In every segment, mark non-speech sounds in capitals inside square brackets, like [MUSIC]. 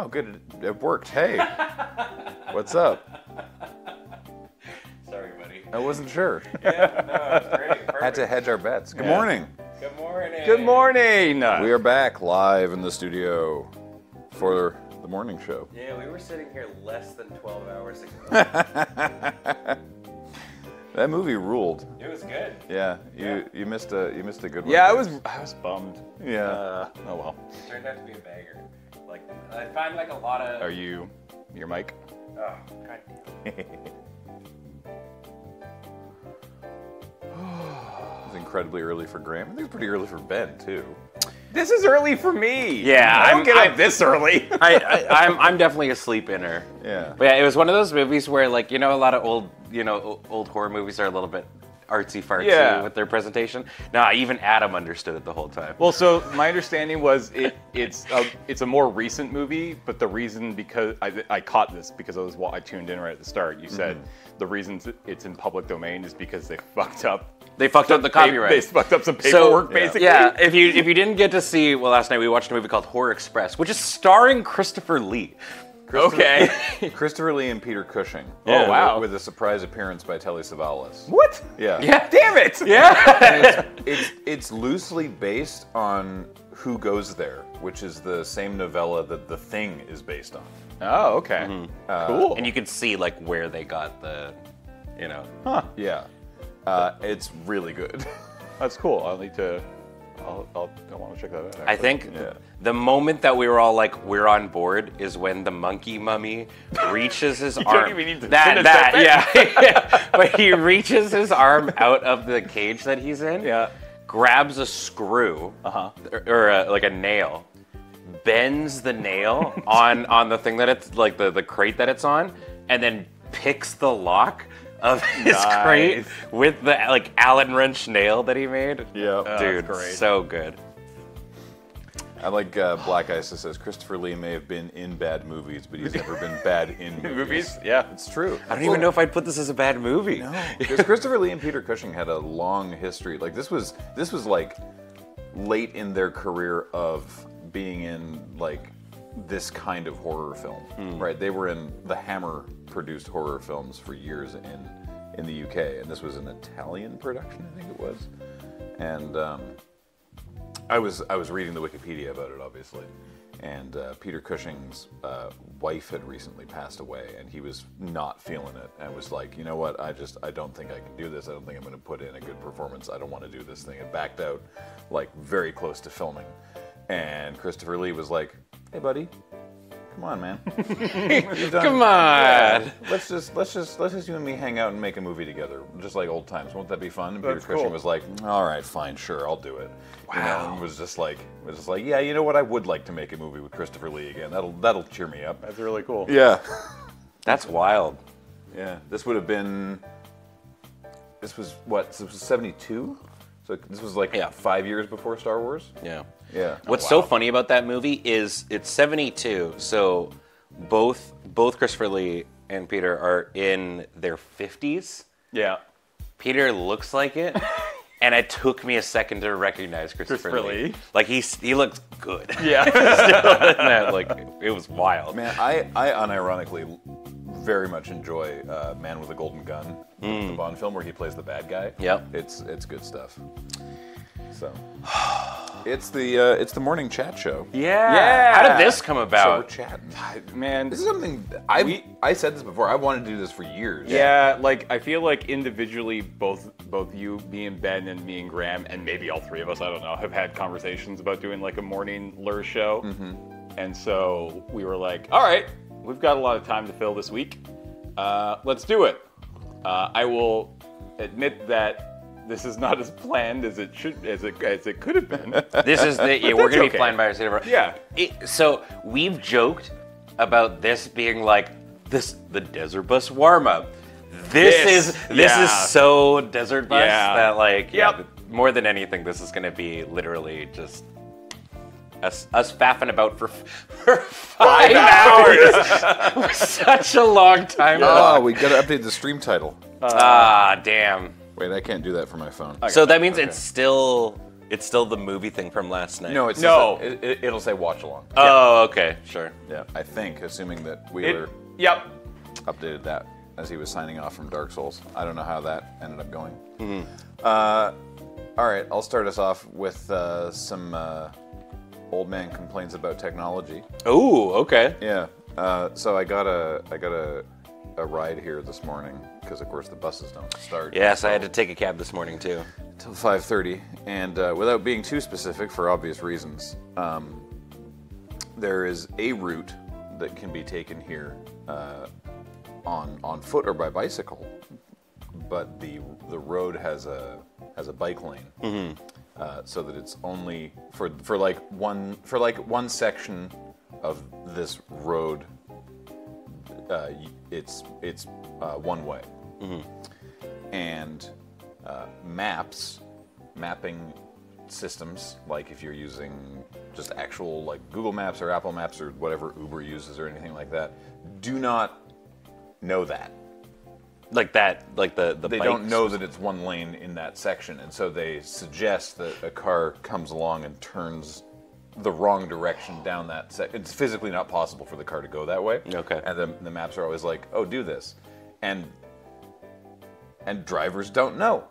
Oh, good. It, it worked. Hey, [LAUGHS] what's up? Sorry, buddy. I wasn't sure. Yeah, no, it's great. Had to hedge our bets. Good Yeah. morning. Good morning. Good morning. We are back live in the studio for the morning show. Yeah, we were sitting here less than 12 hours ago. [LAUGHS] That movie ruled. it was good. Yeah, you you missed a you missed a good one. yeah, I was I was bummed. Yeah. Uh, oh well. It turned out to be a banger. Like, I find like a lot of. Are you your mic? Oh, God. [LAUGHS] It incredibly early for Graham. I think it's pretty early for Ben too. This is early for me. Yeah, I don't I'm- get up I'm- this early. [LAUGHS] I, I, I'm, I'm definitely a sleep inner. Yeah. But yeah, it was one of those movies where, like, you know, a lot of old, you know, old horror movies are a little bit artsy fartsy Yeah. with their presentation. Nah, even Adam understood it the whole time. well, so my understanding was it it's a, it's a more recent movie, but the reason because I, I caught this because I was wa- I tuned in right at the start. You said mm-hmm. the reason it's in public domain is because they fucked up. they fucked up the copyright. They fucked up some So- paperwork, Yeah. basically. Yeah, if you if you didn't get to see, well, last night we watched a movie called Horror Express, which is starring Christopher Lee. Okay. [LAUGHS] Christopher Lee and Peter Cushing. Oh, wow. With a surprise appearance by Telly Savalas. what? Yeah. Yeah. Damn it. [LAUGHS] Yeah. It's it's loosely based on Who Goes There, which is the same novella that The Thing is based on. Oh, okay. Uh, cool. and you can see like where they got the, you know. huh. Yeah. Uh, it's really good. [LAUGHS] That's cool. I'll need to. I'll. I'll I want to check that out. I think Yeah. the moment that we were all like, "We're on board," is when the monkey mummy reaches his [LAUGHS] arm. even need to that that that yeah, [LAUGHS] but he reaches his arm out of the cage that he's in. Yeah. Grabs a screw Uh huh. or, or a, like a nail, bends the nail [LAUGHS] on on the thing that it's like the the crate that it's on, and then picks the lock of [LAUGHS] his Nice. crate with the like Allen wrench nail that he made. Yeah. that's Dude, so good. I like uh, Black Ice that says Christopher Lee may have been in bad movies, but he's never been bad in [LAUGHS] movies. Movies? Yeah. It's true. I don't even know if I'd put this as a bad movie. No, [LAUGHS] because Christopher Lee and Peter Cushing had a long history. Like this was this was like late in their career of being in like this kind of horror film, right? They were in the Hammer produced horror films for years in in the UK, and this was an Italian production, I think it was. And um, I was I was reading the Wikipedia about it, obviously, and uh, Peter Cushing's uh, wife had recently passed away, and he was not feeling it, and was like, you know what, I just I don't think I can do this. I don't think I'm going to put in a good performance. I don't want to do this thing, and backed out, like very close to filming. And Christopher Lee was like, hey buddy, come on, man, [LAUGHS] Come on. Yeah, let's just let's just let's just you and me hang out and make a movie together, just like old times. Won't that be fun? And Peter That's Cushing cool. was like, "All right, fine, sure, I'll do it." You know, and was just like, was just like, "Yeah, you know what? I would like to make a movie with Christopher Lee again. That'll that'll cheer me up." That's really cool. Yeah, [LAUGHS] That's wild. yeah. This would have been. This was what? This was '72. So this was like Yeah. five years before Star Wars. Yeah. Yeah. What's wow. so funny about that movie is it's 72, so both both Christopher Lee and Peter are in their 50s. Yeah. Peter looks like it, [LAUGHS] and it took me a second to recognize Christopher, Christopher Lee. Lee? Like he's he looks good. Yeah. [LAUGHS] That, like it was wild. Man, I, I unironically very much enjoy uh, Man with a Golden Gun, the Bond film where he plays the bad guy. Yep. It's it's good stuff. So it's the uh, it's the morning chat show. Yeah. Yeah. How did this come about? So we're about? chatting. Man. This is something I I said this before. I wanted to do this for years. Yeah, like I feel like individually, both both you, me and Ben, and me and Graham, and maybe all three of us, I don't know, have had conversations about doing like a morning lure show. And so we were like, all right, we've got a lot of time to fill this week. Uh, let's do it. Uh, I will admit that this is not as planned as it should, as it as it could have been. [LAUGHS] This is the yeah, we're gonna be okay. flying by our seat of our Yeah. It, so we've joked about this being like this the desert bus warm up. This, This, is this yeah. is so desert bus Yeah. that like yeah, Yep. more than anything, this is gonna be literally just us us faffing about for, [LAUGHS] for five hours. [LAUGHS] Such a long time. Oh, we got to update the stream title. Ah, damn. Wait, I can't do that for my phone. So that means it's still It's still the movie thing from last night. No, it's No. Just, it, it, will say watch along. Oh, okay, sure. yeah, I think, assuming that It- Wheeler yep. updated that as he was signing off from Dark Souls. I don't know how that ended up going. Mm-hmm. Uh, all right, I'll start us off with uh, some uh, old man complains about technology. Ooh, okay. Yeah. Uh, so I got a I got a, a ride here this morning because of course the buses don't start. Yes, I had to take a cab this morning too. till 5:30, and uh, without being too specific for obvious reasons, um, there is a route that can be taken here uh, on on foot or by bicycle, but the the road has a has a bike lane, uh, so that it's only for for like one for like one section of this road. Uh, it's it's uh, one way and uh, maps, mapping systems, like if you're using just actual like Google Maps or Apple Maps or whatever Uber uses or anything like that, do not know that. Like that, like the the. They bikes. don't know that it's one lane in that section, and so they suggest that a car comes along and turns the wrong direction down that sec. It's physically not possible for the car to go that way. Okay. And the, the maps are always like, "Oh, do this," and and drivers don't know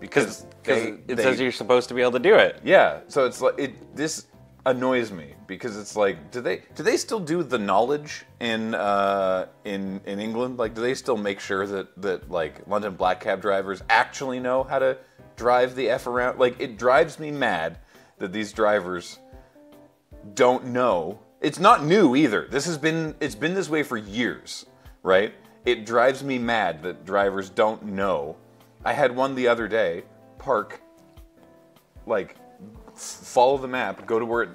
because they, it they- says you're supposed to be able to do it. yeah. So it's like it. This annoys me because it's like, do they do they still do the knowledge in uh, in in England? Like, do they still make sure that that like London black cab drivers actually know how to drive the f around? Like, it drives me mad that these drivers don't know. It's not new either. This has been it's been this way for years, right? It drives me mad that drivers don't know. I had one the other day park like f- follow the map, go to where it,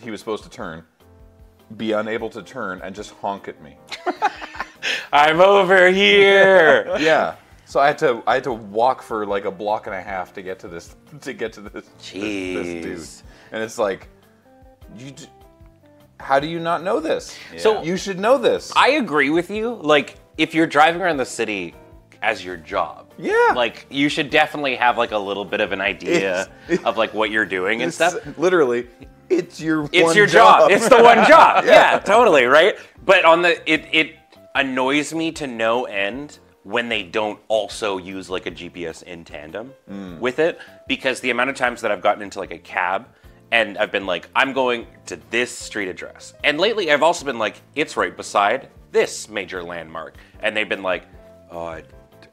he was supposed to turn, be unable to turn and just honk at me. [LAUGHS] I'm over here. [LAUGHS] Yeah. So I had to I had to walk for like a block and a half to get to this to get to this this, this Jeez. dude. And it's like you d- how do you not know this? So- you should know this. I agree with you. Like, if you're driving around the city as your job, Yeah. like you should definitely have like a little bit of an idea It's- of like what you're doing and stuff. literally it's your It's your job. It's the one [LAUGHS] job. Yeah. yeah. totally, right? But on the it it annoys me to no end when they don't also use like a GPS in tandem Mm. with it because the amount of times that I've gotten into like a cab and I've been like I'm going to this street address. And lately I've also been like it's right beside this major landmark and they've been like oh I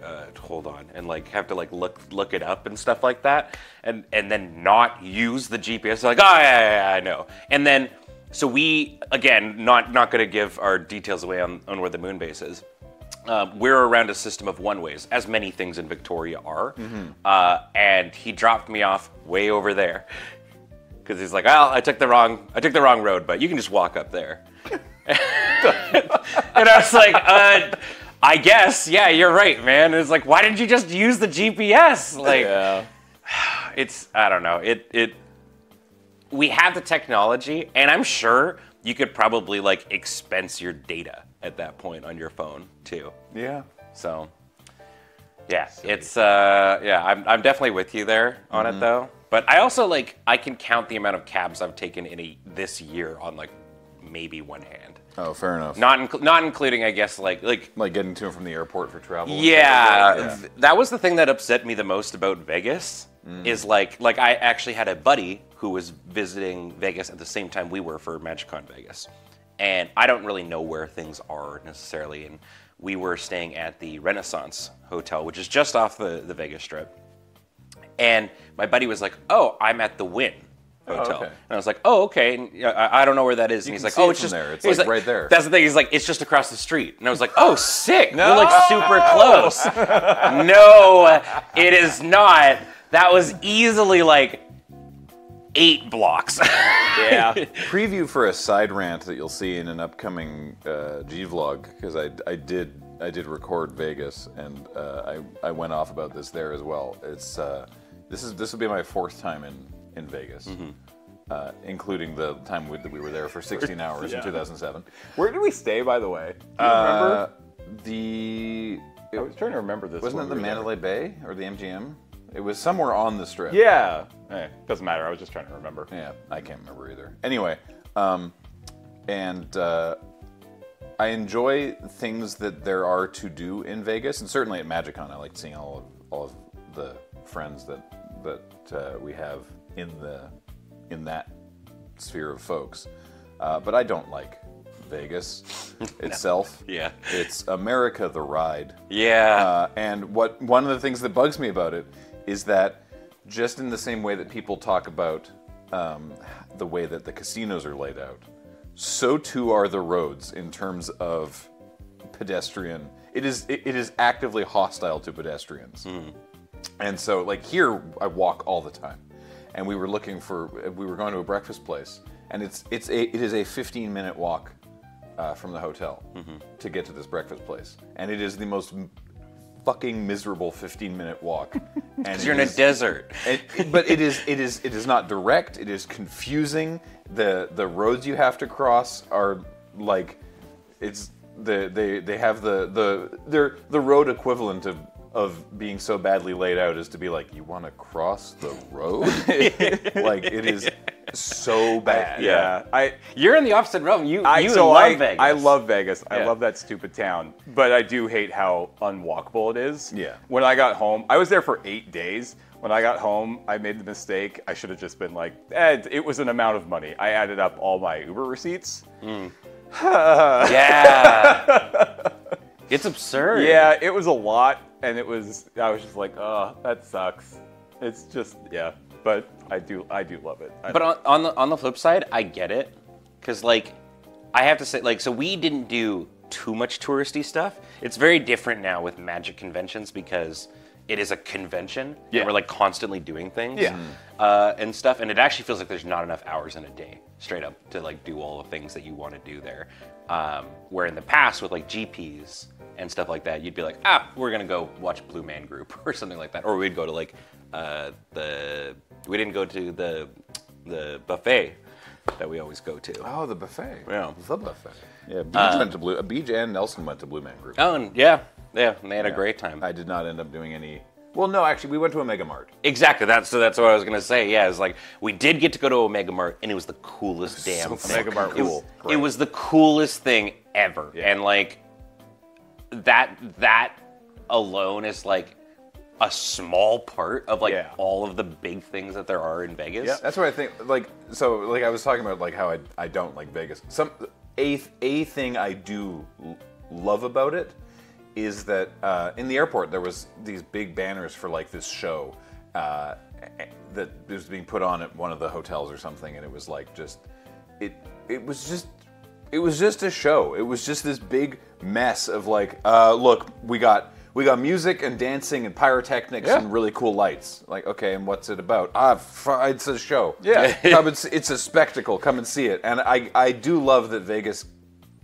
uh, hold on and like have to like look look it up and stuff like that. And and then not use the GPS like oh yeah, yeah, yeah I know. And then so we again not not going to give our details away on, on where the moon base is. Uh, we're around a system of one ways as many things in Victoria are. Uh, and he dropped me off way over there. Because he's like well I took the wrong I took the wrong road but you can just walk up there [LAUGHS] and I was like, uh, I guess, yeah, you're right, man. It's like, why didn't you just use the GPS? Like, Yeah. it's, I don't know. It, it, we have the technology, and I'm sure you could probably like expense your data at that point on your phone too. Yeah. So, yeah, it's, uh, yeah, I'm, I'm definitely with you there on Mm-hmm. it though. But I also like, I can count the amount of cabs I've taken in a, this year on like maybe one hand. Oh, fair enough. Not, inclu- not including, I guess, like, like like getting to and from the airport for travel. yeah, that. th- that was the thing that upset me the most about Vegas. Mm. Is like, like I actually had a buddy who was visiting Vegas at the same time we were for MagicCon Vegas, and I don't really know where things are necessarily. And we were staying at the Renaissance Hotel, which is just off the, the Vegas Strip. And my buddy was like, "Oh, I'm at the Wynn." Hotel. okay. And I was like, oh, okay. And, I, I don't know where that is. And he's like, oh, it it's just there. It's, he's like, right there. That's the thing. He's like, it's just across the street. And I was like, oh, sick. We're like super close. [LAUGHS] no, it is not. That was easily like eight blocks. Yeah. [LAUGHS] preview for a side rant that you'll see in an upcoming uh, G vlog because I, I did I did record Vegas and uh, I I went off about this there as well. It's uh, this is this will be my fourth time in in Vegas, uh, including the time we, that we were there for 16 [LAUGHS] hours Yeah. in 2007. Where did we stay, by the way? Do you Uh, remember? the I was trying to remember this. wasn't it the we were there. Mandalay Bay or the MGM? It was somewhere on the strip. Yeah. Eh, doesn't matter. I was just trying to remember. Yeah, I can't remember either. Anyway, um, and uh, I enjoy things that there are to do in Vegas, and certainly at MagicCon, I like seeing all of all of the friends that that uh, we have in the in that sphere of folks. Uh, but I don't like Vegas [LAUGHS] itself. Yeah. it's America the ride. Yeah. Uh, and what one of the things that bugs me about it is that just in the same way that people talk about um, the way that the casinos are laid out, so too are the roads in terms of pedestrian. It is it, it is actively hostile to pedestrians. And so, like here, I walk all the time, and we were looking for we were going to a breakfast place, and it's it's a it is a 15 minute walk uh, from the hotel to get to this breakfast place, and it is the most fucking miserable 15 minute walk. [LAUGHS] And you're in a is- desert. [LAUGHS] it, but it is it is it is not direct. It is confusing. The the roads you have to cross are like it's the they they have the the they're the road equivalent of of being so badly laid out is to be like you want to cross the road [LAUGHS] like it is so bad Yeah. I You're in the opposite realm. You I you so love I, Vegas. I love Vegas. I Yeah. love that stupid town. But I do hate how unwalkable it is. Yeah. When I got home, I was there for eight days. When I got home, I made the mistake. I should have just been like, eh, it was an amount of money. I added up all my Uber receipts. [LAUGHS] Yeah. [LAUGHS] it's absurd. Yeah, it was a lot, and it was. I was just like, oh, that sucks. It's just, yeah. But I do, I do love it. I- But on, on the on the flip side, I get it, because like, I have to say, like, so we didn't do too much touristy stuff. It's very different now with magic conventions because it is a convention. Yeah. And we're like constantly doing things. Yeah. Uh, and stuff, and it actually feels like there's not enough hours in a day, straight up, to like do all the things that you want to do there. Um, where in the past with like GPs and stuff like that, you'd be like, ah, we're gonna go watch Blue Man Group [LAUGHS] or something like that, or we'd go to like uh, the we didn't go to the the buffet that we always go to. oh the buffet Yeah. the buffet yeah Beej went to blue Beej and Nelson went to Blue Man Group Oh, and yeah, yeah, and they had a great time. I did not end up doing any well no actually we went to Omega Mart exactly. That's so. That's what I was gonna say. Yeah, it's like we did get to go to Omega Mart, and it was the coolest damn so thing. Mega Mart It was was, it was the coolest thing ever, Yeah. and like that that alone is like a small part of like Yeah. all of the big things that there are in Vegas. Yeah. That's what I think. Like, so, like I was talking about, like how I, I don't like Vegas. Some a a thing I do l- love about it is that uh, in the airport there was these big banners for like this show uh, that was being put on at one of the hotels or something, and it was like just it it was just it was just a show. It was just this big mess of like, uh, look, we got we got music and dancing and pyrotechnics Yeah. and really cool lights. Like, okay, and what's it about? Ah, f- it's a show. Yeah. [LAUGHS] Come and see, it's a spectacle. Come and see it. And I I do love that Vegas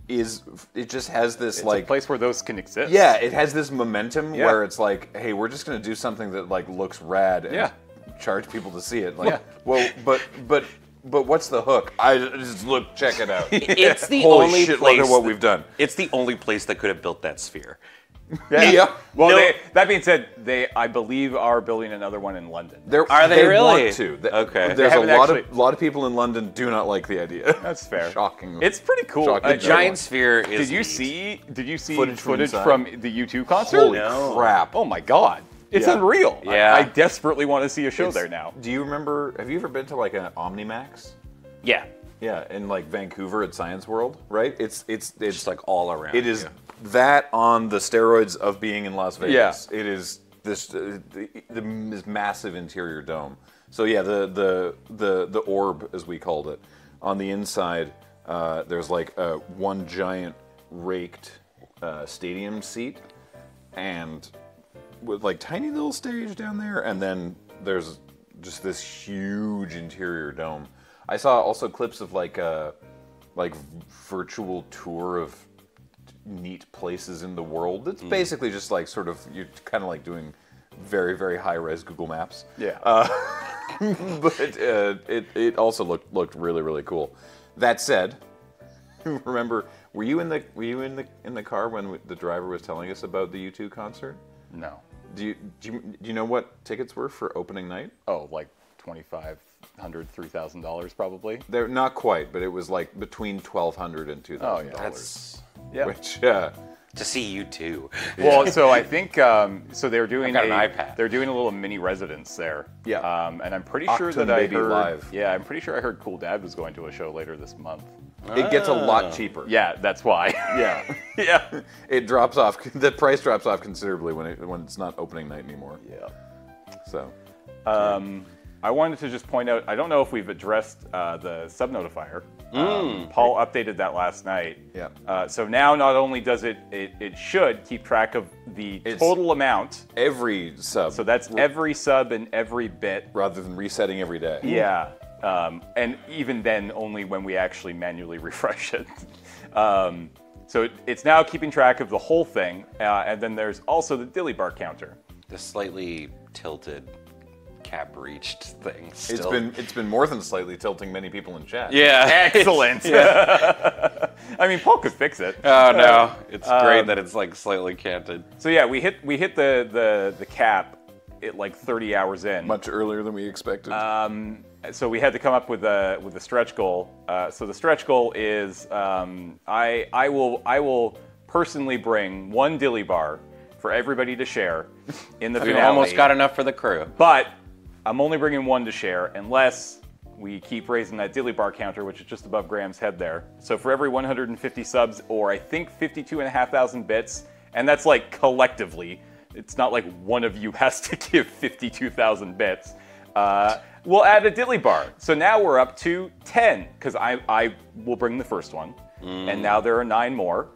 is it just has this it's like a place where those can exist. yeah, it has this momentum Yeah. where it's like, hey, we're just gonna do something that like looks rad and Yeah. charge people to see it. Like, Yeah. well, but but but what's the hook? I just look, check it out. [LAUGHS] It's the Holy only shit! place Look at what that- we've done. It's the only place that could have built that sphere. Yeah. [LAUGHS] Yeah. Well, No- they, that being said, they I believe are building another one in London. There, Are they really? Want to. Th- Okay. There's a lot actually- of lot of people in London do not like the idea. That's fair. Shocking. It's pretty cool. Shocking. The Giant sphere is. Did you neat. see? Did you see Footage footage, from from, the U2 concert? Holy No. crap! Oh my god, it's Yeah. unreal. Yeah. I, desperately want to see a show It's- there now. Do you remember? Have you ever been to like an Omnimax? Yeah, Yeah, in like Vancouver at Science World, right? It's it's it's just like all around. It is you. that on the steroids of being in Las Vegas. Yeah. It is this uh, the, the, this massive interior dome. So yeah, the the the the orb as we called it on the inside. Uh, there's like uh, one giant raked uh, stadium seat, and with like tiny little stage down there, and then there's just this huge interior dome. I saw also clips of like a like virtual tour of neat places in the world. It's mm. basically just like sort of you're kind of like doing very very high res Google Maps. Yeah. Uh, [LAUGHS] but uh, it it also looked looked really really cool. That said, [LAUGHS] remember were you in the were you in the in the car when the driver was telling us about the U2 concert? no. Do you, do you do you know what tickets were for opening night? Oh, like twenty five hundred, three thousand dollars probably. They're not quite, but it was like between twelve hundred and two thousand Oh, yeah. dollars. That's Yeah. Which uh, to see U2. [LAUGHS] Well, so I think um, so. They're doing I've a, got an iPad. They're doing a little mini residence there. Yeah. Um, and I'm pretty sure that I Baby heard. Live. Yeah, I'm pretty sure I heard Cool Dad was going to a show later this month. It gets a Ah. lot cheaper. Yeah, that's why. [LAUGHS] Yeah. yeah. it drops off. The price drops off considerably when it when it's not opening night anymore. Yeah. So Um, I wanted to just point out. I don't know if we've addressed uh, the sub notifier. Mm. Um, Paul updated that last night. Yeah. Uh, so now, not only does it, it it should keep track of the It's- total amount. every sub. So that's every sub and every bit. rather than resetting every day. Yeah. Um, and even then, only when we actually manually [LAUGHS] refresh it. um, so it, it's now keeping track of the whole thing. Uh, and then there's also the dilly bar counter. The slightly tilted cap reached thing. It's Still. been it's been more than slightly tilting many people in chat. yeah. [LAUGHS] Excellent. [LAUGHS] I mean, Paul could fix it. Oh no, it's Um, great that it's like slightly canted. So yeah, we hit we hit the the, the cap at like 30 hours in. Much earlier than we expected. Um, so we had to come up with a with a stretch goal. Uh, so the stretch goal is um, I I will I will personally bring one dilly bar for everybody to share in the [LAUGHS] finale. almost got enough for the crew. But I'm only bringing one to share unless we keep raising that dilly bar counter, which is just above Graham's head there. So for every 150 subs, or I think 52,500 bits, and that's like collectively, it's not like one of you [LAUGHS] has to give 52,000 bits. Uh, we'll add a dilly bar. So now we're up to 10, because I, I will bring the first one. And now there are nine more.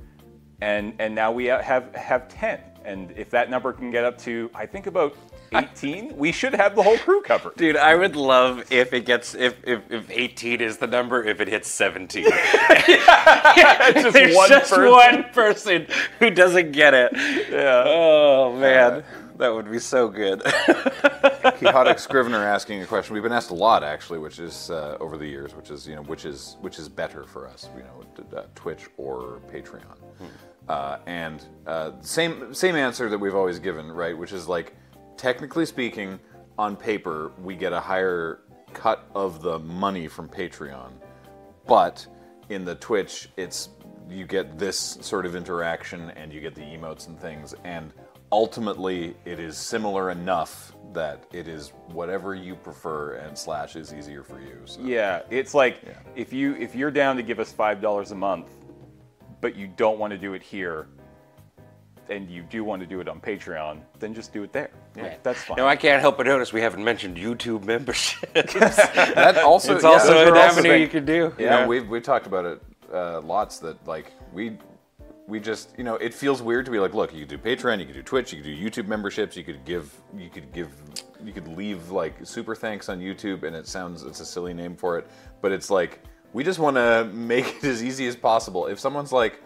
And, and now we have, have 10. And if that number can get up to, I think about 18, we should have the whole crew covered. Dude, I would love if it gets if if, if 18 is the number, if it hits 17. [LAUGHS] just There's one just person. one person who doesn't get it. Yeah. Oh man, uh, that would be so good. [LAUGHS] Quixotic Scrivener [LAUGHS] asking a question. We've been asked a lot actually, which is uh, over the years, which is you know which is which is better for us, you know, uh, Twitch or Patreon. Uh, and uh, same same answer that we've always given, right? Which is like, technically speaking, on paper we get a higher cut of the money from Patreon, but in the Twitch, it's you get this sort of interaction and you get the emotes and things, and ultimately it is similar enough that it is whatever you prefer, and slash is easier for you. So. Yeah, it's like if you if you're down to give us five dollars a month, but you don't want to do it here, and you do want to do it on Patreon, then just do it there. Yeah, that's fine. no, I can't help but notice we haven't mentioned YouTube membership. [LAUGHS] That also it's yeah, also an avenue you could do. You know, we've we talked about it uh, lots. That like we we just you know it feels weird to be like, look, you could do Patreon, you could do Twitch, you could do YouTube memberships, you could give you could give you could leave like super thanks on YouTube, and it sounds it's a silly name for it, but it's like we just want to [LAUGHS] make it as easy as possible. If someone's like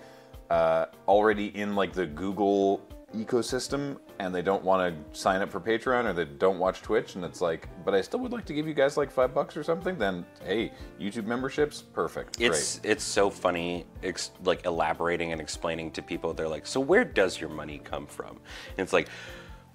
uh, already in like the Google ecosystem and they don't want to sign up for Patreon or they don't watch Twitch and it's like, but I still would like to give you guys like five bucks or something, then hey, YouTube memberships, perfect. It's Great. it's so funny, ex- like elaborating and explaining to people. They're like, "So where does your money come from?" And it's like,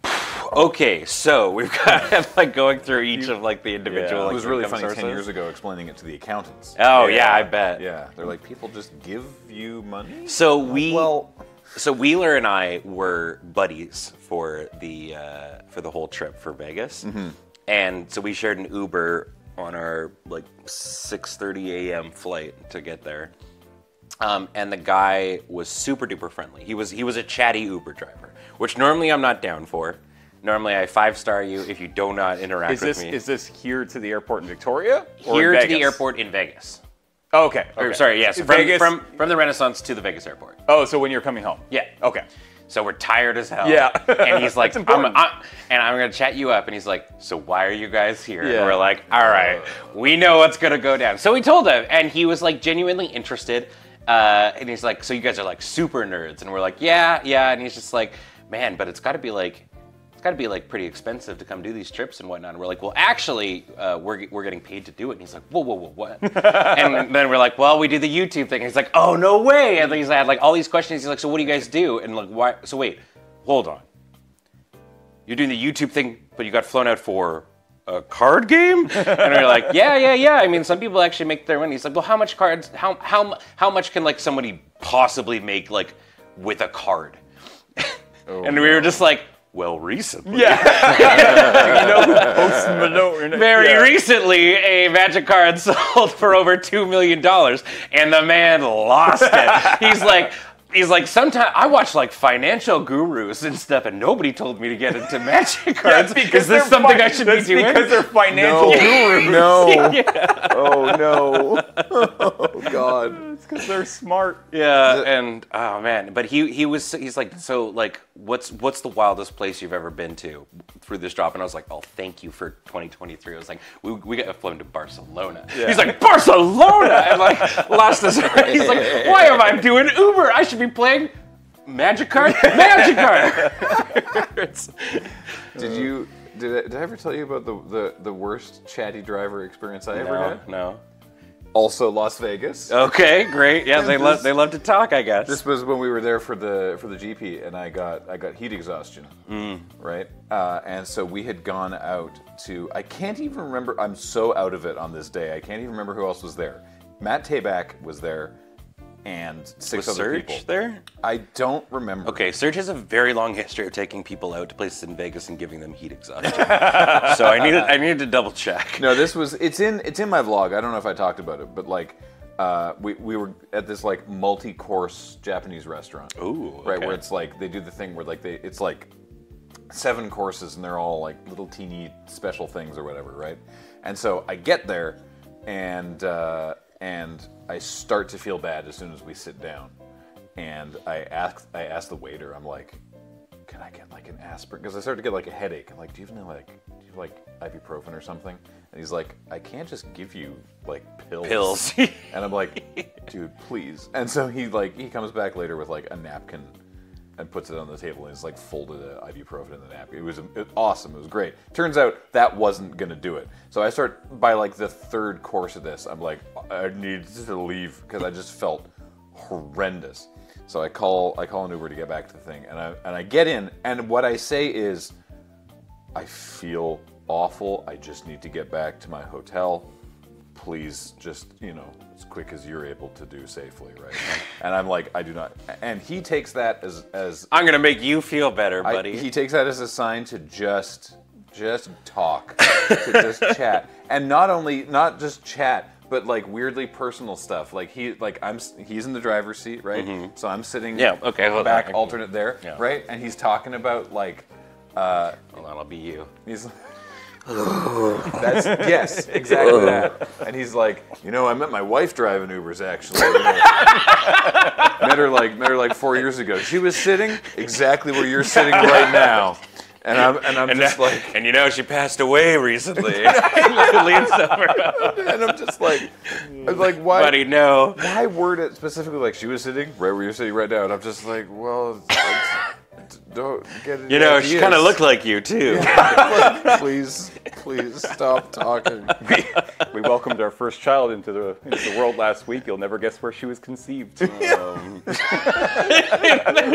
[SIGHS] okay, so we've got [LAUGHS] like going through each of like the individual. Yeah. like, It was really income funny ten years ago explaining it to the accountants. Oh yeah, Yeah. I bet. Yeah, they're like, people just give you money? So we Well, so Wheeler and I were buddies for the uh, for the whole trip for Vegas, Mm-hmm. and so we shared an Uber on our like 6:30 a.m. flight to get there. Um, and the guy was super duper friendly. He was he was a chatty Uber driver, which normally I'm not down for. Normally I five star you if you do not interact is with this me. is this here to the airport in Victoria? Here to the airport in Vegas. Oh, okay. Or, sorry, yes, from, from from the Renaissance to the Vegas airport. oh, so when you're coming home? Yeah. Okay. So we're tired as hell. Yeah. And he's [LAUGHS] like, I'm. I'm, and I'm gonna chat you up. And he's like, so why are you guys here? Yeah. And we're like, all right, we know what's gonna go down. So we told him, and he was like genuinely interested. Uh, and he's like, so you guys are like super nerds, and we're like, yeah, yeah. And he's just like, man, but it's got to be like. Got to be like pretty expensive to come do these trips and whatnot. And we're like, well, actually, uh, we're, we're getting paid to do it. And he's like, whoa, whoa, whoa, what? [LAUGHS] and then we're like, well, we do the YouTube thing. And he's like, oh, no way. And then he's had like all these questions. He's like, so what do you guys do? And like, why? So wait, hold on. you're doing the YouTube thing, but you got flown out for a card game? [LAUGHS] and we're like, yeah, yeah, yeah. I mean, some people actually make their money. He's like, well, how much cards? How how how much can like somebody possibly make like with a card? [LAUGHS] and we were just like, well, recently. Yeah. [LAUGHS] you know who Post Malone? Very yeah. recently, a Magic card [LAUGHS] sold for over two million dollars, and the man lost it. He's like, he's like, sometimes I watch like financial gurus and stuff, and nobody told me to get into Magic [LAUGHS] cards. That's because Is this something I should be doing? because they're financial No. gurus. [LAUGHS] No. [LAUGHS] Oh no. Oh god. It's because they're smart. Yeah, and oh man, but he he was he's like so like what's what's the wildest place you've ever been to through this drop? And I was like, oh, thank you for 2023. I was like, we, we got flown to Barcelona. He's like Barcelona, and like lost his. He's like, why am I doing Uber? I should be playing Magic Card, Magic Card. [LAUGHS] Did you did I, did I ever tell you about the, the, the worst chatty driver experience I ever no, had? no. Also Las Vegas. Okay, great. Yeah, they love they love to talk, I guess. This was when we were there for the for the GP, and I got I got heat exhaustion, right? Uh, and so we had gone out to I can't even remember. I'm so out of it on this day. I can't even remember who else was there. Matt Tabak was there, and six was other Serge people. there? I don't remember. Okay, Serge has a very long history of taking people out to places in Vegas and giving them heat exhaustion. [LAUGHS] so I needed I needed to double check. No, this was it's in it's in my vlog. I don't know if I talked about it, but like uh, we we were at this like multi-course Japanese restaurant. Ooh, right where it's like they do the thing where like they it's like seven courses and they're all like little teeny special things or whatever, right? And so I get there and uh, and I start to feel bad as soon as we sit down, and I ask I ask the waiter, I'm like, can I get like an aspirin? Because I started to get like a headache. I'm like, do you have any like, do you have like ibuprofen or something? And he's like, I can't just give you like pills. Pills. and I'm like, dude, please. And so he like he comes back later with like a napkin and puts it on the table and it's like folded a ibuprofen in the napkin. It was, it awesome. It was great. Turns out that wasn't gonna do it. So I start by like the third course of this. I'm like, I need to leave because I just felt horrendous. So I call I call an Uber to get back to the thing, and I and I get in, and what I say is, I feel awful. I just need to get back to my hotel. Please, just you know, as quick as you're able to do safely, right? and I'm like, I do not. And he takes that as as I'm gonna make you feel better, I- buddy. he takes that as a sign to just just talk, to just [LAUGHS] chat, and not only not just chat, but like weirdly personal stuff. Like he like I'm s- he's in the driver's seat, right? So I'm sitting Mm-hmm. Yeah, okay, hold on. back alternate there, Yeah. right? And he's talking about like uh, Hold on, I'll be you. He's That's yes, exactly that. And he's like, you know, I met my wife driving Ubers actually. you know. [LAUGHS] met her like met her like four years ago. She was sitting exactly where you're sitting right now. And I'm and I'm And, just uh, like and you know she passed away recently. [LAUGHS] [LAUGHS] And I'm just like I'm like why Buddy, no. why word it specifically like she was sitting right where you're sitting right now? And I'm just like, well, don't get any You know, she kind of looked like you too. Like, please, please stop talking. [LAUGHS] We welcomed our first child into the into the world last week. You'll never guess where she was conceived. Um, [LAUGHS]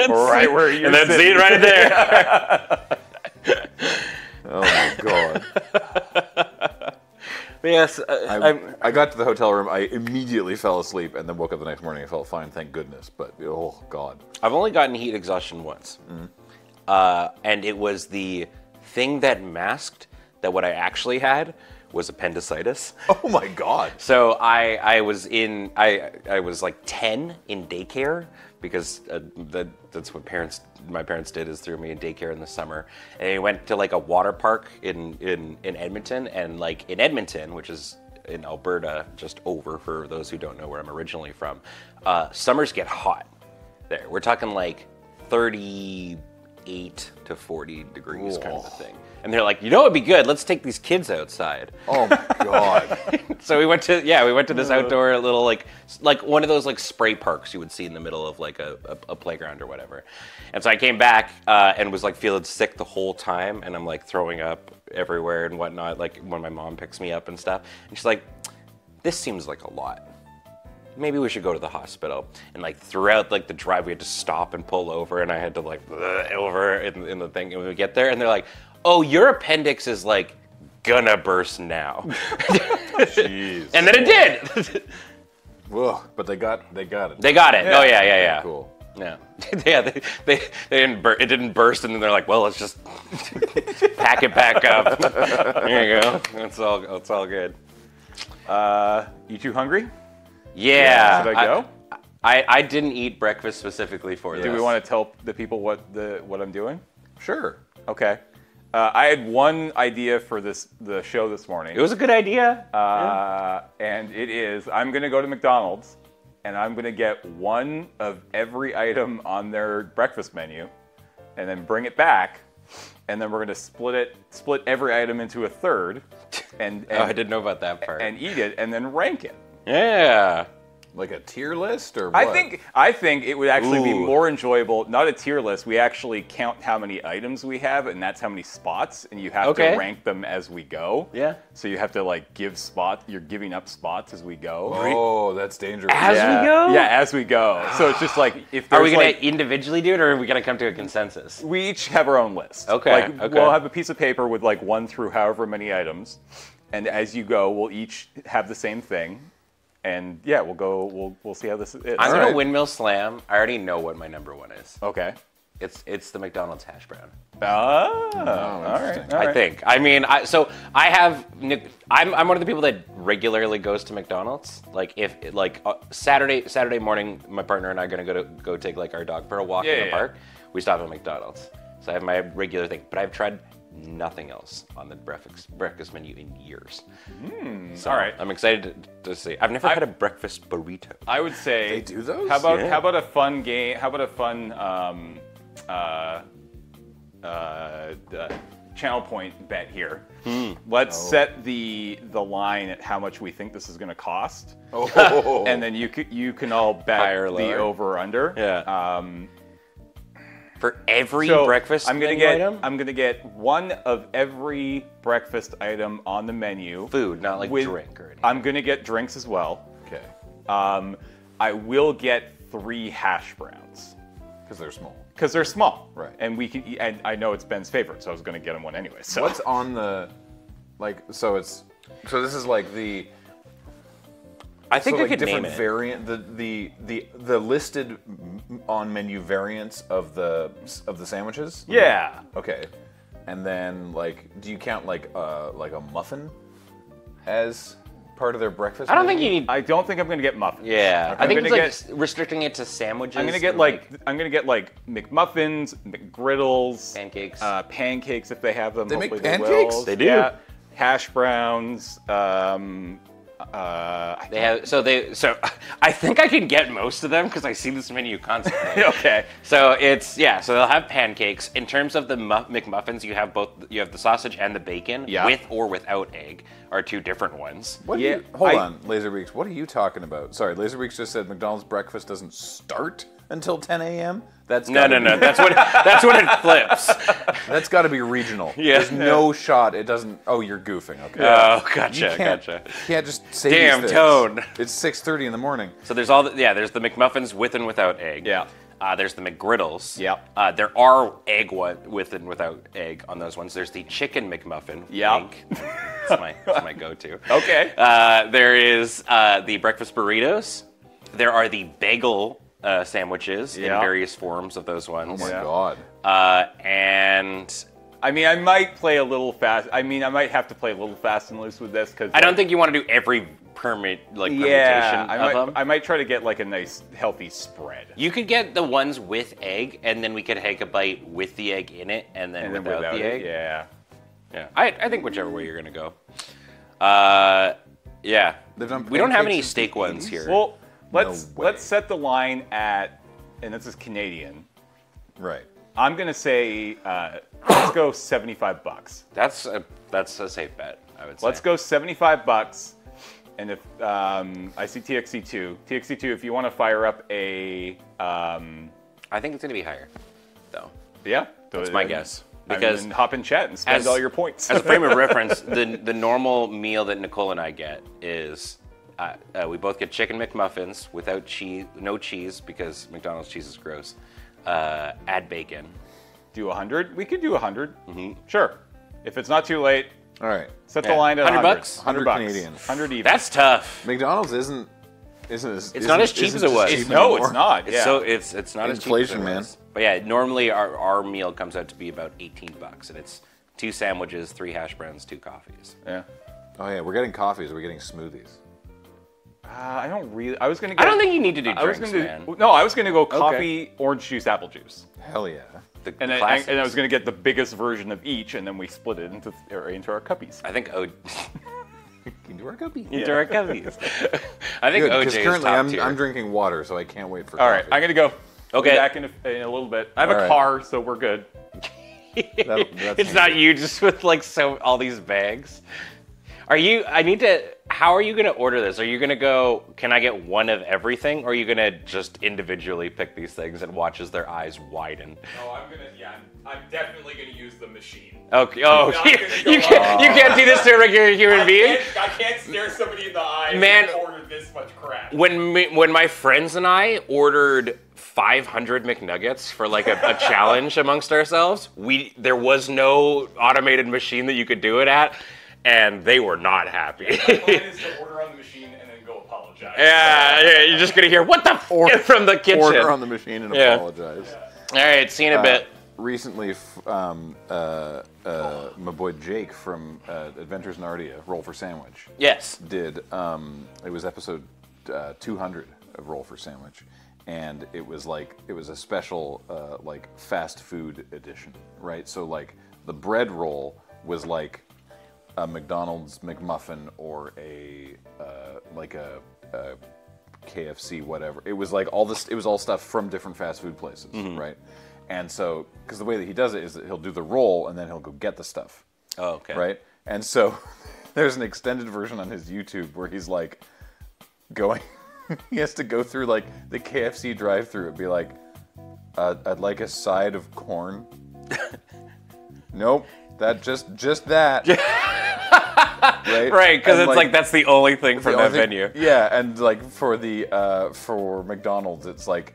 right where you're and that's sitting. it right there. [LAUGHS] Oh my god. Yes, uh, I, I got to the hotel room. I immediately fell asleep and then woke up the next morning. I felt fine, thank goodness. But oh god. I've only gotten heat exhaustion once, uh, and it was the thing that masked that what I actually had was appendicitis. Oh my god. [LAUGHS] So I I was in I I was like ten in daycare because uh, that that's what parents my parents did is threw me in daycare in the summer. And I went to like a water park in in in Edmonton. And like in Edmonton which is in Alberta just over for those who don't know where I'm originally from uh, summers get hot there. We're talking like 38 to 40 degrees kind of a thing and they're like you know it'd be good let's take these kids outside Oh my god. [LAUGHS] so we went to yeah we went to this outdoor little like like one of those like spray parks you would see in the middle of like a, a, a playground or whatever and so i came back uh, and was like feeling sick the whole time and i'm like throwing up everywhere and whatnot like when my mom picks me up and stuff and she's like this seems like a lot maybe we should go to the hospital. And like throughout like the drive, we had to stop and pull over, and I had to like [LAUGHS] over in, in the thing. And we get there, and they're like, "Oh, your appendix is like gonna burst now." [LAUGHS] Jeez. and then it did. [LAUGHS] Ugh, but they got they got it. they got it. Oh yeah, yeah, yeah. Cool. Yeah, [LAUGHS] yeah. They, they, they didn't bur- it didn't burst, and then they're like, "Well, let's just pack it back up." there you go. It's all it's all good. Uh, you too hungry? Yeah. Should I go? I, I didn't eat breakfast specifically for Yeah. this. Do we want to tell the people what the what I'm doing? Sure. Okay. Uh, I had one idea for this the show this morning. It was a good idea. Uh, and it is I'm going to go to McDonald's and I'm going to get one of every item on their breakfast menu and then bring it back and then we're going to split it split every item into a third and and, [LAUGHS] oh, I didn't know about that part. and eat it and then rank it. yeah. Like a tier list or what? I think I think it would actually be more enjoyable. Not a tier list. We actually count how many items we have, and that's how many spots, and you have Okay. to rank them as we go. Yeah. So you have to like give spot. You're giving up spots as we go. Oh, that's dangerous. As we go? Yeah, as we go. So it's just like if Are we gonna like individually do it, or are we gonna come to a consensus? we each have our own list. Okay, Like okay. we'll have a piece of paper with like one through however many items, and as you go, we'll each have the same thing, and yeah, we'll go. We'll we'll see how this is. I'm gonna right. windmill slam. I already know what my number one is. Okay. It's it's the McDonald's hash brown. Oh, all right. interesting. all I think. I mean, I, so I have. Nic- I'm, I'm one of the people that regularly goes to McDonald's. Like if like uh, Saturday Saturday morning, my partner and I are gonna go to go take like our dog for a walk Yeah, in the yeah, yeah. park. We stop at McDonald's. So I have my regular thing, but I've tried nothing else on the breakfast breakfast menu in years. so all right. I'm excited to, to see. I've never I- had a breakfast burrito. I would say They do those? How about Yeah. how about a fun game? How about a fun um, uh, uh, uh, channel point bet here? Hmm. Let's Oh. set the the line at how much we think this is going to cost, Oh. [LAUGHS] and then you you can all bet Higher or the over or under. Yeah. Um, For every so breakfast I'm gonna menu get item? I'm gonna get one of every breakfast item on the menu. food, not like with- drink or anything. I'm gonna get drinks as well. okay. Um, I will get three hash browns Because they're small. because they're small. Right. And we can. eat- And I know it's Ben's favorite, so I was going to get him one anyway. So What's on the like? So it's so this is like the I think so I like could different name it. variant the the the the listed on menu variants of the of the sandwiches. yeah. Okay. And then like, do you count like uh like a muffin as part of their breakfast? I don't think you need. I don't think I'm going to get muffins. yeah, I I'm think gonna it's like get- restricting it to sandwiches. I'm gonna get and, like I'm gonna get like McMuffins, McGriddles, Pancakes. uh, pancakes if they have them. They make Hopefully pancakes? will. They do. Yeah. Hash browns. Um, uh, They have so they so [LAUGHS] I think I can get most of them because I see this menu constantly. [LAUGHS] okay. So it's yeah. So they'll have pancakes. In terms of the mu- McMuffins, you have both. You have the sausage and the bacon, Yeah. with or without egg, are two different ones. What Yeah, you, hold I- on, Laserbeaks. What are you talking about? Sorry, Laserbeaks just said McDonald's breakfast doesn't start until 10 a.m. That's No, gotta no, no. be- [LAUGHS] That's what that's when it flips. That's got to be regional. [LAUGHS] Yeah. There's no shot. It doesn't. Oh, you're goofing. Okay. Oh, You gotcha, can't, gotcha. you can't just say Damn these tone. It's 6:30 in the morning. So there's all the, yeah. There's the McMuffins with and without egg. Yeah. Uh, there's the McGriddles. Yep. Uh, there are egg one with and without egg on those ones. There's the chicken McMuffin. Yep. That's my that's my go-to. [LAUGHS] Okay. Uh, there is uh, the breakfast burritos. There are the bagel uh, sandwiches in various forms of those ones. Oh ones. my Yeah. god. Uh, and I mean, I might play a little fast. I mean, I might have to play a little fast and loose with this because I don't think you want to do every permit like permutation Yeah, I of might. them. I might try to get like a nice healthy spread. You could get the ones with egg, and then we could take a bite with the egg in it, and then and then without, without the it, egg. yeah. Yeah. I, I think whichever way you're gonna go. Uh, yeah. We don't have any steak ones here. Well, let's way. let's set the line at, and this is Canadian. Right. I'm gonna say uh, let's go [COUGHS] 75 bucks. that's a that's a safe bet. I would say. Let's go 75 bucks. And if um, I see TXC2, TXC2, if you want to fire up a, um, I think it's gonna be higher, though. yeah, That's my guess. Because Because then hop in chat and spend as- all your points. as a frame of [LAUGHS] reference, the the normal meal that Nicole and I get is uh, uh, we both get chicken McMuffins without cheese, no cheese because McDonald's cheese is gross. Uh, add bacon. Do a 100? We could do a 100. Mm-hmm. Sure. If it's not too late, All right. set Yeah. the line at 100 100 bucks? 100 100 bucks. Canadian. 100 even. That's tough. McDonald's isn't isn't as It's not as cheap as it was. It's- no, it's not. It's yeah. so it's it's not Inflation, as cheap as it man. was. But yeah, normally our, our meal comes out to be about 18 bucks, and it's two sandwiches, three hash browns, two coffees. yeah. Oh yeah, we're getting coffees. We're getting smoothies. Uh, I don't really. I was gonna. Get, I don't think you need to do I was drinks, gonna man. do, no, I was gonna go coffee, orange juice, apple juice, Hell yeah. The and, I, and I was gonna get the biggest version of each, and then we split it into or into our cuppies. I think O. Can you work up? into our cuppies. [LAUGHS] I think Good, OJ is currently top I'm, tier. I'm drinking water, so I can't wait for. All right, coffee. I'm gonna go. I'll be Okay. back in a, in a little bit. I have All a right. car, so we're good. That- that's [LAUGHS] it's not you just with like so all these bags. Are you? I need to. How are you gonna order this? Are you gonna go? Can I get one of everything? Or are you gonna just individually pick these things and watch as their eyes widen? Oh, I'm gonna. Yeah, I'm, I'm definitely gonna use the machine. Okay. Oh, [LAUGHS] you, go you can't. You can't do this to a regular [LAUGHS] human being. I can't stare somebody in the eye Man. and order this much crap. When me, when my friends and I ordered 500 McNuggets for like a, a challenge amongst ourselves, we there was no automated machine that you could do it at, and they were not happy. is [LAUGHS] to order on the machine and then go apologize. yeah, yeah, you're just gonna hear what the f- [LAUGHS] from the kitchen. Order on the machine and Yeah. apologize. All right, see you in a Uh, bit. recently, f- um, uh, uh, my boy Jake from uh, Adventures in Narnia, Roll for Sandwich, Yes. did. Um, it was episode uh, 200 of Roll for Sandwich, and it was like it was a special uh, like fast food edition, right? So like the bread roll was like a McDonald's McMuffin or a uh, like a, a KFC, whatever. It was like all this. It was all stuff from different fast food places, right? And so, because the way that he does it is that he'll do the roll and then he'll go get the stuff, Oh, okay. right? And so, [LAUGHS] there's an extended version on his YouTube where he's like going. [LAUGHS] he has to go through like the KFC drive-through and be like, uh, "I'd like a side of corn." [LAUGHS] nope, that just just that. [LAUGHS] right, Right, because it's like, that's the only thing from that thing- venue. Yeah, and like for the uh, for McDonald's, it's like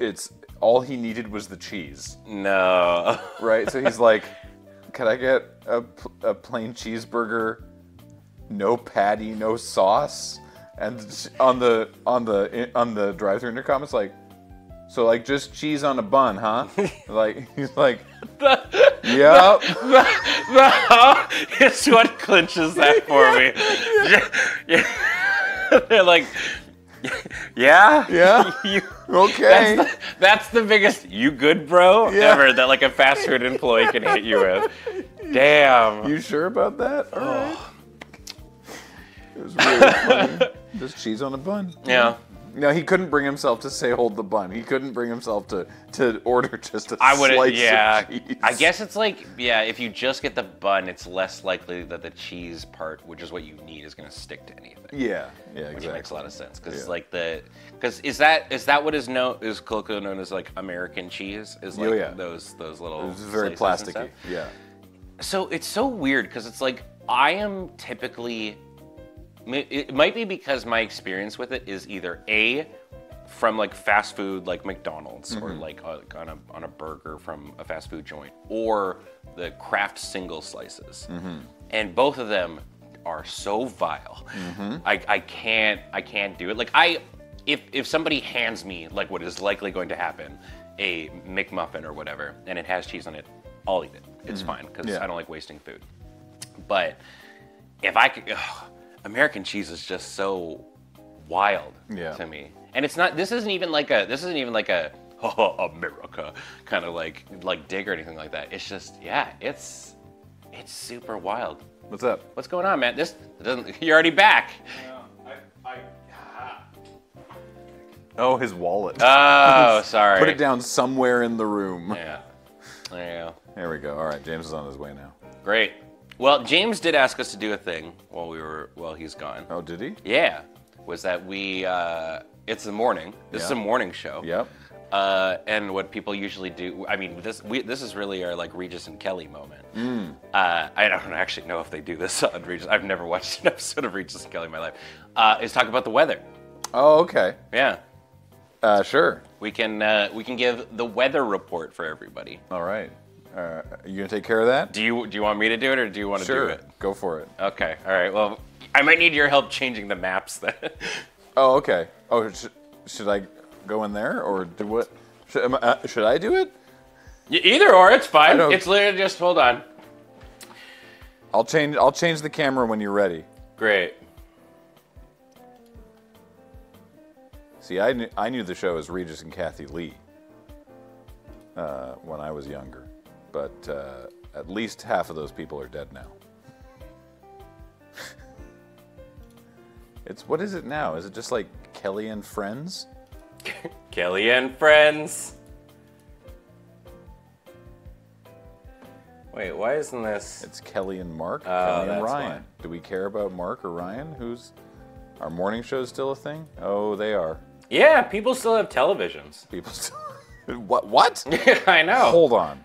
it's all he needed was the cheese, No. [LAUGHS] right? So he's like, "Can I get a, a plain cheeseburger, no patty, no sauce?" And on the on the on the drive-through intercom, it's like, "So like just cheese on a bun, huh?" [LAUGHS] like he's like, "Yep." it's what clinches that for [LAUGHS] me. Yeah. [LAUGHS] They're like, yeah, Yeah. You, Okay. that's, the, that's the biggest "you good, bro" Yeah. ever that like a fast food employee can hit you with. Damn. You sure about that? All right. It was really funny. Just cheese on a bun. yeah. No, he couldn't bring himself to say hold the bun. He couldn't bring himself to to order just a I would, slice yeah. of cheese. I guess it's like, yeah, if you just get the bun, it's less likely that the cheese part, which is what you need, is going to stick to anything. Yeah. Yeah. Which Exactly. makes a lot of sense because Yeah. like the because is that is that what is known is colloquially known as like American cheese is like Oh, yeah. those those little It's very plasticky. Yeah. So it's so weird because it's like I am typically. It might be because my experience with it is either a from like fast food like McDonald's or mm-hmm. like uh, on a on a burger from a fast food joint or the Kraft single slices, mm-hmm. and both of them are so vile. Mm-hmm. I, I can't I can't do it. Like I if if somebody hands me like what is likely going to happen, a McMuffin or whatever, and it has cheese on it, I'll eat it. It's fine because Yeah. I don't like wasting food. But if I could, ugh, American cheese is just so wild Yeah. to me. And it's not. This isn't even like a. This isn't even like a [LAUGHS] oh, America kind of like like dig or anything like that. It's just yeah. It's it's super wild. What's up? What's going on, man? This doesn't. [LAUGHS] You're already back. I, I, Oh, his wallet. Oh, [LAUGHS] sorry. Put it down somewhere in the room. Yeah. There you go. There we go. All right, James is on his way now. Great. Well, James did ask us to do a thing while we were while he's gone. Oh, did he? Yeah, was that we? Uh, it's the morning. This is Yeah. a morning show. Yep. Uh, and what people usually do, I mean, this we, this is really our like Regis and Kelly moment. Uh, I don't actually know if they do this [LAUGHS] on Regis. I've never watched an episode of Regis and Kelly in my life. Uh, is talk about the weather. Oh, okay. Yeah, Uh, sure. we can uh, we can give the weather report for everybody. All right. Uh, are you gonna take care of that? Do you do you want me to do it or do you want to sure. do it? Go for it. Okay, all right. Well, I might need your help changing the maps then. [LAUGHS] Oh, okay. Oh, sh- should I go in there or do what? Should, am I, uh, should I do it? Y- Either or, it's fine. It's literally just hold on. I'll change. I'll change the camera when you're ready. Great. See, I knew, I knew the show as Regis and Kathie Lee uh, when I was younger, but uh, at least half of those people are dead now. [LAUGHS] it's what is it now? Is it just like Kelly and Friends? [LAUGHS] Kelly and friends. Wait, why isn't this? It's Kelly and Mark. Oh, Kelly and that's Ryan. why. Do we care about Mark or Ryan? Who's our morning show is still a thing? Oh, they are. Yeah, people still have televisions. People still. [LAUGHS] what? What? I know. Hold on.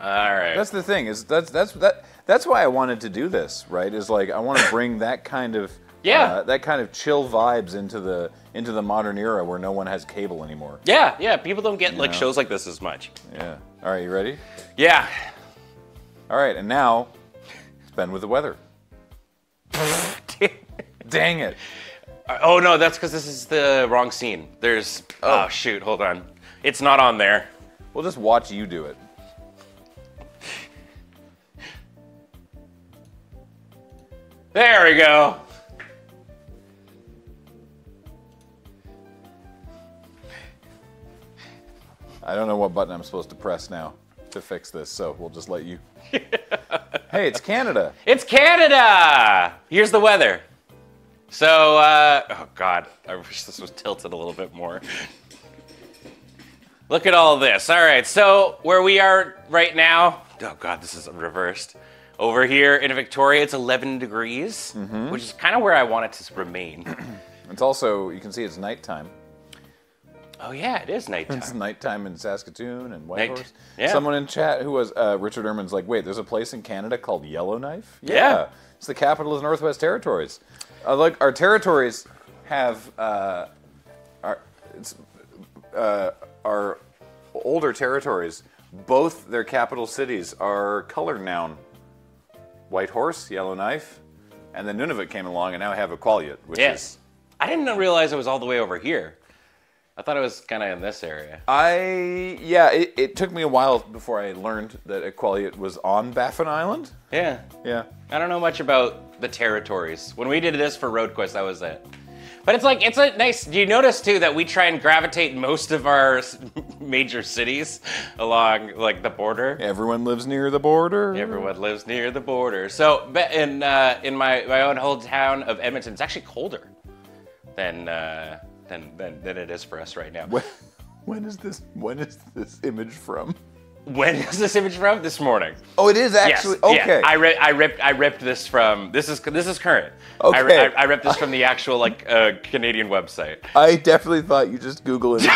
All right. That's the thing. Is that's that's that that's why I wanted to do this, right? Is like I want to bring that kind of Yeah. uh, that kind of chill vibes into the into the modern era where no one has cable anymore. yeah, yeah. People don't get like know. shows like this as much. Yeah. All right, you ready? Yeah. All right, and now it's Ben with the weather. [LAUGHS] Dang it! oh no, that's because this is the wrong scene. There's. Oh. Oh. shoot, hold on. It's not on there. We'll just watch you do it. There we go. I don't know what button I'm supposed to press now to fix this, so we'll just let you. [LAUGHS] hey, it's Canada. It's Canada. Here's the weather. So, uh, oh god, I wish this was tilted a little bit more. Look at all this. All right, so where we are right now, oh god, this is reversed. Over here in Victoria, it's 11 degrees, which is kind of where I want it to remain. [CLEARS THROAT] It's also you can see it's nighttime. oh yeah, it is nighttime. It's nighttime in Saskatoon and Whitehorse. yeah. Someone in chat who was uh, Richard Erman's like, wait, there's a place in Canada called Yellowknife. Yeah. it's the capital of the Northwest Territories. Uh, like our territories have uh, our it's uh, our older territories. Both their capital cities are colored now. Whitehorse, Yellowknife, and then Nunavut came along, and now I have Iqaluit, which Yes. is I didn't realize it was all the way over here. I thought it was kind of in this area. I yeah. It, it took me a while before I learned that Iqaluit was on Baffin Island. Yeah. Yeah. I don't know much about the territories. When we did this for Road Quest, that was it. But it's like it's a nice. Do you notice too that we try and gravitate most of our [LAUGHS] major cities along like the border? Everyone lives near the border. Everyone lives near the border. So in uh, in my my own hometown of Edmonton, it's actually colder than uh, than, than than it is for us right now. When, when is this? When is this image from? When is this image from? This morning. Oh, it is actually yes, okay. Yeah. I, ri- I ripped I ripped this from this is this is current. Okay. I, ri- I, I ripped this from the actual like uh, Canadian website. I definitely thought you just Google it. [LAUGHS]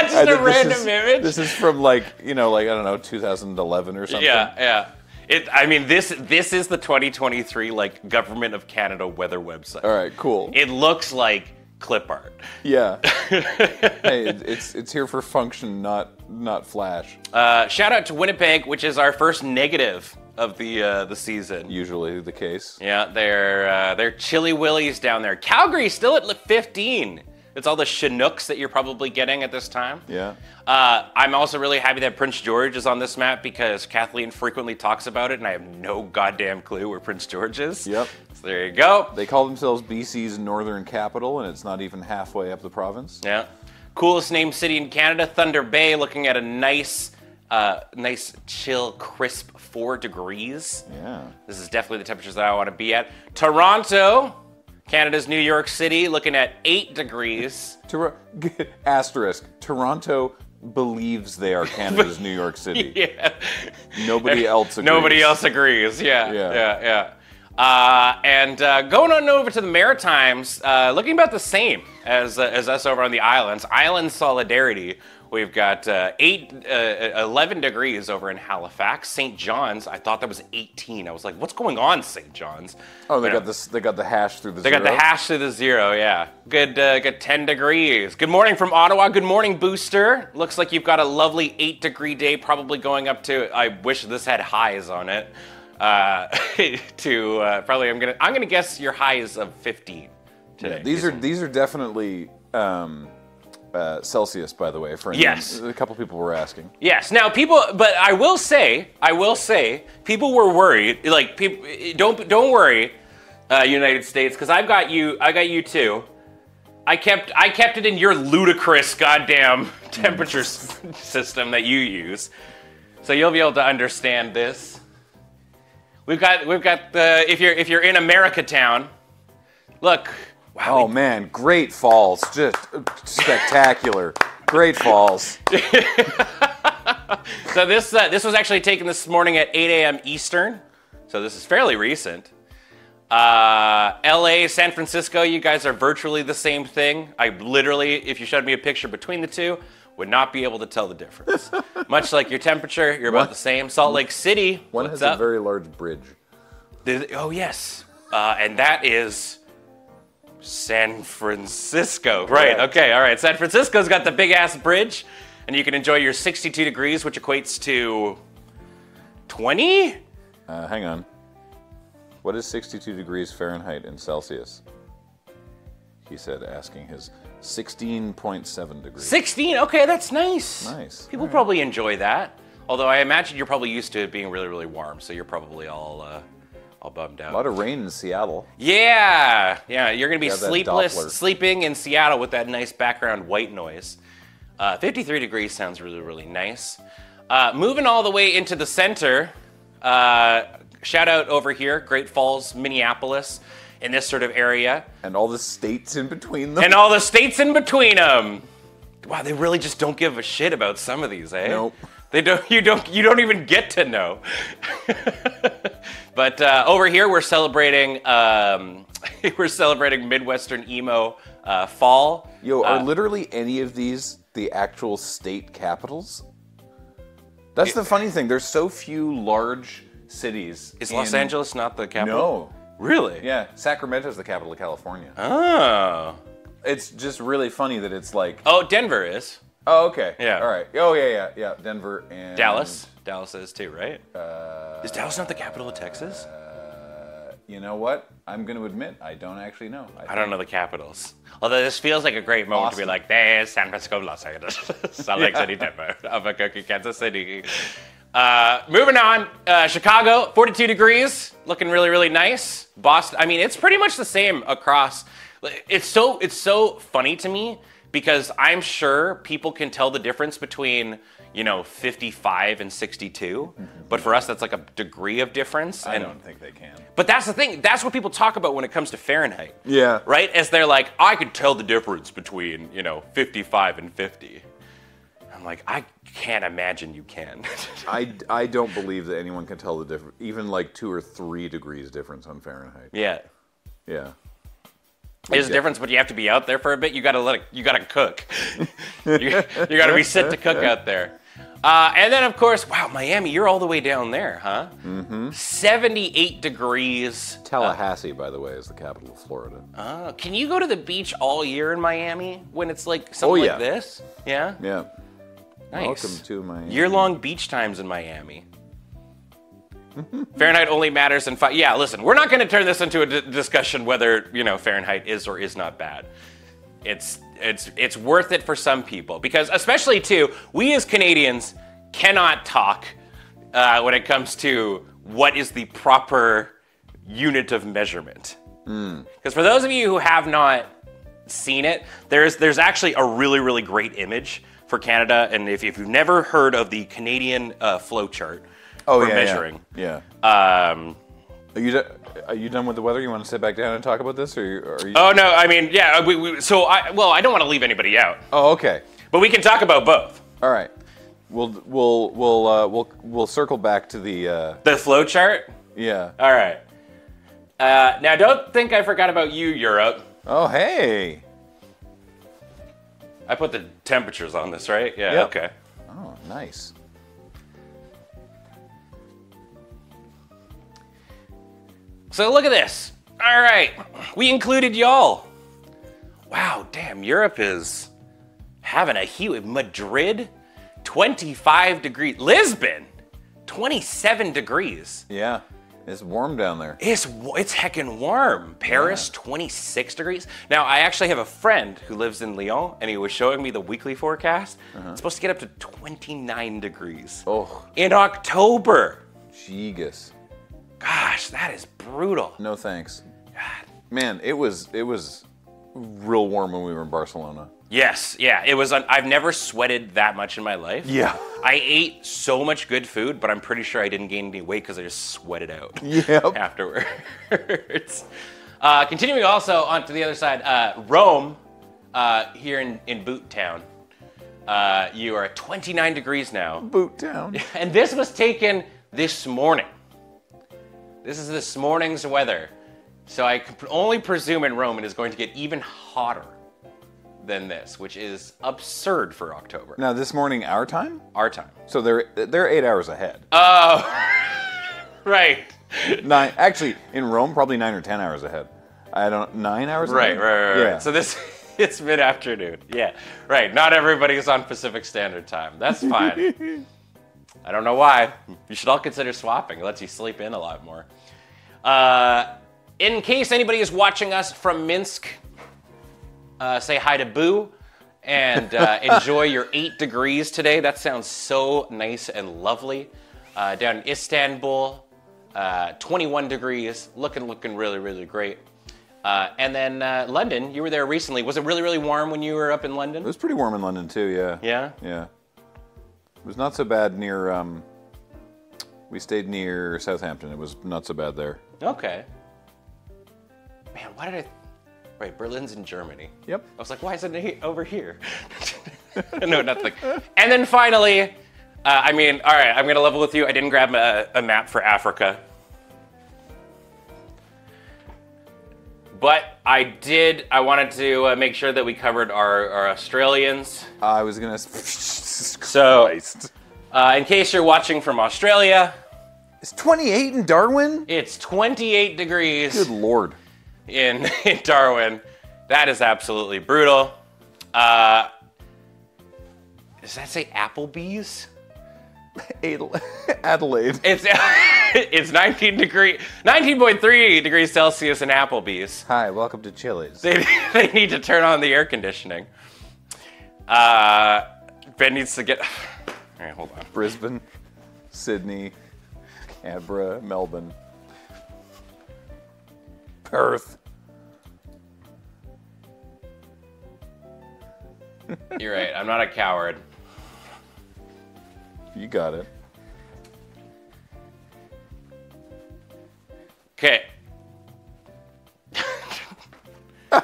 Just a random is- image. This is from like you know like I don't know 2011 or something. yeah, yeah. It. I mean this this is the 2023 like government of Canada weather website. All right. Cool. It looks like clip art. yeah. [LAUGHS] hey, it's it's here for function, not not flash. Uh, shout out to Winnipeg, which is our first negative of the uh, the season. Usually the case. Yeah, they're uh, they're chilly willies down there. Calgary still at 15. It's all the Chinooks that you're probably getting at this time. Yeah. Uh, I'm also really happy that Prince George is on this map because Kathleen frequently talks about it, and I have no goddamn clue where Prince George is. Yep. So there you go. They call themselves BC's northern capital, and it's not even halfway up the province. Yeah. Coolest named city in Canada, Thunder Bay, looking at a nice, uh, nice, chill, crisp four degrees. Yeah. This is definitely the temperatures that I want to be at. Toronto, Canada's New York City, looking at eight degrees. Tor- [LAUGHS] asterisk. Toronto believes they are Canada's [LAUGHS] New York City. Yeah. Nobody else [LAUGHS] agrees. Nobody else agrees. Yeah. Yeah. Yeah. Yeah. Uh, and uh, going on over to the Maritimes, uh, looking about the same as, uh, as us over on the islands. Island solidarity. We've got uh, eight, uh, 11 degrees over in Halifax. St. John's, I thought that was 18. I was like, what's going on, St. John's? Oh, they got this. They got the hash through the. They got the hash through the zero, yeah. Good, uh, good 10 degrees. Good morning from Ottawa. Good morning, Booster. Looks like you've got a lovely 8 degree day, probably going up to, I wish this had highs on it. Uh, [LAUGHS] to uh, probably, I'm gonna, I'm gonna guess your high is of 15 today. These are these are definitely um, uh, Celsius, by the way. For Yes. a couple people were asking. Yes. Now, people, but I will say, I will say, people were worried. Like, people, don't don't worry, uh, United States, because I've got you. I got you too. I kept I kept it in your ludicrous goddamn [LAUGHS] temperature [LAUGHS] system that you use, so you'll be able to understand this. We've got we've got the if you're if you're in America town, look. Wow. Oh man, great falls, just uh, spectacular. Great falls. [LAUGHS] So this uh, this was actually taken this morning at 8 a.m. Eastern. So this is fairly recent. Uh, L.A., San Francisco, you guys are virtually the same thing. I literally, if you showed me a picture between the two, would not be able to tell the difference. Much like your temperature, you're about One- the same. Salt Lake City, One has up? a very large bridge. Th- Oh yes, uh, and that is San Francisco. Right. Correct. Okay. All right. San Francisco's got the big ass bridge, and you can enjoy your 62 degrees, which equates to 20. Uh, hang on. What is 62 degrees Fahrenheit in Celsius? He said, asking his 16.7 degrees. 16. Okay, that's nice. Nice. People probably enjoy that. Although I imagine you're probably used to it being really, really warm, so you're probably all uh, all bummed out. A lot of rain in Seattle. Yeah, yeah, you're gonna be Yeah, sleepless, sleeping in Seattle with that nice background white noise. Uh, 53 degrees sounds really, really nice. Uh, moving all the way into the center, uh, shout out over here, Great Falls, Minneapolis, in this sort of area, And all the states in between them. and all the states in between them. Wow, they really just don't give a shit about some of these, eh? Nope. They don't. You don't. You don't even get to know. [LAUGHS] but uh, over here, we're celebrating. Um, [LAUGHS] we're celebrating Midwestern emo uh, fall. Yo, are Uh, literally any of these the actual state capitals? That's the funny thing. There's so few large cities. Is Los Angeles not the capital? No. Really? Yeah, Sacramento's the capital of California. Oh. It's just really funny that it's like, Oh, Denver is. oh, okay. Yeah. All right. Oh, yeah, yeah, yeah. Denver and Dallas. Dallas is too, right? Uh, is Dallas not the capital of Texas? uh, you know what? I'm going to admit I don't actually know. I don't know the capitals. Although this feels like a great moment to be like, there's San Francisco, Los Angeles, [LAUGHS] Salt Lake City, Denver, [LAUGHS] Albuquerque, Kansas City. Uh, moving on, uh, Chicago, 42 degrees, looking really, really nice. Boston, I mean, it's pretty much the same across. It's so, it's so funny to me because I'm sure people can tell the difference between, you know, 55 and 62. But for us, that's like a degree of difference. I and, don't think they can. But that's the thing. That's what people talk about when it comes to Fahrenheit Yeah. right? As they're like, I could tell the difference between, you know, 55 and 50. I'm like, I can't imagine you can. [LAUGHS] I, I don't believe that anyone can tell the difference, even like two or three degrees difference on Fahrenheit. yeah. Yeah. There's a difference, but you have to be out there for a bit. You gotta let it, you gotta cook. [LAUGHS] you, you gotta be set to cook out there. Uh, and then, of course, wow, Miami, you're all the way down there, huh? Mm-hmm. 78 degrees. Tallahassee, by the way, is the capital of Florida. Uh, can you go to the beach all year in Miami when it's like something Oh, yeah. like this? Yeah? Yeah. Nice. Welcome to Miami. Year long beach times in Miami. Fahrenheit only matters in five. Yeah, listen, we're not going to turn this into a d- discussion whether you know Fahrenheit is or is not bad. It's it's it's worth it for some people because especially too, we as Canadians cannot talk uh, when it comes to what is the proper unit of measurement. Because for those of you who have not seen it, there's there's actually a really really great image for Canada, and if, if you've never heard of the Canadian uh, flow chart oh, for yeah, measuring, Yeah. um, Are you, are you done with the weather? You want to sit back down and talk about this? Or you- are you. oh no, I mean yeah, we, we, so I well I don't want to leave anybody out, Oh, okay. but we can talk about both. All right. We'll we'll we'll uh, we'll we'll circle back to the uh, The flow chart, yeah. all right. Uh, now, don't think I forgot about you, Europe. Oh, hey. I put the temperatures on this, right? Yeah. Yep. Okay. Oh, nice. So look at this. All right, we included y'all. Wow, damn, Europe is having a heat. Madrid, 25 degrees. Lisbon, 27 degrees. Yeah, it's warm down there. It's it's heckin' warm. Paris, 26 degrees. Now, I actually have a friend who lives in Lyon, and he was showing me the weekly forecast. Uh-huh. It's supposed to get up to 29 degrees Oh, in October. jegus. Gosh, that is brutal. No thanks. Man, it was it was real warm when we were in Barcelona. Yes, yeah, it was. Un- I've never sweated that much in my life. Yeah. I ate so much good food, but I'm pretty sure I didn't gain any weight because I just sweated out [LAUGHS] Yep. afterwards. [LAUGHS] uh, continuing also on to the other side, uh, Rome, uh, here in, in Boot Town. Uh, you are at 29 degrees now. Boot town. [LAUGHS] And this was taken this morning. This is this morning's weather. So I can only presume in Rome it is going to get even hotter than this, which is absurd for October. Now this morning our time, Our time. so they're they're eight hours ahead. Oh, [LAUGHS] right. nine, actually, in Rome, probably nine or ten hours ahead. I don't nine hours. Right, ahead? right, right, right. Yeah. So this [LAUGHS] it's mid afternoon. Yeah, right. Not everybody's on Pacific Standard Time. That's fine. [LAUGHS] I don't know why. You should all consider swapping. It lets you sleep in a lot more. Uh, in case anybody is watching us from Minsk, uh, say hi to Boo and uh, [LAUGHS] enjoy your eight degrees today. That sounds so nice and lovely. Uh, down in Istanbul, uh, 21 degrees, looking looking really really great. Uh, and then uh, London, you were there recently. Was it really really warm when you were up in London? It was pretty warm in London too. Yeah. Yeah. Yeah. It was not so bad near. Um, we stayed near Southampton. It was not so bad there. Okay. Man, why did I? Right, Berlin's in Germany. Yep. I was like, why isn't it over here? [LAUGHS] no, nothing. And then finally, uh, I mean, all right, I'm gonna level with you. I didn't grab a, a map for Africa, but I did. I wanted to uh, make sure that we covered our, our Australians. I was gonna. [LAUGHS] So, uh, in case you're watching from Australia, It's 28 in Darwin. it's 28 degrees. Good lord. In, [LAUGHS] in Darwin. That is absolutely brutal. Uh, does that say Applebee's? [LAUGHS] [LAUGHS] Adelaide. It's it's 19 degree 19.3 degrees Celsius in Applebee's. Hi, welcome to Chili's. They, they need to turn on the air conditioning. Uh, ben needs to get. [SIGHS] All right, hold on. Brisbane, Sydney, Canberra, Melbourne, Perth. You're right. I'm not a coward. You got it. Okay. [LAUGHS]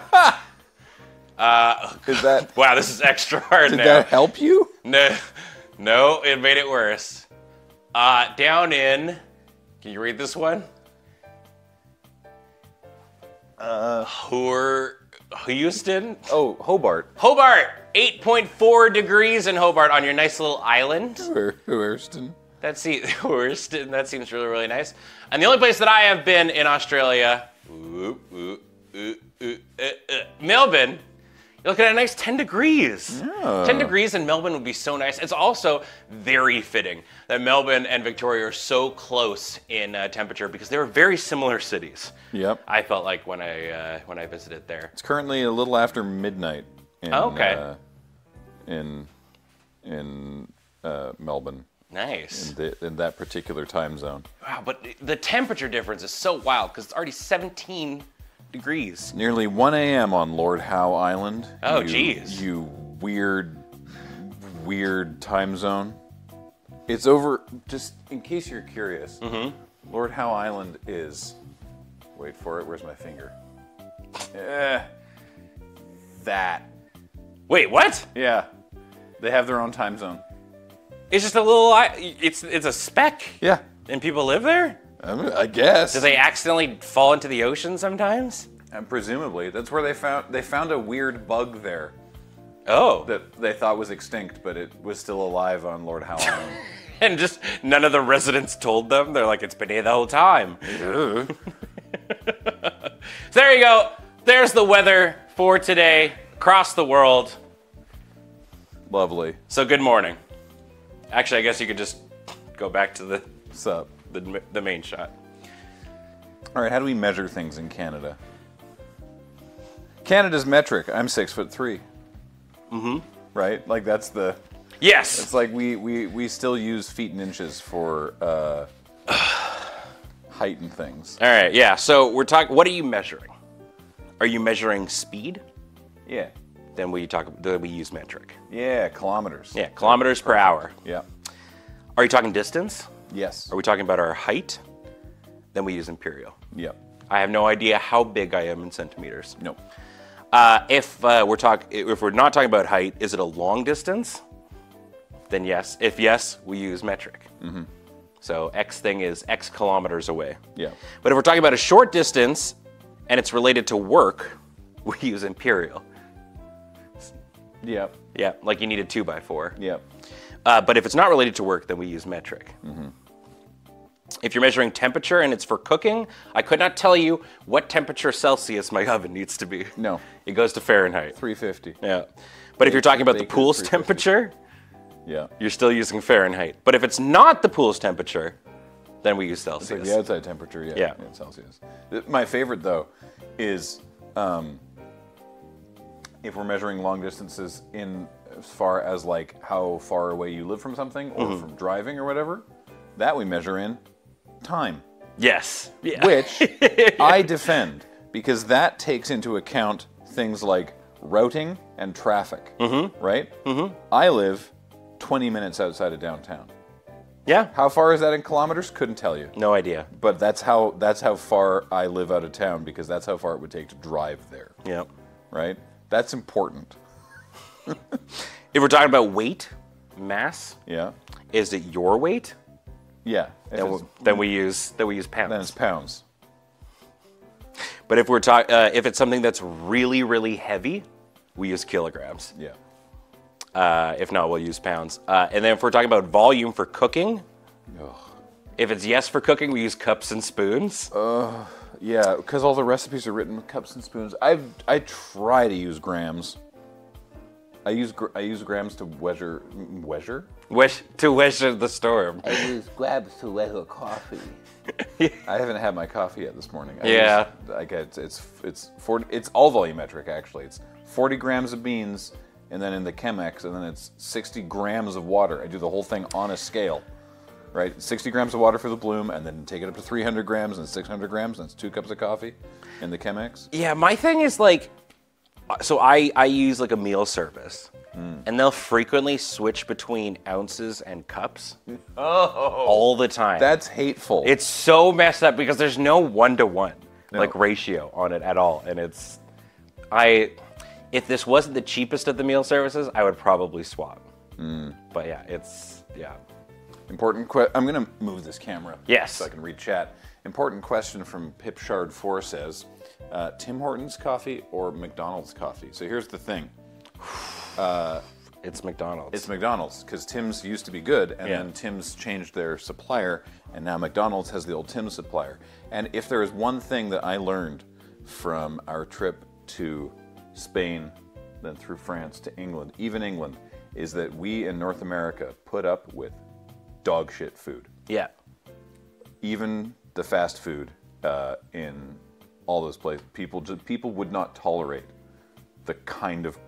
uh, Is that [LAUGHS] Wow, this is extra hard did now. that help you? No, no, it made it worse. Uh, down in, can you read this one? Uh, Hoor, Houston, Oh, Hobart. Hobart, 8.4 degrees in Hobart on your nice little island. Hurston. That's [LAUGHS] worst, that seems really, really nice. And the only place that I have been in Australia, ooh, ooh, ooh, uh, uh, Melbourne. You're looking at a nice 10 degrees. 10 degrees in Melbourne would be so nice. It's also very fitting that Melbourne and Victoria are so close in uh, temperature because they were very similar cities. Yep. I felt like when I uh, when I visited there. It's currently a little after midnight. In, Oh, okay. Uh, in in uh, Melbourne, Nice. in, the, in that particular time zone. Wow, but the temperature difference is so wild because it's already 17 degrees. Nearly 1 a.m. on Lord Howe Island. Oh, you. You weird, weird time zone. It's over, just in case you're curious, Mm-hmm. Lord Howe Island is, wait for it, where's my finger? Eh, that. Wait, what? Yeah. They have their own time zone. It's just a little. It's it's a speck, Yeah. and people live there. I, mean, I guess. Do they accidentally fall into the ocean sometimes? And presumably, that's where they found they found a weird bug there Oh. that they thought was extinct, but it was still alive on Lord Halloran. [LAUGHS] and just none of the residents told them. They're like, it's been here the whole time. [LAUGHS] so there you go. There's the weather for today across the world. Lovely. So good morning. Actually, I guess you could just go back to the What's up? the, the main shot. All right, how do we measure things in Canada? Canada's metric. I'm six foot 3 Mm-hmm. Right? Like that's the. Yes. It's like we we we still use feet and inches for uh, [SIGHS] height and things. All right. Yeah. So we're talking. What are you measuring? Are you measuring speed? Yeah. Then we talk. Then we use metric. Yeah, kilometers. Yeah, kilometers per hour. Yeah. Are you talking distance? Yes. Are we talking about our height? Then we use imperial. Yeah. I have no idea how big I am in centimeters. No. Uh, if uh, we're talk, if we're not talking about height, is it a long distance? Then yes. If yes, we use metric. Mm-hmm. So x thing is x kilometers away. Yeah. But if we're talking about a short distance and it's related to work, [LAUGHS] we use imperial. Yeah. Yeah, like you need a two by four. Yeah. Uh, but if it's not related to work, then we use metric. If you're measuring temperature and it's for cooking, I could not tell you what temperature Celsius my [LAUGHS] oven needs to be. No. It goes to Fahrenheit. 350. Yeah. But if you're talking about the pool's temperature, Yeah. you're still using Fahrenheit. But if it's not the pool's temperature, then we use It's like Celsius. the outside temperature, yeah. Yeah. Celsius. My favorite though is um, if we're measuring long distances in as far as like how far away you live from something or Mm-hmm. from driving or whatever. That we measure in time, Yes. Yeah. which [LAUGHS] I defend because that takes into account things like routing and traffic. Mm-hmm. Right. Mm-hmm. I live 20 minutes outside of downtown. Yeah. How far is that in kilometers? Couldn't tell you. No idea. But that's how that's how far I live out of town because that's how far it would take to drive there, Yeah. right? That's important. [LAUGHS] If we're talking about weight, mass, Yeah. is it your weight? Yeah. Then, we, then we use then we use pounds. then it's pounds. But if we're talking, uh, if it's something that's really, really heavy, we use kilograms. Yeah. Uh, if not, we'll use pounds. Uh, and then if we're talking about volume for cooking, Ugh. if it's yes for cooking, we use cups and spoons. Yeah, because all the recipes are written with cups and spoons. I've I try to use grams. I use gr- I use grams to measure measure. Wish to measure the storm. I use grams to measure coffee. [LAUGHS] I haven't had my coffee yet this morning. I Yeah. use- like it's it's it's 40, it's all volumetric actually. It's 40 grams of beans, and then in the Chemex, and then it's 60 grams of water. I do the whole thing on a scale, right? 60 grams of water for the bloom, and then take it up to 300 grams, and 600 grams, and it's two cups of coffee in the Chemex. Yeah, my thing is like, so I I use like a meal service, and they'll frequently switch between ounces and cups [LAUGHS] oh, all the time. That's hateful. It's so messed up because there's no one to one like ratio on it at all, and it's I if this wasn't the cheapest of the meal services, I would probably swap. Mm. But yeah, it's yeah. Important que- I'm going to move this camera. Yes. So I can read chat. Important question from Pipshard4 says uh, Tim Hortons coffee or McDonald's coffee? So here's the thing [SIGHS] It's McDonald's. it's McDonald's because Tim's used to be good and Yeah. then Tim's changed their supplier and now McDonald's has the old Tim's supplier. And if there is one thing that I learned from our trip to Spain, then through France to England, even England, is that we in North America put up with dog shit food. yeah. even the fast food uh, in all those places, people just, people would not tolerate the kind of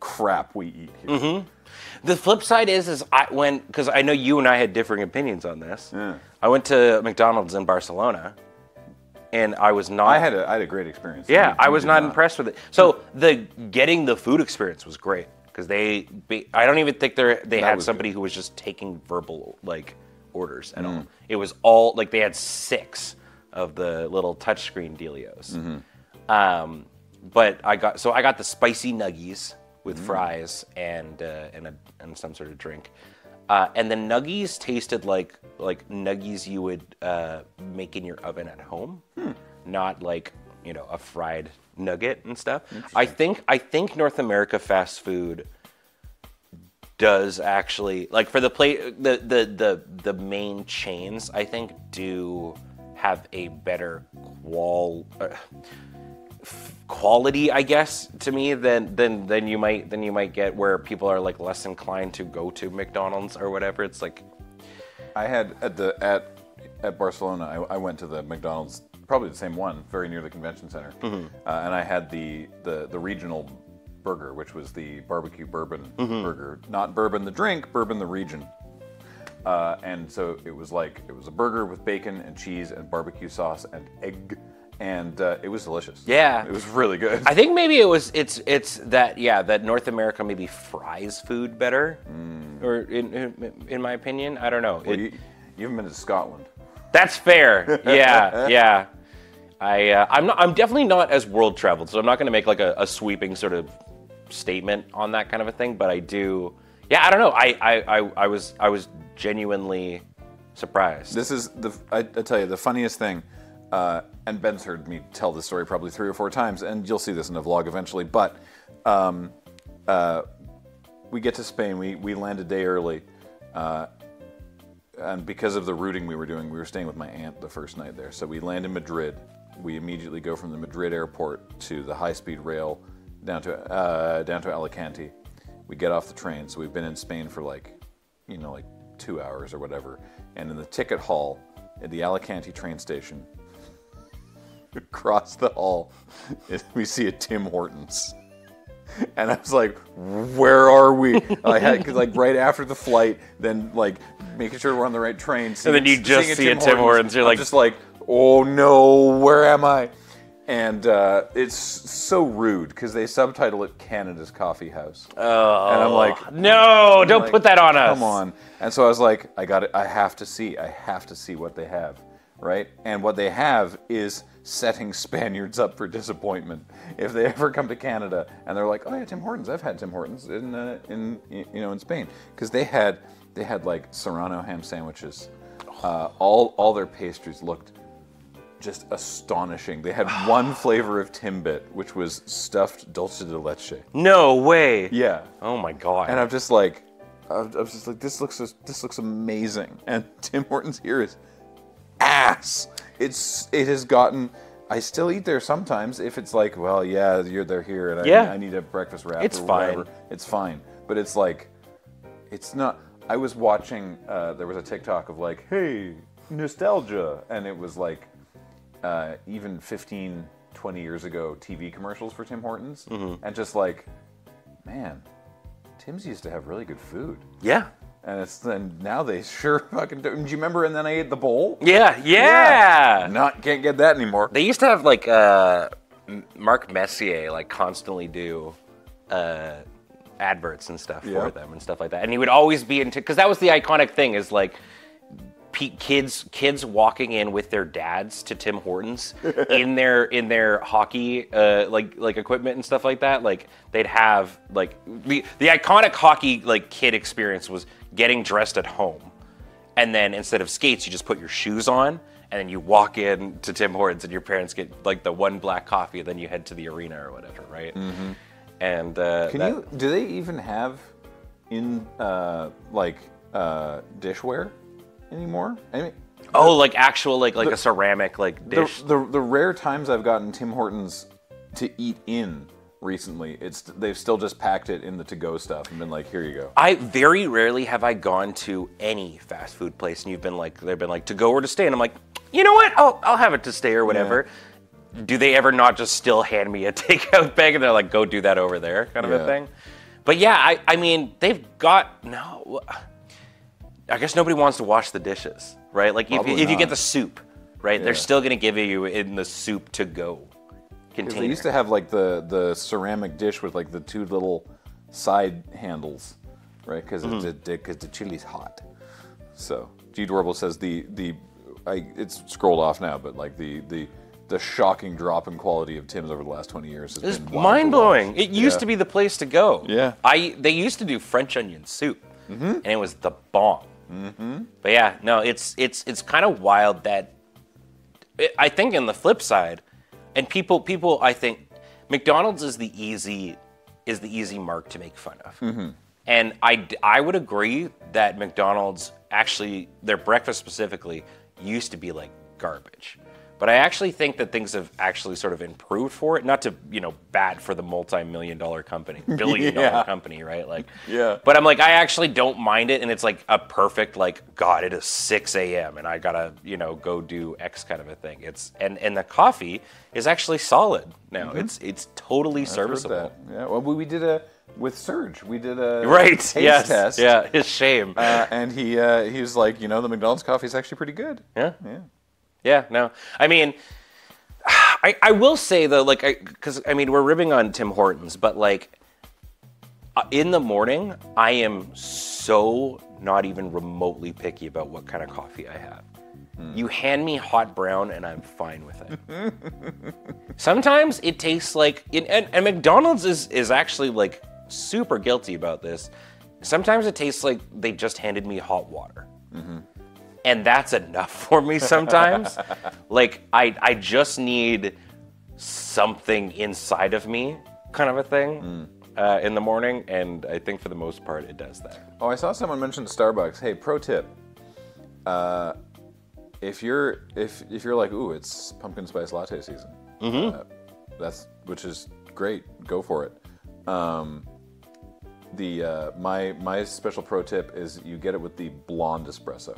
crap we eat here. Mm-hmm. The flip side is, is I when because I know you and I had differing opinions on this. Yeah. I went to McDonald's in Barcelona, and I was not. I had a I had a great experience. Yeah, You- I was did not, impressed with it. So the getting the food experience was great because they. Be, I don't even think they they had somebody who was just taking verbal like orders at all. It was all like they had six of the little touchscreen dealios. Um, but I got so I got the spicy nuggies with fries and uh, and a, and some sort of drink. uh, and the nuggies tasted like like nuggies you would uh, make in your oven at home, not like you know a fried nugget and stuff. I think I think North America fast food does actually like for the plate the the the the main chains I think do have a better qual uh, quality I guess to me than than than you might than you might get where people are like less inclined to go to McDonald's or whatever it's like I had at the at at Barcelona. I, I went to the McDonald's, probably the same one, very near the convention center, uh, and I had the, the the regional burger, which was the barbecue bourbon burger, not bourbon the drink, bourbon the region. Uh, and so it was like it was a burger with bacon and cheese and barbecue sauce and egg, and uh, it was delicious. Yeah. it was really good. I think maybe it was it's it's that yeah that North America maybe fries food better or in, in in my opinion I don't know Well, It- you, you haven't been to Scotland. That's fair. [LAUGHS] Yeah, yeah. I uh, I'm not I'm definitely not as world traveled, so I'm not going to make like a, a sweeping sort of statement on that kind of a thing. But I do. Yeah, I don't know. I I, I, I was I was genuinely surprised. This is the I, I tell you the funniest thing, uh, and Ben's heard me tell this story probably three or four times, and you'll see this in the vlog eventually. But um, uh, we get to Spain, we we land a day early, uh, and because of the routing we were doing, we were staying with my aunt the first night there. So we land in Madrid. We immediately go from the Madrid airport to the high-speed rail down to uh, down to Alicante. We get off the train, so we've been in Spain for like, you know, like two hours or whatever. And in the ticket hall at the Alicante train station, [LAUGHS] across the hall, we see a Tim Hortons. And I was like, "Where are we?" I had cause like right after the flight, then like making sure we're on the right train. And then you just see a Tim Hortons, you're I'm like- just like, "Oh no, where am I?" And uh, it's so rude because they subtitle it Canada's Coffee House. oh, and I'm like, no, don't like, put that on us. Come on. And so I was like, I got it. I have to see. I have to see what they have, right? And what they have is setting [LAUGHS] Spaniards up for disappointment if they ever come to Canada and they're like, oh yeah, Tim Hortons. I've had Tim Hortons in uh, in you know in Spain because they had they had like Serrano ham sandwiches. Uh, all all their pastries looked just astonishing. They had [SIGHS] one flavor of Timbit, which was stuffed dulce de leche. No way. Yeah. Oh my god. And I'm just like, I was just like, this looks this looks amazing. And [LAUGHS] Tim Hortons here is ass. It's it has gotten. I still eat there sometimes if it's like, well, yeah, you're they're here, and I, Yeah. I need a breakfast wrap. It's or fine. Whatever. It's fine, but it's like, it's not. I was watching. Uh, there was a TikTok of like, hey, nostalgia, and it was like, uh, even 15, 20 years ago, TV commercials for Tim Hortons, Mm-hmm. and just like, man, Tim's used to have really good food. yeah. And it's and now they [LAUGHS] sure fucking do. Do you remember? And then I ate the bowl. Yeah. Yeah. Not can't get that anymore. They used to have like uh, Mark Messier like constantly do uh, adverts and stuff Yeah. for them and stuff like that, and he would always be into because that was the iconic thing is like kids kids walking in with their dads to Tim Hortons [LAUGHS] in their in their hockey uh, like like equipment and stuff like that. Like they'd have like the the iconic hockey like kid experience was getting dressed at home and then instead of skates, you just put your shoes on, and then you walk in to Tim Hortons, and your parents get like the one black coffee, and then you head to the arena or whatever, right? Mm-hmm. And uh, Can that- you? Do they even have in uh, like uh, dishware anymore? I mean, oh, like actual like like a ceramic like dish. the the rare times I've gotten Tim Hortons to eat in recently, it's they've still just packed it in the to-go stuff and been like, here you go. I very rarely have I gone to any fast food place, and you've been like they've been like to go or to stay, and I'm like, you know what? I'll I'll have it to stay or whatever. Do they ever not just still hand me a [LAUGHS] takeout bag and they're like, go do that over there, kind of Yeah. a thing? But yeah, I I mean they've got no. I guess nobody wants to wash the dishes, right? Like if, you- if you get the soup, right? They're still gonna give you in the soup to go container. They used to have like the the ceramic dish with like the two little side handles, right? Because Mm-hmm. the because the chili's hot. So G Dwarble says the the I it's scrolled off now, but like the the the shocking drop in quality of Tim's over the last twenty years has It's mind blowing. It used Yeah. to be the place to go. Yeah. I they used to do French onion soup. and it was the bomb. Mm-hmm. But yeah, no, it's it's it's kind of wild that I think in the flip side, and people people I think McDonald's is the easy is the easy mark to make fun of. And I, I would agree that McDonald's actually their breakfast specifically used to be like garbage. But I actually think that things have actually sort of improved for it. Not to you know bad for the multi-million dollar company, [LAUGHS] billion dollar Yeah. company, right? Like, Yeah. But I'm like, I actually don't mind it, and it's like a perfect like, God, it is 6 a.m. and I gotta you know go do X kind of a thing. It's and and the coffee is actually solid now. It's it's totally Mm-hmm. Heard serviceable. that. Yeah. Well, we we did a with Serge. We did a Right? taste yes. test. Yeah. [LAUGHS] His shame. Uh, and he uh, he was like, you know, the McDonald's coffee is actually pretty good. Yeah. Yeah. Yeah, no. I mean, [SIGHS] I, I will say though, like, because I, mean, we're ribbing on Tim Hortons, but like, uh, in the morning, I am so not even remotely picky about what kind of coffee I have. You hand me hot brown, and I'm fine with it. [LAUGHS] Sometimes it tastes like, and, and, and McDonald's is is actually like super guilty about this. Sometimes it tastes like they just handed me hot water and that's enough [LAUGHS] for me sometimes. like I I just need something inside of me, kind of a thing, uh, in the morning, and I think for the most part it does that. Oh, I saw someone mention Starbucks. Hey, pro tip. Uh, if you're if if you're like, ooh, it's pumpkin spice latte season. Uh, that's which is great. Go for it. Um, the uh, my my special pro tip is you get it with the blonde espresso.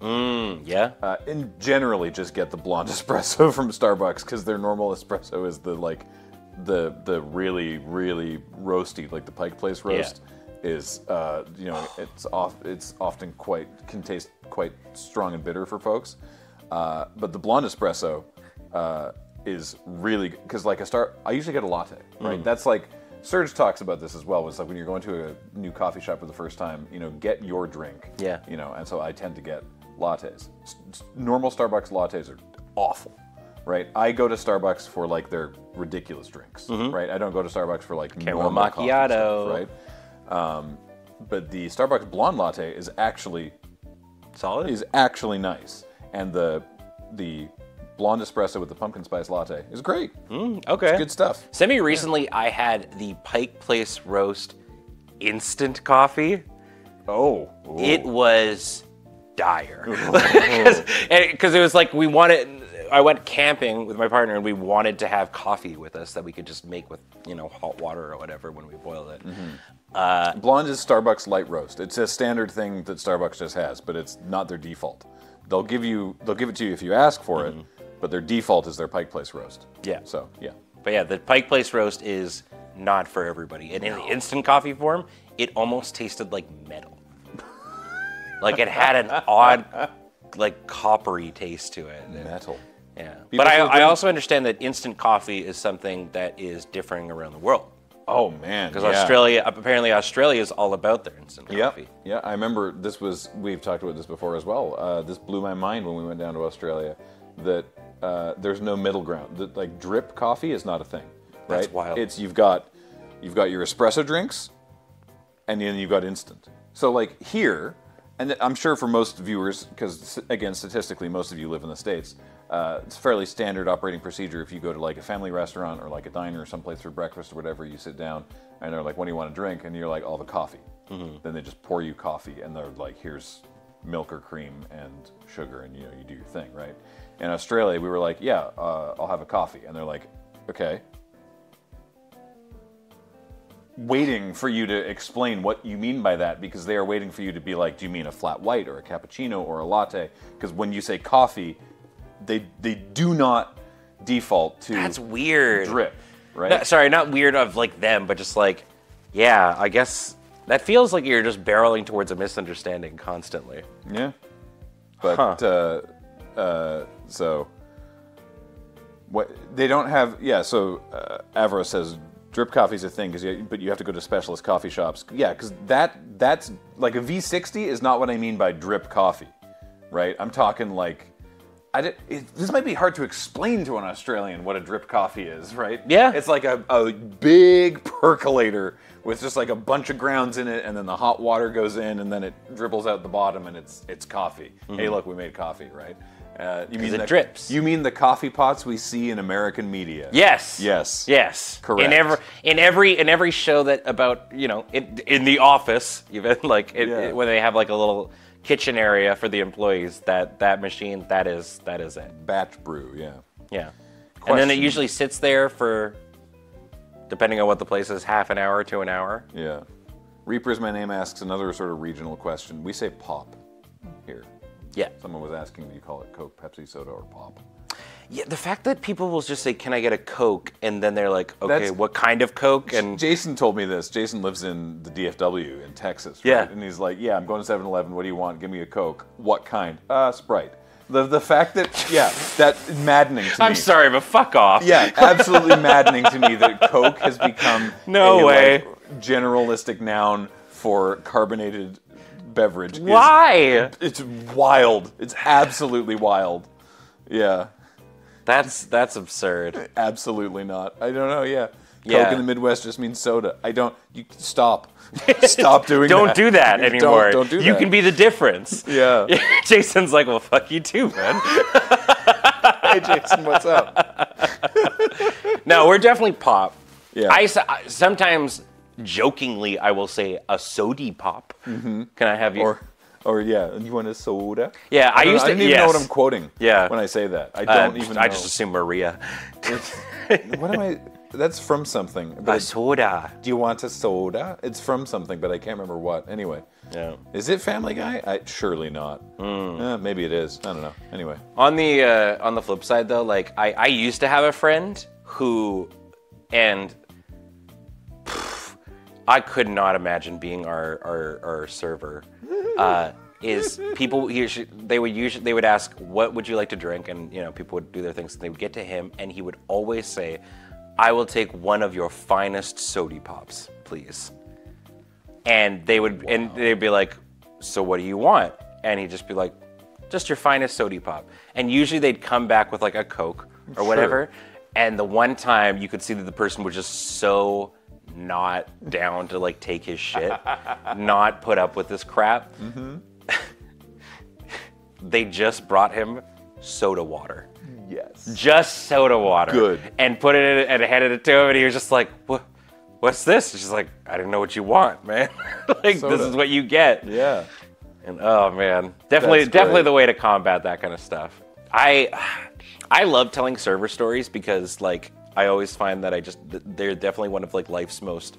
Mm, yeah. Uh, and generally, just get the blonde [LAUGHS] espresso from Starbucks because their normal espresso is the like the the really really roasty, like the Pike Place roast. Is uh, you know it's off it's often quite can taste quite strong and bitter for folks, uh, but the blonde espresso uh, is really because like a star I usually get a latte right that's like Serge talks about this as well It's like when you're going to a new coffee shop for the first time you know get your drink Yeah. you know, and so I tend to get lattes. S- normal Starbucks lattes are awful, right? I go to Starbucks for like their ridiculous drinks, right? I don't go to Starbucks for like Caramel normal coffee macchiato. stuff, right? Um, but the Starbucks blonde latte is actually Solid. is actually nice, and the the blonde espresso with the pumpkin spice latte is great. okay. Good stuff. Semi recently, I had the Pike Place roast instant coffee. Oh, It was dire [LAUGHS] [LAUGHS] because it was like we wanted. I went camping with my partner and we wanted to have coffee with us that we could just make with you know hot water or whatever when we boiled it. Mm-hmm. Uh, Blonde is Starbucks light roast. It's a standard thing that Starbucks just has, but it's not their default. They'll give you they'll give it to you if you ask for it, mm-hmm. but their default is their Pike Place roast. Yeah. So yeah. But yeah, the Pike Place roast is not for everybody. And in the instant coffee form, it almost tasted like metal. Like it had an odd, like coppery taste to it. Metal. Yeah. People but I, I also understand that instant coffee is something that is differing around the world. Oh man. Because yeah. Australia, apparently Australia is all about their instant coffee. yeah. I remember this was we've talked about this before as well. Uh, this blew my mind when we went down to Australia. That uh, there's no middle ground. That like drip coffee is not a thing. Right? That's wild. It's you've got you've got your espresso drinks, and then you've got instant. So like here, and I'm sure for most viewers, because again, statistically, most of you live in the states. Uh, it's fairly standard operating procedure. If you go to like a family restaurant or like a diner or someplace for breakfast or whatever, you sit down and they're like, "What do you want to drink?" And you're like, all the coffee." Then they just pour you coffee and they're like, "Here's milk or cream and sugar," and you know you do your thing, right? In Australia, we were like, "Yeah, uh, I'll have a coffee," and they're like, "Okay." Waiting for you to explain what you mean by that because they are waiting for you to be like, do you mean a flat white or a cappuccino or a latte? Because when you say coffee, they they do not default to That's weird. drip, right? No, sorry, not weird of like them, but just like, yeah, I guess that feels like you're just barreling towards a misunderstanding constantly. Yeah. But uh, uh, so what they don't have? Yeah. So uh, Avro says drip coffee is a thing, because but you have to go to specialist coffee shops. Yeah, because that that's like a V60 is not what I mean by drip coffee, right? I'm talking like I did, it, this might be hard to explain to an Australian what a drip coffee is, right? Yeah. It's like a, a big percolator with just like a bunch of grounds in it, and then the hot water goes in, and then it dribbles out the bottom, and it's it's coffee. Mm-hmm. Hey, look, we made coffee, right? Uh, you mean it the, drips. You mean the coffee pots we see in American media? Yes. Yes. Yes. Correct. In every in every in every show that about you know in, in the office even [LAUGHS] like it, Yeah. it- when they have like a little kitchen area for the employees that that machine that is that is it. Batch brew, yeah. Yeah. And then it usually sits there for depending on what the place is half an hour to an hour. Yeah. Reaper's my name asks another sort of regional question. We say pop here. Yeah. Someone was asking, do you call it Coke, Pepsi, soda, or pop? Yeah, the fact that people will just say, "Can I get a Coke?" and then they're like, "Okay, That's- what kind of Coke?" and Jason told me this. Jason lives in the DFW in Texas. Right? Yeah. And he's like, yeah, I'm going to 7 Eleven. What do you want? Give me a Coke. What kind? Uh, Sprite. The, the fact that, yeah, that maddening to me. I'm sorry, but fuck off. Yeah, absolutely maddening to me that Coke has become [LAUGHS] No a, way. like, generalistic noun for carbonated beverage. is- Why? it's wild. It's absolutely wild. Yeah, That's that's absurd. absolutely not. I don't know. Yeah, Coke in the Midwest just means soda. I don't. You stop. [LAUGHS] Stop [LAUGHS] doing Don't that. do that Don't- anymore. Don't, do You that. can be the difference. Yeah. [LAUGHS] Jason's like, well, fuck you too, man. hey, Jason, what's up? no, we're definitely pop. Yeah. I sometimes jokingly I will say a sody pop. Can I have you? Or, or yeah, you want a soda? yeah, I, don't used know, to. I don't even know what. I'm quoting. Yeah. When I say that, I Uh, don't even. I know. just assume Maria. [LAUGHS] What am I? That's from something. But A I- soda. do you want a soda? It's from something, but I can't remember what. Anyway, Yeah. is it Family Guy? I, surely not. Hmm. Eh, maybe it is. I don't know. Anyway, On the uh, on the flip side, though, like I, I used to have a friend who, and I could not imagine being our our, our server. Uh, [LAUGHS] is people they would usually they would ask what would you like to drink? And you know people would do their things and they would get to him and he would always say I will take one of your finest sody pops please. And they would and they'd be like so what do you want? And he'd just be like just your finest sody pop. And usually they'd come back with like a coke or whatever and the one time you could see that the person was just so not down to like take his shit not put up with this crap mm-hmm. [LAUGHS] they just brought him soda water yes. just soda water. Good. And put it in and handed it to him, and he was just like, "What? What's this?" She's like, "I didn't know what you want, man. [LAUGHS] like Soda. this is what you get." Yeah. And oh man, definitely, That's definitely great. the way to combat that kind of stuff. I, I love telling server stories because like I always find that I just they're definitely one of like life's most.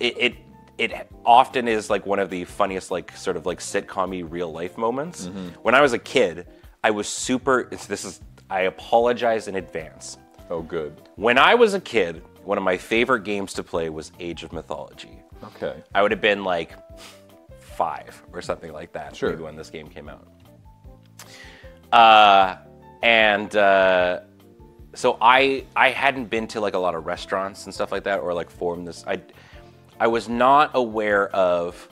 It it, it often is like one of the funniest like sort of like sitcom real life moments. Mm-hmm. When I was a kid, I was super. It's, this is I apologize in advance. Oh, good. When I was a kid, one of my favorite games to play was Age of Mythology. Okay. I would have been like five or something like that, Sure. maybe when this game came out. Uh, and uh, so I I hadn't been to like a lot of restaurants and stuff like that, or like formed this. I I was not aware of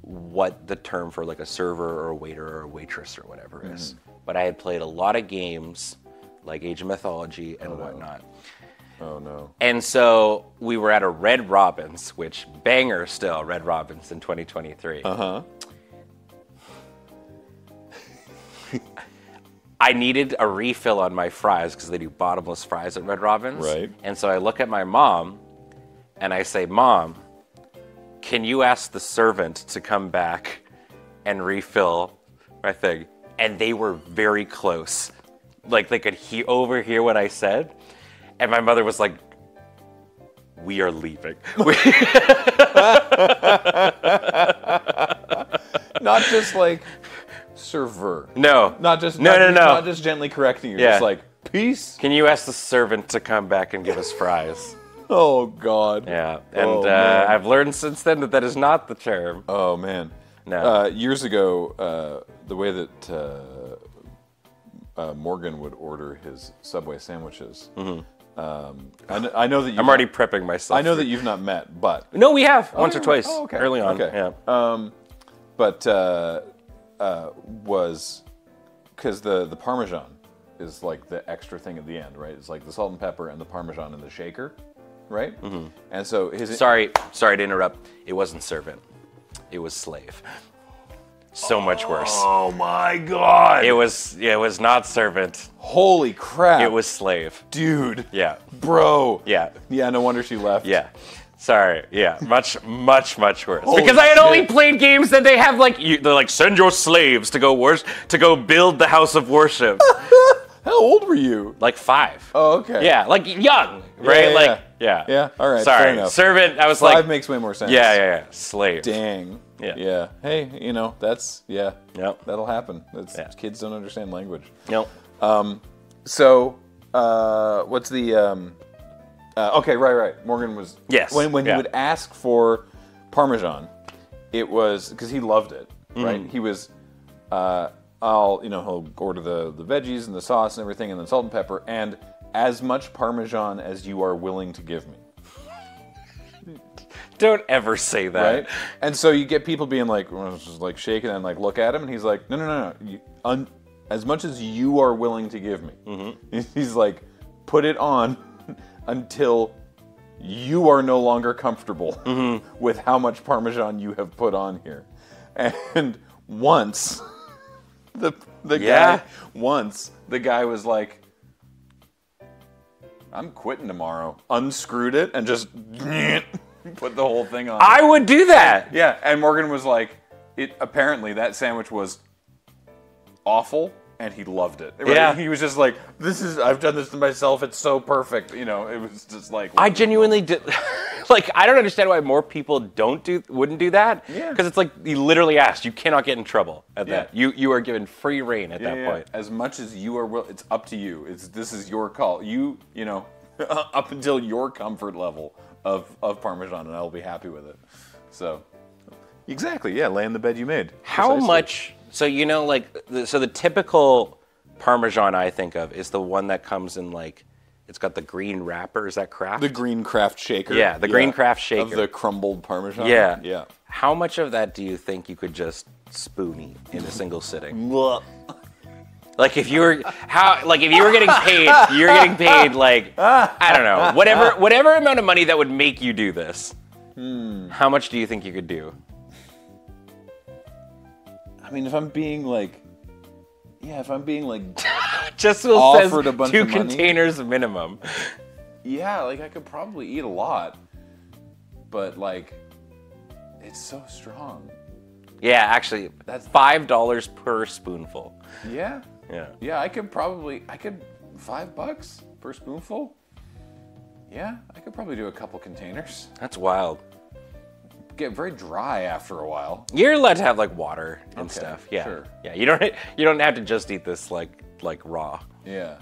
what the term for like a server or a waiter or a waitress or whatever is. But I had played a lot of games like Age of Mythology and whatnot. Oh no. And so we were at a Red Robins, which banger still, Red Robins in 2023. Uh huh. [LAUGHS] I needed a refill on my fries because they do bottomless fries at Red Robins. Right. And so I look at my mom and I say, Mom, can you ask the servant to come back and refill my thing? And they were very close. Like they could he- overhear what I said. And my mother was like, We are leaving. [LAUGHS] [LAUGHS] Not just like server. no. Not just No, not no, no. Not just gently correcting you. Yeah. Just like peace. Can you ask the servant to come back and give us fries? [LAUGHS] Oh God. Yeah, and Oh, uh. I've learned since then that that is not the term. Oh man. No. Uh, years ago, uh, the way that uh, uh, Morgan would order his Subway sandwiches. Um, I, kn- I know that you. Mm-hmm. I'm already prepping myself. I know for- that you've not met, but No, we have once or twice Oh, okay. early on. Okay. Yeah. um, but uh, uh, was because the the parmesan is like the extra thing at the end, right? It's like the salt and pepper and the parmesan in the shaker, right? Mm-hmm. And so his Sorry, sorry to interrupt. It wasn't servant. It was slave. So much worse. Oh my god! It was it was not servant. Holy crap! It was slave. dude. Yeah. bro. Yeah. Yeah. No wonder she left. Yeah. Sorry. Yeah. Much, much, much worse. Holy because I had only played games that they have like you, they're like send your slaves to go wors- to go build the house of worship. [LAUGHS] How old were you? like five. Oh, okay. Yeah, like young, right? yeah, like yeah. Yeah, all right, Sorry, servant. I was Five like, makes way more sense. yeah, yeah, yeah. Slave. Dang. Yeah. Yeah. Hey, you know that's yeah. Yep. That'll happen. That's, Yeah. Kids don't understand language. Nope. Um, so, uh, what's the? Um, uh, okay, right, right. Morgan was Yes, When when yeah. he would ask for Parmesan, it was because he loved it. Mm-hmm. Right. He was. Uh, I'll you know he'll order the the veggies and the sauce and everything and then salt and pepper and as much Parmesan as you are willing to give me. [LAUGHS] Don't ever say that. right? And so you get people being like, just like shaking and like look at him, and he's like, no, no, no, no. You, un, as much as you are willing to give me, Mm-hmm. [LAUGHS] he's like, put it on until you are no longer comfortable Mm-hmm. [LAUGHS] with how much Parmesan you have put on here. And once [LAUGHS] the the Yeah. guy once the guy was like. I'm quitting tomorrow. Unscrewed it and just [LAUGHS] put the whole thing on. I would do that. Yeah, and Morgan was like, it apparently that sandwich was awful and he loved it. Right? Yeah. He was just like, This is I've done this to myself, it's so perfect. You know, it was just like I genuinely did. [LAUGHS] like, I don't understand why more people don't do, wouldn't do that. Yeah. Because it's like you literally asked. You cannot get in trouble at Yeah. that. You you are given free rein at Yeah, that yeah, point. As much as you are will it's up to you. It's this is your call. You you know, [LAUGHS] up until your comfort level of, of Parmesan and I'll be happy with it. So Exactly, yeah, lay in the bed you made. How Precisely. much? So you know, like, the, so the typical Parmesan I think of is the one that comes in like, it's got the green wrapper. Is that Kraft? The green Kraft shaker. Yeah, the green Kraft shaker Of the crumbled Parmesan. yeah. Yeah. How much of that do you think you could just spoon eat in a single sitting? Like if you were how like if you were getting paid, you're getting paid like I don't know whatever whatever amount of money that would make you do this. Hmm. How much do you think you could do? I mean, if I'm being like, yeah, if I'm being like, [LAUGHS] Just Offered says a bunch two of money? containers minimum. yeah, like I could probably eat a lot, but like, it's so strong. Yeah, actually, that's five dollars per spoonful. Yeah, Yeah. yeah, I could probably, I could five bucks per spoonful. Yeah, I could probably do a couple containers. That's wild. Get very dry after a while. You're allowed to have like water and Okay, stuff. Yeah. sure. Yeah. You don't [LAUGHS] you don't have to just eat this like like raw. Yeah.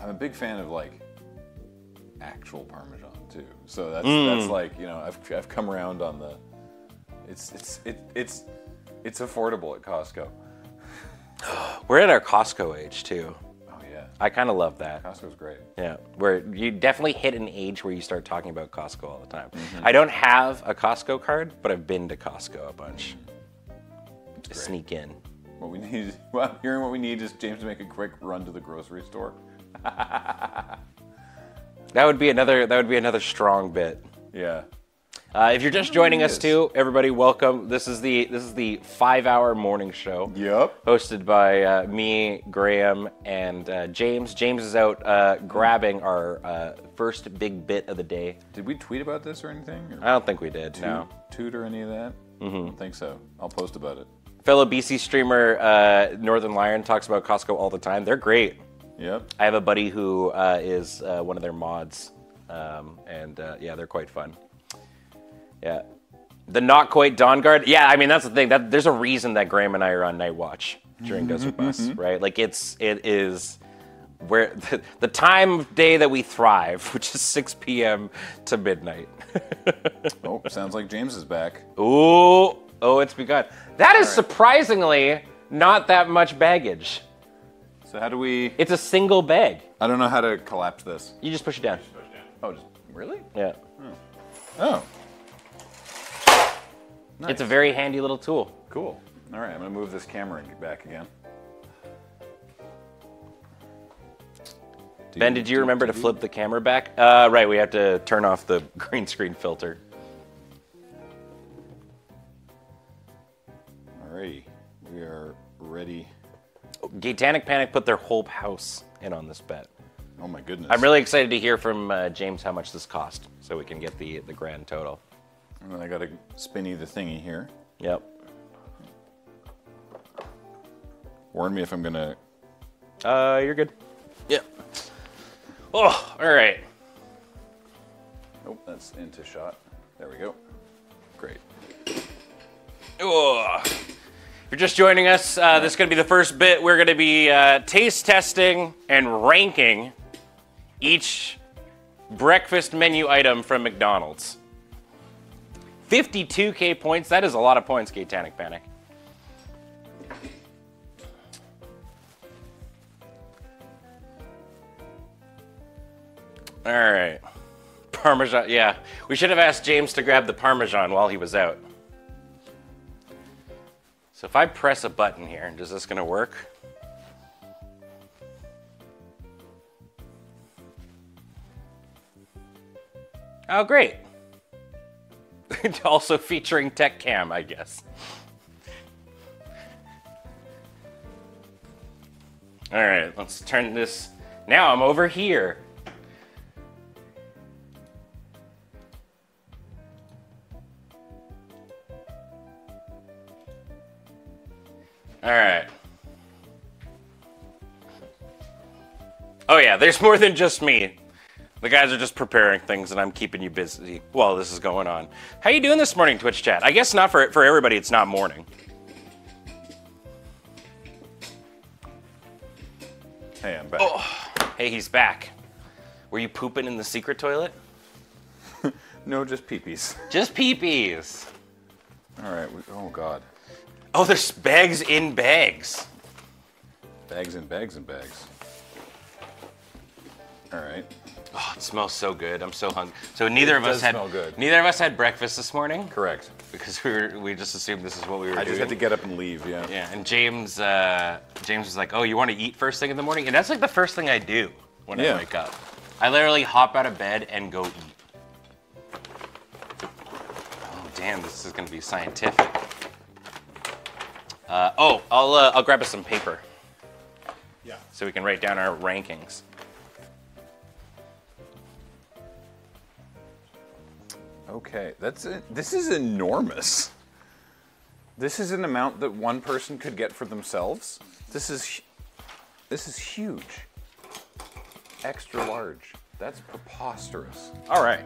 I'm a big fan of like actual Parmesan too. So that's Mm. that's like you know I've I've come around on the. It's it's it, it's it's affordable at Costco. [GASPS] We're at our Costco age too. I kind of love that. Costco's great. Yeah, where you definitely hit an age where you start talking about Costco all the time. Mm-hmm. I don't have a Costco card, but I've been to Costco a bunch. To sneak in. What we need, [LAUGHS] well, hearing what we need is James to make a quick run to the grocery store. [LAUGHS] That would be another. That would be another strong bit. Yeah. Uh, if you're just joining us too, everybody, welcome. This is the this is the five-hour morning show. Yep. hosted by uh, me, Graham, and uh, James. James is out uh, grabbing our uh, first big bit of the day. Did we tweet about this or anything? Or I don't think we did. No. Toot or any of that? Mm-hmm. I don't think so. I'll post about it. Fellow BC streamer uh, Northernlion talks about Costco all the time. They're great. Yep. I have a buddy who uh, is uh, one of their mods, um, and uh, yeah, they're quite fun. Yeah. The not quite Dawn Guard. Yeah, I mean that's the thing. That there's a reason that Graham and I are on Night Watch during mm-hmm, Desert Bus, mm-hmm. right? Like it's it is where the, [LAUGHS] the time of day that we thrive, [LAUGHS] which is 6 p.m. to midnight. [LAUGHS] Oh, sounds like James is back. Ooh, oh, it's begun. That is surprisingly not that much baggage. So how do we? It's a single bag. I don't know how to collapse this. You just push it down. Oh, just really? Yeah. Oh, It's a very handy little tool. cool. All right, I'm gonna move this camera back again. Ben, did you remember to flip the camera back? Uh, right, we have to turn off the [LAUGHS] green screen filter. Alrighty, we are ready. Gatanic Panic put their whole house in on this bet. Oh my goodness. I'm really excited to hear from uh, James how much this cost, so we can get the the grand total. And then I gotta spinny the thingy here. Yep. Warn me if I'm gonna. Uh, you're good. Yep. Oh, all right. Oh, that's into shot. There we go. Great. Ugh. If you're just joining us, uh, this is going to be the first bit. We're going to be uh, taste testing and ranking each breakfast menu item from McDonald's. 52k points. That is a lot of points, Gatanic Panic. All right. Parmesan. Yeah. We should have asked James to grab the Parmesan while he was out. So if I press a button here, is this going to work? Oh, great. [LAUGHS] also featuring Tech Cam, I guess. All right, let's turn this. Now I'm over here. All right. Oh yeah, there's more than just me. The guys are just preparing things, and I'm keeping you busy while this is going on. How you doing this morning, Twitch chat? I guess not for for everybody. It's not morning. Hey, I'm back. Oh. Hey, he's back. Were you pooping in the secret toilet? [LAUGHS] No, just peepees. Just peepees. All right. We, oh God. Oh, there's bags in bags. Bags and bags and bags. All right. Oh, it smells so good. I'm so hungry. So neither of us had good. neither of us had breakfast this morning Correct. because we were we just assumed this is what we were I doing. just had to get up and leave. Yeah. Yeah, and James, uh, James was like, "Oh, you want to eat first thing in the morning?" And that's like the first thing I do when Yeah. I wake up. I literally hop out of bed and go eat. Oh, damn! This is gonna be scientific. Uh, oh, I'll uh, I'll grab us some paper Yeah. so we can write down our rankings. Okay. That's it. This is enormous. This is an amount that one person could get for themselves. This is. This is huge. Extra large. That's preposterous. All right.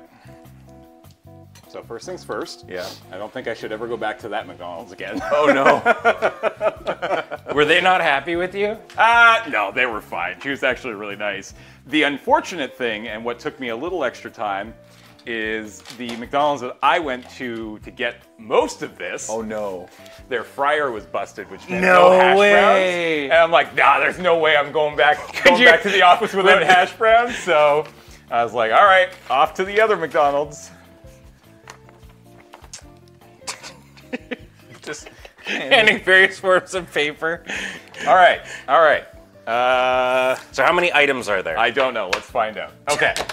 So first things first. Yeah. I don't think I should ever go back to that McDonald's again. [LAUGHS] Oh no. [LAUGHS] Were they not happy with you? Ah, no, they were fine. She was actually really nice. The unfortunate thing, and what took me a little extra time, is the McDonald's that I went to to get most of this. oh no. Their fryer was busted, which meant No no, hash way. browns. And I'm like, nah, there's no way I'm going back [LAUGHS] going you- back to the office without hash browns. So I was like, all right, off to the other McDonald's. [LAUGHS] Just. Handing various forms of paper. All right, all right. Uh, So how many items are there? I don't know. Let's find out. Okay. [LAUGHS]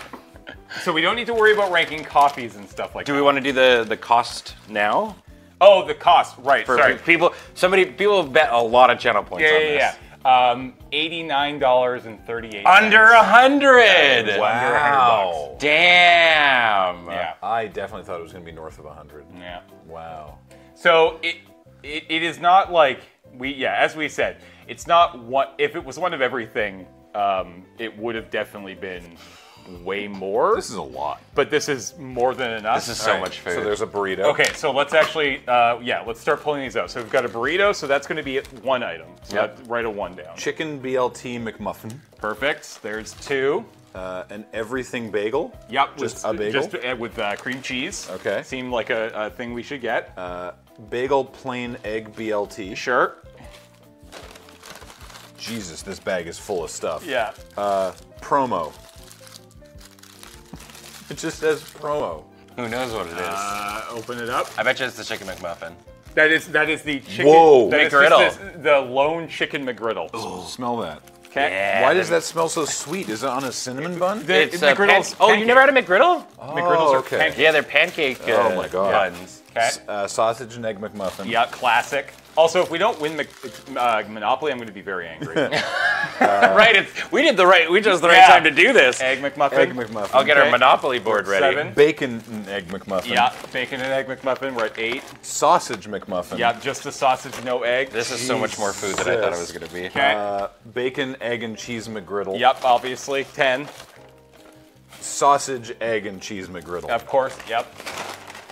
So we don't need to worry about ranking coffees and stuff like do that. we want to do the the cost now? Oh, the cost. Right. For sorry. people, somebody, people have bet a lot of channel points Yeah, on yeah, this. yeah. Um, eighty-nine dollars and thirty-eight. Under a hundred. Under a hundred. Damn. Yeah. I definitely thought it was going to be north of a 100. Yeah. Wow. So it, it it is not like we yeah as we said it's not one if it was one of everything um, it would have definitely been way more. This is a lot. but this is more than enough. This is so All right, much food. So there's a burrito. Okay, so let's actually, uh, yeah, let's start pulling these out. So we've got a burrito, so that's going to be one item. So Yep. that- write a one down. Chicken BLT McMuffin. Perfect. There's two. Uh, an everything bagel. Yep, Just with, a bagel? Just uh, with uh, cream cheese. Okay. Seemed like a, a thing we should get. Uh, bagel plain egg BLT. sure. Jesus, this bag is full of stuff. Yeah. Uh, promo. It just says promo. Who knows what it is? Uh, open it up. I bet you it's the chicken McMuffin. That is that is the chicken. Whoa. that is McGriddle. just this- the lone chicken McGriddle. Smell that. Okay. Yeah. Why does that smell so sweet? Is it on a cinnamon bun? The- It's uh, pan- McGriddles. Oh, you never had a McGriddle? McGriddles are okay. pancakes. Yeah, they're pancake. Uh, Oh my God. Buns. Okay. Uh, sausage and egg McMuffin. Yeah, classic. Also, if we don't win Mc, uh, Monopoly, I'm going to be very angry. [LAUGHS] right. It's, we did the right. We chose the right Yeah. time to do this. Egg McMuffin. Egg McMuffin. I'll get Okay. our Monopoly board ready. Seven. Bacon and egg McMuffin. Yeah, bacon and egg McMuffin. We're at eight. Sausage McMuffin. Yeah, just the sausage, no egg. This is so much more food than I thought it was going to be. Okay. Uh, bacon, egg, and cheese McGriddle. yep, obviously. Ten. Sausage, egg, and cheese McGriddle. Of course. Yep.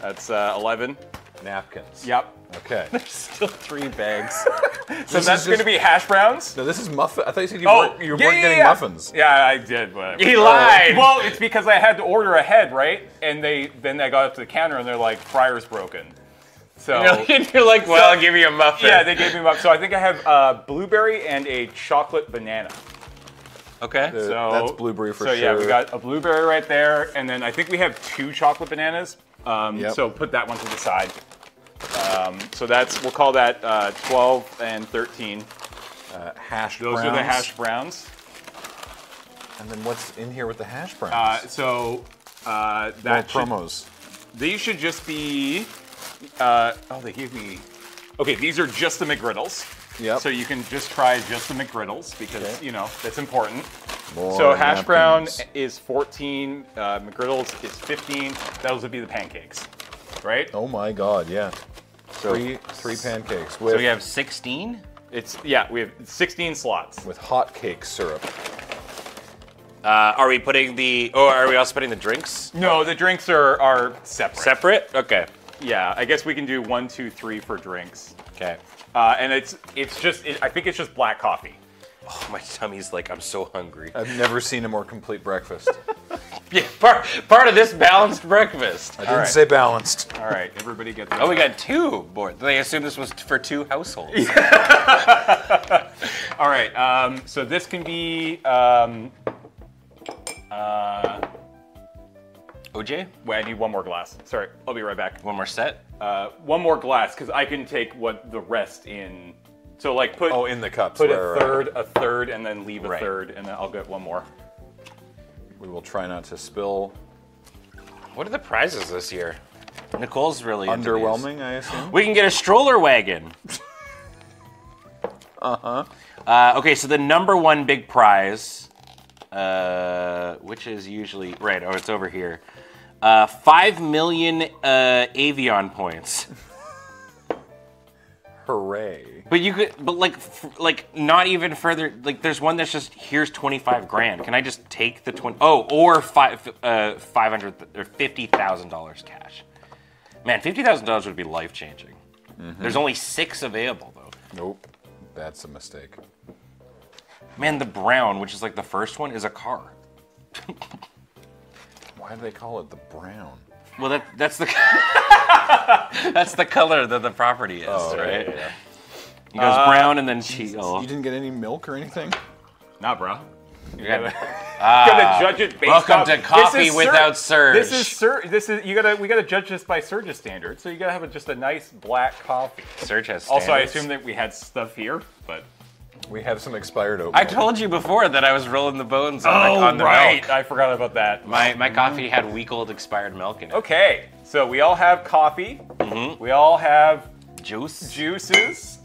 That's uh, eleven. Napkins. Yep. Okay. [LAUGHS] There's still three bags. [LAUGHS] so This that's is going to be hash browns. No, this is muffin. I thought you said you Oh, weren't, you yeah, weren't yeah, getting yeah. muffins. Yeah, I did. But He lied. Well, it's because I had to order ahead, right? And they then I got up to the counter and they're like, "Fryer's broken." So [LAUGHS] You're like, well, I'll give you a muffin. yeah, they gave me a muffin. So I think I have uh, blueberry and a chocolate banana. okay. Uh, So that's blueberry for so sure. yeah, we got a blueberry right there, and then I think we have two chocolate bananas. Um, Yep. So put that one to the side. Um, so that's we'll call that uh, 12 and 13. uh, hash Those browns. are the hash browns. And then what's in here with the hash browns? Uh, so uh, More that should- promos. these should just be. Uh, oh, they gave me. Okay, these are just the McGriddles. Yep. So you can just try just the McGriddles because Okay. you know that's important. More So hash brown is 14, uh, McGriddles is 15. Those would be the pancakes, right? Oh my god, yeah. Three three pancakes with So we have 16. It's yeah, we have 16 slots. with hot cake syrup. Uh, are we putting the? Oh, are we also putting the drinks No, the drinks are are separate. separate? Okay. Yeah, I guess we can do one, two, three for drinks. Okay. Uh, and it's it's just it, I think it's just black coffee. Oh, my tummy's like I'm so hungry. I've never seen a more complete breakfast. [LAUGHS] Yeah, part part of this balanced breakfast. I didn't right. say balanced. All right, everybody get this. Oh, we got two boards. They assumed this was for two households. [LAUGHS] All right, um, so this can be. Um, uh, OJ, wait, I need one more glass. Sorry, I'll be right back. one more set. Uh, one more glass because I can take what the rest in. So like put Oh, in the cups. put right, a right, right. third, a third, and then leave a Right. third, and then I'll get one more. We will try not to spill. What are the prizes this year? Nicole's really into these. Underwhelming, I assume. We can get a stroller wagon. [LAUGHS] uh-huh. Uh, okay, so the number one big prize, uh, which is usually right. Oh, it's over here. Uh, Five million uh, Avion points. Hooray. But you could, but like, like not even further. Like, there's one that's just here's twenty five grand. Can I just take the twenty? Oh, or five, uh, five hundred or fifty thousand dollars cash. Man, fifty thousand dollars would be life changing. There's only six available though. Nope. That's a mistake. Man, the brown, which is like the first one, is a car. [LAUGHS] Why do they call it the brown? Well, that that's the [LAUGHS] that's the color that the property is, Oh, right? yeah, yeah, It goes brown and then teal. You didn't get any milk or anything? Nah, bro. You gotta- [LAUGHS] [LAUGHS] gotta judge it based welcome off- to This Coffee is Sur- Without Serge. This is Sur- This is you gotta we gotta judge this by Serge's standards. So you gotta have a, just a nice black coffee. Surge has Also, I standards. assume that we had stuff here, but We have some expired oat. I milk. told you before that I was rolling the bones on, oh the, on the right, milk. I forgot about that. My my coffee had week old expired milk in it. Okay, so we all have coffee. Mm-hmm. We all have Juice. juices.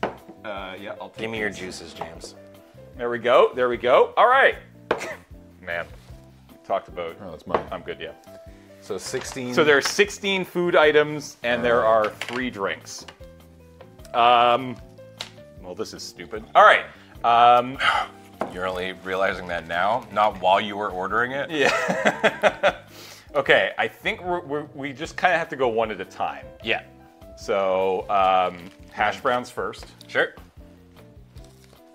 Uh, yeah, I'll take Give me your juices, James. There we go. There we go. All right. [COUGHS] Man, talked about. Oh, that's mine. I'm good. Yeah. So 16. So there are 16 food items and there are three drinks. Um, well, this is stupid. All right. Um, [SIGHS] You're only realizing that now, not while you were ordering it. yeah. [LAUGHS] okay, I think we're, we're, we just kind of have to go one at a time. Yeah. So um, hash browns first. Sure.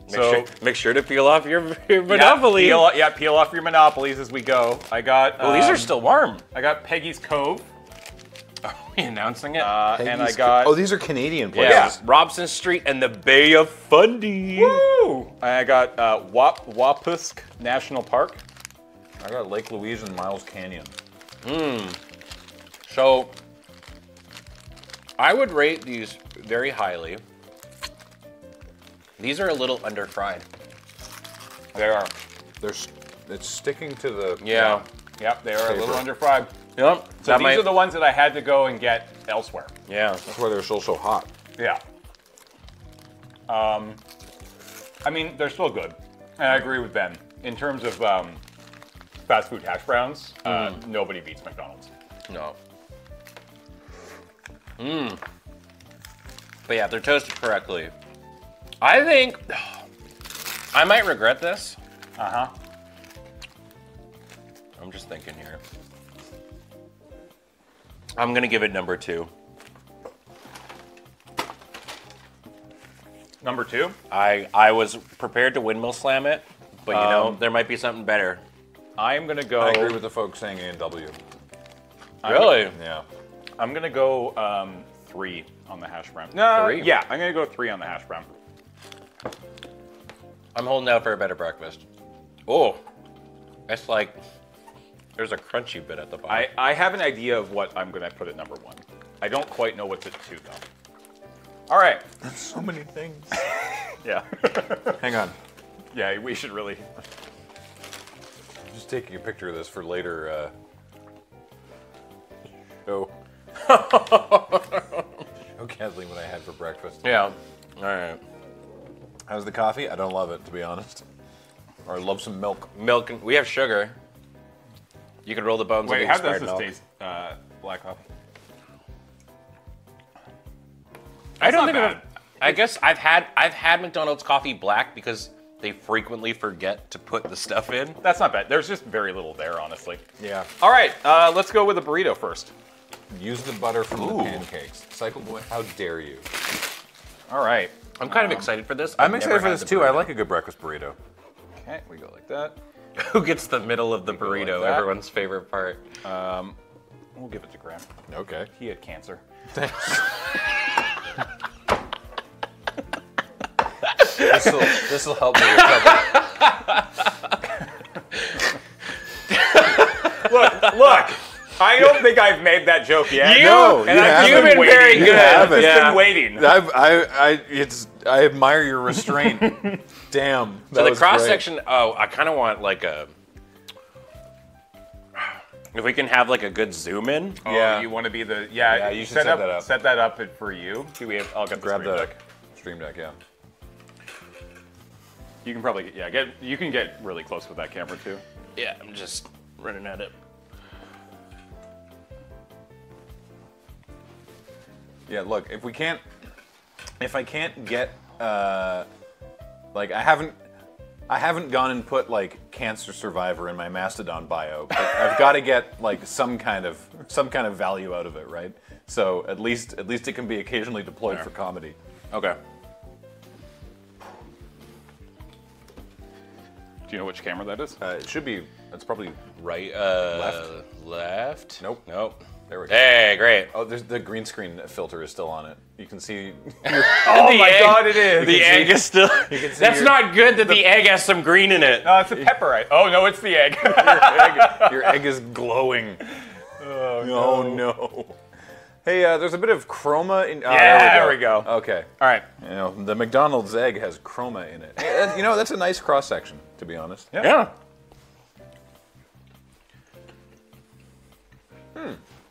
Make, So- sure, make sure to peel off your, [LAUGHS] your Monopoly. Yeah peel, yeah, peel off your monopolies as we go. I got. oh, these are um, still warm. I got Peggy's Cove, [LAUGHS] Are we announcing it? uh, and I got. Oh, these are Canadian places. yeah. places. Robson Street and the Bay of Fundy. Woo! I got uh, Wap Wapusk National Park. I got Lake Louise and Miles Canyon. Hmm. So, I would rate these very highly. These are a little under fried. They are. There's, it's sticking to the. Yeah. Yep, they are a little Paper. under fried. Yep. So that these might, are the ones that I had to go and get elsewhere. Yeah. That's why they're still so hot. Yeah. Um, I mean, they're still good, and I agree with Ben in terms of um, fast food hash browns. Uh, nobody beats McDonald's. No. Mmm. But yeah, they're toasted correctly. I think I might regret this. Uh huh. I'm just thinking here. I'm gonna give it number two. Number two. I I was prepared to windmill slam it, but you know Um, there might be something better. I am gonna go. I agree with the folks saying A and W. Really? Yeah. I'm gonna go um, three on the hash brown. No, Three? Yeah, I'm gonna go three on the hash brown. I'm holding out for a better breakfast. Oh, it's like there's a crunchy bit at the bottom. I, I have an idea of what I'm gonna put at number one. I don't quite know what's at two though. All right. That's So many things. [LAUGHS] Yeah. [LAUGHS] Hang on. yeah, we should really. Just taking a picture of this for later. Uh, show. [LAUGHS] show Kathleen what I had for breakfast. yeah. All right. How's the coffee? I don't love it, to be honest. Or I love some milk. Milk. And, we have sugar. You can roll the bones. of Wait, the how does this milk. taste? Uh, black coffee. I don't not think. I've, bad. I guess I've had I've had McDonald's coffee black because they frequently forget to put the stuff in. That's not bad. There's just very little there, honestly. Yeah. All right, uh, let's go with a burrito first. Use the butter from Ooh. the pancakes. Cycle boy, how dare you? All right. I'm kind of um, excited for this. I'm I've excited for this too. I like a good breakfast burrito. Okay, we go like that. [LAUGHS] Who gets the middle of the like burrito? that. Everyone's favorite part. Um, we'll give it to Graham. Okay. He had cancer. [LAUGHS] This'll this'll help me recover. [LAUGHS] Look, look. I don't think I've made that joke yet. You- No, and you I've haven't. been You've been very good. I've just Yeah. been waiting. I've, I, I, it's, I admire your restraint. [LAUGHS] Damn. So the cross section. Oh, I kind of want like a. If we can have like a good zoom in. Oh, Yeah. you want to be the yeah? Yeah, you should set, set up, that up. Set that up for you. Do we have? I'll get the Grab Stream the Deck. stream deck. Yeah. You can probably get, yeah get you can get really close with that camera too. Yeah, I'm just running at it. Yeah. Look, if we can't, if I can't get, uh, like I haven't, I haven't gone and put like cancer survivor in my Mastodon bio. But I've [LAUGHS] got to get like some kind of some kind of value out of it, right? So at least at least it can be occasionally deployed for comedy. Okay. Do you know which camera that is? Uh, it should be. It's probably Right. Uh, Left? Left. Nope. Nope. There. We go. Hey, great. Oh, there's the green screen filter is still on it. You can see. [LAUGHS] [LAUGHS] Oh The my egg- god, it is. The egg is still. [LAUGHS] can see That's your- not good that the egg has some green in it. No, it's a pepper. Right? Oh no, it's the egg. egg, your egg is glowing. oh Oh no. Hey, uh, there's a bit of chroma in. Oh, Yeah, there we go. there we go. Okay. All right. You know, the McDonald's egg has chroma in it. You know, that's a nice cross section, to be honest. Yeah. Yeah.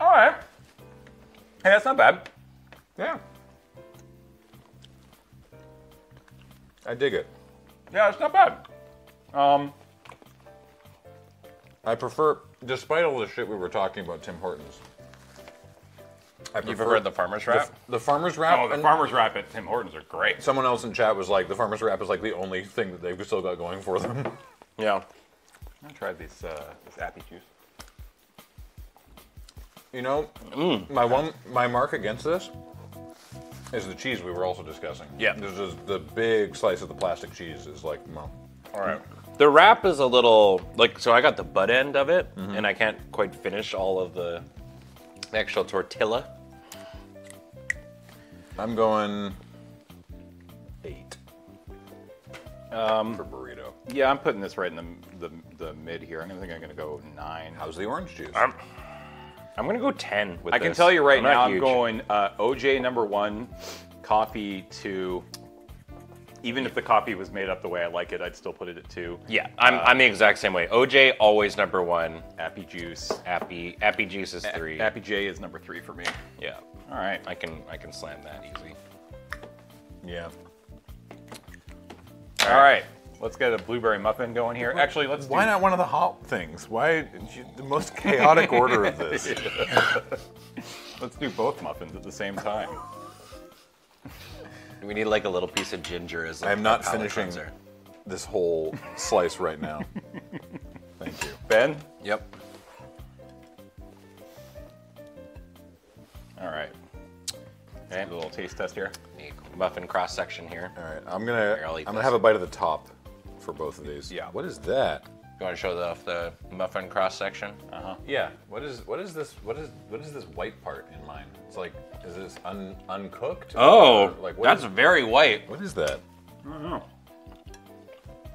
All right. Hey, that's not bad. Yeah. I dig it. Yeah, it's not bad. Um, I prefer, despite all the shit we were talking about Tim Hortons. I You prefer the farmer's the, wrap? the farmer's wrap. oh, the and farmer's wrap at Tim Hortons are great. Someone else in chat was like, the farmer's wrap is like the only thing that they've still got going for them. Yeah. I tried this uh, this appy juice. You know, my one, my mark against this is the cheese we were also discussing. Yeah. This is the big slice of the plastic cheese is like, well, All right. The wrap is a little like so. I got the butt end of it, and I can't quite finish all of the the actual tortilla. I'm going eight Um, for burrito. yeah, I'm putting this right in the the, the mid here. I think I'm gonna go nine. How's the orange juice? I'm I'm gonna go ten with I can tell you right I'm now, I'm huge. going uh, OJ number one, coffee two. Even if the coffee was made up the way I like it, I'd still put it at two. Yeah, I'm, I'm the exact same way. OJ always number one. Appy juice. Appy Appy Juice is three. Appy J is number three for me. Yeah, All right. I can I can slam that easy. Yeah. All right. Let's get a blueberry muffin going here. Actually, let's Why do, not one of the hot things? Why the most chaotic [LAUGHS] order of this? [LAUGHS] let's do both muffins at the same time. We need like a little piece of ginger as. Like, I'm not a palate finishing cleanser. this whole slice right now. [LAUGHS] Thank you. Ben. Yep. All right. Okay, a little taste test here. Muffin cross section here. All right, I'm gonna Here, I'll eat I'm gonna have a bite of the top for both of these. Yeah. What is that? You want to show off the muffin cross section? Uh huh. Yeah. What is what is this? What is what is this white part in mine? It's like is this un, uncooked? Oh, Or, like what that's is- very white. what is that? I don't know.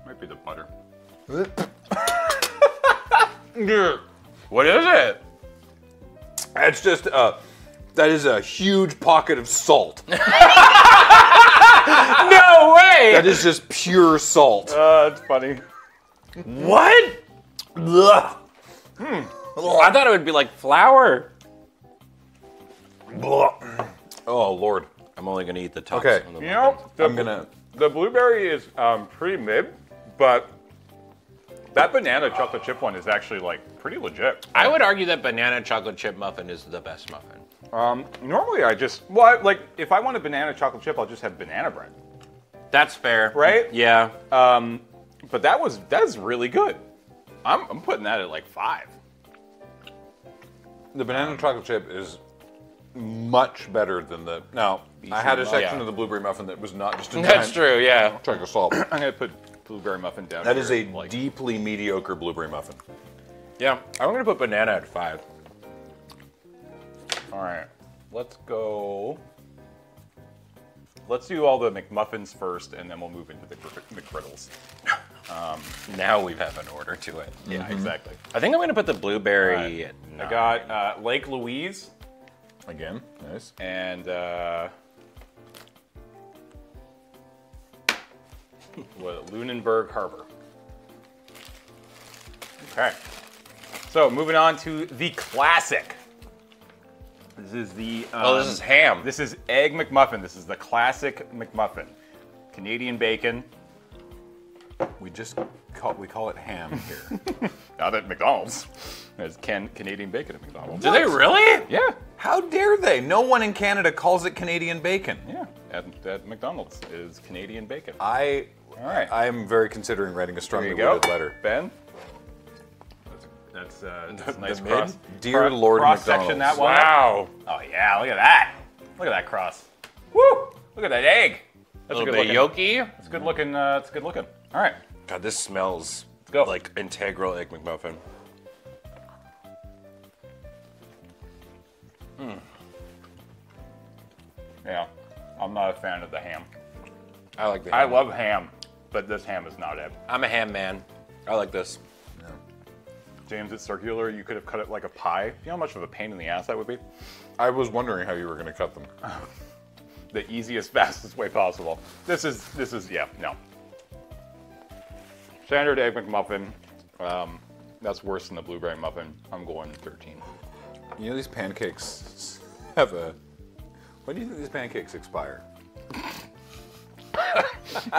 Might be the butter. [LAUGHS] What is it? That's just uh, that is a huge pocket of salt. [LAUGHS] No way! that is just pure salt. Uh, it's funny. what? Blah. I thought it would be like flour. Blah. Oh lord. I'm only gonna eat the top. Okay. You know, the, I'm gonna. the blueberry is um, pretty mid, but that banana chocolate chip one is actually like pretty legit. I would argue that banana chocolate chip muffin is the best muffin. Um, normally I just well, I, like if I want a banana chocolate chip, I'll just have banana bread. That's fair. Right? Yeah. Um, but that was that is really good. I'm, I'm putting that at like five. The banana chocolate chip is much better than the. Now, I had a muffin. section Yeah. of the blueberry muffin that was not just [LAUGHS] a That's giant true. Yeah. chunk of salt. [CLEARS THROAT] I'm gonna put blueberry muffin down. That is a like, deeply mediocre blueberry muffin. Yeah. I'm gonna put banana at five. All right, let's go. Let's do all the McMuffins first, and then we'll move into the Gr- McGriddles. Now we have an order to it. Yeah, exactly. I think I'm gonna put the blueberry right. I got uh, Lake Louise Again, nice. and uh, [LAUGHS] what, Lunenburg Harbor. Okay. So moving on to the classic. This is the. Oh, this um, is ham. This is Egg McMuffin. This is the classic McMuffin. Canadian bacon. We just call we call it ham here. [LAUGHS] Not at McDonald's. There's can Canadian bacon at McDonald's. Do they really? Yeah, How dare they? No one in Canada calls it Canadian bacon. yeah. At, at McDonald's is Canadian bacon. I All right. I am very considering writing a strongly worded letter. Ben. That's, uh, that's a nice the mid? cross. Dear cro- Lord cross section McDonald's. that one. Wow. Oh yeah, look at that. Look at that cross. Woo! Look at that egg. A That's a, good bit looking. yolky. It's good looking. Uh, it's good looking. All right. God, this smells go. like integral egg McMuffin. Yeah, I'm not a fan of the ham. I like the I love ham, but this ham is not it. I'm a ham man. I like this. James, it's circular. You could have cut it like a pie. You know how much of a pain in the ass that would be? I was wondering how you were going to cut them. [LAUGHS] The easiest, [LAUGHS] fastest way possible. This is, this is, yeah, no. Standard egg McMuffin. Um, that's worse than the blueberry muffin. I'm going 13. You know these pancakes have a. When do you think these pancakes expire? [LAUGHS]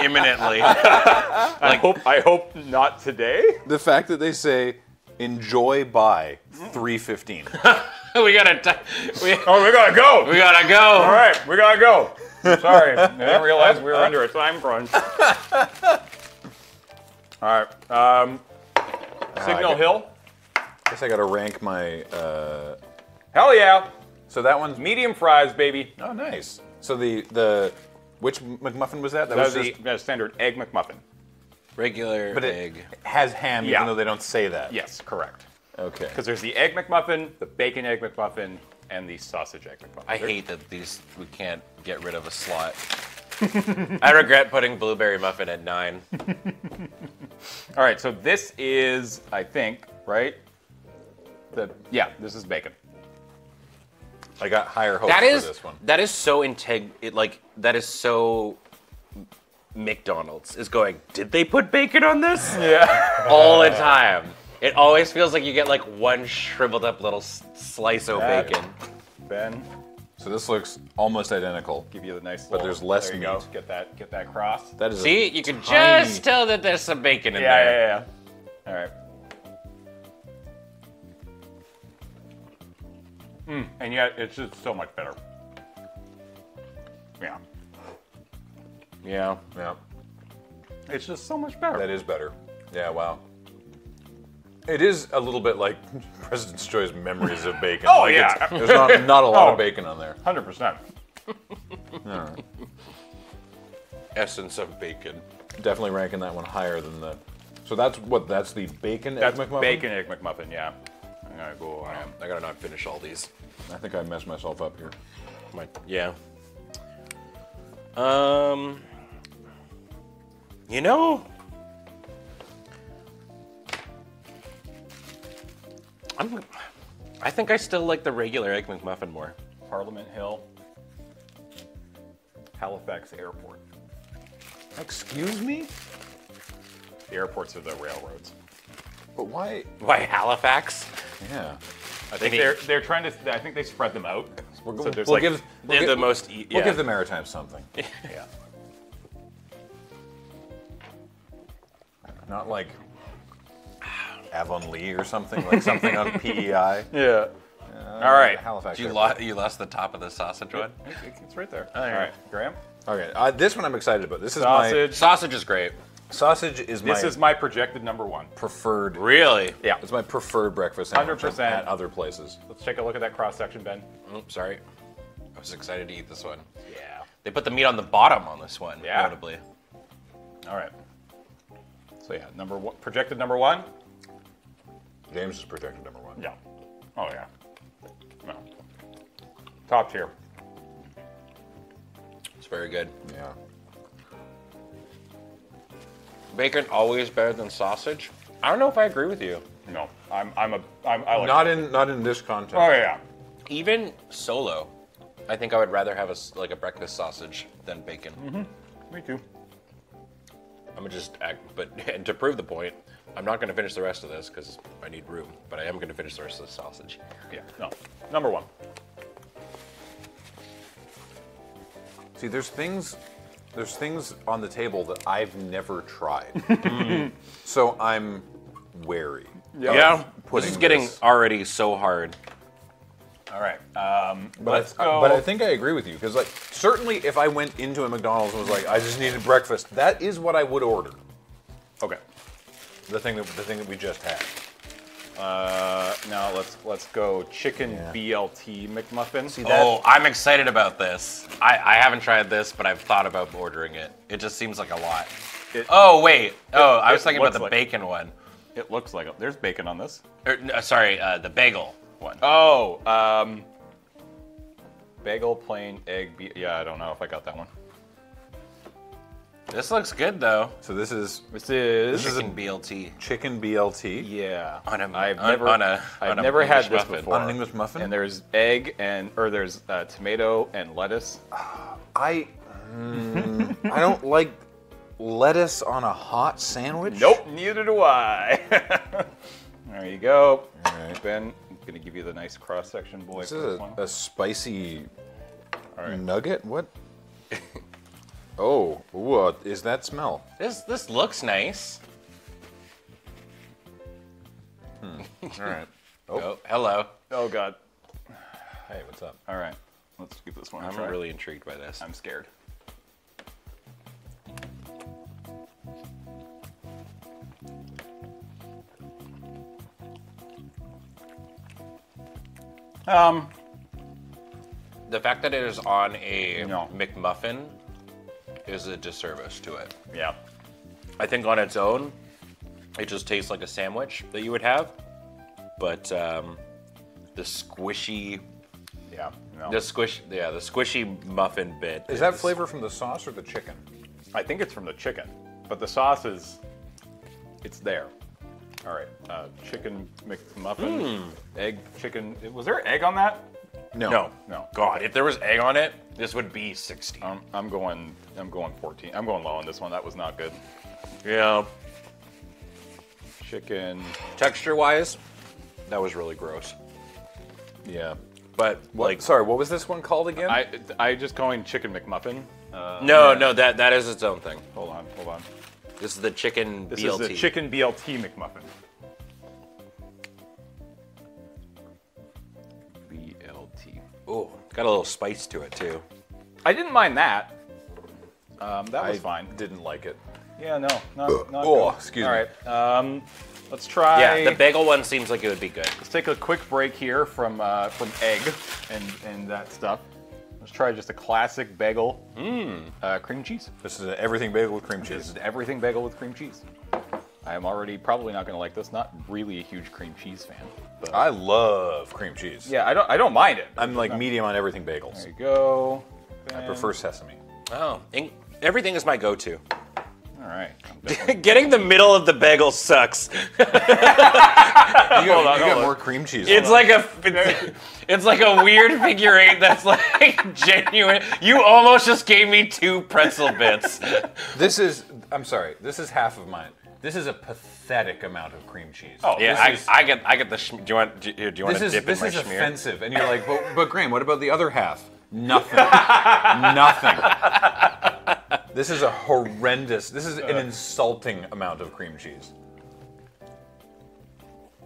Imminently. I hope, I hope not today. The fact that they say enjoy by 315. [LAUGHS] we gotta. T- we, Oh, we gotta go. we gotta go. All right, we gotta go. [LAUGHS] Sorry, I didn't realize we were under a time crunch. [LAUGHS] All right, um, Signal I- Hill. I guess I got to rank my. Uh, Hell yeah, so that one's. medium fries, baby. Oh, nice. So the the which McMuffin was that? That That was was the just. standard egg McMuffin. Regular But egg. it has ham, Yeah. even though they don't say that. Yes, correct. Okay. Because there's the egg McMuffin, the bacon egg McMuffin, and the sausage egg McMuffin. I hate that these we can't get rid of a slot. [LAUGHS] I regret putting blueberry muffin at nine. [LAUGHS] All right, so this is, I think, right? The yeah, this is bacon. I got higher hopes That for this one. that is so integ. It like that is so. McDonald's is going. Did they put bacon on this? [LAUGHS] Yeah. All the time. It always feels like you get like one shriveled up little slice of That- bacon. Ben, So this looks almost identical. give you the nice. But little- there's less there you go. meat. Get that. Get that cross. That is a See, you can tiny- just tell that there's some bacon in Yeah, there. yeah, yeah. All right. Mm, and yet, it's just so much better. Yeah. Yeah. Yeah, It's just so much better. that is better. Yeah, wow. It is a little bit like [LAUGHS] President's Choice Memories of Bacon. [LAUGHS] Oh, Like, yeah. [LAUGHS] There's not, not a lot Oh. of bacon on there. 100%. Essence of bacon. Definitely ranking that one higher than the. So that's what? That's the bacon That's egg McMuffin? bacon egg McMuffin, yeah. I'm gonna go. Um, I gotta not finish all these. I think I messed myself up here. My, yeah. Um. You know. I'm. I think I still like the regular egg McMuffin more. Parliament Hill, Halifax Airport. Excuse me? The airports are the railroads. But why? Why Halifax? Yeah. I think They- they're they're trying to. I think they spread them out. We'll, So we'll like- give, we'll They're the most. e- We'll give the Maritimes something. [LAUGHS] Yeah. Not like Avonlea or something, like something on [LAUGHS] PEI. Yeah. All right. Halifax. You, lo- you lost the top of the sausage one. It's right there. All All right. right, Graham. Okay, uh, this one I'm excited about. This is Sausage. Sausage is great. sausage is This my is my projected number one. preferred. Really? Yeah. It's my preferred breakfast sandwich 100%. at other places. Let's take a look at that cross section, Ben. Oh, sorry. I was excited to eat this one. Yeah. They put the meat on the bottom on this one, Yeah. notably. All right. So yeah, number one, projected number one. James is projected number one. Yeah. Oh yeah. No. Top tier. It's very good. Yeah. Bacon always better than sausage. I don't know if I agree with you. No, I'm I'm a I'm I like. Not in not in this context. Oh yeah. Even solo, I think I would rather have a s- like a breakfast sausage than bacon. Mm-hmm. Me too. I'm gonna just act, but [LAUGHS] and to prove the point, I'm not gonna finish the rest of this because I need room. But I am gonna finish the rest of the sausage. Yeah. No. Number one. See, there's things, there's things on the table that I've never tried. [LAUGHS] so I'm wary. Yeah, this is getting this- already so hard. All right. Um, But let's I, go. but I think I agree with you because, like, certainly if I went into a McDonald's and was like, I just needed breakfast, that is what I would order. okay. The thing that the thing that we just had. Uh, now let's let's go chicken Yeah. BLT McMuffin. See that? Oh, I'm excited about this. I, I haven't tried this, but I've thought about ordering it. It just seems like a lot. It- oh wait. Oh, I was thinking about the like- bacon one. It looks like a, there's bacon on this. Or, no, sorry, uh, the bagel one. Oh, um, bagel, plain egg. B- yeah, I don't know if I got that one. This looks good though. So this is This is. This is a- Chicken BLT. chicken BLT yeah. On a- I've on- never. on a- I've on a had English this muffin. before. On an English muffin? And there's egg and or there's uh, tomato and lettuce. [SIGHS] I mm, I don't like lettuce on a hot sandwich. Nope, neither do I. [LAUGHS] there you go. All right. Ben, I'm gonna give you the nice cross section, boy. This is this a, a spicy All right. nugget. What? [LAUGHS] oh, what uh, is that smell? This this looks nice. Hmm, [LAUGHS] All right. Oh, Oh, hello. Oh God. hey, what's up? All right. Let's give this one I'm try. really intrigued by this. I'm scared. Um, The fact that it is on a No. McMuffin is a disservice to it. yeah. I think on its own, it just tastes like a sandwich that you would have. But um, the squishy, Yeah. No. the squish, yeah, the squishy muffin bit. Is that flavor from the sauce or the chicken? I think it's from the chicken, but the sauce is, it's there. All right. Uh, chicken McMuffin, egg chicken. Was there egg on that? No. No. No. God, if there was egg on it, this would be 60. I'm, I'm going. I'm going 14. I'm going low on this one. That was not good. yeah. Chicken. Texture wise, that was really gross. Yeah. But What? like, Sorry, what was this one called again? I I just going chicken McMuffin. Uh, no, no, that that is its own thing. hold on, hold on. This is the chicken This BLT. is the chicken BLT McMuffin. BLT. Ooh, got a little spice to it too. I didn't mind that. Um, that was I fine. Didn't like it. Yeah, no, not, not Oh, good. excuse All me. All right, um, let's try. Yeah, the bagel one seems like it would be good. Let's take a quick break here from uh, from egg and and that stuff. Let's try just a classic bagel, uh, cream cheese. This is an everything bagel with cream cheese. This cheese. is everything bagel with cream cheese. I am already probably not going to like this. Not really a huge cream cheese fan. But I love cream cheese. yeah, I don't I don't mind it. I'm like medium on everything bagels. There you go. I prefer sesame. Oh, in- everything is my go-to. All right. [LAUGHS] Definitely- Getting the middle of the bagel sucks. [LAUGHS] You, got, you on, got hold on. more cream cheese. It's like a it's, it's like a weird figure eight that's like [LAUGHS] genuine. You almost just gave me two pretzel bits. this is. I'm sorry. This is half of mine. This is a pathetic amount of cream cheese. Oh, Yeah, I, is- I get I get the. Sch- do you want do you, do you want to is dip in my This is schmear? offensive, and you're like, but, but Graham, what about the other half? Nothing. Nothing. This is a horrendous. This is an uh, insulting amount of cream cheese.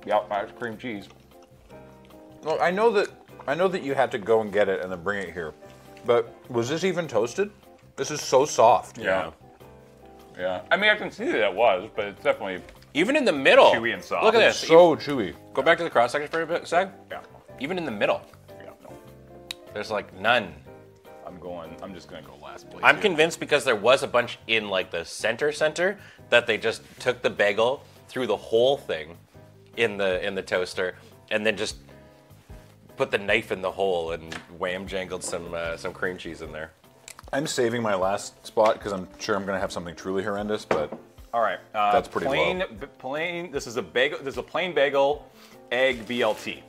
Yep, that's cream cheese. Look, I know that I know that you had to go and get it and then bring it here, but was this even toasted? This is so soft. Yeah. Yeah. I mean, I can see that it was, but it's definitely Even in the middle. Chewy and soft. Look at It's this. so chewy. Go back to the cross section for a bit, sec. yeah. Even in the middle, Yeah. No. there's like none. I'm going. I'm just gonna go last place. I'm here. convinced because there was a bunch in like the center center that they just took the bagel threw the whole thing in the in the toaster and then just put the knife in the hole and wham jangled some uh, some cream cheese in there. I'm saving my last spot because I'm sure I'm gonna have something truly horrendous, but All right. Uh, That's pretty plain, low. b- Plain. This is a bagel. This is a plain bagel, egg BLT.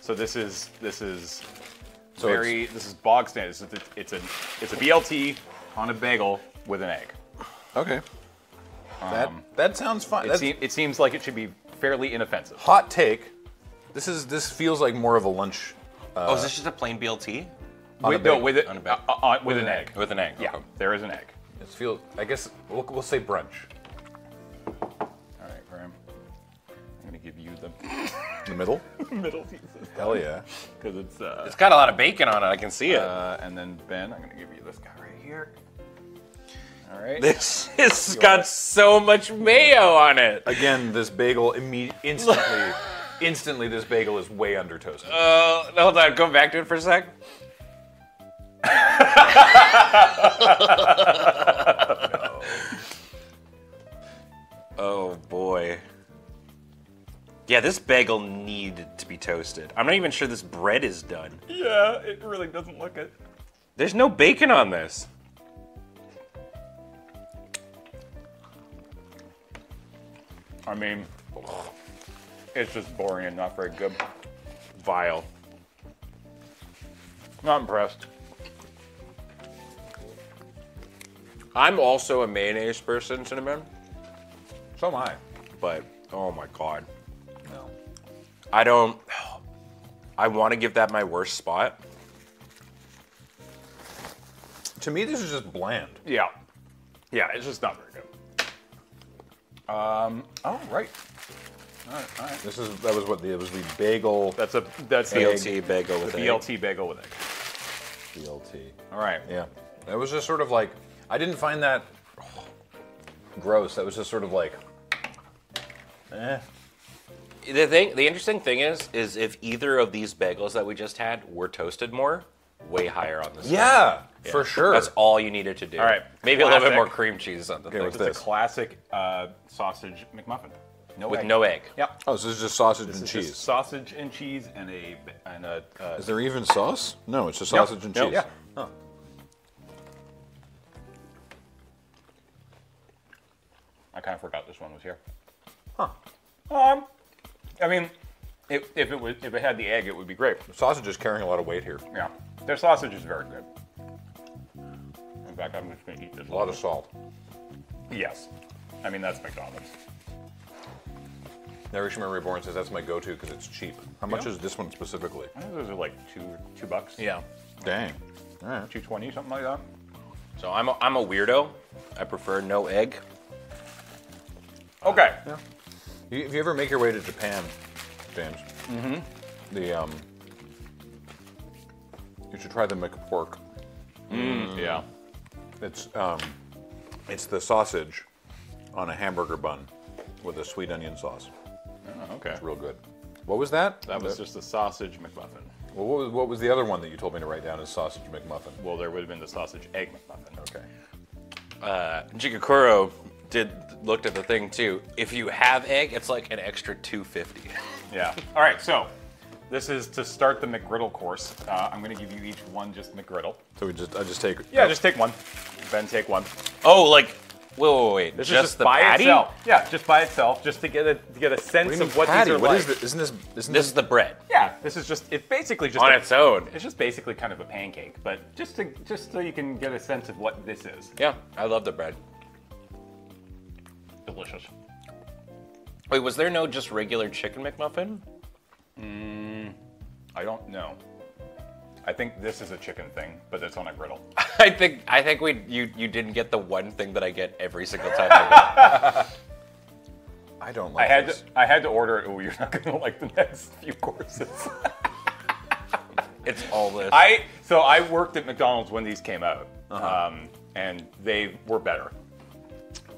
So this is this is So very. This is bog standard. This is, it's a it's a BLT on a bagel with an egg. okay. that that sounds fine. It, That's seem, it seems like it should be fairly inoffensive. hot take. This is this feels like more of a lunch. oh, is this just a plain BLT on a With, no, bagel. with it On a uh, bagel. uh, uh, with, an egg. with an egg? Yeah, Okay. there is an egg. It feels. I guess we'll, we'll say brunch. Middle. [LAUGHS] middle pieces Hell yeah. because it's. Uh, It's got a lot of bacon on it. I can see it. uh, and then Ben, I'm gonna give you this guy right here. All right. this [LAUGHS] has got so much mayo on it. Again, this bagel imme- [LAUGHS] instantly, instantly, this bagel is way under toasted. Uh, hold on, go back to it for a sec. Oh boy. Yeah, this bagel needed to be toasted. I'm not even sure this bread is done. Yeah, it really doesn't look it. There's no bacon on this. I mean, it's just boring and not very good. Vile. Not impressed. I'm also a mayonnaise person, Cinnamon, So am I. but oh my god. No. I don't. I want to give that my worst spot. To me, this is just bland. Yeah. Yeah, it's just not very good. Um. Oh, right. All right. All right. This is that was what the it was the bagel That's a that's the BLT bagel with egg. BLT bagel with egg. BLT. All right. Yeah, that was just sort of like I didn't find that gross. That was just sort of like, eh. The thing, the interesting thing is, is if either of these bagels that we just had were toasted more, way higher on this. Yeah, for sure. That's all you needed to do. All right, Maybe a little bit more cream cheese on the Okay, thing. what's It's this? a classic uh, sausage McMuffin. No with egg. no egg. Yeah. Oh, so this is just sausage and It's cheese. just sausage and cheese and a and a. Uh, Is there even sauce? No, it's just Yep, sausage and yep, cheese. yeah. Oh. I kind of forgot this one was here. Huh. Um, I mean, If, if it was if it had the egg, it would be great. Sausage is carrying a lot of weight here. Yeah, their sausage is very good. In fact, I'm just gonna eat this. A lot of salt. Yes, I mean that's McDonald's. Narishima Reborn says that's my go-to because it's cheap. How much Yeah. is this one specifically? I think those are like two two bucks. Yeah. Dang. All right. two twenty something like that. So I'm a, I'm a weirdo. I prefer no egg. Okay. You, if you ever make your way to Japan, James, mm-hmm. the um, you should try the McPork. Yeah. It's um, it's the sausage on a hamburger bun with a sweet onion sauce. Oh, okay. It's real good. What was that? That was just the sausage McMuffin. Well, what was, what was the other one that you told me to write down as sausage McMuffin? Well, there would have been the sausage egg McMuffin. Okay. Uh, Jigakuro did looked at the thing too. If you have egg, it's like an extra 250. [LAUGHS] Yeah. All right. So this is to start the McGriddle course. Uh, I'm going to give you each one just McGriddle. So we just I just take Yeah, just take one. Ben, take one. Oh, like wait, wait, wait. This just, is just the by patty? itself. Yeah, just by itself, just to get a to get a sense of what patty? these are What like. is this? Isn't this isn't This this is the bread Yeah, this is just it's basically just on a- its own. It's just basically kind of a pancake, but just to just so you can get a sense of what this is. Yeah, I love the bread. Delicious. Wait, was there no just regular chicken McMuffin? I don't know. I think this is a chicken thing, but it's on a griddle. [LAUGHS] I think I think we you you didn't get the one thing that I get every single time. I go. [LAUGHS] I don't like. I had this. to I had to order it. Oh, you're not gonna [LAUGHS] like the next few courses. It's all this. I so I worked at McDonald's when these came out, um, and they were better,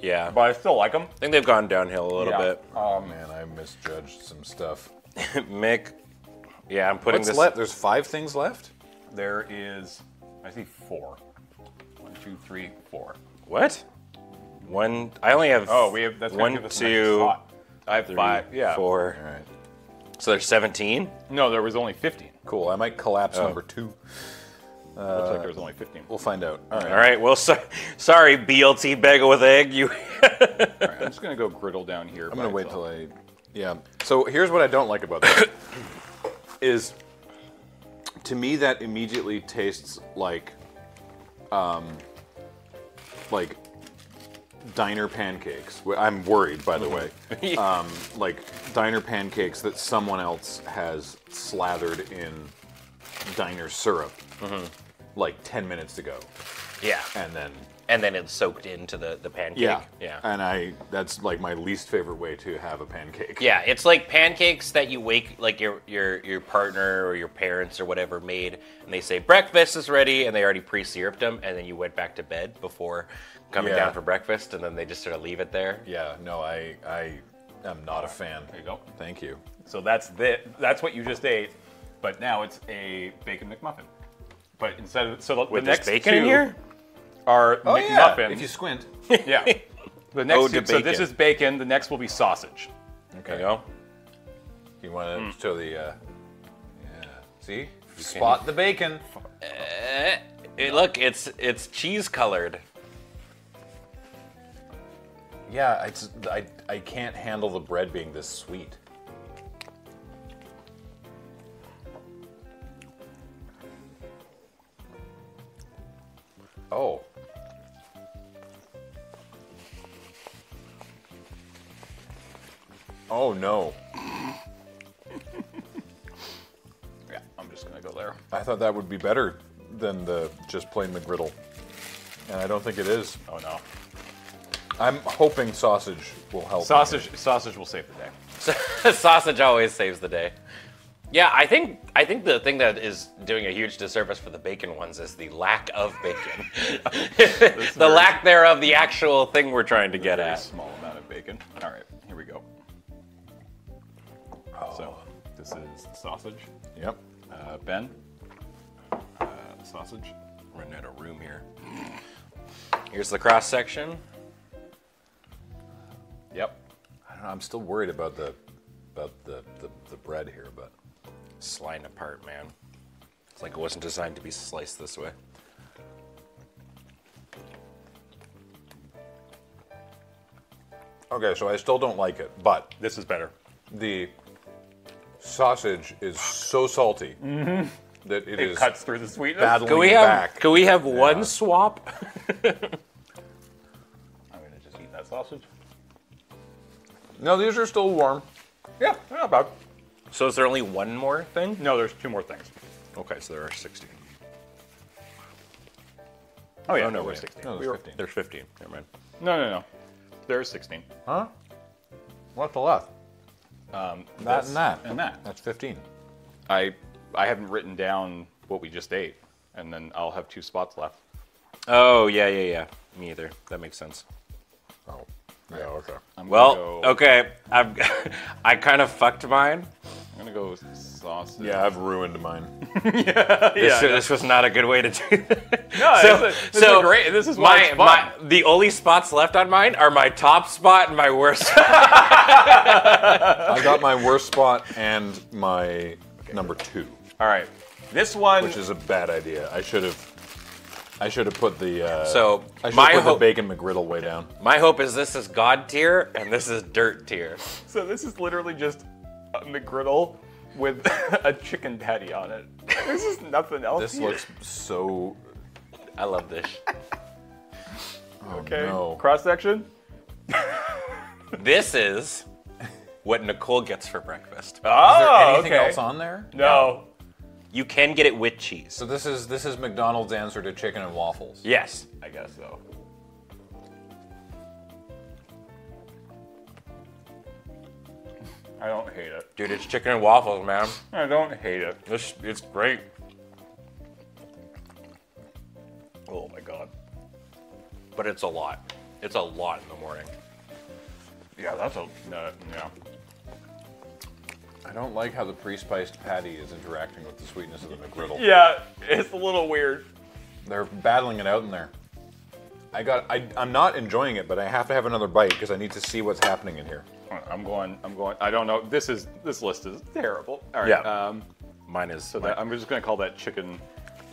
yeah, but I still like them. I think they've gone downhill a little bit. Oh man, I misjudged some stuff. [LAUGHS] Mick, yeah, I'm putting What's this. left? There's five things left. There is, I see four. One, two, three, four. What? One. I only have. Oh, we have that's gonna one, give us an extra two. I have three, five. Yeah. four. All right. So there's 17. No, there was only 15. Cool. I might collapse Oh. number two. Looks like there was only 15. We'll find out. All right. All right. Well, so, sorry, BLT bagel with egg. You. [LAUGHS] All right, I'm just gonna go griddle down here. I'm gonna wait till I. Yeah. So here's what I don't like about that [COUGHS] is, to me that immediately tastes like, um, like diner pancakes. I'm worried, by the way. [LAUGHS] Um, like diner pancakes that someone else has slathered in diner syrup, Mm-hmm. like 10 minutes ago, yeah. and then And then it's soaked into the the pancake. yeah, Yeah. and I that's like my least favorite way to have a pancake. Yeah, it's like pancakes that you wake like your your your partner or your parents or whatever made, and they say breakfast is ready, and they already pre-syruped them, and then you went back to bed before coming Yeah. down for breakfast, and then they just sort of leave it there. Yeah, no, I I am not a fan. There you go. Thank you. So that's the that's what you just ate, but now it's a bacon McMuffin. But instead of so the, With the this next bacon two in here? are McMuffin. If you squint. yeah. [LAUGHS] The next Ode two, to so this is bacon. The next will be sausage. There you go. You want to show the. Uh, yeah. See. Spot the bacon. Eh, eh, look, it's it's cheese colored. Yeah, it's, I I can't handle the bread being this sweet. Oh. Oh no. [LAUGHS] Yeah, I'm just gonna go there. I thought that would be better than the just plain McGriddle. And I don't think it is. Oh no. I'm hoping sausage will help. Sausage sausage will save the day. [LAUGHS] Sausage always saves the day. Yeah, I think I think the thing that is doing a huge disservice for the bacon ones is the lack of bacon. [LAUGHS] the very- lack thereof, the actual thing we're trying to get Very at. small amount of bacon. All right, here we go. So this is sausage. Yep. Uh, ben. Uh, sausage. Running out of room here. Here's the cross section. Yep. I don't know. I'm still worried about the about the, the, the bread here, but Sliding apart, man. It's like it wasn't designed to be sliced this way. okay. So I still don't like it, but This is better. the sausage is so salty mm-hmm. that it It is cuts through the sweetness. battling Can we you have back. can we have one swap? [LAUGHS] I'm gonna just eat that sausage. No, these are still warm. Yeah, not bad. So is there only one more thing? No, there's two more things. Okay, so there are 16. Oh yeah, Oh, no, no, we're 16. No, We there's were- 15. There's 15. Never mind. no, no, no. There's 16. Huh? What's the left? Um, That and that. and that. That's 15. I I haven't written down what we just ate, and then I'll have two spots left. Oh, yeah, yeah, yeah. Me either. That makes sense. Oh. Yeah, okay. I'm Well, gonna go, okay. I've [LAUGHS] I kind of fucked mine. I'm gonna go sausage. Yeah, I've ruined mine. [LAUGHS] This, yeah. this was not a good way to do that. [LAUGHS] No, so, this is- this is great. This is my, my the only spots left on mine are my top spot and my worst. [LAUGHS] I got my worst spot and my number two, All right. This one. which is a bad idea. I should have. I should have put the. Uh, So, I should my put hope- the bacon McGriddle way down. my hope is this is God tier and this is dirt tier. so this is literally just a McGriddle with [LAUGHS] a chicken patty on it. This is nothing else. This here. looks so. I love this. [LAUGHS] Oh, okay. No. Cross section. [LAUGHS] This is what Nicole gets for breakfast. Oh, Anything okay. else on there? No. You can get it with cheese. So this is this is McDonald's answer to chicken and waffles. Yes. I guess so. I don't hate it. Dude, it's chicken and waffles, man. I don't hate it. It's, it's great. Oh my god. But it's a lot. It's a lot in the morning. Yeah, that's a no, yeah. I don't like how the pre-spiced patty is interacting with the sweetness of the McGriddle. Yeah, it's a little weird. They're battling it out in there. I got. I, I'm not enjoying it, but I have to have another bite because I need to see what's happening in here. I'm going. I'm going. I don't know. This is this list is terrible. All right. Yeah. Um, Mine is. so that, I'm just gonna call that chicken.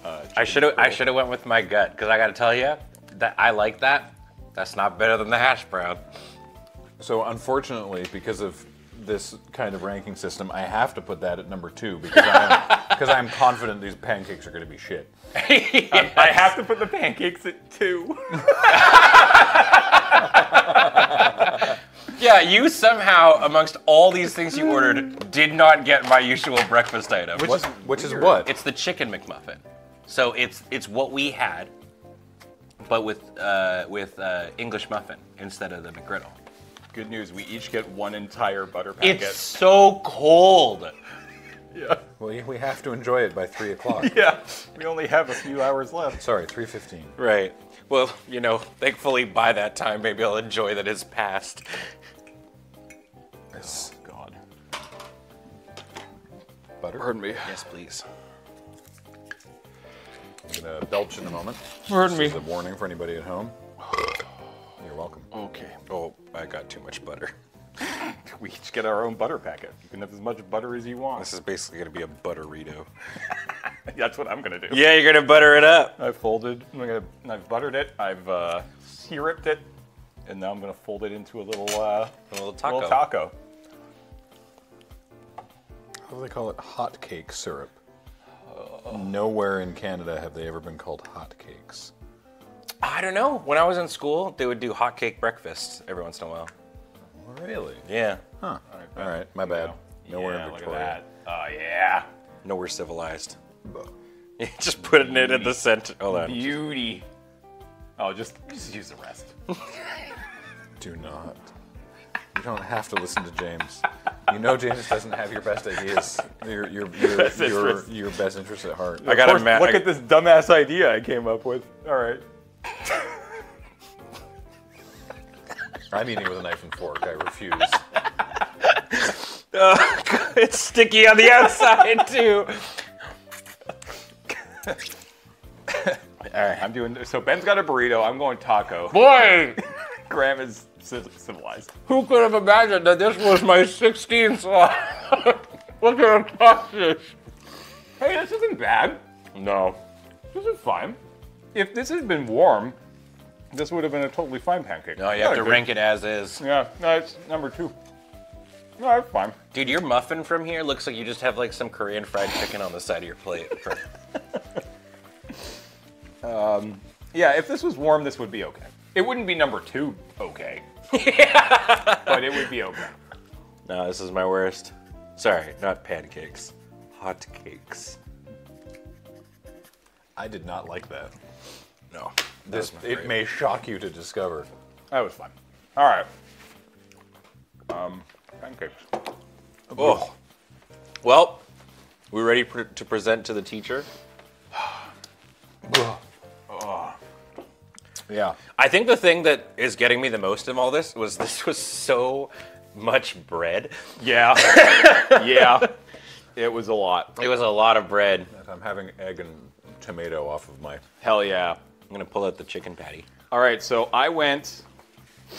Uh, I should have. I should have went with my gut because I got to tell you that I like that. That's not better than the hash brown. So unfortunately, because of this kind of ranking system, I have to put that at number two because I'm because [LAUGHS] I'm confident these pancakes are going to be shit. [LAUGHS] I have to put the pancakes at two. [LAUGHS] Yeah, you somehow, amongst all these things you ordered, did not get my usual breakfast item. What, which is what? It's the chicken McMuffin. So it's it's what we had, but with uh, with uh, English muffin instead of the McGriddle. Good news. We each get one entire butter packet. It's so cold. [LAUGHS] yeah. well, we have to enjoy it by three o'clock. [LAUGHS] Yeah. We only have a few hours left. Sorry, three fifteen. Right. Well, you know, thankfully by that time, maybe I'll enjoy that it's past. Yes. Oh, God. Butter. Pardon me. Yes, please. I'm gonna belch in a moment. Pardon This me. is a warning for anybody at home. You're welcome. Okay. Oh, I got too much butter. [LAUGHS] We each get our own butter packet. You can have as much butter as you want. This is basically gonna be a butterito. [LAUGHS] That's what I'm gonna do. Yeah, you're gonna butter it up. I've folded. I'm gonna. I've buttered it. I've uh, syruped it, and now I'm gonna fold it into a little uh, A little taco. little taco. How do they call it? Hot cake syrup. Nowhere in Canada have they ever been called hot cakes. I don't know. When I was in school, they would do hot cake breakfast every once in a while. Really? Yeah. Huh. All right, my bad. Nowhere yeah, in look at Victoria. that. Oh yeah. Nowhere civilized. [LAUGHS] just putting it in the center. Hold on. Beauty. Oh, just just use the rest. [LAUGHS] Do not. You don't have to listen to James. You know James doesn't have your best ideas, your your [LAUGHS] your, Best your, interest. your best interest at heart. I got Of a ma- Look I- at this dumbass idea I came up with. All right. I'm eating with a knife and fork. I refuse. [LAUGHS] Oh, [LAUGHS] it's sticky on the outside too. All right. I'm doing. So Ben's got a burrito. I'm going taco. Boy, [LAUGHS] Graham is civilized. who could have imagined that this was my 16th slot? Look at the sausage. Hey, this isn't bad. No. This is fine. If this had been warm, this would have been a totally fine pancake. No, you have to good. rank it as is. Yeah, no, it's number two. No, that's fine. Dude, your muffin from here looks like you just have like some Korean fried chicken on the side of your plate. [LAUGHS] Um, yeah, if this was warm, this would be okay. It wouldn't be number two okay. yeah. [LAUGHS] but it would be okay. no, this is my worst. Sorry, not pancakes. Hot cakes. I did not like that. No. This That was my it favorite. may shock you to discover. That was fun. All right. Um, pancakes. Oh. Well, we ready pr- to present to the teacher? [SIGHS] Yeah. I think the thing that is getting me the most in all this was this was so much bread. Yeah. [LAUGHS] yeah. It was a lot. It was a lot of bread. I'm having egg and tomato off of my. Hell yeah. I'm gonna pull out the chicken patty. All right, so I went.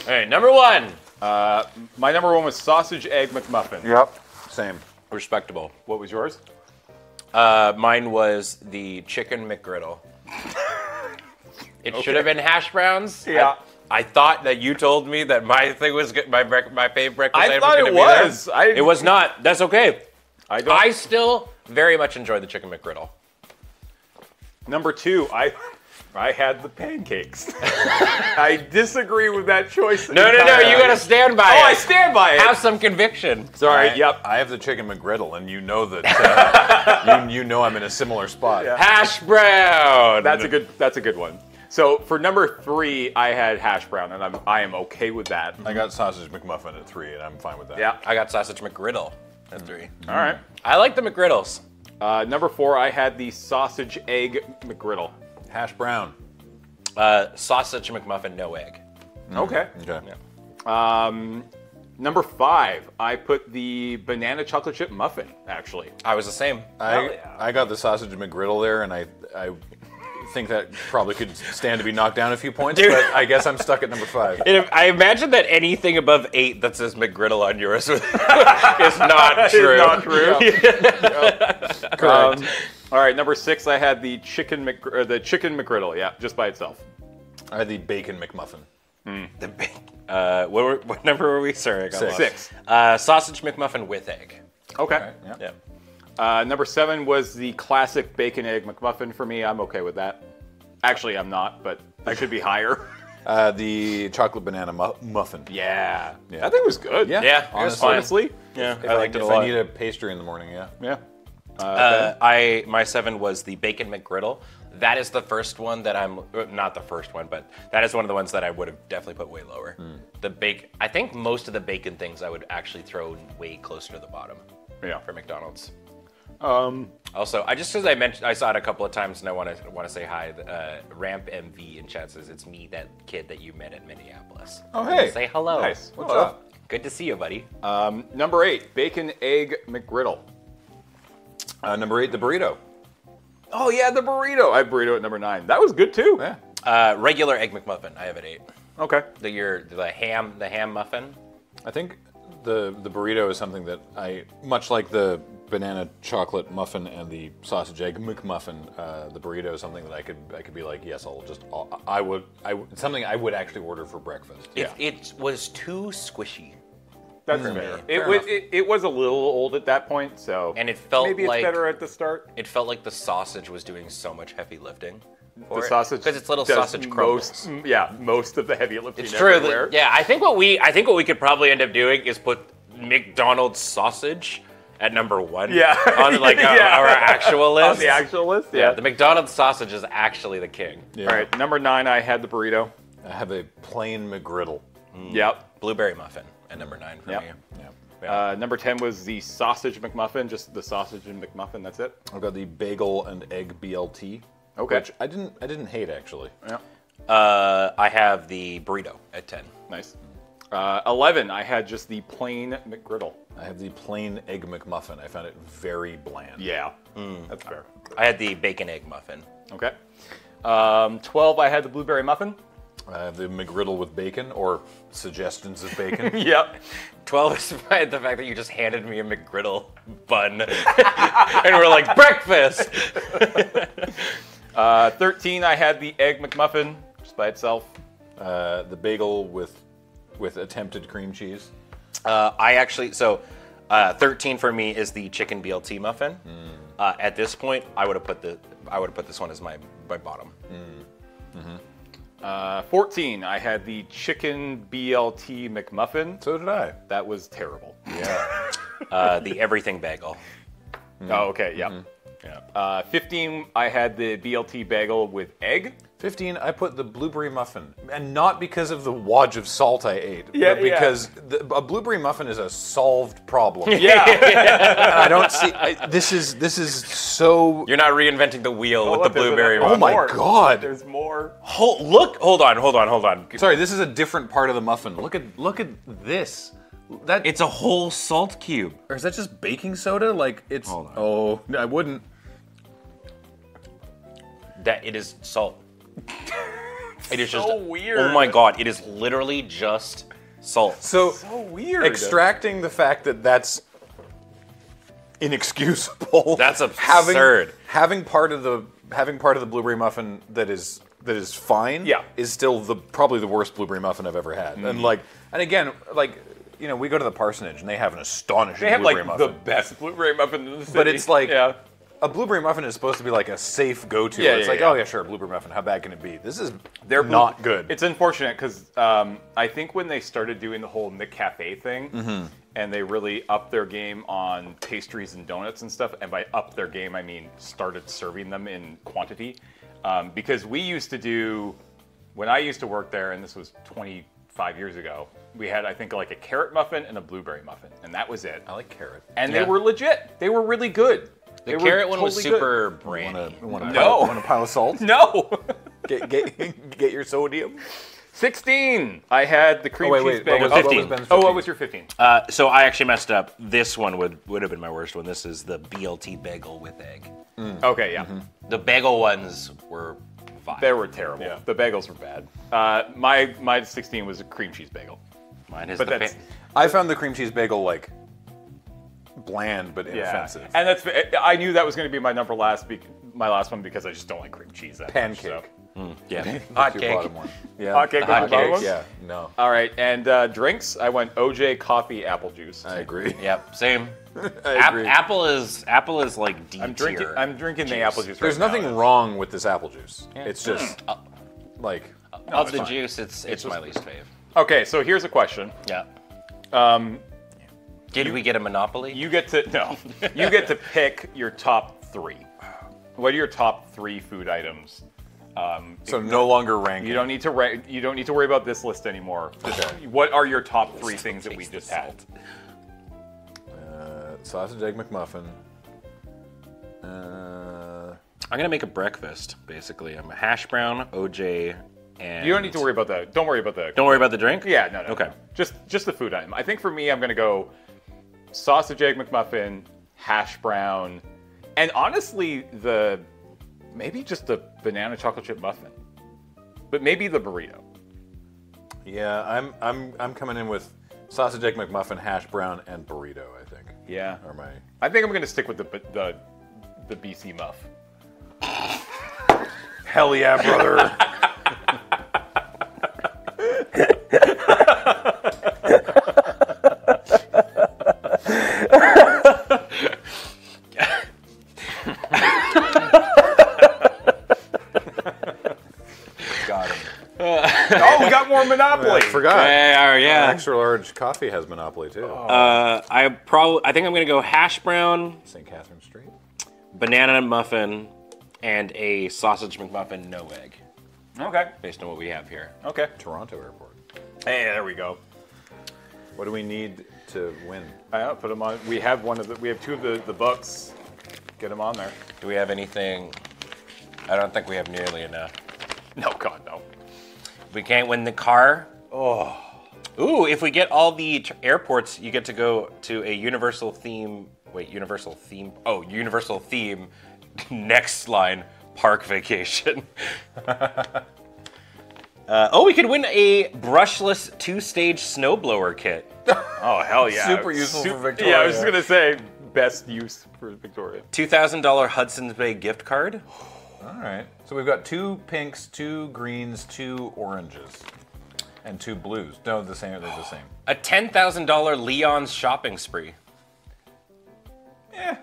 All right, number one. My number one was sausage egg McMuffin. Yep. Same. Respectable. What was yours? Uh, mine was the chicken McGriddle. It should have been hash browns. Yeah. I, I thought that you told me that my thing was good, my brec- my favorite breakfast I item thought was it gonna be there. was. I- it was not. That's okay. I don't. I still very much enjoy the chicken McGriddle. Number two, I I had the pancakes. [LAUGHS] I disagree with that choice. No, no, no. You gotta stand by it. Oh, it. I stand by it. Have some conviction. Sorry. I, yep. I have the chicken McGriddle, and you know that uh, [LAUGHS] you, you know I'm in a similar spot. Yeah. Hash brown. That's a good. That's a good one. So for number three, I had hash brown, and I'm I am okay with that. I got sausage McMuffin at three, and I'm fine with that. Yeah. I got sausage McGriddle at three. All right. I like the McGriddles. Uh, number four, I had the sausage egg McGriddle. Hash brown. Uh, sausage McMuffin, no egg. Okay. Okay. Um, number five, I put the banana chocolate chip muffin. Actually. I was the same. I, Hell yeah. I got the sausage McGriddle there, and I I think that probably could stand to be knocked down a few points, Dude. but I guess I'm stuck at number five. And I imagine that anything above eight that says McGriddle on yours [LAUGHS] is not [LAUGHS] true. Not true. [LAUGHS] Correct. Um, all right, number six, I had the chicken Mc, the chicken McGriddle. Yeah, just by itself. I had the bacon McMuffin. The bacon. uh, what, were, what number were we? Sorry, I got Six. Six. Uh, sausage McMuffin with egg. Okay. Yeah. Yeah. Uh, number seven was the classic bacon egg McMuffin for me. I'm okay with that. Actually, I'm not, but I should be higher. [LAUGHS] Uh, the chocolate banana mu- muffin. yeah. Yeah. That thing was good. Yeah. Yeah, it was honestly. fine. Honestly. Yeah, If I liked it a if lot. I need a pastry in the morning, yeah. Yeah. Uh, I my seven was the bacon McGriddle. That is the first one that I'm uh, not the first one, but that is one of the ones that I would have definitely put way lower. The bake. I think most of the bacon things I would actually throw way closer to the bottom yeah. for McDonald's. Um, Also, I just as I mentioned, I saw it a couple of times, and I want to want to say hi. Uh, Ramp MV in chat says it's me, that kid that you met in Minneapolis. Oh, hey. Say hello. nice. What's Hello. up? Good to see you, buddy. Um, number eight, bacon egg McGriddle. Uh, number eight, the burrito. Oh yeah, the burrito. I had burrito at number nine. That was good too. Yeah. Uh, regular egg McMuffin. I have it eight. Okay. The your the ham the ham muffin. I think the the burrito is something that I much like the banana chocolate muffin and the sausage egg McMuffin. Uh, the burrito is something that I could I could be like, yes, I'll just I'll, I would I something I would actually order for breakfast. It, it was too squishy. That's Mm, fair. fair It was it, it was a little old at that point, so And it felt maybe it's like- better at the start. It felt like the sausage was doing so much heavy lifting. The sausage because it's little does sausage crumbles. Most, mm, yeah, most of the heavy lifting. It's true. everywhere. that- yeah, I think what we I think what we could probably end up doing is put McDonald's sausage at number one. Yeah. [LAUGHS] on like our, Yeah. our actual [LAUGHS] list. On the actual list, yeah, yeah. the McDonald's sausage is actually the king. Yeah. All right, number nine, I had the burrito. I have a plain McGriddle. Yep. Blueberry muffin at number nine for Yep. me. Yeah. Uh, number ten was the sausage McMuffin, just the sausage and McMuffin. That's it. I've got the bagel and egg BLT. Okay. Which I didn't I didn't hate actually. Yeah. Uh, I have the burrito at ten. Nice. Uh, Eleven, I had just the plain McGriddle. I have the plain egg McMuffin. I found it very bland. Yeah, that's fair. I had the bacon egg muffin. Okay. Um, Twelve, I had the blueberry muffin. Have the McGriddle with bacon or suggestions of bacon. [LAUGHS] Yep. 12 is [LAUGHS] by the fact that you just handed me a McGriddle bun. [LAUGHS] and we're like, breakfast! Uh, Thirteen, I had the egg McMuffin just by itself. Uh, the bagel with with attempted cream cheese. Uh, I actually so uh, 13 for me is the chicken BLT muffin. Uh, at this point, I would have put the I would have put this one as my my bottom. Uh, 14, I had the chicken BLT McMuffin. So did I. That was terrible. Yeah. [LAUGHS] Uh, the everything bagel. Oh, okay, yeah. Yeah. Uh, 15, I had the BLT bagel with egg. 15, I put the blueberry muffin, and not because of the wad of salt I ate, Yeah, but yeah. because the, a blueberry muffin is a solved problem. [LAUGHS] Yeah. I don't see. I, this is this is so. You're not reinventing the wheel with the look, there's blueberry. another Oh one. my more. God. There's more. Hold, look, hold on, hold on, hold on. Sorry, this is a different part of the muffin. Look at look at this. That It's a whole salt cube. or is that just baking soda? Like it's. Hold on. Oh, I wouldn't. That it is salt. [LAUGHS] It is So just weird. Oh my god! It is literally just salt. So, So weird. extracting the fact that that's inexcusable. That's [LAUGHS] Having, absurd. having part of the having part of the blueberry muffin that is that is fine. Yeah. Is still the probably the worst blueberry muffin I've ever had. Mm-hmm. And like, and again, like, you know, we go to the parsonage and they have an astonishing They have blueberry like muffin. the best blueberry muffin in the city. but it's like yeah. A blueberry muffin is supposed to be like a safe go-to. Yeah, it's yeah, like, yeah. oh yeah, sure, blueberry muffin. How bad can it be? This is They're not good. It's unfortunate because um, I think when they started doing the whole McCafe thing, Mm-hmm. and they really upped their game on pastries and donuts and stuff, and by up their game I mean started serving them in quantity, um, because we used to do when I used to work there, and this was 25 years ago. We had I think like a carrot muffin and a blueberry muffin, and that was it. I like carrot. And Yeah. they were legit. They were really good. The They carrot one was totally good. super Want a, want a, No. pile, want a pile of salt? [LAUGHS] No. get, get, [LAUGHS] get your sodium. 16. I had the cream Oh, wait, cheese wait. bagel. What was, oh, what 15. was Ben's Oh, what was your 15? Uh, so I actually messed up. This one would would have been my worst one. This is the BLT bagel with egg. Okay, yeah. The bagel ones were fine. They were terrible. Yeah. The bagels were bad. Uh, my my 16 was a cream cheese bagel. Mine is But the that's pa- I found the cream cheese bagel like bland but inoffensive. And that's I knew that was going to be my number last be- my last one because I just don't like cream cheese that Pancake. much. so. yeah. Hot cake. one. Yeah. Hot cake Hot cake. Yeah. No. All right, and uh, drinks, I went OJ coffee apple juice. I agree. [LAUGHS] Yep. Same. [LAUGHS] I App- agree. apple is apple is like D I'm drinking. I'm drinking the apple juice There's right now. nothing wrong with this apple juice. It's just like of the fine. juice, it's it's, just- my least fave. Okay, so here's a question. Yeah. Um, Did we get a monopoly? you get to no. You get to pick your top 3. What are your top 3 food items? Um, so no longer ranking. You don't need to ra- you don't need to worry about this list anymore. Just Okay. what are your top three things that we Taste the just had? uh, sausage egg McMuffin. Uh, I'm gonna make a breakfast. Basically, I'm a hash brown, OJ, and You don't need to worry about the. Don't worry about the. Don't worry about the drink. Yeah, no, no. Okay. no. Just just the food item. I think for me, I'm gonna go sausage egg McMuffin, hash brown, and honestly, the maybe just the banana chocolate chip muffin, but maybe the burrito. yeah, I'm I'm I'm coming in with sausage egg McMuffin, hash brown, and burrito. I think. Yeah. Or my I think I'm gonna stick with the the the BC muff. hell yeah, brother. [LAUGHS] more Monopoly. I forgot. Yeah, yeah. Extra large coffee has Monopoly too. Uh, I probably I think I'm gonna go hash brown, St. Catherine Street. banana muffin, and a sausage McMuffin, no egg, Okay. based on what we have here. Okay. Toronto Airport. Hey, there we go. What do we need to win? I know, put them on. We have one of the. We have two of the the books. Get them on there. Do we have anything? I don't think we have nearly enough. No, God, no. We can't win the car. Oh. Ooh, if we get all the tr- airports, you get to go to a Universal theme. Wait, Universal theme. Oh, Universal theme. [LAUGHS] Next line, park vacation. [LAUGHS] uh, oh, we could win a brushless two-stage snowblower kit. [LAUGHS] Oh hell yeah! Super useful for Victoria. Yeah, I was just gonna say best use for Victoria. Two thousand dollar Hudson's Bay gift card. [GASPS] [GASPS] All right. So we've got two pinks, two greens, two oranges. and two blues. No, the same. They're the same. A ten thousand dollar Leon's shopping spree. Yeah.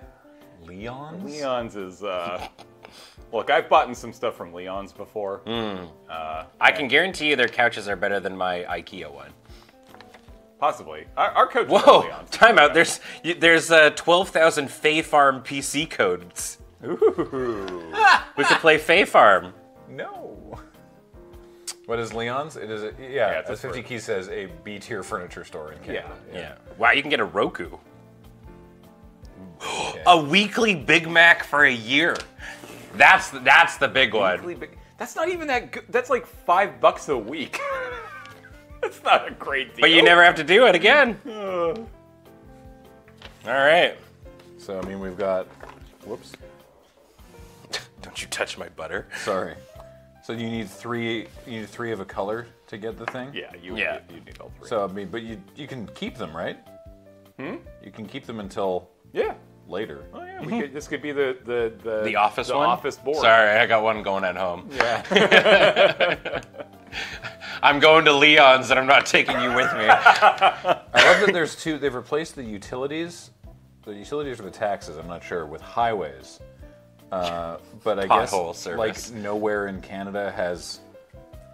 Leon's. Leon's is. uh [LAUGHS] Look, I've bought some stuff from Leon's before. I can guarantee you their couches are better than my IKEA one. Possibly. Our, our coach. Whoa! Leon's. Time out. There's y- there's uh, twelve thousand Fae Farm PC codes. Ooh. [LAUGHS] We could play Fae Farm. No. What is Leon's? It is a, yeah, Yeah, as 50 fur- Keys says, a B tier furniture store in Canada. Yeah. Yeah. Wow, you can get a Roku. Okay. [GASPS] A weekly Big Mac for a year. That's the, that's the big one. Weekly big- That's not even that good. That's like five bucks a week. [LAUGHS] That's not a great deal. But you never have to do it again. [SIGHS] All right. So, I mean, we've got. Whoops. Don't you touch my butter. Sorry. So you need three. You need three of a color to get the thing. Yeah, you Yeah. you need all three. So I mean, but you you can keep them, right? Hmm. You can keep them until yeah. later. Oh yeah. We could, this could be the the the, The office the one. office board. Sorry, I got one going at home. Yeah. [LAUGHS] I'm going to Leon's and I'm not taking you with me. I love that there's two. They've replaced the utilities. The utilities or the taxes. I'm not sure with highways. Uh, but I Pothole guess service. like nowhere in Canada has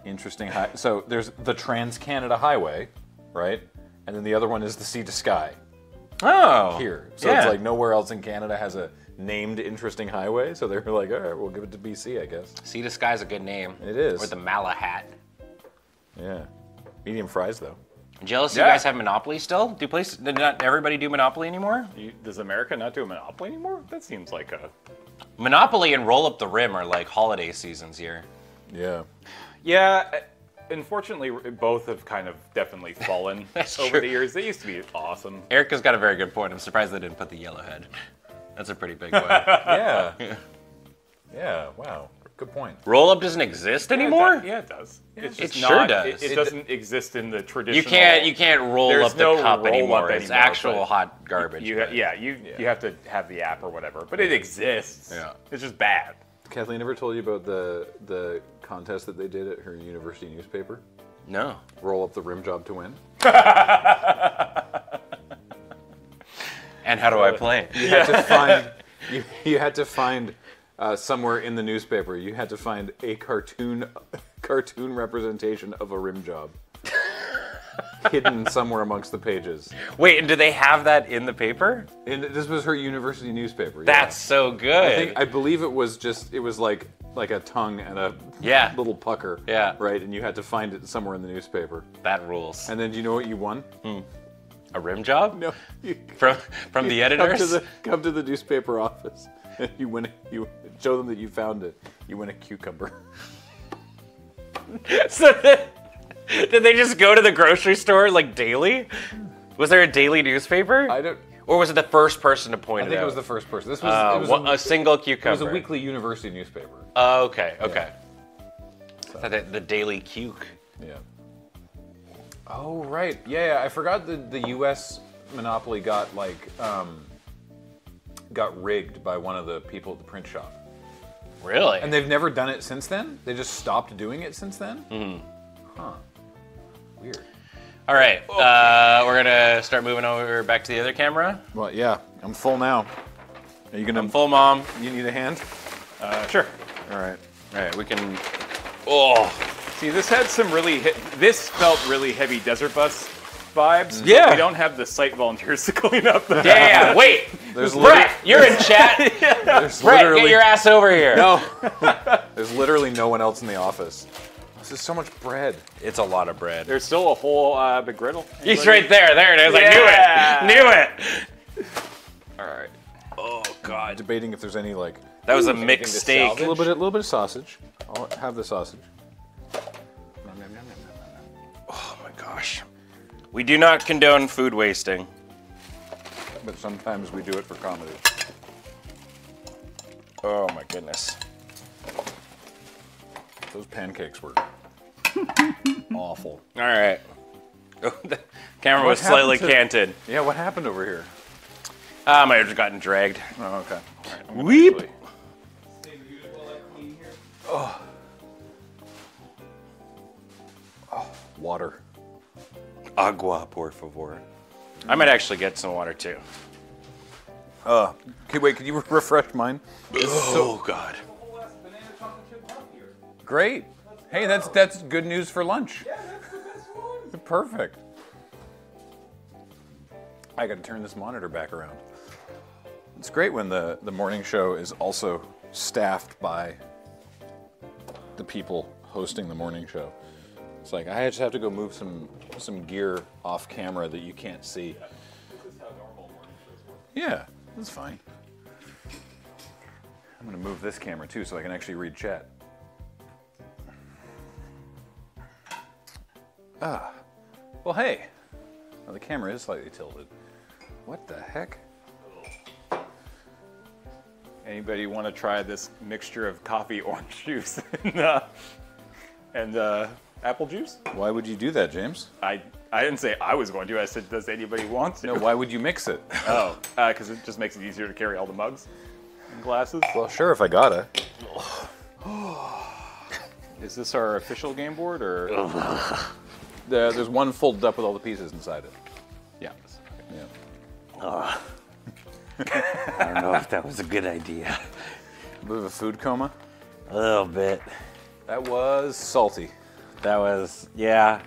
interesting high. So there's the Trans Canada Highway, right? And then the other one is the Sea to Sky Oh. here. So yeah. it's like nowhere else in Canada has a named interesting highway. So they're like, all right, we'll give it to BC, I guess. Sea to Sky's a good name. It is. Or the Malahat. Yeah. Medium fries though. Jealous Yeah. you guys have Monopoly still? Do place did not everybody do Monopoly anymore? You- does America not do monopoly anymore? That seems like a. Monopoly and Roll Up the Rim are like holiday seasons here. Yeah. Yeah. uh, Unfortunately, both have kind of definitely [LAUGHS] fallen over true. the years. They used to be awesome. Erica's got a very good point. I'm surprised they didn't put the Yellowhead. That's a pretty big [LAUGHS] one. Yeah. [LAUGHS] yeah. Wow. Good point. Roll Up doesn't exist anymore? Yeah, it does. It's It just sure not, does. It, it It- doesn't exist in the traditional. You can't you can't roll up the no cup roll up anymore. It's anymore, actual hot garbage. You, but- yeah, you you have to have the app or whatever, but it exists. Yeah. It's just bad. Kathleen ever told you about the the contest that they did at her university newspaper? No. Roll up the rim job to win. [LAUGHS] And how do I play? You had to find you, you had to find uh, somewhere in the newspaper. You had to find a cartoon [LAUGHS] cartoon representation of a rim job [LAUGHS] hidden somewhere amongst the pages. Wait, and do they have that in the paper? And this was her university newspaper. yeah. That's so good. I think I believe it was just it was like like a tongue and a Yeah. little pucker. Yeah. Right, and you had to find it somewhere in the newspaper. that rules. And then do you know what you won? a rim job? No. You, From from the [LAUGHS] Come to editors? the come to the newspaper office. [LAUGHS] You win. You show them that you found it. You win a cucumber. [LAUGHS] so then, did they just go to the grocery store like daily? Was there a daily newspaper? I don't. or was it the first person to point I it think out? it was the first person. This was, Uh, it was, one- a, a, single cucumber. it was a weekly university newspaper. Oh, okay, okay. I thought that the Daily Cuke. Yeah. Oh right. Yeah, yeah. I forgot that the U.S. monopoly got like um, got rigged by one of the people at the print shop, Really? and they've never done it since then. They just stopped doing it since then. Mm-hmm. Huh. Weird. All right, uh, we're gonna start moving over back to the other camera. Well, yeah. I'm full now. Are you gonna? I'm full, mom. You need a hand? Uh, sure. All right. All right, we can. Oh, See, this had some really. He- this felt really heavy desert bus vibes. Yeah. We don't have the site volunteers [LAUGHS] to clean up the. yeah. Wait, There's Brett, you're in chat. [LAUGHS] There's Brett, literally get your ass over here. no. [LAUGHS] There's literally no one else in the office. This is so much bread. It's a lot of bread. There's still a whole uh, McGriddle. He's right there. There it is. Yeah. I knew it. Knew it. All right. Oh God. Debating if there's any like That was a mixed steak. A little bit, a little bit of sausage. I'll have the sausage. Oh my gosh. We do not condone food wasting. But sometimes we do it for comedy. Oh my goodness. Those pancakes were [LAUGHS] awful. All right. [LAUGHS] The camera What was slightly to- canted. Yeah, what happened over here? Ah, I might have just gotten dragged. Oh, okay. Weep. Actually... Oh. oh. Water. Agua, por favor. I might actually get some water too. Uh, okay, wait, can you [LAUGHS] refresh mine? Oh God. Great. Hey, that's that's good news for lunch. Perfect. I got to turn this monitor back around. It's great when the the morning show is also staffed by the people hosting the morning show. It's like I just have to go move some some gear off camera that you can't see. Yeah, that's fine. I'm gonna move this camera too so I can actually read chat. Ah. Well, hey. The camera is slightly tilted. What the heck? Anybody want to try this mixture of coffee, [LAUGHS] orange juice, and, uh, and uh, apple juice? Why would you do that, James? I I didn't say I was going to. I said, does anybody want to? No, why would you mix it? [LAUGHS] Oh, uh, because it just makes it easier to carry all the mugs and glasses. Well, sure, if I gotta. [SIGHS] Is this our official game board or? [LAUGHS] There, there's one folded up with all the pieces inside it. Yeah. Yeah. [LAUGHS] I don't know if that was a good idea. A bit of a food coma. A little bit. That was salty. That was yeah.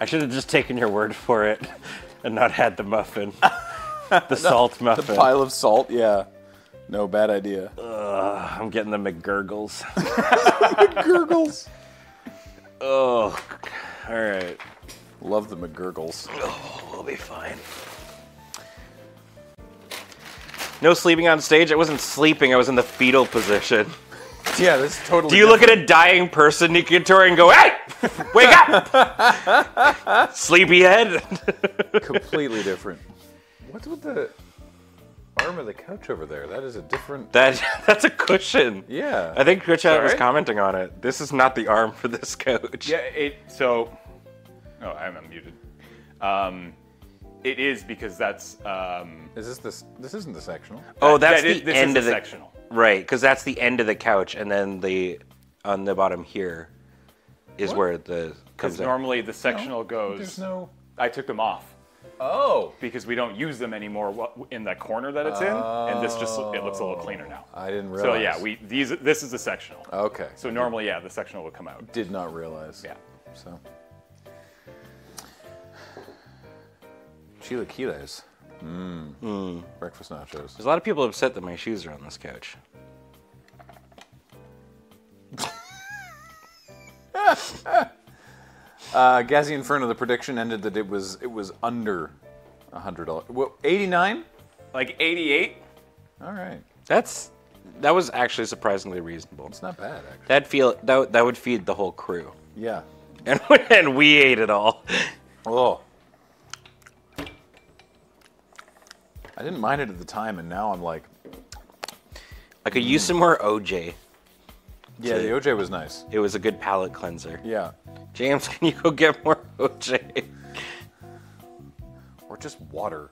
I should have just taken your word for it [LAUGHS] and not had the muffin. [LAUGHS] the salt muffin. The pile of salt, yeah. No bad idea. Ugh, I'm getting the McGurgles. [LAUGHS] Gurgles. oh, all right. Love the McGurgles. Oh, we'll be fine. No sleeping on stage. I wasn't sleeping. I was in the fetal position. Yeah, this is totally. Do you look at a dying person, Nikitori, and go, "Hey, [LAUGHS] wake up, [LAUGHS] sleepyhead"? [LAUGHS] completely different? What's with the arm of the couch over there? That is a different. that that's a cushion. Yeah. I think Twitch chat was commenting on it. This is not the arm for this couch. Yeah. It. So. Oh, I'm unmuted. Um, it is because that's. Um, Is this this? This isn't the sectional. Oh, that's that is- the this end is of the sectional. right, because that's the end of the couch, and then the on the bottom here is What? where the Because comes out. normally the sectional goes. There's no. I took them off Oh. because we don't use them anymore in that corner that it's in, and this just it looks a little oh, cleaner now. I didn't realize. So yeah, we these this is the sectional. Okay. So normally, yeah, the sectional would come out. Did not realize. Yeah. So. Chilaquiles. Mmm. Hmm. Breakfast nachos. There's a lot of people upset that my shoes are on this couch. [LAUGHS] [LAUGHS] Uh, Gazzy Inferno. The prediction ended that it was it was under a hundred dollars. Well, eighty nine. Like 88. All right. That's that was actually surprisingly reasonable. It's not bad actually. That feel that that would feed the whole crew, Yeah. [LAUGHS] and and we ate it all. Oh. I didn't mind it at the time, and now I'm like, I could use some more OJ. Yeah, the OJ was nice. It was a good palate cleanser. Yeah. James, [LAUGHS] can you go get more OJ? Or just water.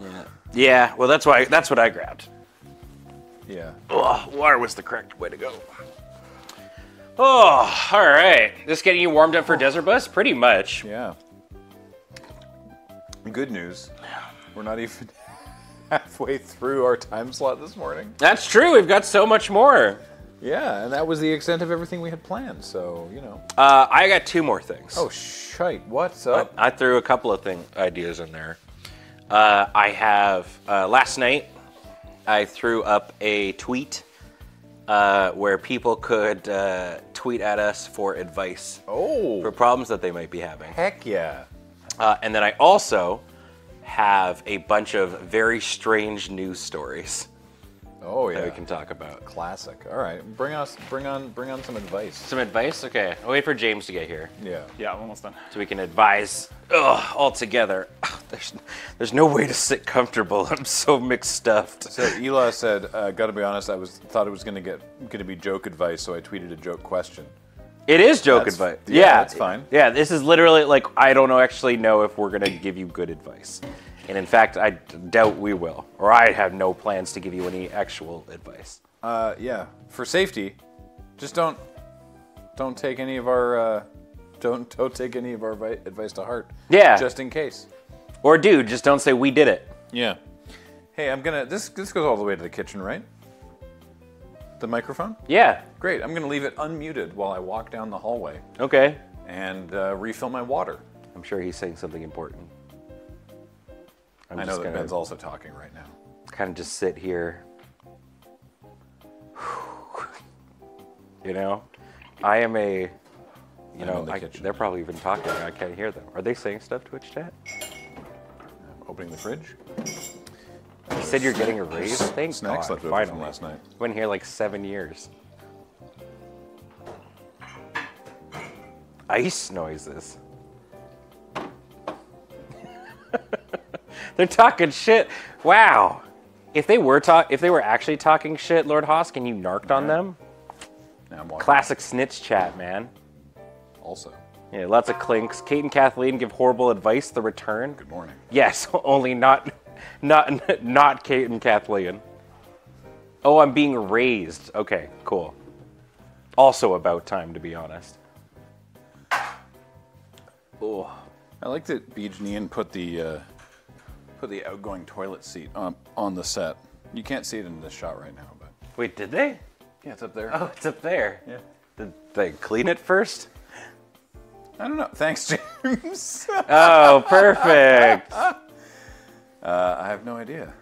Yeah. Yeah. Well, that's why that's what I grabbed. Yeah. Oh, water was the correct way to go. Oh, all right. This getting you warmed up for Desert Bus? Pretty much. Yeah. Good news. We're not even [LAUGHS] halfway through our time slot this morning. That's true. We've got so much more. Yeah, and that was the extent of everything we had planned. So you know. Uh, I got two more things. Oh shite! What's up? I threw a couple of thing ideas in there. Uh, I have uh, last night. I threw up a tweet uh, where people could uh, tweet at us for advice oh, for problems that they might be having. heck yeah! Uh, and then I also have a bunch of very strange news stories Oh that yeah. we can talk about. Classic. All right, bring us, bring on, bring on some advice. Some advice? Okay, I'll wait for James to get here Yeah. Yeah, I'm almost done. so we can advise ugh, all together. Ugh, [LAUGHS] there's, there's no way to sit comfortable. [LAUGHS] I'm so mixed stuffed. So Ela said, uh, "Got to be honest, I was thought it was gonna get gonna be joke advice, so I tweeted a joke question." It is joke That's- advice. yeah, Yeah, that's fine. Yeah, this is literally like I don't know actually know if we're gonna give you good advice, and in fact, I doubt we will, or I have no plans to give you any actual advice. Uh, yeah. For safety, just don't don't take any of our uh, don't don't take any of our vi- advice to heart. Yeah. Just in case. Or dude, just don't say we did it. Yeah. Hey, I'm gonna. This this goes all the way to the kitchen, right? The microphone. Yeah. Great. I'm gonna leave it unmuted while I walk down the hallway Okay. and uh, refill my water. I'm sure he's saying something important. I'm I know that Ben's also talking right now. kind of just sit here. You know, I am a. You I'm know, in the I, kitchen. they're probably even talking. I can't hear them. Are they saying stuff Twitch chat? Opening the fridge. You said you're getting a raise. Thanks. Snacks God. left over from last night. Been here like seven years. Ice noises. [LAUGHS] They're talking shit. Wow. If they were talk, if they were actually talking shit, Lord Hosk, and you narked on them, Now I'm walking. classic snitch chat, man. Also, Yeah, lots of clinks. Kate and Kathleen give horrible advice. The return. good morning. Yes, [LAUGHS] only not, not, not Kate and Kathleen. Oh, I'm being raised. Okay, cool. Also about time, to be honest. Oh, I like that Beej Nian put the uh, put the outgoing toilet seat on, on the set. You can't see it in this shot right now, but wait, did they? yeah, it's up there. Oh, it's up there. Yeah. Did they clean it first? I don't know. Thanks, James. [LAUGHS] Oh, perfect. [LAUGHS] uh, I have no idea.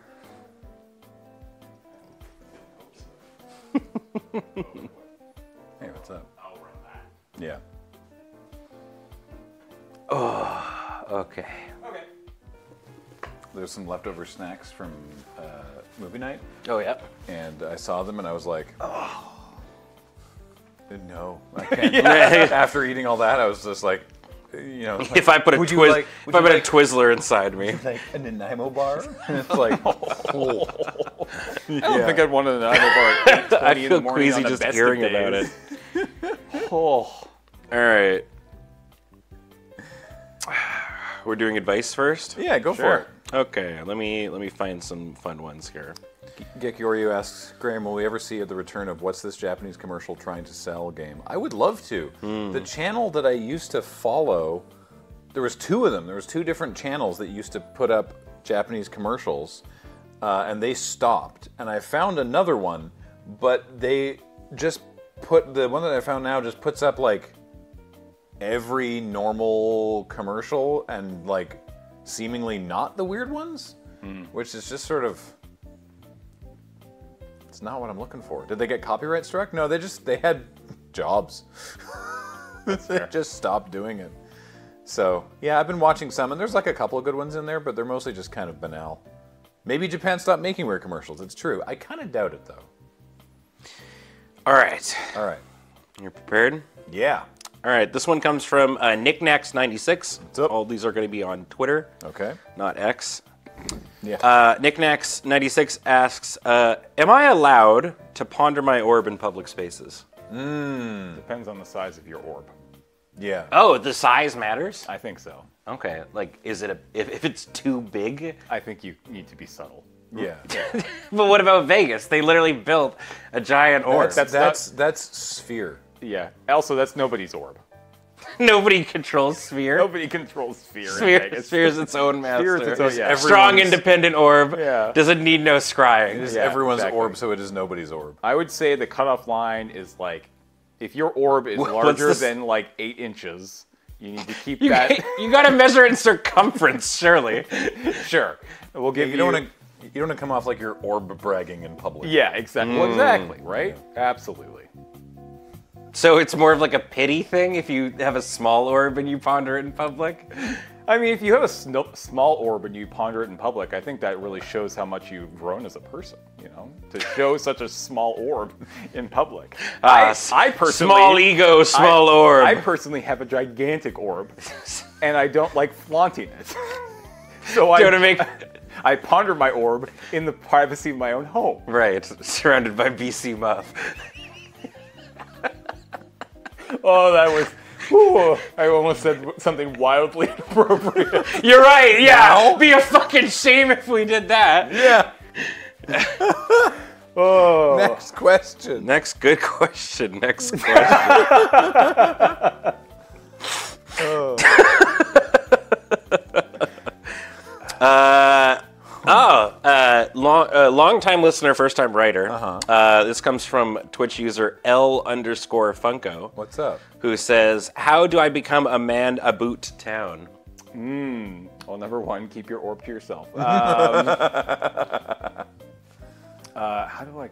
hey, what's up? Yeah. Oh, okay. There's some leftover snacks from uh, movie night, Oh, yeah. and I saw them, and I was like, oh. No, I [LAUGHS] can't. After eating all that, I was just like, you know. like, If I put a would you Twiz- like- would if I you put like- a Twizzler inside me. [LAUGHS] like a Nanaimo bar? And [LAUGHS] it's like, oh. I don't think I'd want to know bar. I feel queasy just hearing about it. Oh, All right. We're doing advice first. yeah, go for it. Okay, let me let me find some fun ones here. Gekyoryu asks, Graham, will we ever see the return of what's this Japanese commercial trying to sell game? I would love to. The channel that I used to follow, there was two of them. There was two different channels that used to put up Japanese commercials, uh, and they stopped. And I found another one, but they just put the one that I found now just puts up like every normal commercial and like seemingly not the weird ones, hmm. which is just sort of it's not what I'm looking for. Did they get copyright struck? No, they just they had jobs. [LAUGHS] they just stopped doing it. So yeah, I've been watching some, and there's like a couple of good ones in there, but they're mostly just kind of banal. Maybe Japan stopped making weird commercials. It's true. I kind of doubt it though. All right, All right. you're prepared. Yeah. All right, this one comes from uh, Knickknacks96. All these are going to be on Twitter, Okay. not X. Yeah. Uh, Knickknacks96 asks, uh, "Am I allowed to ponder my orb in public spaces?" depends on the size of your orb. yeah. Oh, the size matters. I think so. Okay, like, is it a if, if it's too big? I think you need to be subtle. Yeah. [LAUGHS] But what about Vegas? They literally built a giant orb. That's That's that's, that's sphere. Yeah. Also, that's nobody's orb. [LAUGHS] Nobody controls Sphere. Nobody controls sphere. in Sphere, Vegas. Sphere's its own [LAUGHS] master. Sphere is its own- yeah. Strong, Everyone's- independent orb. Yeah. Doesn't need no scrying. It is Yeah, everyone's exactly. orb, so it is nobody's orb. I would say the cutoff line is like, if your orb is [LAUGHS] What's larger this- than like eight inches, you need to keep You, that. you got to measure in circumference, surely. sure. We'll give You you. don't want to you don't want to come off like you're orb bragging in public. Yeah, exactly. Mm. Well, exactly. Right. Absolutely. So it's more of like a pity thing if you have a small orb and you ponder it in public. I mean, if you have a small orb and you ponder it in public, I think that really shows how much you've grown as a person. You know, to show such a small orb in public. Ah, I, I personally, small ego, small I, orb. I personally have a gigantic orb, [LAUGHS] and I don't like flaunting it. [LAUGHS] so I Do make- [LAUGHS] I ponder my orb in the privacy of my own home. right, surrounded by BC Muff oh, that was. Ooh, I almost said something wildly [LAUGHS] inappropriate. You're right. Yeah, now? be a fucking shame if we did that. Yeah. [LAUGHS] oh. Next question. Next good question. Next question. [LAUGHS] oh. uh, oh, uh, long, uh, long time listener, first time writer. Uh-huh. this comes from Twitch user L underscore Funko, What's up? who says, "How do I become a man about town?" Mmm. Well, number one, keep your orb to yourself. [LAUGHS] Um, uh, how do I?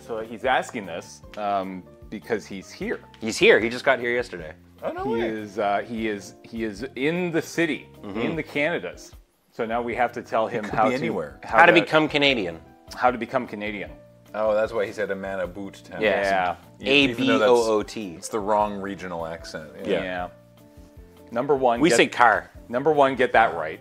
So he's asking this um, because he's here. He's here. He just got here yesterday. Oh no He way. is uh, he is he is in the city, in the Canadas. So now we have to tell him how to anywhere. How to become Canadian? how to become Canadian. Oh, that's why he said a man a boot town. Yeah. A Even B though that's- O O T. It's the wrong regional accent. Yeah. Yeah. Number one. We get, say car. number one. Get that right.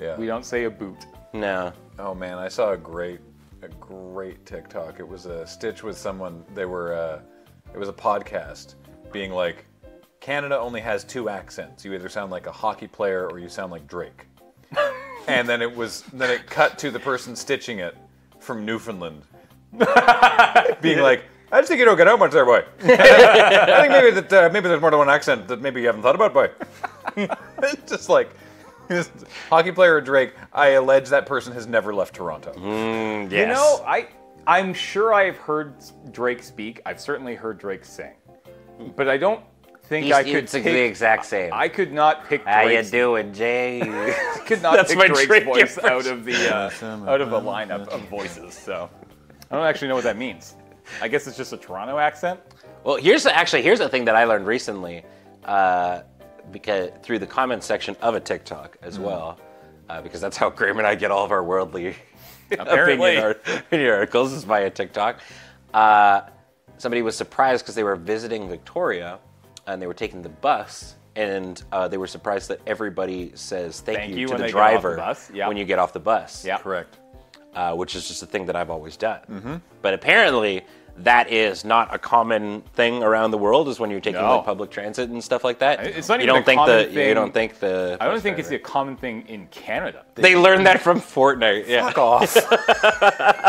Yeah. We don't say a boot. No. Oh man, I saw a great, a great TikTok. It was a Stitch with someone. They were, uh, it was a podcast, being like, Canada only has two accents. You either sound like a hockey player or you sound like Drake. [LAUGHS] and then it was, then it cut to the person stitching it from Newfoundland, [LAUGHS] being like, I just think you don't get out much there, boy. [LAUGHS] I think maybe that uh, maybe there's more than one accent that maybe you haven't thought about, boy. [LAUGHS] just like. Hockey player Drake, I allege that person has never left Toronto. Yes. You know, I I'm sure I've heard Drake speak. I've certainly heard Drake sing, but I don't think He's- I could it's pick, the exact same. I could not pick How you Drake's doing, Jay? [LAUGHS] could not That's pick my Drake's voice impression. out of the uh, [LAUGHS] out of a lineup of voices. So I don't actually know what that means. I guess it's just a Toronto accent. Well, here's the, actually here's the thing that I learned recently, uh, because through the comment section of a TikTok as well, uh, because that's how Graham and I get all of our worldly [LAUGHS] Apparently. opinion, art- opinion articles is via TikTok. Uh, somebody was surprised because they were visiting Victoria, and they were taking the bus. And uh, they were surprised that everybody says thank, Thank you, you to the they get off the driver bus. Yeah. when you get off the bus Yeah. Correct. uh, which is just a thing that I've always done. But apparently, that is not a common thing around the world. Is when you're taking No. like public transit and stuff like that. It's not you even don't a think common the you don't think the I don't think it's a common thing in Canada. they learned that from Fortnite. Yeah. Fuck off. [LAUGHS]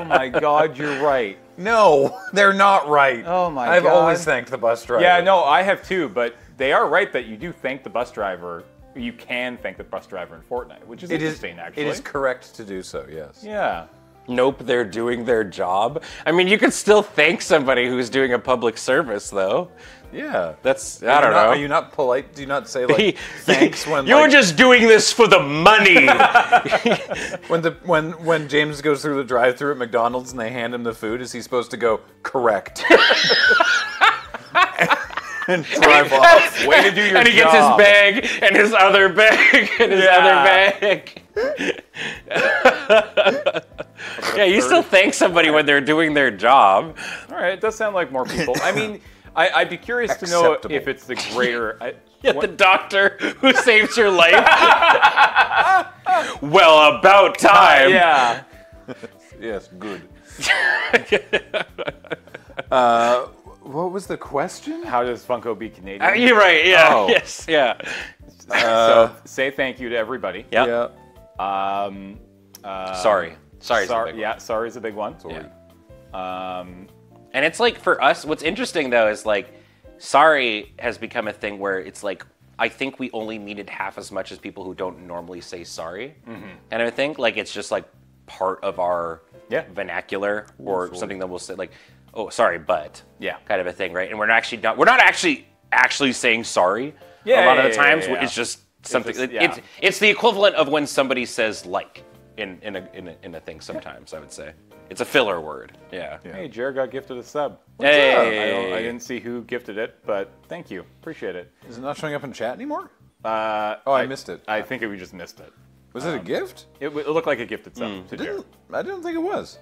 Oh my God, you're right. No, [LAUGHS] they're not right. Oh my god I've God. always thanked the bus driver. Yeah, no, I have too, but they are right that you do thank the bus driver. You can thank the bus driver in Fortnite, which is It is, interesting, actually. it is correct to do so, yes. yeah. Nope, they're doing their job. I mean, you could still thank somebody who's doing a public service, though. Yeah. That's I don't not- know. Are you not polite? Do you not say like [LAUGHS] thanks when you're like, just doing this for the money. [LAUGHS] when the when when James goes through the drive-through at McDonald's and they hand him the food? Is he supposed to go correct? [LAUGHS] and drive off. Way to do your and he gets his bag and his other bag and his Yeah. other bag. yeah, you still thank somebody when they're doing their job. All right, it does sound like more people. I mean, I, I'd be curious to know if it's the greater. I, [LAUGHS] Yeah, what- the doctor who saves your life. [LAUGHS] well, about time. yeah. [LAUGHS] Yes, good. uh, what was the question? How does Funko be Canadian? Uh, You're right. Yeah. Oh. Yes. Yeah. so say thank you to everybody. Yeah. Um, uh, Sorry. Sorry. Sorry. Yeah. Sorry is a big one. Yeah. Um, And it's like for us, what's interesting though is like, sorry has become a thing where it's like, I think we only mean it half as much as people who don't normally say sorry. Mm-hmm. And I think like it's just like part of our Yeah. vernacular or something that we'll say like, oh, sorry, but Yeah. kind of a thing, right? And we're not actually not, we're not actually actually saying sorry. Yeah, a lot yeah, of the times yeah, it's just something. just- yeah. it's it's the equivalent of when somebody says like in in a in a, in a thing. Sometimes I would say it's a filler word. Yeah. hey, Jared got gifted a sub. Hey. I, don't, I didn't see who gifted it, but thank you. Appreciate it. Is it not showing up in chat anymore? Uh, Oh, I missed it. I think we just missed it. Was it a gift? It, it looked like a gifted sub to Jared. Didn't I didn't think it was.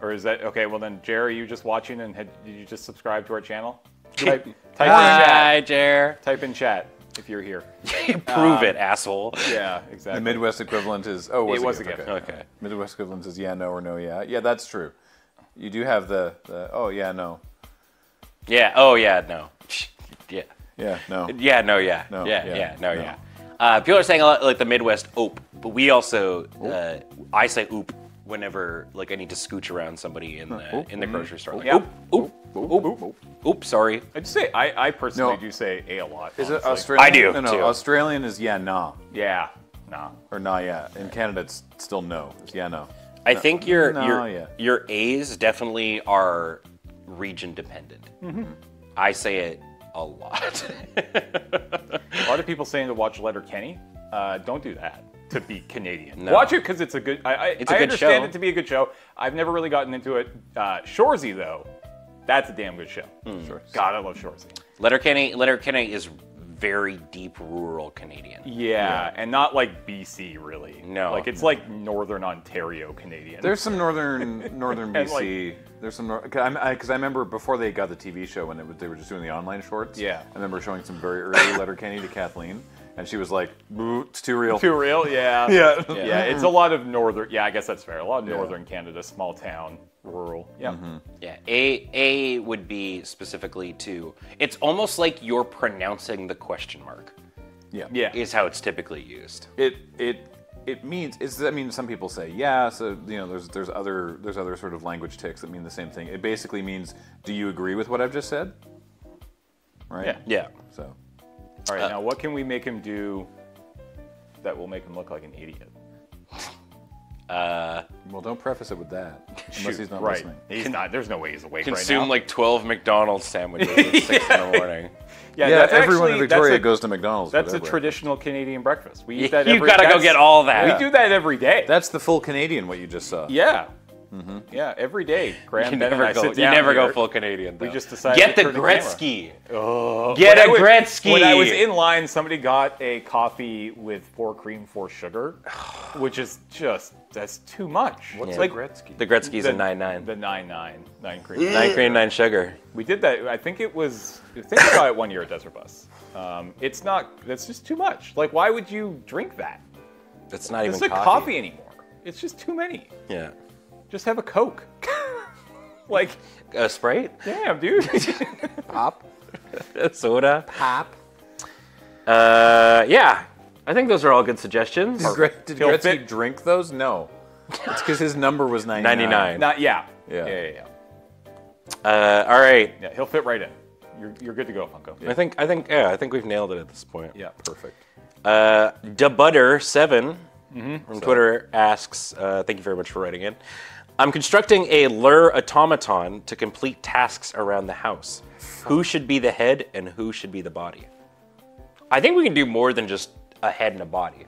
Or is that okay? Well, then, Jerry, are you just watching and had, did you just subscribe to our channel? [LAUGHS] Type, type in Hi, chat. Jer. Type in chat if you're here. [LAUGHS] Prove it, asshole. Yeah, exactly. The. Midwest equivalent is oh, was It was a gift. Okay. Okay. Midwest equivalent is yeah, no, or no, yeah. Yeah, that's true. You do have the, the oh yeah, no, Yeah. Oh, yeah. No. [LAUGHS] Yeah. yeah, no. Yeah. No. Yeah. No, yeah. yeah, Yeah. No. no. Yeah. Uh, people are saying a lot like the Midwest oop, but we also uh, I say oop whenever like I need to scooch around somebody in the Oop. in the grocery store. Like, Yeah. Oop. Oop. Oop. Oop. Oop. oop, Sorry. I'd say I, I personally No. do say a a lot. Is it honestly. Australian? I do, No, no. too. Australian is yeah, nah. Yeah. Nah. Or nah, yeah. In Canada, it's still no. It's yeah, no. I think your No, your yeah. your A's definitely are region dependent. Mm-hmm. I say it a lot. [LAUGHS] A lot of people saying to watch Letterkenny. Uh, don't do that to be Canadian. No. Watch it because it's a good. I, I, It's a I good understand show. it to be a good show. I've never really gotten into it. Uh, Shoresy though, that's a damn good show. Sure. God, I love Shoresy. Letterkenny Letterkenny is very deep rural Canadian. Yeah, and not like BC really. No. like it's like Northern Ontario Canadian. There's some northern [LAUGHS] northern And, BC. There's some because I, 'cause I remember before they got the TV show when it, they were just doing the online shorts. Yeah. I remember showing some very early Letterkenny to Kathleen, and she was like, "Boo, "It's too real." too real. [LAUGHS] Yeah. Yeah. Yeah, it's a mm-hmm. lot of northern. Yeah, I guess that's fair. A lot of northern Canada, small town, rural. Yeah. Mm-hmm. Yeah, A A would be specifically to. It's almost like you're pronouncing the question mark. Yeah. Yeah. Is how it's typically used. It it it means it's. I mean, some people say yeah. So you know, there's there's other there's other sort of language ticks that mean the same thing. It basically means, do you agree with what I've just said? Right. Yeah. Yeah. So All right. Uh, now, what can we make him do that will make him look like an idiot? well, don't preface it with that unless Shoot, he's not right. listening. He's not. There's no way he's awake Consume right now. like 12 McDonald's sandwiches at 6 in the [LAUGHS] morning. yeah, Yeah, that's everyone actually- in Victoria a, goes to McDonald's. for That's their a breakfast. traditional Canadian breakfast. We eat [LAUGHS] that. You every, You gotta go get all that. We do that every day. That's the full Canadian. What you just saw. yeah. Yeah, every day. Graham [LAUGHS] You never I go. You never go full Canadian. Though. just decided get to the turn the. Gretzky. Oh, Get a was- Gretzky. When I was in line, somebody got a coffee with four cream, four sugar, [SIGHS] which is just that's too much. What's Yeah. like Gretzky? The Gretzky's the a nine nine. The nine nine nine cream. Nine cream, nine sugar. We did that. I think it was. I think got it one year at Desert Bus. Um, it's not. That's just too much. Like, why would you drink that? That's not even It's not coffee. coffee anymore. It's just too many. Yeah. Just have a Coke. [LAUGHS] like, A Sprite, damn, dude. [LAUGHS] Pop. [LAUGHS] soda. Pop. Uh, yeah. I think those are all good suggestions. Did, Gre- did Gretzky fit- drink those? No. It's because his number was 99. 99. not yeah. Yeah. Yeah, yeah, yeah. Uh, all right. Yeah, he'll fit right in. You're, you're good to go, Funko. I think I think yeah, I think we've nailed it at this point. Yeah. Perfect. Uh, Debutter7 from Twitter asks, uh, thank you very much for writing in. I'm constructing a lure automaton to complete tasks around the house. Who should be the head and who should be the body? I think we can do more than just a head and a body.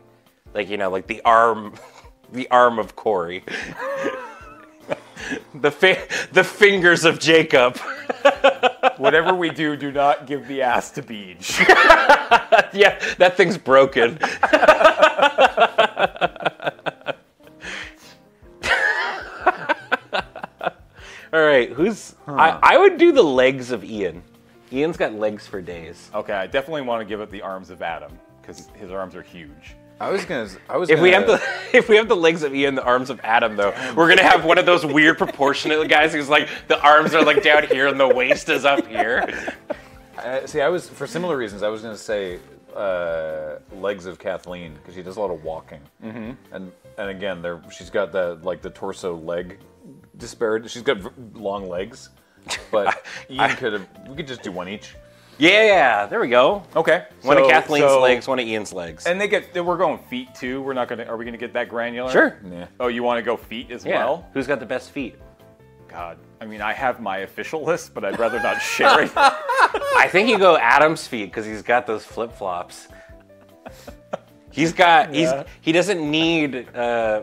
Like, you know, like the arm, [LAUGHS] the arm of Corey. [LAUGHS] the, fi- the fingers of Jacob. [LAUGHS] Whatever we do, do not give the ass to Beach. yeah, that thing's broken. All right, who's? I, I would do the legs of Ian. Ian's got legs for days. okay, I definitely want to give it the arms of Adam because his arms are huge. I was gonna. I was. If we gonna, have the [LAUGHS] if we have the legs of Ian, the arms of Adam, though, we're gonna have one of those weird proportionate guys who's like the arms are like down here and the waist is up here. [LAUGHS] Uh, see, I was for similar reasons. I was gonna say uh, legs of Kathleen because she does a lot of walking, mm-hmm. and and again, there she's got the like the torso leg disparity. She's got v- long legs, but [LAUGHS] Ian could have. We could just do one each. Yeah, yeah, there we go. Okay. One so- of Kathleen's so- legs, one of Ian's legs. And they get. We're going feet too. We're not gonna. Are we gonna get that granular? Sure. Yeah. Oh, you want to go feet as yeah. well? Who's got the best feet? God. I mean, I have my official [LAUGHS] list, but I'd rather not share it. [LAUGHS] I think you go Adam's feet because he's got those flip flops. He's got he's Yeah. he doesn't need uh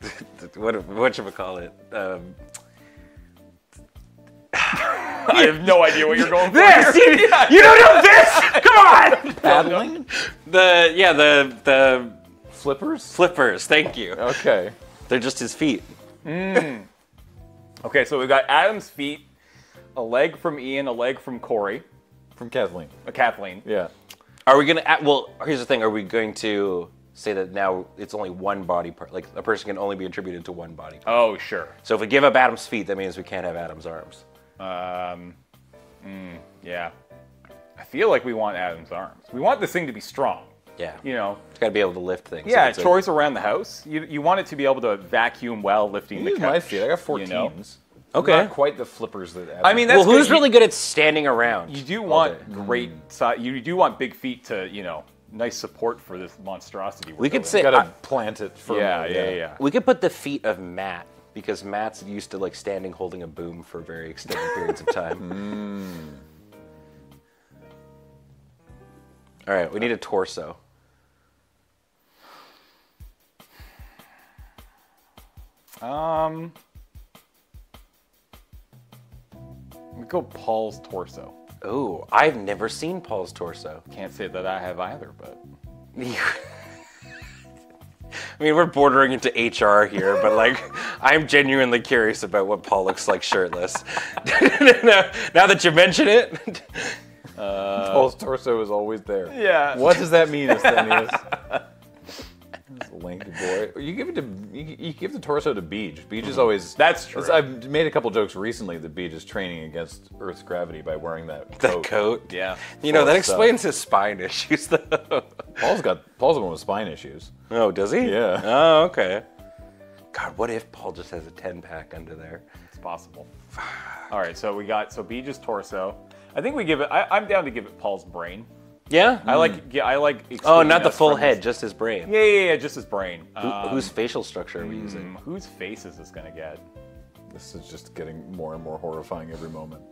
[LAUGHS] what what should we call it um, [LAUGHS] I have no idea what you're going for. this you, [LAUGHS] you don't know this come on Paddling the yeah the the flippers. flippers thank you Okay. they're just his feet Okay, so we got Adam's feet, a leg from Ian, a leg from Corey, From Kathleen. a Kathleen. Yeah. are we gonna well here's the thing are we going to say that now it's only one body part like a person can only be attributed to one body part Oh, sure. so if we give up Adam's feet that means we can't have Adam's arms Um, mm, yeah. I feel like we want Adam's arms. We want this thing to be strong. yeah You know. it's got to be able to lift things Yeah, a- chores around the house. You, you want it to be able to vacuum while lifting the couch. my feet. I got four you know? teams. Okay. Not quite the flippers that. Adam I mean, well, who's good. Really good at standing around? You do want great. Si- you do want big feet to, you know, nice support for this monstrosity. we're We could building. say- Gotta I- plant it firmly. yeah, yeah, yeah. We could put the feet of Matt because Matt's used to like standing holding a boom for very extended [LAUGHS] periods of time. All right, we need a torso. Um, we go Paul's torso. Oh, I've never seen Paul's torso. Can't say that I have either, but [LAUGHS] I mean, we're bordering into HR here, but like, [LAUGHS] I'm genuinely curious about what Paul looks like shirtless. [LAUGHS] now, now that you mention it, uh, Paul's torso is always there. Yeah. What does that mean, Asthenius? This Lanky boy. You give it to you, you give the torso to Beej. Beej is always That's true. I've made a couple jokes recently that Beej is training against Earth's gravity by wearing that [LAUGHS] the coat. coat. yeah. You know, that of stuff. explains his spine [LAUGHS] issues, though. Paul's got Paul's the one with spine issues. Oh, does he? Yeah. Oh, okay. God, what if Paul just has a 10 pack under there? It's possible. [SIGHS] All right, so we got so Beej's torso. I think we give it. I, I'm down to give it Paul's brain. Yeah? I like. Yeah, I like. oh, not the full head, this- just his brain. Yeah, yeah, yeah, just his brain. Who- Um, whose facial structure are we using? whose face is this gonna get? This is just getting more and more horrifying every moment.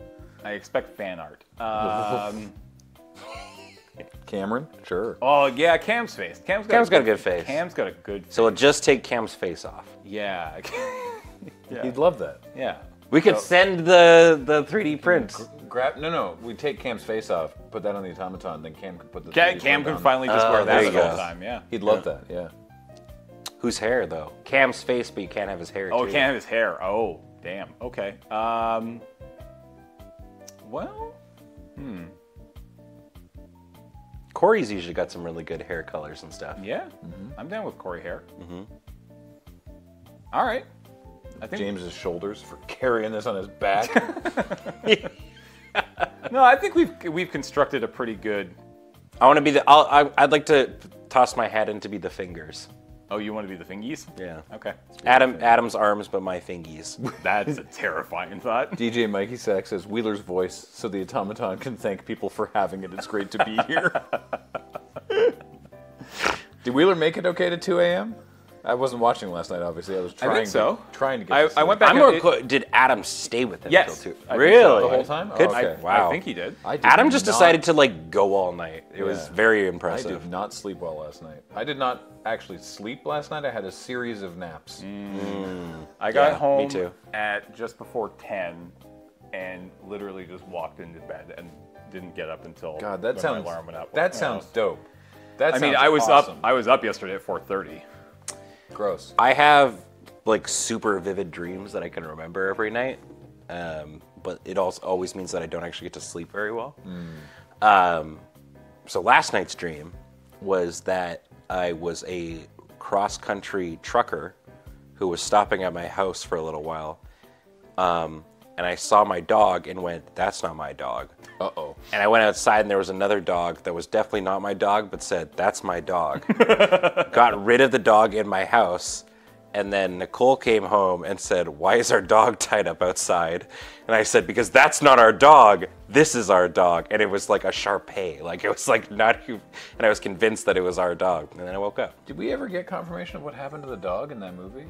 I expect fan art. Um, [LAUGHS] Cameron, sure. oh yeah, Cam's face. Cam's got, Cam's got a good face. Cam's got a good. So we'll just take Cam's face off. yeah. [LAUGHS] yeah. He'd love that. yeah. We could So- send the, the 3D prints. Grab no no. We take Cam's face off, put that on the automaton, then Cam could put the. Cam, Cam can on. finally just Oh, wear there that you the whole time. Yeah. He'd love that. Yeah. Whose hair, though? Cam's face, but you can't have his hair, Oh, too. can't have his hair. Oh, damn. Okay. Um. Well, Hmm. Corey's usually got some really good hair colors and stuff. yeah. I'm down with Corey hair. Mm-hmm. All right. I think James's shoulders for carrying this on his back. [LAUGHS] [LAUGHS] no. I think we've we've constructed a pretty good. I want to be the. I'll, I, I'd like to toss my hat in to be the fingers. Oh, you want to be the fingies? Yeah. Okay. Adam, Adam's arms, but my fingies. [LAUGHS] That's a terrifying thought. DJ Mikey Sack says Wheeler's voice so the automaton can thank people for having it. It's great to be here. [LAUGHS] Did Wheeler make it okay to 2 a.m.? I wasn't watching last night, obviously. I was trying. I trying think so. to trying to get I, to I went back. I'm more. it- co- did Adam stay with him Yes, until two? I so. Really? the whole time. Good. Oh, I, okay. Wow. I think he did. I did Adam just not- decided to like go all night. It was very impressive. I did not sleep well last night. I did not actually sleep last night. I had a series of naps. Mm. Mm. I got Yeah, me home too. at just before ten, and literally just walked into bed and didn't get up until God, that when sounds my alarm went up. that sounds dope. That I mean, I was awesome. up. I was up yesterday at four thirty. Gross. I have like super vivid dreams that I can remember every night, um, but it also always means that I don't actually get to sleep very well. Um, so last night's dream was that I was a cross country trucker who was stopping at my house for a little while, um, and I saw my dog and went, "That's not my dog." Uh oh. And I went outside and there was another dog that was definitely not my dog, but said, That's my dog. [LAUGHS] Got rid of the dog in my house. And then Nicole came home and said, Why is our dog [LAUGHS] tied up outside? And I said, Because that's not our dog. This is our dog. And it was like a Sharpei. Like it was like not [LAUGHS] and I was convinced that it was our dog. And then I woke up. Did we ever get confirmation of what happened to the dog in that movie?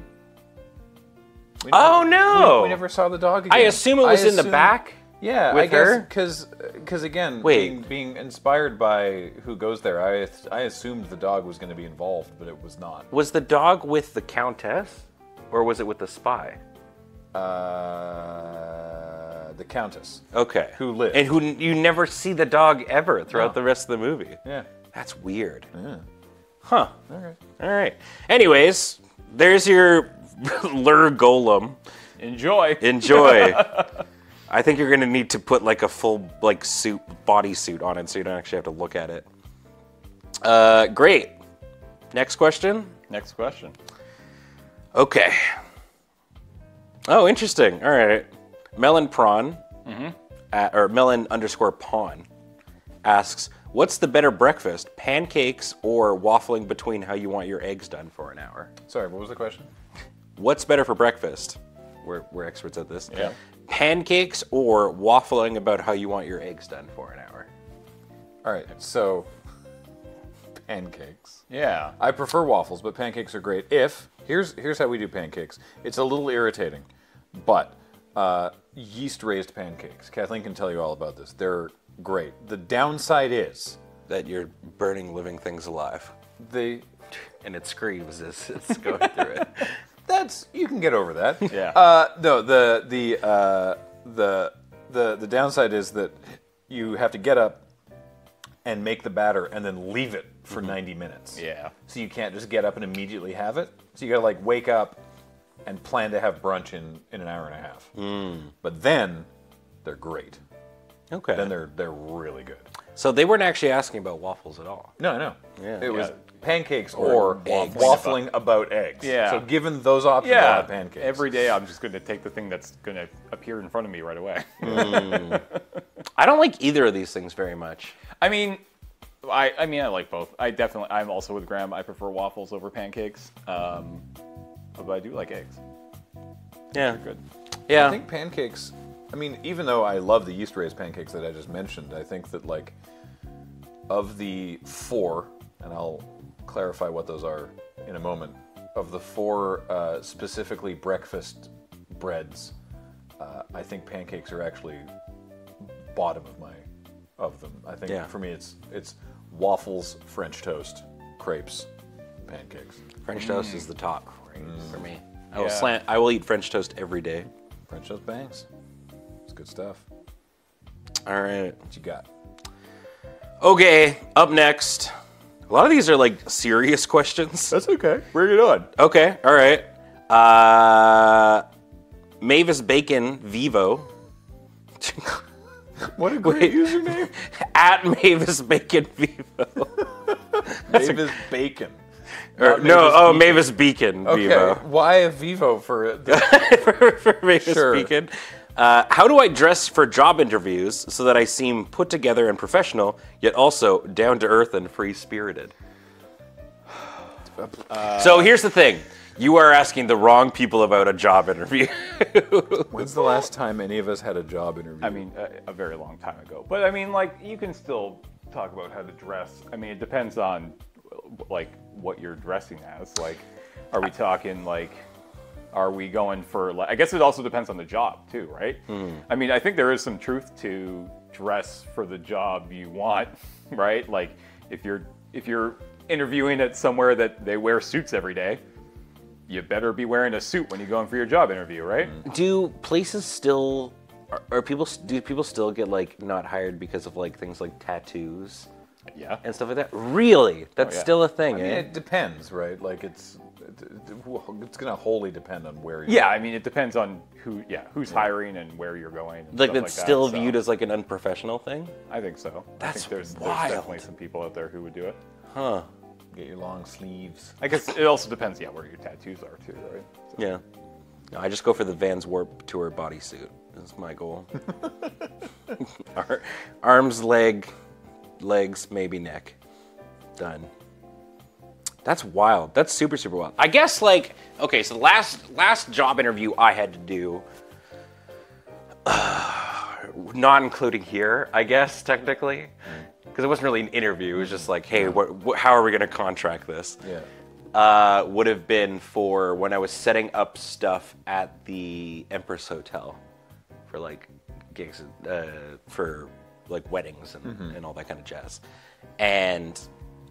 We Oh, no! We, we never saw the dog again. I assume it was in the back. Yeah, I guess because because again, Wait. being, being inspired by who goes there, I I assumed the dog was going to be involved, but it was not. Was the dog with the Countess? Or was it with the spy? Uh, the Countess. Okay. Who lived. And who you never see the dog ever throughout No. the rest of the movie. Yeah. That's weird. Yeah. Huh. Okay. All right. Anyways, there's your [LAUGHS] lure golem. Enjoy. Enjoy. [LAUGHS] I think you're gonna need to put like a full like suit body suit on it so you don't actually have to look at it. Uh, great. Next question. Next question. Okay. Oh, interesting. All right. Melon Prawn, uh, or Melon underscore Pawn, asks, "What's the better breakfast, pancakes or waffling between how you want your eggs done for an hour? Sorry, what was the question? What's better for breakfast? We're, we're experts at this. Yeah. Pancakes or waffling about how you want your eggs done for an hour? All right, so pancakes. Yeah. I prefer waffles, but pancakes are great. If here's here's how we do pancakes. It's a little irritating, but uh, yeast raised pancakes. Kathleen can tell you all about this. They're great. The downside is That you're burning living things alive, they. and it screams as it's going through it. [LAUGHS] That's you can get over that. [LAUGHS] Yeah. Uh, no, the the uh, the the the downside is that you have to get up and make the batter and then leave it for 90 minutes. Yeah. So you can't just get up and immediately have it. So you gotta like wake up and plan to have brunch in, in an hour and a half. But then they're great. Okay. Then they're they're really good. so they weren't actually asking about waffles at all. No, no. Yeah. It was. Pancakes or, eggs. waffling about eggs. Yeah. So given those options, I'll Yeah. have pancakes. Every day I'm just going to take the thing that's going to appear in front of me right away. [LAUGHS] I don't like either of these things very much. I mean, I, I mean, I like both. I definitely, I'm also with Graham. I prefer waffles over pancakes. Um, but I do like eggs. Yeah. They're good. Yeah. I think pancakes. I mean, even though I love the yeast raised pancakes that I just mentioned, I think that like of the four, and I'll clarify what those are in a moment. Of the four uh, specifically breakfast breads, uh, I think pancakes are actually bottom of my of them. I think Yeah. for me it's it's waffles, French toast, crepes, pancakes. French toast is the top for me. I will Yeah. slant. I will eat French toast every day. French toast bangs. It's good stuff. All right. What you got? Okay. Up next. A lot of these are like serious questions. That's okay. Bring it on. Okay. All right. Uh, Mavis Bacon Vivo. [LAUGHS] What a great username. [LAUGHS] At Mavis Bacon Vivo. [LAUGHS] Mavis Bacon. Or, Not no, Mavis oh, Beacon. Mavis Beacon Okay, Vivo. why a Vivo for the, for, for Mavis Sure. Beacon. Uh, how do I dress for job interviews so that I seem put together and professional, yet also down to earth and free spirited? so here's the thing. You are asking the wrong people about a job interview. [LAUGHS] When's the last time any of us had a job interview? I mean, a, a very long time ago. But I mean, like, you can still talk about how to dress. I mean, it depends on, like, what you're dressing as. Like, are we talking, like, are we going for, like, I guess it also depends on the job, too, right? I mean, I think there is some truth to dress for the job you want, [LAUGHS] right? Like, if you're, if you're interviewing at somewhere that they wear suits every day, you better be wearing a suit when you go in for your job interview, right? do places still, are, are people, do people still get like not hired because of like things like tattoos Yeah. and stuff like that? Really? That's yeah. still a thing, I mean, eh? it depends, right? Like it's it's gonna wholly depend on where you're Yeah, I mean, it depends on who, yeah, who's hiring and where you're going. And like stuff that's that, still so viewed as like an unprofessional thing? I think so. I That's think there's, wild. there's definitely some people out there who would do it. Huh. Get your long sleeves. I guess it also depends, yeah, where your tattoos are too, right? So- Yeah. No, I just go for the Vans Warp Tour bodysuit. That's my goal. [LAUGHS] Ar- arms, leg, legs, maybe neck. Done. That's wild. That's super super wild. I guess like okay, so the last last job interview I had to do, [SIGHS] not including here, I guess technically, because it wasn't really an interview. It was just like, hey, what, what, how are we going to contract this? Yeah. uh, would have been for when I was setting up stuff at the Empress Hotel for like gigs, uh, for like weddings and, and all that kind of jazz. And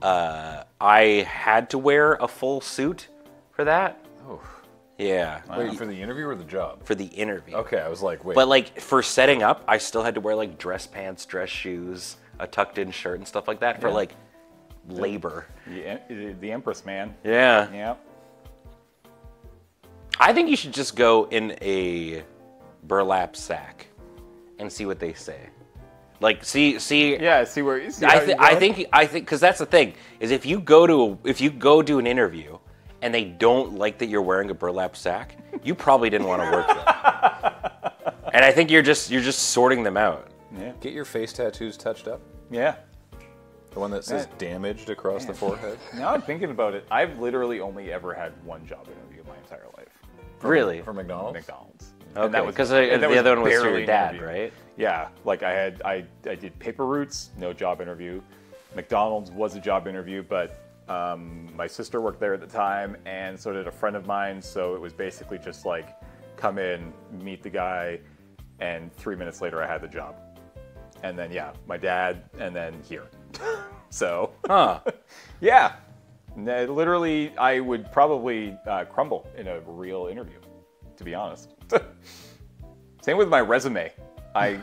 uh, I had to wear a full suit for that. Oh, Yeah, wait for the interview or the job? for the interview. Okay, I was like, wait. But like for setting up, I still had to wear like dress pants, dress shoes, a tucked in shirt, and stuff like that for Yeah. like labor. The, em- the Empress man. Yeah. Yeah. I think you should just go in a burlap sack and see what they say. Like, see, see. Yeah, see where you see I, th- you're I think, I think, because that's the thing is if you go to a, if you go do an interview and they don't like that you're wearing a burlap sack, you probably didn't want to work there. [LAUGHS] and I think you're just you're just sorting them out. Yeah. Get your face tattoos touched up. Yeah. The one that says Yeah. damaged across the forehead. [LAUGHS] Now I'm thinking about it. I've literally only ever had one job interview in my entire life. really? For McDonald's. McDonald's. Okay, And that was- because and the that other one was for your dad, interview. right? Yeah, like I had, I, I did paper routes, no job interview. McDonald's was a job interview, but um, my sister worked there at the time, and so did a friend of mine. So it was basically just like come in, meet the guy, and three minutes later I had the job. And then yeah, my dad, and then here. [LAUGHS] so Huh. [LAUGHS] yeah, literally, I would probably uh, crumble in a real interview, to be honest. [LAUGHS] Same with my resume. I,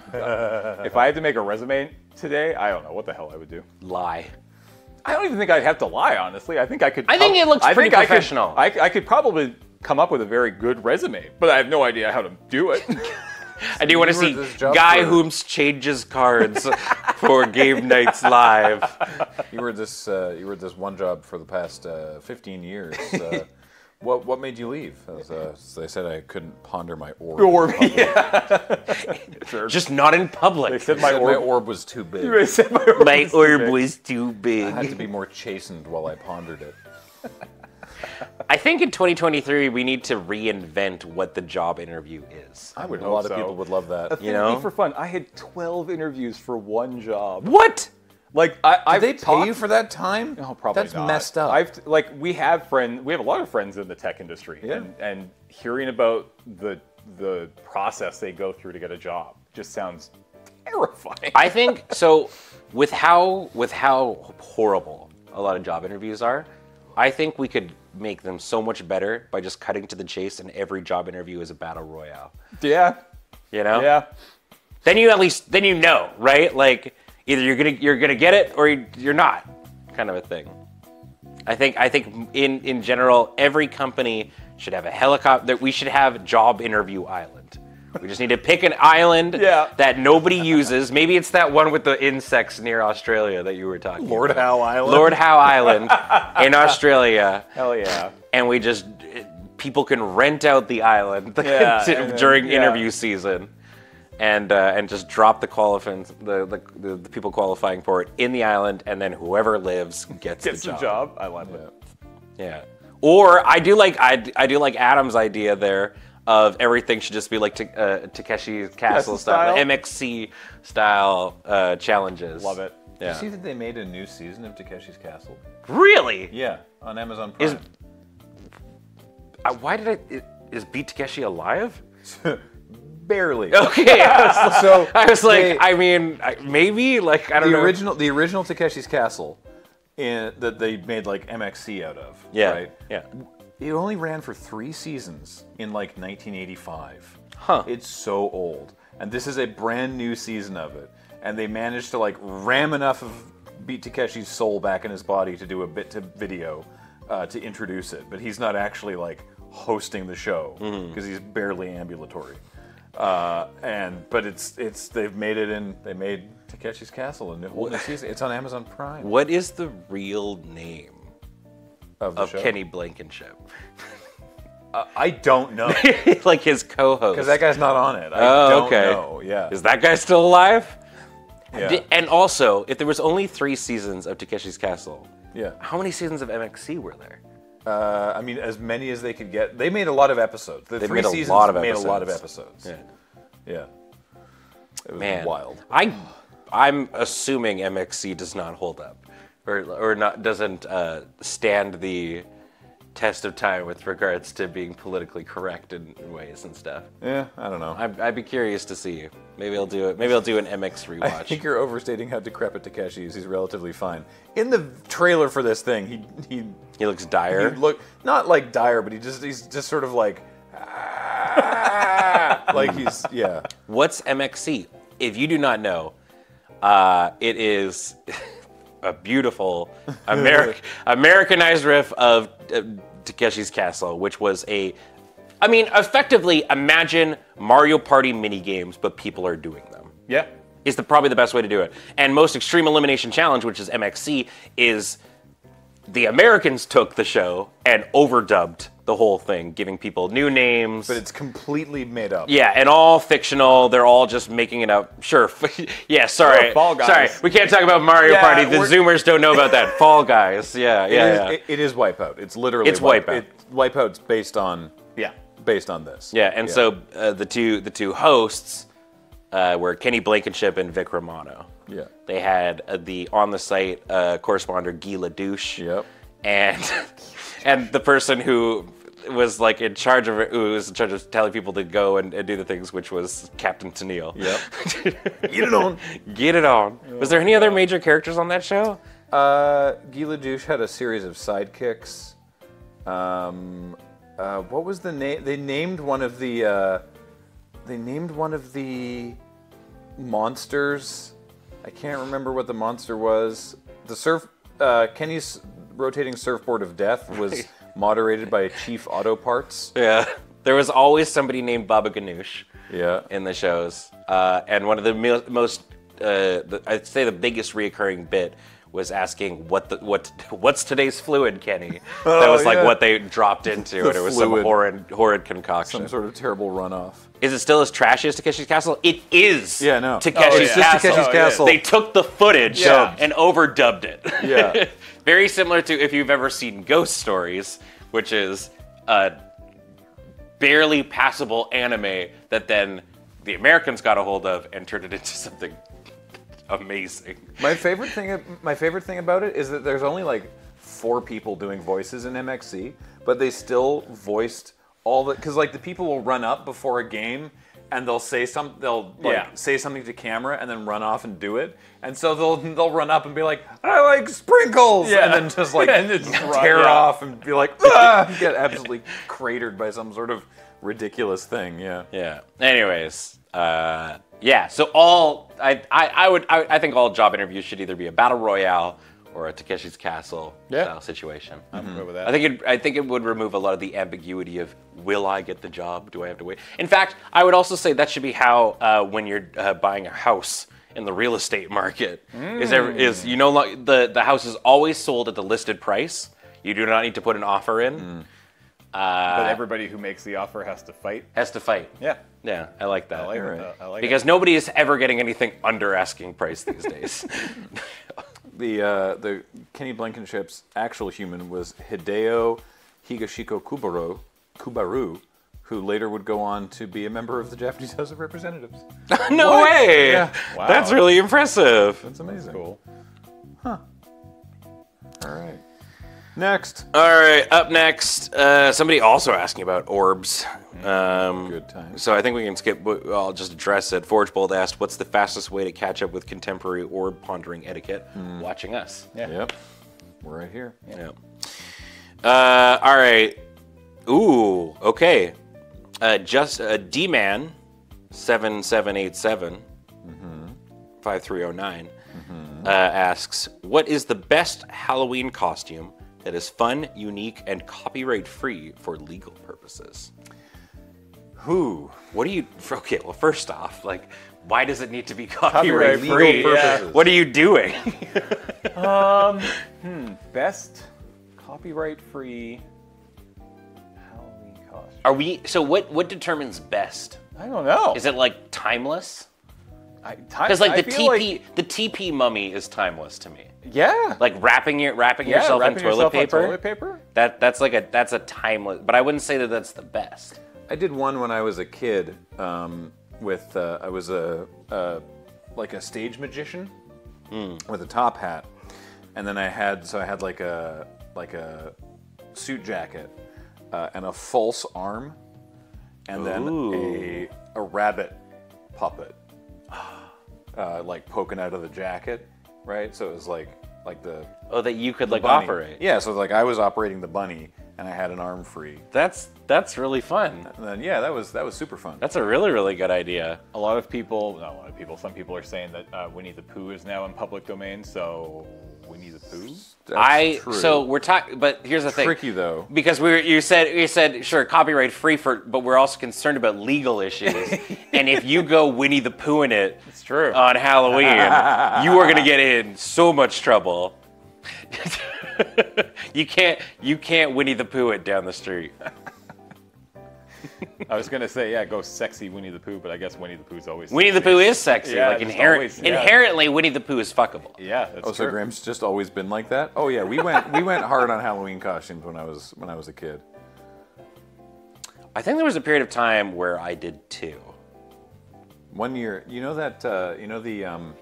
if I had to make a resume today, I don't know what the hell I would do. Lie. I don't even think I'd have to lie, honestly. I think I could. I think it looks I pretty think I could- professional. I, I could probably come up with a very good resume, but I have no idea how to do it. [LAUGHS] [LAUGHS] I do want to see were this job guy for- whom changes cards for game nights live. You were this. Uh, you were this one job for the past uh, 15 years. Uh, what What made you leave? As, uh, they said I couldn't ponder my orb. or yeah. [LAUGHS] Just not in they public. said They my said my orb. orb was too big. They said my orb My was too orb big. was too I had to be more chastened while I pondered it. [LAUGHS] I think in 2023 we need to reinvent what the job interview is. I would a hope lot so. of people would love that. A You know? for fun. I had 12 interviews for one job. What? Like I, I've Did they pay talked- you for that time? No, probably That's not. messed up. I've like we have friends. We have a lot of friends in the tech industry, Yeah. and and hearing about the the process they go through to get a job just sounds terrifying. I think so. With how with how horrible a lot of job interviews are, I think we could make them so much better by just cutting to the chase, and every job interview is a battle royale. yeah, You know? yeah. Then you at least then you know, right? Like either you're gonna you're gonna get it or you- you're not, kind of a thing. I think I think in in general, every company should have a helicopter. That we should have job interview island. We just need to pick an island [LAUGHS] Yeah. that nobody uses. Maybe it's that one with the insects near Australia that you were talking about. Lord about. Howe Island. Lord Howe Island in [LAUGHS] Australia, Hell yeah. and we just people can rent out the island [LAUGHS] Yeah, to- during yeah. interview season, and uh, and just drop the qualifiants, the, the the people qualifying for it in the island, and then whoever lives gets, Gets the the job. job. I love it. Yeah. Or I do like I, I do like Adam's idea there of everything should just be like Ta- uh, Takeshi's Castle style, style. MXC style uh, challenges. Love it. Did Yeah. you see that they made a new season of Takeshi's Castle? Really? Yeah, on Amazon Prime. Is uh, why did I? i- Is Beat Takeshi alive? [LAUGHS] Barely. [LAUGHS] Okay. I [LAUGHS] was, So I was like, they- I mean, maybe like I don't the know. original, the original Takeshi's Castle, in, that they made like MXC out of. Yeah. Right. Yeah. It only ran for three seasons in like 1985. Huh. It's so old, and this is a brand new season of it, and they managed to like ram enough of Beat Takeshi's soul back in his body to do a bit to video uh, to introduce it, but he's not actually like hosting the show Mm-hmm. because he's barely ambulatory. Uh, and but it's it's they've made it in they made Takeshi's Castle a new whole new season. It's on Amazon Prime What is the real name of of. Kenny Blankenship? Uh, I don't know [LAUGHS] like his co-host. because that guy's not on it. I Oh, don't okay. know. Yeah. Is that guy still alive? yeah. And also, if there was only three seasons of Takeshi's Castle, yeah. how many seasons of MXC were there? Uh, I mean, as many as they could get. They made a lot of episodes. The They three made a seasons lot of made a lot of episodes. episodes. Yeah. Yeah. It was Man, wild. I, I'm assuming MXC does not hold up, or or not doesn't uh, stand the test of time with regards to being politically correct in, ways and stuff. Yeah, I don't know. I'd, I'd be curious to see. Maybe I'll do it. Maybe I'll do an MX rewatch. I think you're overstating how decrepit Takeshi is. He's relatively fine. In the trailer for this thing, he he he looks he dire. look not like dire, but he just he's just sort of like "Ah," like he's [LAUGHS] yeah. What's MXC? If you do not know, uh, it is [LAUGHS] a beautiful [LAUGHS] Ameri- Americanized riff of uh, Takeshi's Castle, which was a, I mean, effectively imagine Mario Party mini games, but people are doing them. Yeah. Is the probably the best way to do it. And most extreme elimination challenge, which is MXC, is the Americans took the show and overdubbed the whole thing, giving people new names. But it's completely made up. Yeah, and all fictional. They're all just making it up. Sure. [LAUGHS] yeah, sorry. Oh, Fall Guys. Sorry, we can't talk about Mario Yeah, Party. The Zoomers don't know about that. [LAUGHS] Fall Guys. Yeah, It yeah, is- yeah. it- it is Wipeout. It's literally It's Wipe- Wipeout. It, Wipeout's based on Yeah. based on this. yeah, and so uh, the two the two hosts, uh, were Kenny Blankenship and Vic Romano. Yeah. They had uh, the on the site uh, correspondent Guy Ledouche. Yep. And [LAUGHS] and the person who was like in charge of who was in charge of telling people to go and, and do the things, which was Captain Tenneal. Yep. [LAUGHS] Get it on. Get it on. was there any other major characters on that show? Uh, Guy Ledouche had a series of sidekicks. Um, uh, what was the name? They named one of the. Uh, they named one of the monsters. I can't remember what the monster was. The surf. Uh, Kenny's rotating surfboard of death was [LAUGHS] moderated by Chief Auto Parts. Yeah. There was always somebody named Baba Ganoush. Yeah. in the shows. Uh, and one of the mo- most, uh, the, I'd say the biggest reoccurring bit was asking what the what [LAUGHS] what's today's fluid, Kenny? [LAUGHS] that Oh, was like yeah. what they dropped into, The and it was some horrid horrid concoction. Some sort of terrible runoff. Is it still as trashy as Takeshi's Castle? It is. Yeah, no. Takeshi's Oh, just Castle. Takeshi's Oh, yeah. They took the footage Yeah. and overdubbed it. Yeah. Very similar to if you've ever seen Ghost Stories, which is a barely passable anime that then the Americans got a hold of and turned it into [LAUGHS] something amazing. My favorite thing, my favorite thing about it is that there's only like four people doing voices in MXC, but they still voiced all the because like the people will run up before a game and they'll say some, they'll like Yeah. say something to camera and then run off and do it, and so they'll they'll run up and be like, I like sprinkles, Yeah. and then just like [LAUGHS] then just run, tear yeah. off and be like, [LAUGHS] ah, get absolutely cratered by some sort of ridiculous thing. Yeah. Yeah. Anyways, uh, yeah. So all I, I, I would I, I think all job interviews should either be a battle royale or a Takeshi's Castle Yeah. style situation. I'm good with that. I think it, I think it would remove a lot of the ambiguity of will I get the job? Do I have to wait? In fact, I would also say that should be how uh, when you're uh, buying a house in the real estate market is there is you know lo- the the house is always sold at the listed price. You do not need to put an offer in. but everybody who makes the offer has to fight. Has to fight. Yeah. Yeah, I like that. I like Right. it. I like because nobody is ever getting anything under asking price these days. [LAUGHS] [LAUGHS] the uh, the Kenny Blankenship's actual human was Hideo Higashiko Kubaro, Kubaru, who later would go on to be a member of the Japanese House of Representatives. [LAUGHS] no way! Yeah. Wow. That's really impressive. That's amazing. it. Cool. All right. Next. All right, up next, uh, somebody also asking about orbs. Um, Good times. So I think we can skip. but I'll just address it. Forgebold asked, "What's the fastest way to catch up with contemporary orb pondering etiquette?" Watching us. Yeah. Yep. We're right here. Yeah. Uh, all right. Ooh. Okay. Uh, just uh, D man, seven seven eight seven, five three zero nine, uh, asks, "What is the best Halloween costume that is fun, unique, and copyright free for legal purposes?" Who? What do you? Okay. Well, first off, like, why does it need to be [LAUGHS] copyright, legal free? purposes. What are you doing? [LAUGHS] um, hmm, Best copyright-free Halloween costume. are we? So what? What determines best? I don't know. Is it like timeless? Because like the TP, the TP mummy is timeless to me. yeah. Like wrapping your wrapping yeah, yourself wrapping in toilet yourself paper. toilet paper. That that's like a that's a timeless. But I wouldn't say that that's the best. I did one when I was a kid. Um, with uh, I was a, a like a stage magician with a top hat, and then I had so I had like a like a suit jacket uh, and a false arm, and then a a rabbit puppet, uh, like poking out of the jacket, right? So it was like like the Oh, that you could like bunny. operate. Yeah, so like I was operating the bunny, and I had an arm free. That's that's really fun. And then yeah, that was that was super fun. That's a really really good idea. A lot of people, not a lot of people, some people are saying that uh, Winnie the Pooh is now in public domain. So Winnie the Pooh. That's I true. so we're talking, but here's the thing. tricky though. Because we were, you said you said sure copyright free for, but we're also concerned about legal issues. [LAUGHS] and if you go Winnie the Pooh in it, It's true. on Halloween, you are gonna get in so much trouble. [LAUGHS] you can't you can't Winnie the Pooh it down the street. [LAUGHS] I was gonna say, yeah, go sexy Winnie the Pooh, but I guess Winnie the Pooh's always. Winnie the. Pooh is sexy. Yeah, like inherent, always, yeah. inherently, Winnie the Pooh is fuckable. Yeah, that's Oh, so true. Graham's just always been like that? Oh yeah, we went we went hard on Halloween costumes when I was when I was a kid. I think there was a period of time where I did too. One year, you know that uh, you know the um,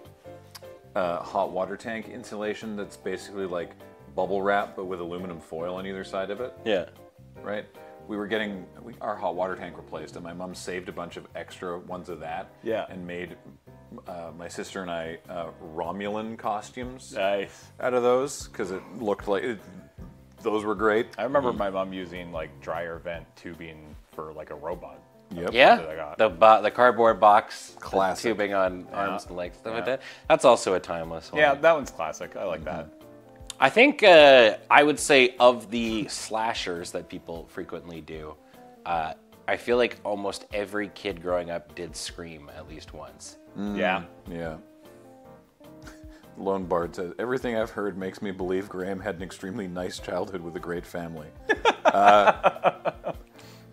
uh, hot water tank insulation that's basically like bubble wrap but with aluminum foil on either side of it, Yeah. right? We were getting we, our hot water tank replaced, and my mom saved a bunch of extra ones of that, Yeah. and made uh, my sister and I uh, Romulan costumes Nice. out of those because it looked like it, those were great. I remember my mom using like dryer vent tubing for like a robot. Yep. Yeah, that I got. the bo- the cardboard box, Classic. tubing on arms and legs, stuff like that. That's also a timeless one. Yeah, that one's classic. I like that. I think uh, I would say of the slashers that people frequently do, uh, I feel like almost every kid growing up did Scream at least once. Yeah. Yeah. Lone Bard says, Everything I've heard makes me believe Graham had an extremely nice childhood with a great family. uh, [LAUGHS]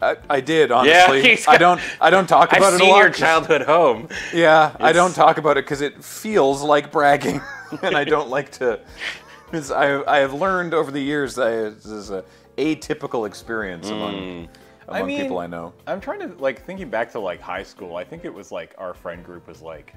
I, I did, honestly. Yeah, [LAUGHS] he's I don't I don't talk about I've it a seen lot. your 'cause- childhood home. Yeah, I don't talk about it because it feels like bragging, [LAUGHS] and I don't like to. 'Cause I, I have learned over the years that this is a atypical experience hmm. among, among mean- people I know. I'm trying to like thinking back to like high school. I think it was like our friend group was like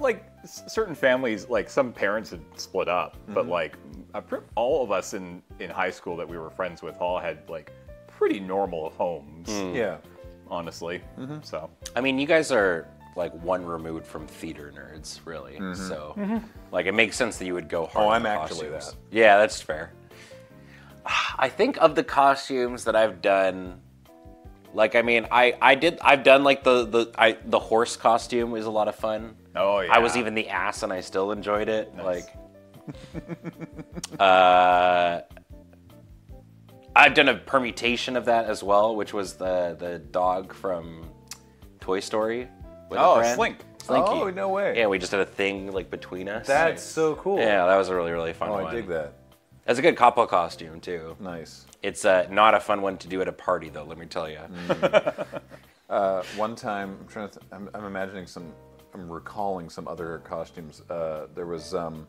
like s- certain families like some parents had split up, but mm-hmm. like I pr- all of us in in high school that we were friends with all had like pretty normal homes, hmm. Yeah. honestly. Mm-hmm. So I mean, you guys are like one removed from theater nerds, really. So, like, it makes sense that you would go hard. Oh, I'm the actually costumes. that. Yeah, that's fair. I think of the costumes that I've done. Like, I mean, I I did I've done like the the I the horse costume was a lot of fun. Oh, yeah. I was even the ass and I still enjoyed it. Like, uh, I've done a permutation of that as well, which was the the dog from Toy Story. With a Oh, friend. Slink. Slinky. Oh, no way. Yeah, we just had a thing like between us. That's so cool. yeah, that was a really really fun Oh, one. I dig that. That's a good couple costume too. Nice. It's uh, not a fun one to do at a party though. Let me tell you. [LAUGHS] Uh, one time, I'm trying to. Th- I'm, I'm imagining some. I'm recalling some other costumes. Uh, there was um,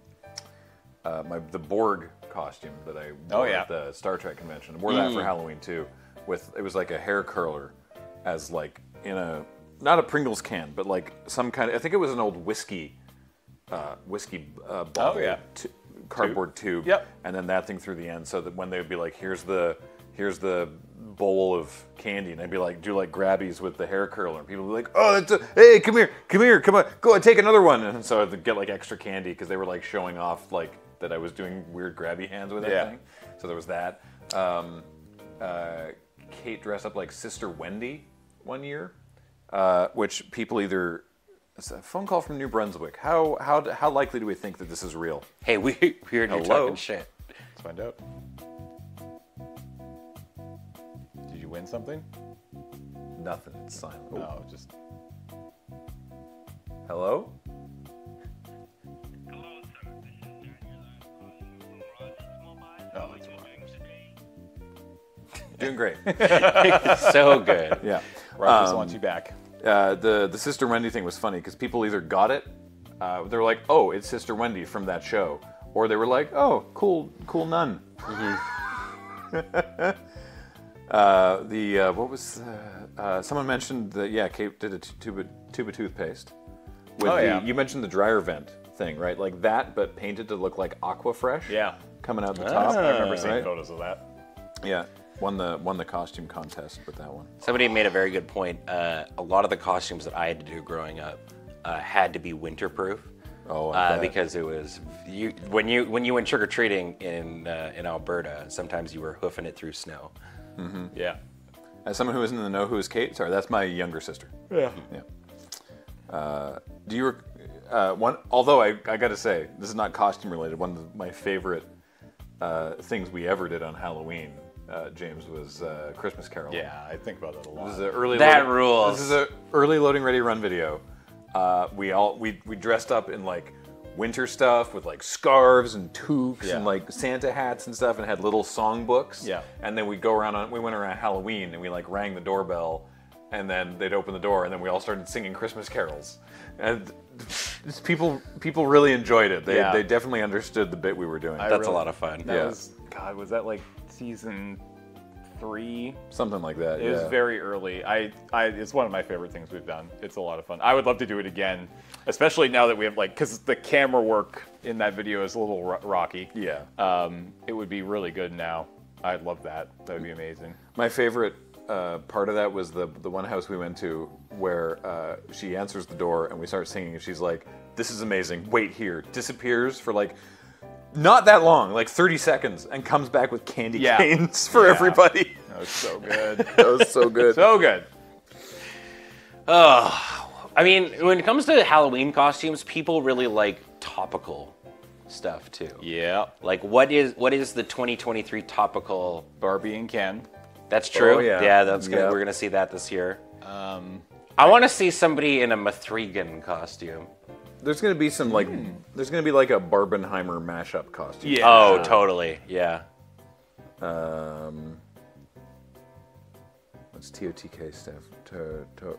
uh, my the Borg costume that I Oh, wore yeah. at the Star Trek convention. I wore that for Halloween too. With it was like a hair curler, as like in a not a Pringles can, but like some kind of. I think it was an old whiskey, uh, whiskey uh, bottle. yeah. t- cardboard tube. Yep. And then that thing through the end, so that when they would be like, "Here's the, here's the bowl of candy," and I'd be like, do like grabbies with the hair curler, and people would be like, "Oh, that's a, hey, come here, come here, come on, go and take another one," and so I'd get like extra candy because they were like showing off like that I was doing weird grabby hands with that Yeah. thing. So there was that. Um, uh, Kate dressed up like Sister Wendy one year, uh, which people either. It's a phone call from New Brunswick. How how how likely do we think that this is real? Hey, we we heard you Hello? talking shit. Let's find out. Did you win something? Nothing. It's silent. Oh, No, just Hello? Hello, sir. This is Daniel. I'm calling you from Rogers Mobile. Oh, How are that's you right. doing today? Doing great. [LAUGHS] so good. yeah. Rogers Um, wants you back. Uh, the the Sister Wendy thing was funny because people either got it, uh, they were like, "Oh, it's Sister Wendy from that show," or they were like, "Oh, cool, cool nun." [LAUGHS] uh, the uh, what was uh, uh, someone mentioned that? Yeah, Kate did a tube of, tube of toothpaste. With Oh, the, yeah. You mentioned the dryer vent thing, right? Like that, but painted to look like Aquafresh. Yeah. coming out the Ah. top. I remember seeing right? photos of that. Yeah, won the won the costume contest with that one. Somebody made a very good point. Uh, a lot of the costumes that I had to do growing up uh, had to be winterproof. Oh, I uh, bet. because it was you when you when you went trick or treating in uh, in Alberta. Sometimes you were hoofing it through snow. Yeah. As someone who isn't in the know, who is Kate? Sorry, that's my younger sister. Yeah. Yeah. Uh, do you? rec- Uh, one. Although I, I got to say, this is not costume related. One of my favorite uh, things we ever did on Halloween, uh, James, was uh, Christmas Carol. Yeah, I think about that a lot. This is an early. That loading- rules. This is a early loading ready run video. Uh, we all we we dressed up in like winter stuff with like scarves and toques and like Santa hats and stuff, and had little songbooks. Yeah. And then we'd go around on. We went around Halloween and we like rang the doorbell, and then they'd open the door, and then we all started singing Christmas carols, and just [LAUGHS] people people really enjoyed it. They Yeah. they definitely understood the bit we were doing. I That's a really- lot of fun. That Yeah. was God. Was that like season three. Something like that. It yeah. was very early. I, I, it's one of my favorite things we've done. It's a lot of fun. I would love to do it again, especially now that we have like, because the camera work in that video is a little ro- rocky. Yeah. Um, it would be really good now. I'd love that. That would be amazing. My favorite uh, part of that was the the one house we went to where uh, she answers the door and we start singing and she's like, "This is amazing. Wait here." Disappears for like not that long, like 30 seconds, and comes back with candy Yeah. canes for Yeah. everybody. That was so good. [LAUGHS] That was so good. so good. Oh, I mean, when it comes to Halloween costumes, people really like topical stuff too. Yeah. Like, what is what is the 2023 topical? Barbie and Ken. That's true. Oh, yeah. that's gonna, Yeah. we're gonna see that this year. Um, I want to see somebody in a Mithrigan costume. There's gonna be some like, there's gonna be like a Barbenheimer mashup costume. Yeah. Oh, totally. Yeah. Um, what's TOTK stuff? To, to,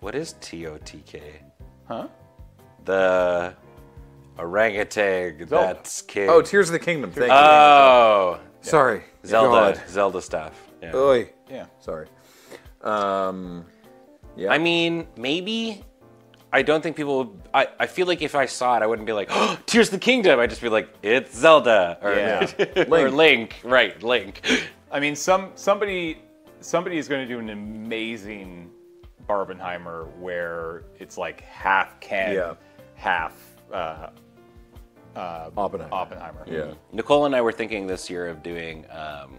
What is TOTK? Huh? The orangutan that's king. oh, Tears of the Kingdom. Thank you. Oh, Sorry. Zelda. God. Zelda stuff. Yeah. Oy. Yeah. Sorry. Um, yeah. I mean, maybe. I don't think people. Would, I I feel like if I saw it, I wouldn't be like, "Oh, [GASPS] Tears of the Kingdom." I'd just be like, "It's Zelda," or Yeah. [LAUGHS] or Link. Right, Link. I mean, some somebody somebody is going to do an amazing Barbenheimer where it's like half Ken, Yeah. half uh, uh, Oppenheimer. Oppenheimer. Yeah. Nicole and I were thinking this year of doing um,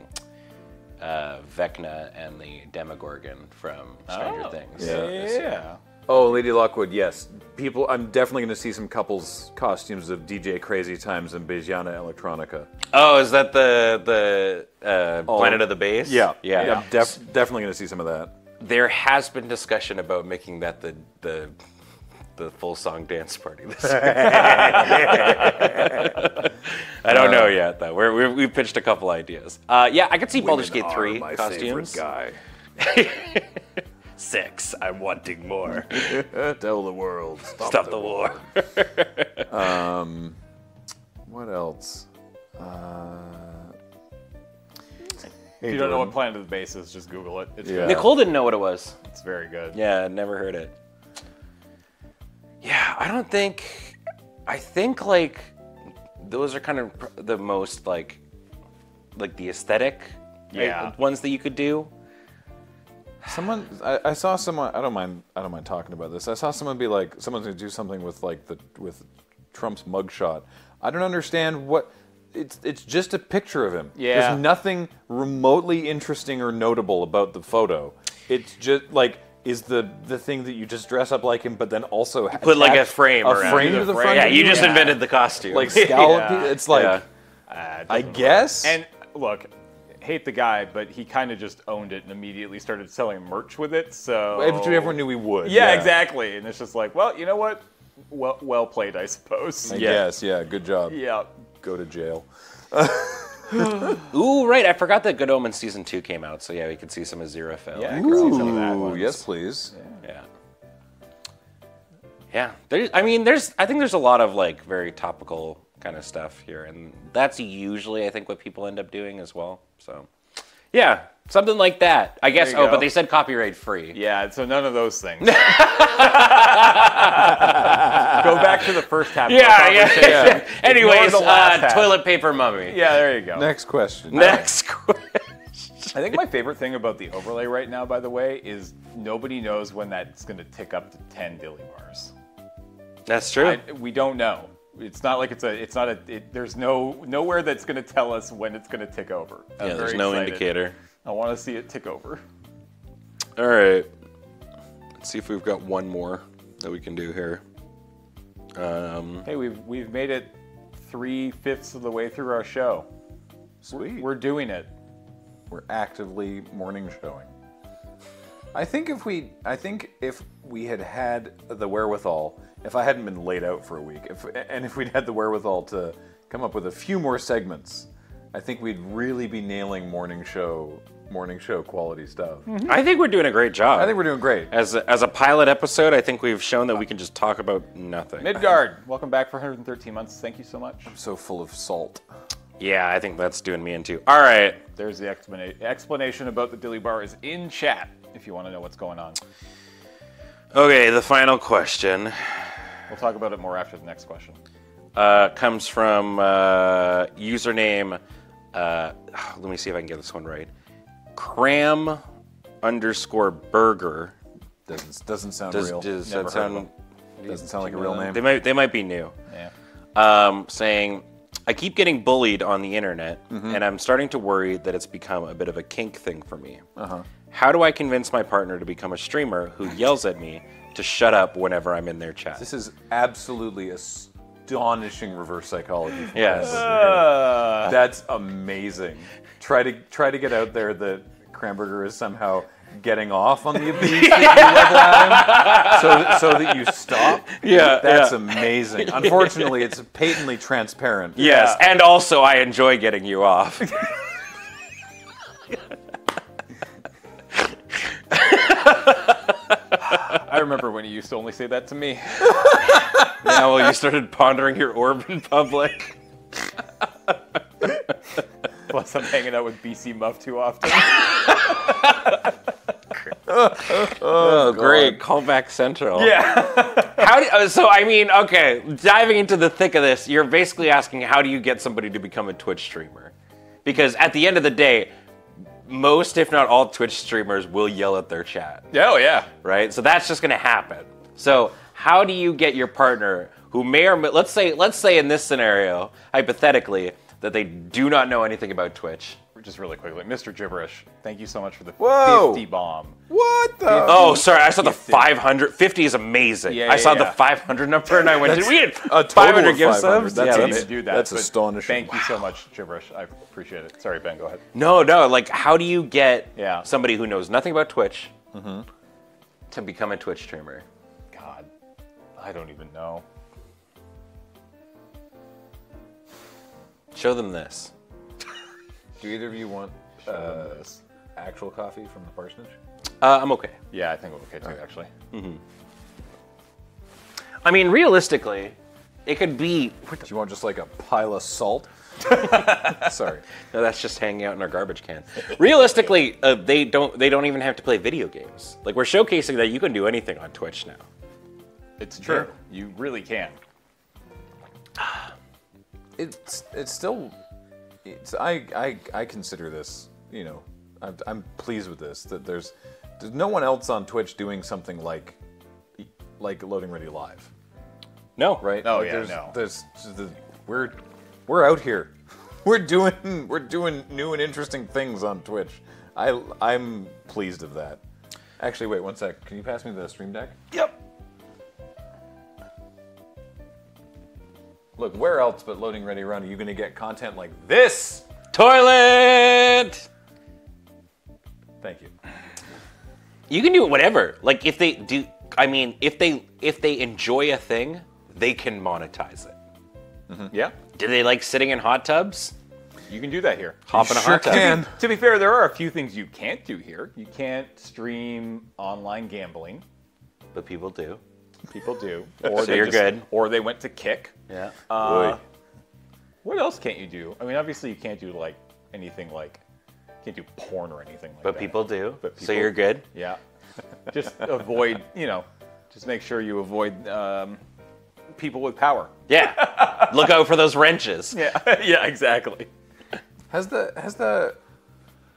uh, Vecna and the Demogorgon from Stranger Oh, Things. Yeah. this year. Yeah. Oh, Lady Lockwood, yes. People, I'm definitely going to see some couples costumes of DJ Crazy Times and Biljana Electronica. Oh, is that the the uh, Planet of the Bass? Yeah, yeah. I'm def- definitely going to see some of that. There has been discussion about making that the the the full song dance party this year. [LAUGHS] I don't know yet though. We're, we're, we've pitched a couple ideas. Uh, yeah, I could see Baldur's Gate three costumes. favorite [LAUGHS] Six. I'm wanting more. [LAUGHS] Tell the world. Stop, Stop the war. [LAUGHS] Um, What else? Uh, If you don't know what Planet of the Bass is, just Google it. It's, Yeah. Nicole didn't know what it was. it's very good. Yeah, never heard it. Yeah, I don't think. I think like those are kind of the most like like the aesthetic right, ones that you could do. Someone, I, I saw someone. I don't mind. I don't mind talking about this. I saw someone be like, someone's going to do something with like the with Trump's mugshot. I don't understand what. It's it's just a picture of him. Yeah. There's nothing remotely interesting or notable about the photo. It's just like is the the thing that you just dress up like him, but then also Put like a frame a around frame to the The front. frame. Yeah, you just Yeah. invented the costume. like [LAUGHS] scallop. Yeah. It's like Yeah. Uh, it I doesn't work. guess. And look, hate the guy, but he kind of just owned it and immediately started selling merch with it. So everyone knew he would. Yeah, exactly. And it's just like, well, you know what? Well, well played, I suppose. I Yeah. guess. Yeah. Good job. Yeah. Go to jail. [LAUGHS] Ooh, right. I forgot that Good Omens season two came out, so yeah, we could see some Aziraphale. Yeah, I see some of that. Ooh, ones. yes, please. Yeah. Yeah. There's, I mean, there's. I think there's a lot of like very topical kind of stuff here, and that's usually I think what people end up doing as well. So, yeah, something like that. I guess. Oh, go. but they said copyright free. Yeah, so none of those things. [LAUGHS] Go back to the first half. of the Yeah, yeah. [LAUGHS] Anyways, the uh, toilet paper mummy. Yeah, there you go. Next question. Next [LAUGHS] question. I think my favorite thing about the overlay right now, by the way, is nobody knows when that's going to tick up to 10 dilly bars. That's true. I, we don't know. It's not like it's a. It's not a. It, there's no nowhere that's going to tell us when it's going to tick over. I'm yeah, there's no excited. indicator. I want to see it tick over. All right. Let's see if we've got one more that we can do here. Um, Hey, we've we've made it three fifths of the way through our show. Sweet. We're doing it. We're actively morning showing. I think if we, I think if we had had the wherewithal, if I hadn't been laid out for a week, if and if we'd had the wherewithal to come up with a few more segments, I think we'd really be nailing morning show, morning show quality stuff. Mm-hmm. I think we're doing a great job. I think we're doing great. As a, as a pilot episode, I think we've shown that we can just talk about nothing. Midgard, welcome back for 113 months. Thank you so much. I'm So full of salt. Yeah, I think that's doing me in too. All right. There's the explana- explanation about the dilly bar is in chat if you want to know what's going on. Okay, the final question We'll talk about it more after the next question. uh, comes from uh, username. Uh, let me see if I can get this one right. Cram underscore burger. Doesn't doesn't sound Does, real. does Never that heard of sound? doesn't sound like a real name. They might they might be new. Yeah. um, saying, I keep getting bullied on the internet, Mm-hmm. and I'm starting to worry that it's become a bit of a kink thing for me. Uh-huh. How do I convince my partner to become a streamer who yells at me to shut up whenever I'm in their chat? This is absolutely astonishing reverse psychology. from Yes. Cranberger ah. here. That's amazing. Try to try to get out there that Cranberger is somehow getting off on the abuse that you level at him, so that, so that you stop. Yeah, that's yeah. amazing. Unfortunately, it's patently transparent. Yes, and also I enjoy getting you off. [LAUGHS] [LAUGHS] I remember when you used to only say that to me. [LAUGHS] now, well, you started pondering your orb in public. [LAUGHS] Plus, I'm hanging out with BC Muff too often. Oh, great. Callback Central. yeah. How do, so, I mean, okay, diving into the thick of this, you're basically asking how do you get somebody to become a Twitch streamer? Because at the end of the day, most, if not all, Twitch streamers will yell at their chat. Oh, yeah. right? So that's just going to happen. So how do you get your partner who may or may, let's say let's say in this scenario hypothetically that they do not know anything about Twitch. Just really quickly, Mr. Gibberish, thank you so much for the Whoa. 50 bomb. What the? Oh, sorry, I saw the 500. 50 is amazing. Yeah, I saw yeah. the 500 number and I went, did we had a total 500 of gift 500. subs? That's yeah, I that's, do that. That's astonishing. Thank you so much, Gibberish. I appreciate it. Sorry, Ben, go ahead. no, no. Like, how do you get Yeah. somebody who knows nothing about Twitch Mm-hmm. to become a Twitch streamer? God, I don't even know. Show them this. Do either of you want Uh, actual coffee from the parsonage? Uh, I'm okay. yeah, I think I'm okay too, actually. I mean, realistically, it could be. Do you want just like a pile of salt? [LAUGHS] Sorry. No, that's just hanging out in our garbage can. Realistically, uh, they don't. They don't even have to play video games. Like we're showcasing that you can do anything on Twitch now. It's true. You really can. [SIGHS] it's it's still it's I I I consider this you know I'm, I'm pleased with this that there's there's no one else on Twitch doing something like like loading ready live. No, right? Oh, Like, yeah, there's, no. there's the, we're we're out here. [LAUGHS] We're doing we're doing new and interesting things on Twitch. I I'm pleased of that. Actually wait one sec. Can you pass me the stream deck? Yep. Look where else but loading ready run are you gonna get content like this Toilet. thank you You can do whatever. Like if they do. I mean, if they if they enjoy a thing, they can monetize it. Mm-hmm. Yeah, Do they like sitting in hot tubs? you can do that here. Hop in a sure hot tub. can. To be fair, there are a few things you can't do here. You can't stream online gambling. But people do. People do. [LAUGHS] Or So you're good. Or they went to kick. Yeah. Uh, what else can't you do? I mean, obviously you can't do like anything like can't do porn or anything like but that. But people do. But so you're good. Yeah. just avoid, you know, just make sure you avoid um, people with power. Yeah. Look out for those wrenches. [LAUGHS] Yeah. [LAUGHS] yeah. Exactly. Has the has the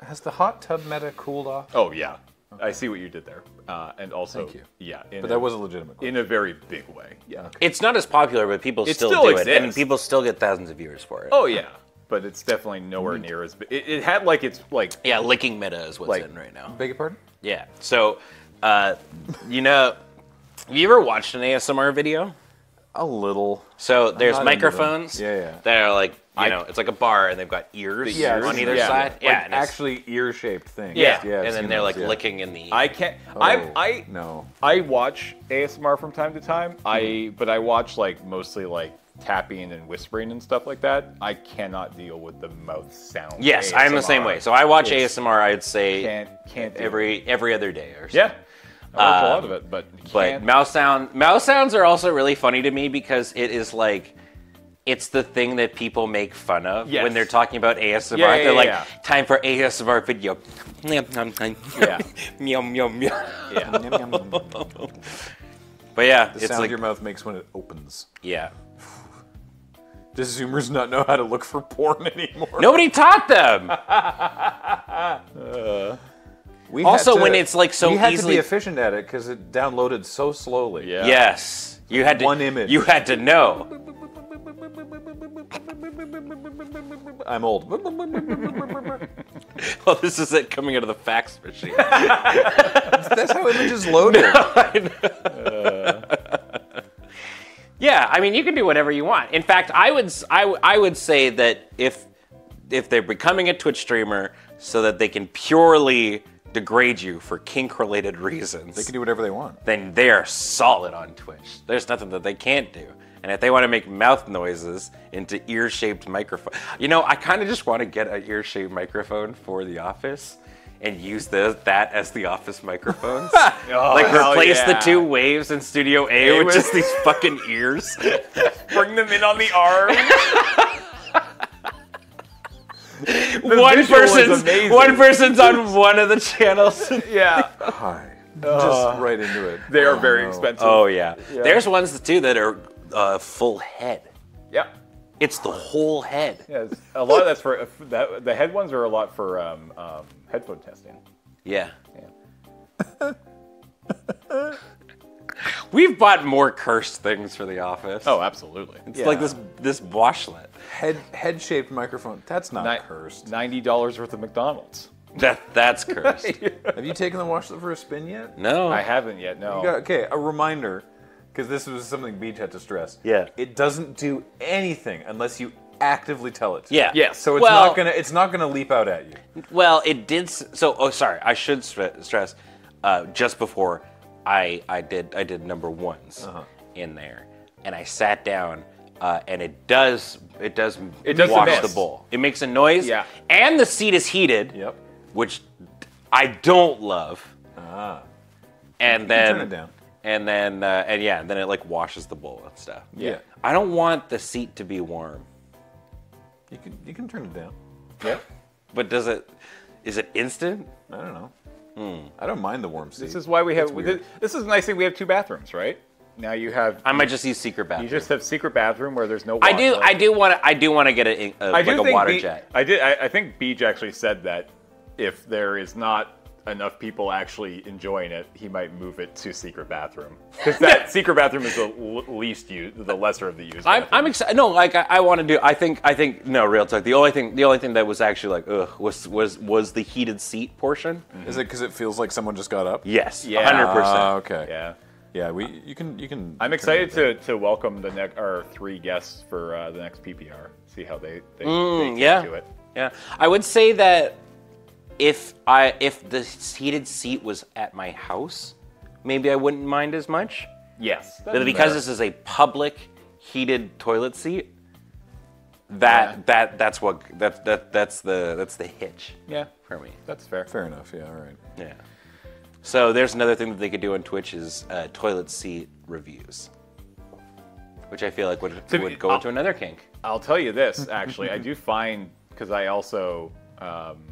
has the hot tub meta cooled off? Oh yeah. I see what you did there, uh, and also, Thank you. yeah, in But a, that was a legitimate question. in a very big way. Yeah. It's not as popular, but people It still, still do it, and people still get thousands of viewers for it. Oh yeah, but it's definitely nowhere near as big. It, it had like its like Yeah, licking meta is what's Like- in right now. Beg your pardon? Yeah. So, uh, you know, have you ever watched an ASMR video? A little. So there's not into them. microphones. Yeah, yeah. That are like, you I- know, it's like a bar, and they've got ears Yeah, on either yeah. side. Like yeah, and actually ear-shaped things. yeah. yeah. And then they're those, like yeah. licking in the. I can't. Oh, I I no. I watch ASMR from time to time. I but I watch like mostly like tapping and whispering and stuff like that. I cannot deal with the mouth sound. yes, I'm the same way. So I watch It's- ASMR. I'd say Can't can't do it. every every other day or so. yeah. I watch a Um, lot of it, but But can't. mouse sound mouse sounds are also really funny to me because it is like it's the thing that people make fun of Yes. when they're talking about ASMR. Yeah, yeah, they're like, yeah. time for ASMR video. [LAUGHS] Yeah. meow, meow, meow. Yeah. the But yeah, it's sound like, your mouth makes when it opens. yeah. [SIGHS] Does Zoomers not know how to look for porn [LAUGHS] anymore? Nobody taught them. [LAUGHS] We had Also, to- when it's, like, so we had easily- to be efficient at it because it downloaded so slowly. Yeah. Yes, you had to. One image. You had to know. I'm old. [LAUGHS] Well, this is it coming out of the fax machine. [LAUGHS] That's how images load loaded. [LAUGHS] Yeah, I mean, you can do whatever you want. In fact, I would I, I would say that if if they're becoming a Twitch streamer so that they can purely degrade you for kink related reasons, They can do whatever they want. then they're solid on Twitch. There's nothing that they can't do. And if they want to make mouth noises into ear-shaped microphone, you know, I kind of just want to get an ear-shaped microphone for the office and use the, that as the office microphones. [LAUGHS] Oh, like Oh, hell replace the two waves in Studio A with was- just these fucking ears. [LAUGHS] Bring them in on the arm. [LAUGHS] one person's one person's on one of the channels. yeah. Hi. Just uh, right into it. They are Oh, very no. expensive. oh yeah. There's ones too that are uh, full head. Yeah. It's the whole head. Yeah, a lot of that's for that, the head ones are a lot for um, um, headphone testing. Yeah. Yeah. [LAUGHS] We've bought more cursed things for the office. Oh, absolutely. it's like this this washlet. Head head shaped microphone. That's not Ni- cursed. Ninety dollars worth of McDonald's. [LAUGHS] That that's cursed. [LAUGHS] Have you taken the washlet for a spin yet? No. I haven't yet. No. You got- okay, a reminder, because this was something Beej had to stress. Yeah. It doesn't do anything unless you actively tell it. to. Yeah. Yes. So it's Well- not gonna it's not gonna leap out at you. Well, it did. s- So, oh, sorry. I should stre- stress. Uh, just before I I did I did number ones in there, and I sat down, uh, and it does it does It does wash emit. the bowl. It makes a noise. Yeah. And the seat is heated. Yep. Which I don't love. Ah. And then turn it down. And then uh, and yeah, and then it like washes the bowl and stuff. Yeah. I don't want the seat to be warm. You can you can turn it down. Yep. But does it? Is it instant? I don't know. I don't mind the warm seat. This is why we have. It's weird. This is a nice thing. We have two bathrooms, right? Now you have. I might just use secret bathroom. You just have secret bathroom where there's no. I do. I do want to. I do want to get a, a I like do a think water Be- jet. I did. I, I think Beej actually said that if there is not enough people actually enjoying it, he might move it to secret bathroom because that secret bathroom is the least used, the lesser of the used. I'm, I'm excited. No, like I, I want to do. I think. I think. No, real talk. The only thing. The only thing that was actually like, ugh, was was was the heated seat portion. Is it because it feels like someone just got up? Yes. Yeah. Hundred Ah, percent. okay. Yeah. Yeah, we you can you can. I'm excited to, to welcome the next our three guests for uh, the next PPR. See how they they, Mm, they take yeah. to it. Yeah. I would say that if I if the heated seat was at my house, maybe I wouldn't mind as much. Yes, But because this is a public heated toilet seat, that Yeah. that that's what that that that's the that's the hitch yeah, for me. that's fair. Fair enough. Yeah. All right. Yeah. So there's another thing that they could do on Twitch is uh, toilet seat reviews, which I feel like would, To be- would go I'll- into another kink. I'll tell you this, [LAUGHS] actually, I do find because I also um,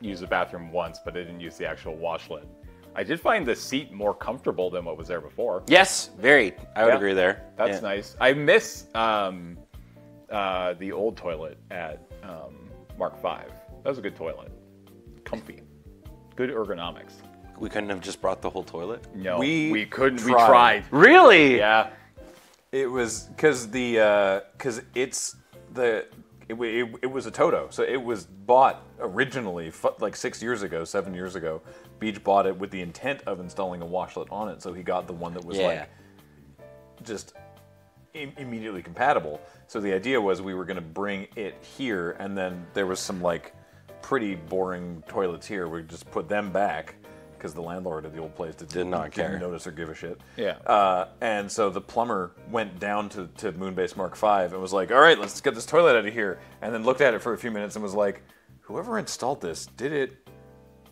used the bathroom once, but I didn't use the actual washlet. I did find the seat more comfortable than what was there before. Yes, very. I would Yeah. agree there. That's Yeah. nice. I miss um, uh, the old toilet at um, Mark V. That was a good toilet. Comfy. Good ergonomics. We couldn't have just brought the whole toilet. No, We we, couldn't. We tried. tried. Really? Yeah. It was because the because it's the it, it, it was a Toto, so it was bought originally like six years ago, seven years ago. Beej bought it with the intent of installing a washlet on it, so he got the one that was Yeah. like just Im- immediately compatible. So the idea was we were going to bring it here, and then there was some like pretty boring toilets here. We just put them back because the landlord of the old place did, Did not didn't care. notice or give a shit. Yeah. Uh, and so the plumber went down to, to Moonbase Mark V and was like, all right, let's get this toilet out of here. And then looked at it for a few minutes and was like, whoever installed this, did it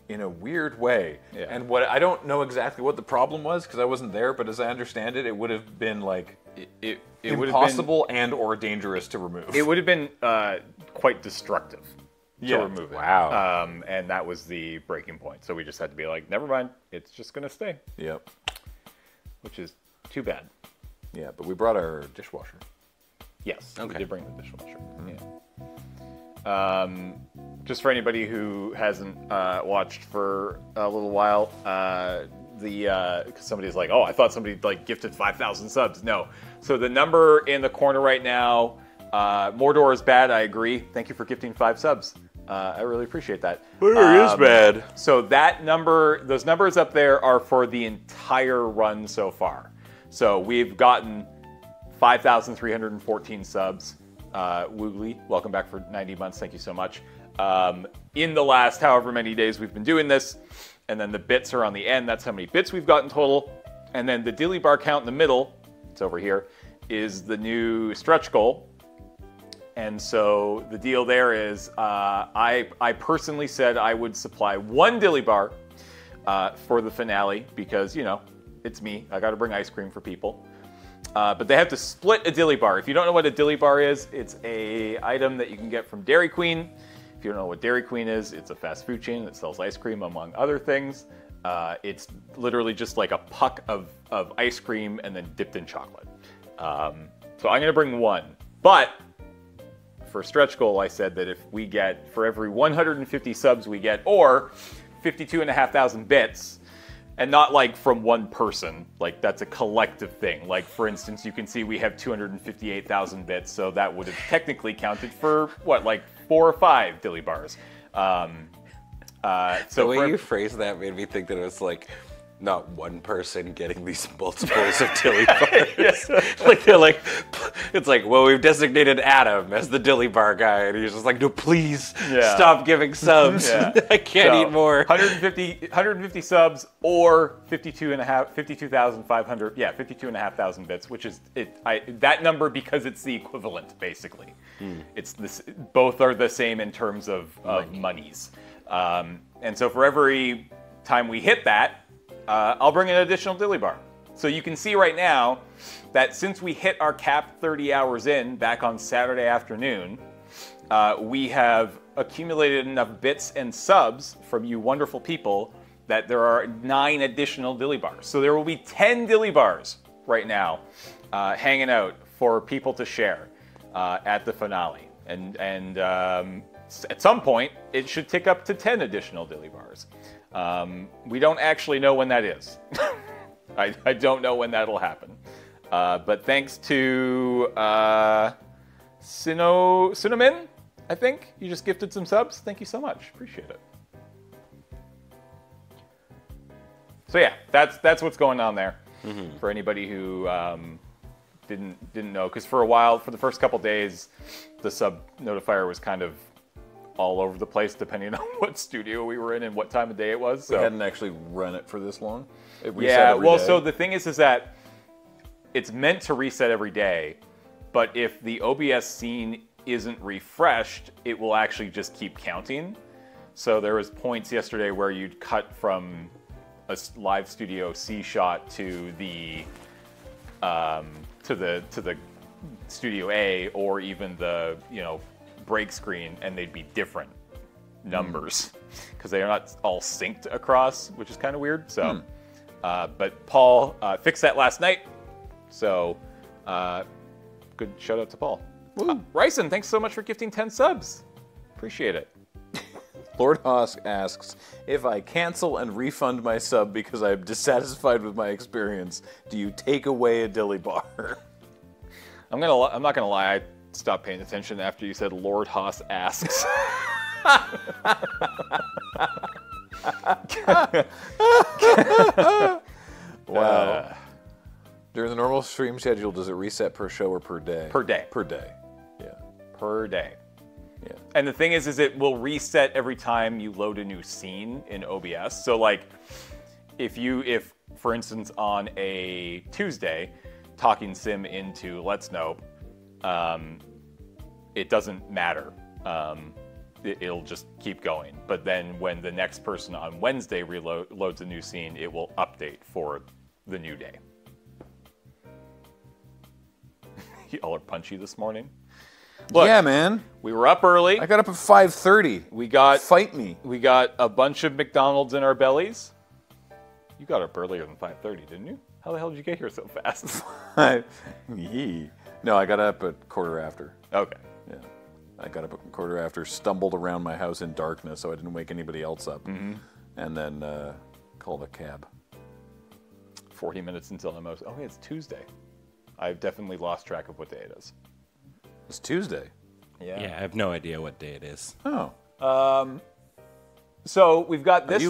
in a weird way. Yeah. And what I don't know exactly what the problem was because I wasn't there, but as I understand it, it would have been like It, it, it would have impossible and or dangerous to remove. It would have been uh, quite destructive Yeah. to remove it. Wow. Um, and that was the breaking point. So we just had to be like, never mind. It's just gonna stay, Yep. which is too bad. Yeah, but we brought our dishwasher. Yes, we Okay. did bring the dishwasher. Yeah. Um, just for anybody who hasn't uh, watched for a little while, uh, the uh 'cause somebody's like, "Oh, I thought somebody like gifted five thousand subs." No, so the number in the corner right now, uh, Mordor is bad. I agree. Thank you for gifting five subs. Uh, I really appreciate that. Is Um, bad. So that number, those numbers up there are for the entire run so far. So we've gotten 5,314 subs. Uh, Woogly, welcome back for 90 months. Thank you so much. Um, in the last however many days we've been doing this, and then the bits are on the end. That's how many bits we've got in total. And then the dilly bar count in the middle, it's over here, is the new stretch goal. And so the deal there is, uh, I I personally said I would supply one dilly bar uh, for the finale because you know it's me. I got to bring ice cream for people. Uh, but they have to split a dilly bar. If you don't know what a dilly bar is, it's a item that you can get from Dairy Queen. If you don't know what Dairy Queen is, it's a fast food chain that sells ice cream among other things. Uh, it's literally just like a puck of, of ice cream and then dipped in chocolate. Um, so I'm gonna bring one, but for stretch goal, I said that if we get for every 150 subs we get, or 52 and a half thousand bits, and not like from one person, like that's a collective thing. Like for instance, you can see we have 258,000 bits, so that would have technically counted for what, like four or five dilly bars. Um, uh, so the way for- you phrased that made me think that it was like not one person getting these [LAUGHS] multiples of dilly [LAUGHS] bars. [LAUGHS] like they're like, it's like, well, we've designated Adam as the dilly bar guy, and he's just like, no, please Yeah. stop giving subs. Yeah. I can't So, eat more. 150, 150 subs or 52 and a half, 52,500, yeah, 52 and a half thousand bits, which is it. I, that number because it's the equivalent, basically. It's this. Both are the same in terms of, of monies. Um, and so for every time we hit that, uh, I'll bring an additional dilly bar. So you can see right now that since we hit our cap 30 hours in back on Saturday afternoon, uh, we have accumulated enough bits and subs from you wonderful people that there are nine additional dilly bars. So there will be 10 dilly bars right now uh, hanging out for people to share uh, at the finale. And, and um, at some point, it should tick up to 10 additional dilly bars. Um, we don't actually know when that is. [LAUGHS] I, I don't know when that'll happen. Uh, but thanks to uh, Sino Cinnamon, I think you just gifted some subs. Thank you so much. Appreciate it. So yeah, that's that's what's going on there for anybody who um, didn't didn't know. Because for a while, for the first couple days, the sub notifier was kind of all over the place depending [LAUGHS] on what studio we were in and what time of day it was. We hadn't actually run it for this long. It yeah, well, day. so the thing is, is that it's meant to reset every day, but if the OBS scene isn't refreshed, it will actually just keep counting. So there was points yesterday where you'd cut from a live studio C shot to the um, to the to the studio A or even the you know break screen, and they'd be different numbers [LAUGHS] because they are not all synced across, which is kind of weird. So, uh, but Paul uh, fixed that last night. So, uh, good shout out to Paul. Uh, Ryson, thanks so much for gifting 10 subs. Appreciate it. [LAUGHS] Lord Hosk asks if I cancel and refund my sub because I'm dissatisfied with my experience. Do you take away a dilly bar? [LAUGHS] I'm gonna. li- I'm not gonna lie. I stopped paying attention after you said Lord Haas asks. [LAUGHS] Wow. Uh, During the normal stream schedule, does it reset per show or per day? Per day. Per day. Yeah. per day. Yeah. And the thing is, is it will reset every time you load a new scene in OBS. So like, if you, if for instance on a Tuesday, talking sim into Let's Nope, um, it doesn't matter. Um, it, it'll just keep going. But then when the next person on Wednesday reloads a new scene, it will update for the new day. [LAUGHS] Y'all are punchy this morning. Look, yeah, man. we were up early. I got up at 5:30. We got Fight me. we got a bunch of McDonald's in our bellies. You got up earlier than 5:30, didn't you? How the hell did you get here so fast? [LAUGHS] Yee. No, I got up at quarter after. okay. Yeah. I got up at quarter after, stumbled around my house in darkness so I didn't wake anybody else up, Mm-hmm. and then uh, called a cab. 40 minutes until I'm out. Oh, yeah, it's Tuesday. I've definitely lost track of what day it is. It's Tuesday. Yeah, Yeah, I have no idea what day it is. Oh, Um, So we've got this for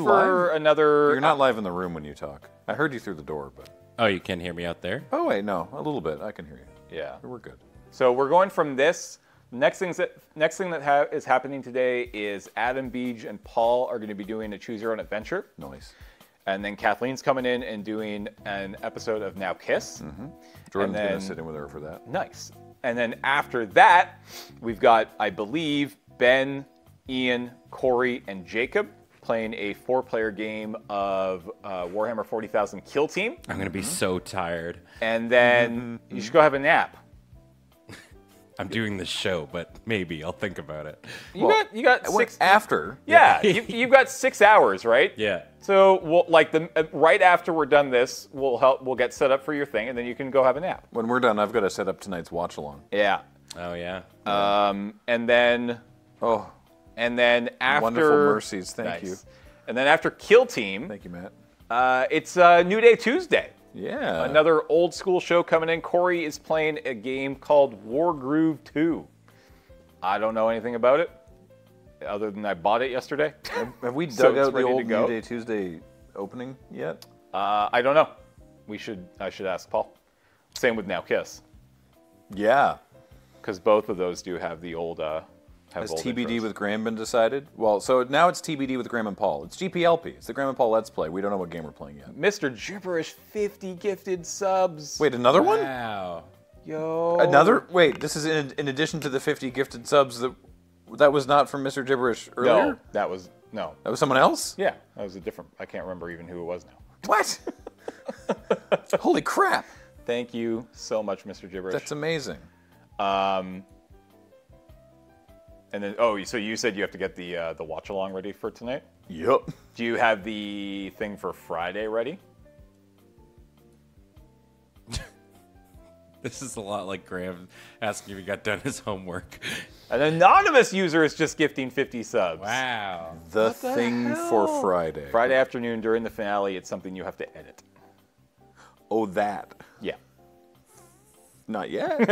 live? another. you're not live in the room when you talk. I heard you through the door, but Oh, you can hear me out there? oh wait, no, a little bit. I can hear you. Yeah. We're good. So we're going from this. Next things that next thing that ha- is happening today is Adam Beach and Paul are going to be doing a choose your own adventure, Nice. and then Kathleen's coming in and doing an episode of Now Kiss. Mm-hmm. Jordan's then- gonna sit in with her for that. Nice. And then after that, we've got, I believe, Ben, Ian, Corey, and Jacob playing a four-player game of uh, Warhammer 40,000 Kill Team. I'm gonna be so tired. And then you should go have a nap. [LAUGHS] I'm doing the show, but maybe I'll think about it. You got you got six. after. Yeah, you, you've got six hours, right? Yeah. So we'll like the uh, right after we're done this, we'll help. We'll get set up for your thing, and then you can go have a nap. When we're done, I've got to set up tonight's watch along. Yeah. Oh yeah. Um, and then Oh, and then after Wonderful mercies, thank you. And then after Kill Team, thank you, Matt. uh, it's uh, New Day Tuesday. Yeah. Another old school show coming in. Corey is playing a game called Wargroove 2. I don't know anything about it, other than I bought it yesterday. Have we [LAUGHS] dug it's out the old? New Day Tuesday opening yet? uh, I don't know. We should. I should ask Paul. Same with Now Kiss, Yeah. because both of those do have the old. Uh, have Has TBD with Graham been decided? Well, so now it's TBD with Graham and Paul. It's GPLP. It's the Graham and Paul Let's Play. We don't know what game we're playing yet. Mr. Gibberish 50 gifted subs. Wait, another one? Wow. yo. Another? Wait, this is in, in addition to the 50 gifted subs that that was not from Mr. Gibberish earlier? No, that was no. That was someone else? Yeah, that was a different. I can't remember even who it was now. What? [LAUGHS] Holy crap. Thank you so much, Mr. Gibberish. That's amazing. Um, and then, oh, so you said you have to get the uh, the watch along ready for tonight. Yep. Do you have the thing for Friday ready? [LAUGHS] This is a lot like Graham asking if he got done his homework. An anonymous user is just gifting 50 subs. Wow. The the thing hell? for Friday. Friday afternoon during the finale, it's something you have to edit. Oh, that. Yeah. Not yet. [LAUGHS] you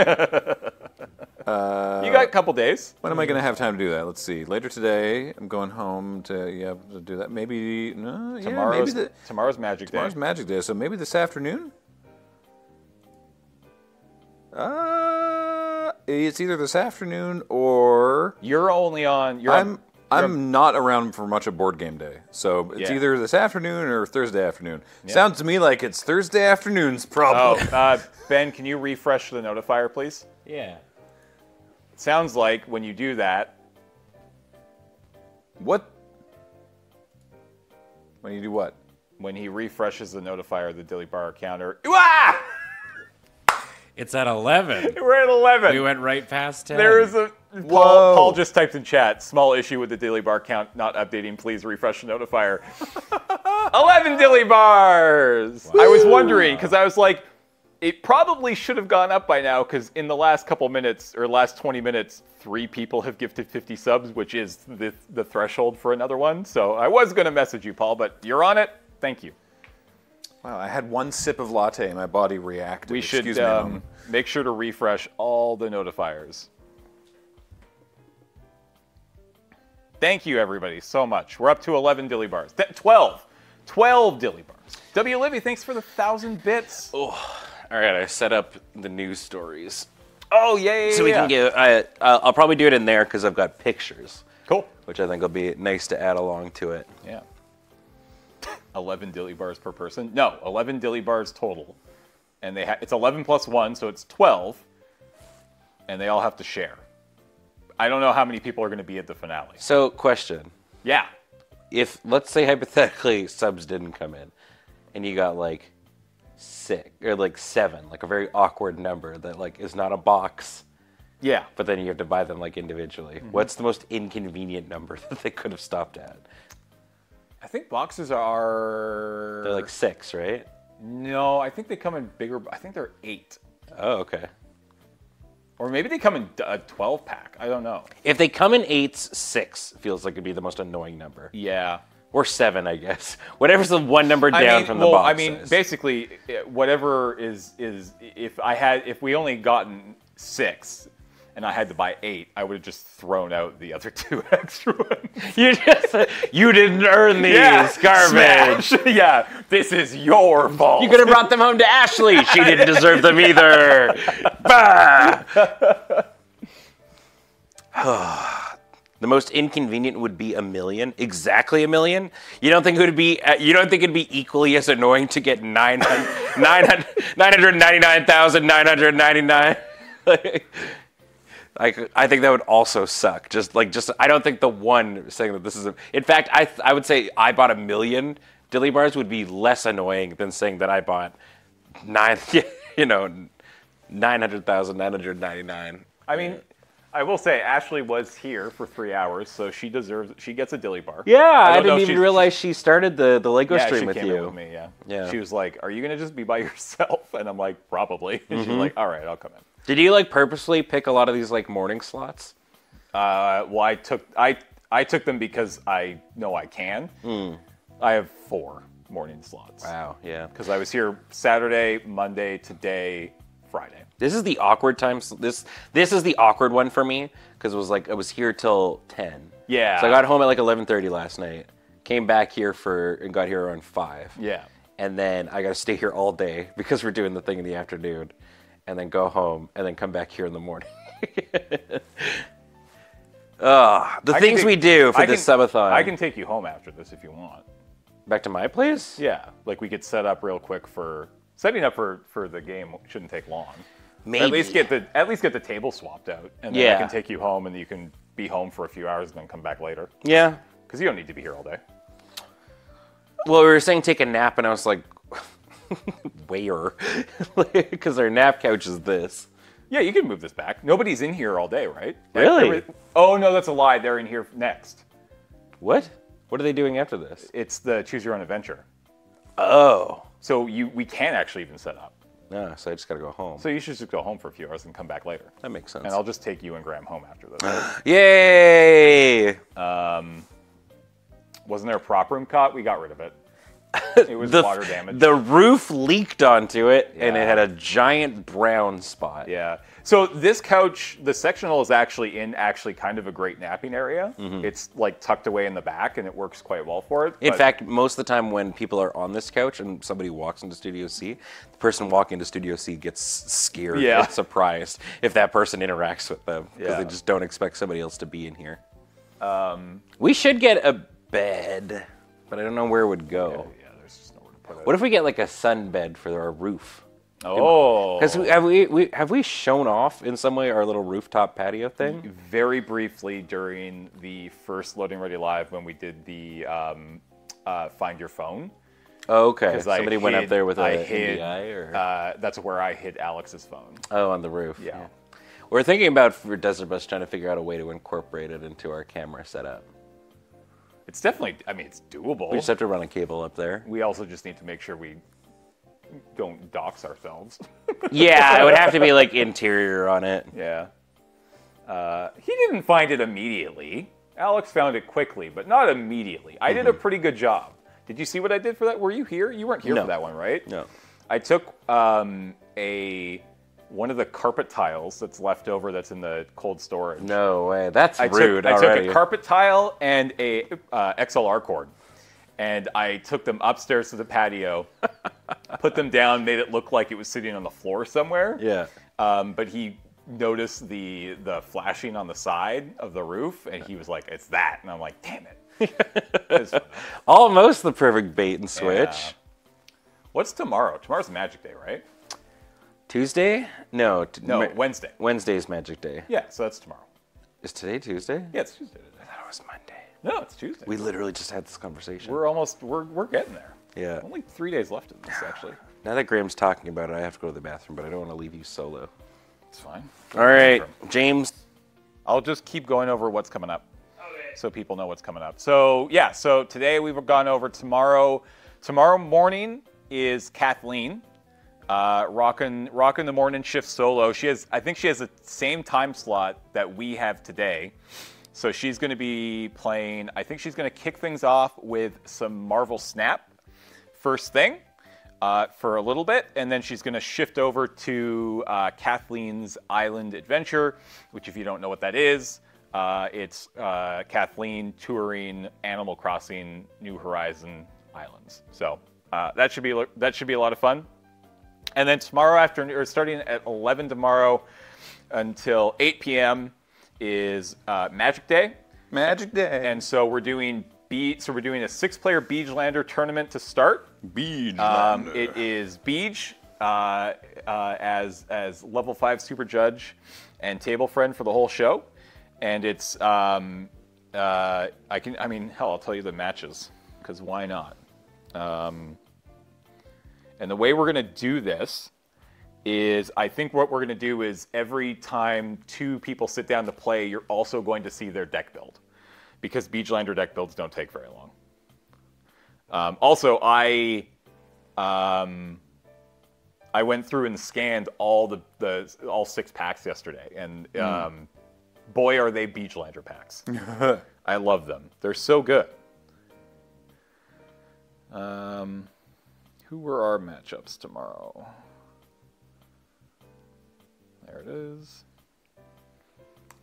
got a couple days. when am I going to have time to do that? Let's see. Later today, I'm going home to yeah to do that. Maybe no. Yeah, Tomorrow's, maybe the, tomorrow's Magic tomorrow's Day. Tomorrow's magic Day, so maybe this afternoon. Uh, it's either this afternoon or You're only on. You're I'm. on, I'm not around for much of board game day, so it's Yeah. either this afternoon or Thursday afternoon. Sounds to me like it's Thursday afternoon's Oh, problem. uh, Ben, can you refresh the notifier, please? Yeah. It sounds like when you do that, What? When you do what? when he refreshes the notifier, the Dilly Bar counter. Ah! It's at 11. [LAUGHS] We're at 11. we went right past 10. There is a Paul, Paul just typed in chat. Small issue with the Dilly Bar count not updating. Please refresh the notifier. [LAUGHS] 11 Dilly Bars. I was wondering because I was like, it probably should have gone up by now because in the last couple minutes or last 20 minutes, three people have gifted 50 subs, which is the, the threshold for another one. So I was going to message you, Paul, but you're on it. Thank you. Wow, I had one sip of latte and my body reacted. We should um, make sure to refresh all the notifiers. Thank you, everybody, so much. We're up to 11 dilly bars. Th- 12. 12 dilly bars. W. Livy, thanks for the thousand bits. Oh, All right, I set up the news stories. yeah, yeah, yeah. So we yeah. can get. I, I'll probably do it in there because I've got pictures, Cool. which I think will be nice to add along to it. Yeah. 11 dilly bars per person. No, 11 dilly bars total. And they ha- it's 11 plus 1, so it's 12. And they all have to share. I don't know how many people are going to be at the finale. So, question: Yeah. If let's say hypothetically subs didn't come in, and you got like six or like seven, like a very awkward number that like is not a box, Yeah. but then you have to buy them like individually. Mm-hmm. What's the most inconvenient number [LAUGHS] that they could have stopped at? I think boxes are. They're like six, right? No, I think they come in bigger. I think they're eight. Oh, okay. Or maybe they come in a 12 pack. I don't know. If they come in eights, six feels like it'd be the most annoying number. Yeah. Or seven, I guess. [LAUGHS] Whatever's the one number down I mean, from the well, box. I mean, basically, eh, whatever is is if I had if we only gotten six, and I had to buy eight, I would have just thrown out the other [LAUGHS] two extra ones. you just you didn't earn these yeah, garbage. Smash. [LAUGHS] yeah, this is your fault. You could have brought them home to Ashley. She didn't deserve them either. [LAUGHS] Bah! [SIGHS] the most inconvenient would be a million, exactly a million. You don't think it would be? uh, You don't think it'd be equally as annoying to get 900 900 999,999? Like, I think that would also suck. Just like, just I don't think the one saying that this is. A, in fact, I I would say I bought a million dilly bars would be less annoying than saying that I bought nine. [LAUGHS] You know, nine hundred thousand nine hundred ninety nine. I mean, I will say Ashley was here for three hours, so she deserves. She gets a dilly bar. Yeah, I, don't didn't even realize she started the the Lego Yeah, stream she with came you. in with me. Yeah. Yeah. She was like, "Are you gonna just be by [LAUGHS] yourself?" And I'm like, "Probably." [LAUGHS] And Mm-hmm. she's like, "All right, I'll come in." Did you like purposely pick a lot of these like morning slots? Uh, well, I took I I took them because I know I can. I have four morning slots. Wow, yeah. because I was here Saturday, Monday, today, Friday. This is the awkward time. This this is the awkward one for me because it was like I was here till ten. Yeah. So I got home at like eleven thirty last night. Came back here for and got here around five. Yeah. And then I got to stay here all day [LAUGHS] because we're doing the thing in the afternoon, and then go home and then come back here in the morning. [LAUGHS] Ah, the I things take- we do for I this can- subathon. I can take you home after this if you want. back to my place. Yeah, like we could set up real quick for setting up for for the game shouldn't take long. Maybe. At least get the at least get the table swapped out, and then Yeah. I can take you home, and you can be home for a few hours and then come back later. Yeah. Because you don't need to be here all day. Well, we were saying take a nap, and I was like, [LAUGHS] where? [LAUGHS] Because our nap couch is this. Yeah, you can move this back. Nobody's in here all day, right? Really? Every- Oh no, that's a lie. They're in here next. What? What are they doing after this? It's the choose your own adventure. Oh. So you we can't actually even set up. No, so I just gotta go home. So you should just go home for a few hours and come back later. that makes sense. And I'll just take you and Graham home after this. [GASPS] Yay! Um, wasn't there a prop room cot? We got rid of it. [LAUGHS] It was The, water damage. the roof leaked onto it, and it had a giant brown spot. Yeah. So this couch, the sectional is actually in actually kind of a great napping area. It's like tucked away in the back, and it works quite well for it. In fact, most of the time when people are on this couch and somebody walks into Studio C, the person walking into Studio C gets scared Yeah. and surprised if that person interacts with them because they just don't expect somebody else to be in here. Um, we should get a bed, but I don't know where it would go. yeah, there's just nowhere to put it. What if we get like a sunbed for our roof? oh, Because have we, we have we shown off in some way our little rooftop patio thing? very briefly during the first Loading Ready Live when we did the um, uh, Find Your Phone. Oh, okay. Somebody went up there with a I hid, NDI or Uh, that's where I hid Alex's phone. oh, on the roof. Yeah. We're thinking about for Desert Bus trying to figure out a way to incorporate it into our camera setup. It's definitely, I mean, it's doable. We just have to run a cable up there. we also just need to make sure we don't dox ourselves. [LAUGHS] Yeah, it would have to be like interior on it. yeah. Uh, he didn't find it immediately. Alex found it quickly, but not immediately. I did a pretty good job. Did you see what I did for that? Were you here? You weren't here No. for that one, right? No. I took um, a one of the carpet tiles that's left over that's in the cold storage. No way. That's I rude took, I already. took a carpet tile and a uh, XLR cord, and I took them upstairs to the patio, [LAUGHS] put them down, made it look like it was sitting on the floor somewhere. Yeah. Um, but he noticed the the flashing on the side of the roof, and he was like, "It's that," and I'm like, "Damn it." [LAUGHS] Almost the perfect bait and switch. Yeah. What's tomorrow? Tomorrow's Magic Day, right? Tuesday? No. T- No, Ma- Wednesday. Wednesday's Magic Day. Yeah, so that's tomorrow. Is today Tuesday? Yeah, it's Tuesday today. I thought it was Monday. No, it's Tuesday. We literally just had this conversation. we're almost we're we're getting there. Yeah. Only three days left of this [SIGHS] actually. now that Graham's talking about it, I have to go to the bathroom, but I don't want to leave you solo. It's fine. All right, James. I'll just keep going over what's coming up. So people know what's coming up. So yeah, so today we've gone over tomorrow. Tomorrow morning is Kathleen, uh, rocking rocking the morning shift solo. She has, I think she has the same time slot that we have today. So she's going to be playing. I think she's going to kick things off with some Marvel Snap first thing uh, for a little bit, and then she's going to shift over to uh, Kathleen's Island Adventure, which, if you don't know what that is, uh, it's uh, Kathleen touring Animal Crossing New Horizon Islands. So uh, that should be that should be a lot of fun. And then tomorrow afternoon, or starting at 11 tomorrow until 8 p.m. is uh, Magic Day. Magic Day. And so we're doing Be- so we're doing a six-player Beejlander tournament to start. Beej. Um, it is Beej uh, uh, as as level five super judge and table friend for the whole show, and it's um, uh, I can I mean hell I'll tell you the matches because why not? Um, and the way we're gonna do this is I think what we're gonna do is every time two people sit down to play, you're also going to see their deck build because Beejlander deck builds don't take very long. Um, also, I um, I went through and scanned all the, the all six packs yesterday, and um, boy, are they Beejlander packs! [LAUGHS] I love them. They're so good. Um, who were our matchups tomorrow? There it is.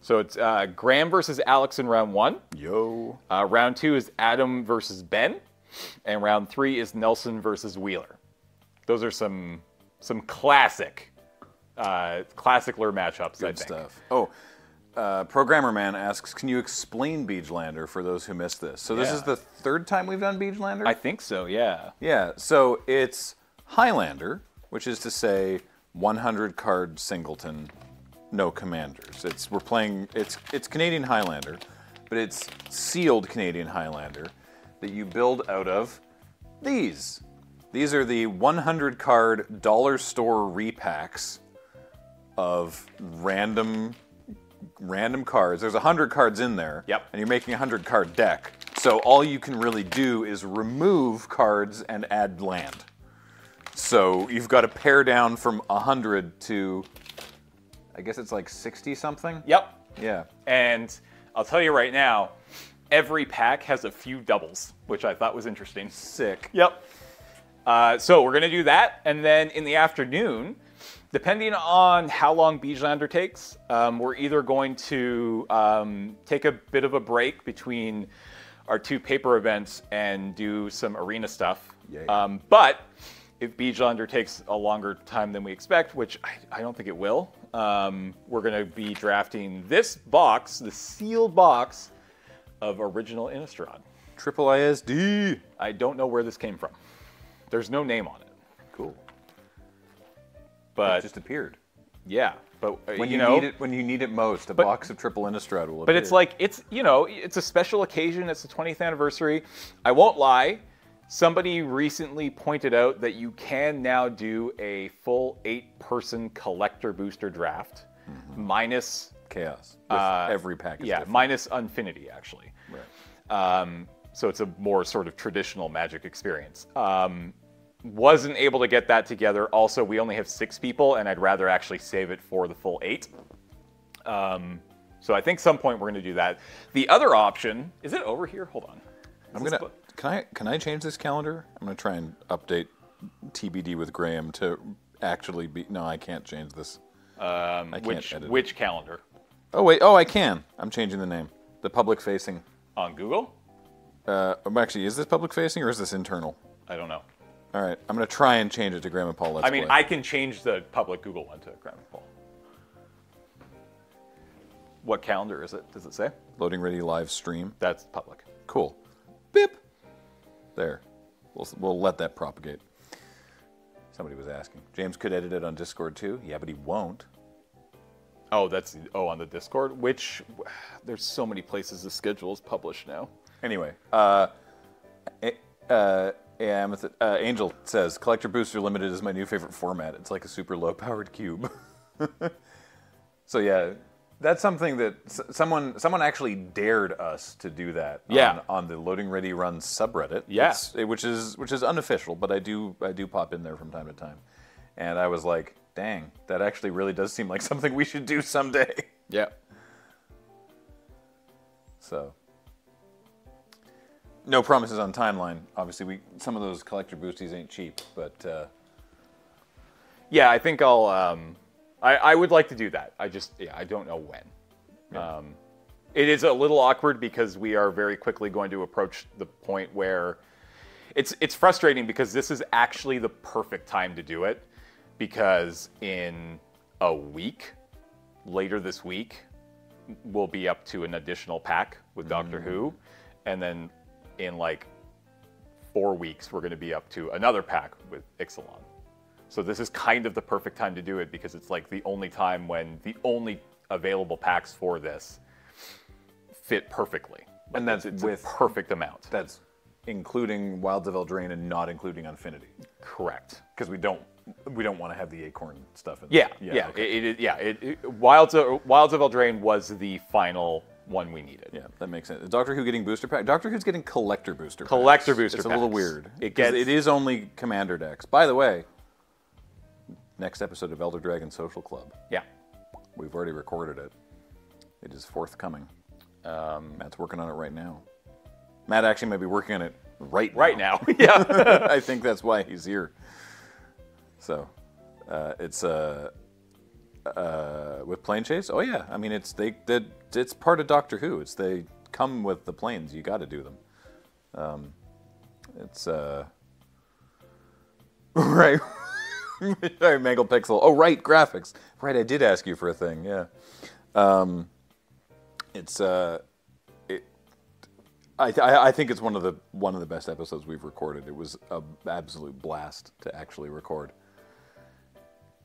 So it's uh, Graham versus Alex in round one. Yo. Uh, round two is Adam versus Ben, and round three is Nelson versus Wheeler. Those are some some classic, uh, classic lure matchups. I Good think. stuff. Oh, uh, Programmer Man asks, can you explain Beejlander for those who missed this? So this Yeah. is the third time we've done Beejlander? I think so. Yeah. Yeah, so it's Highlander, which is to say 100 card singleton, no commanders. It's we're playing it's it's Canadian Highlander, but it's sealed Canadian Highlander that you build out of these. These are the 100 card dollar store repacks of random random cards. There's 100 cards in there. Yep. And you're making a 100 card deck. So all you can really do is remove cards and add land. So you've got to pare down from 100 to, I guess it's like 60 something? Yep. Yeah. And I'll tell you right now, every pack has a few doubles, which I thought was interesting. Sick. Yep. Uh, so we're gonna do that, and then in the afternoon, depending on how long Beejlander takes, um, we're either going to um, take a bit of a break between our two paper events and do some arena stuff. Um, but if Beejlander takes a longer time than we expect, which I, I don't think it will, um, we're going to be drafting this box, the sealed box of original Innistrad. Triple ISD. I don't know where this came from. There's no name on it. But it just appeared. yeah, but uh, When you, know, need it, when you need it most, a But- box of triple Innistrad will but it's like it's you know it's a special occasion. It's the 20th anniversary. I won't lie. Somebody recently pointed out that you can now do a full eight-person collector booster draft, minus chaos. Uh, every pack is yeah, different. minus Infinity actually. Right. Um, so it's a more sort of traditional Magic experience. Um, wasn't able to get that together. Also, we only have six people, and I'd rather actually save it for the full eight. Um, so I think some point we're going to do that. The other option is it over here? Hold on. I'm gonna. Can I can I change this calendar? I'm gonna try and update TBD with Graham to actually be. No, I can't change this. um, can't which edit which calendar Oh wait. Oh, I can. I'm changing the name. The public facing. on Google? Uh, um, actually, is this public facing or is this internal? I don't know. All right, I'm gonna try and change it to Graham and Paul. Let's I mean, Play. I can change the public Google one to Graham Paul. What calendar is it? Does it say? loading ready live stream. That's public. Cool. Bip. There. We'll we'll let that propagate. Somebody was asking. James could edit it on Discord too. Yeah, but he won't. Oh, that's oh on the Discord. Which there's so many places the schedule is published now. Anyway, uh, a- uh, yeah, uh, Angel says Collector Booster Limited is my new favorite format. It's like a super low powered cube. [LAUGHS] so yeah, that's something that s- someone someone actually dared us to do that. Yeah. On, on the Loading Ready Run subreddit. Yeah. It's- it- which is which is unofficial, but I do I do pop in there from time to time, and I was like, dang, that actually really does seem like [LAUGHS] something we should do someday. Yeah. So no promises on timeline. Obviously, we some of those collector boosties ain't cheap, but uh, Yeah, I think I'll. Um, I, I would like to do that. I just, yeah, I don't know when. Um, it is a little awkward because we are very quickly going to approach the point where it's it's frustrating because this is actually the perfect time to do it because in a week, later this week, we'll be up to an additional pack with Doctor Who, and then in like four weeks, we're going to be up to another pack with Ixalan. So this is kind of the perfect time to do it because it's like the only time when the only available packs for this fit perfectly. Like, And that's it's, with- perfect amount. that's including Wilds of Eldraine and not including Infinity, correct. because we don't we don't want to have the Acorn stuff in. Yeah, there. yeah, okay. it, it, yeah. It, it, Wilds of Wilds of Eldraine was the final one we needed. Yeah, that makes sense. Is Doctor Who getting booster pack? Doctor Who's getting collector booster. packs. Collector booster It's a little weird. It gets- it is only commander decks. By the way, next episode of Elder Dragon Social Club. Yeah. We've already recorded it. It is forthcoming. Um, Matt's working on it right now. Matt actually might be working on it right now. Right now. [LAUGHS] yeah. [LAUGHS] I think that's why he's here. So, uh, it's uh, uh, with plane chase. Oh yeah, I mean it's they that it's part of Doctor Who. It's they come with the planes. You got to do them. Um, it's uh, [LAUGHS] right. [LAUGHS] Sorry, Mangle Pixel. Oh right, graphics. Right, I did ask you for a thing. Yeah. Um, it's uh, it I, I I think it's one of the one of the best episodes we've recorded. It was an absolute blast to actually record.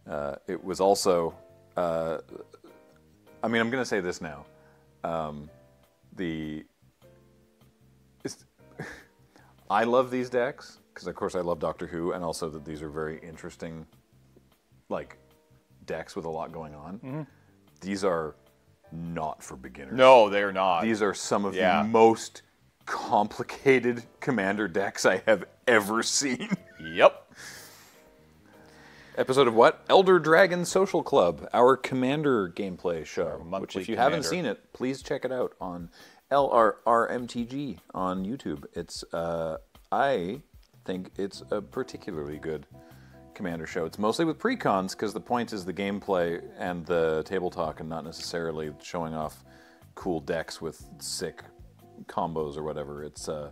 Uh, it was also, uh, I mean, I'm going to say this now. Um, the [LAUGHS] I love these decks because, of course, I love Doctor Who, and also that these are very interesting, like decks with a lot going on. These are not for beginners. no, they're not. These are some of Yeah. the most complicated commander decks I have ever seen. Yep. Episode of what? Elder Dragon Social Club, our commander gameplay show. Which, if you haven't seen it, please check it out on LRRMTG on YouTube. It's, uh, I think it's a particularly good commander show. It's mostly with precons because the point is the gameplay and the table talk, and not necessarily showing off cool decks with sick combos or whatever. It's uh,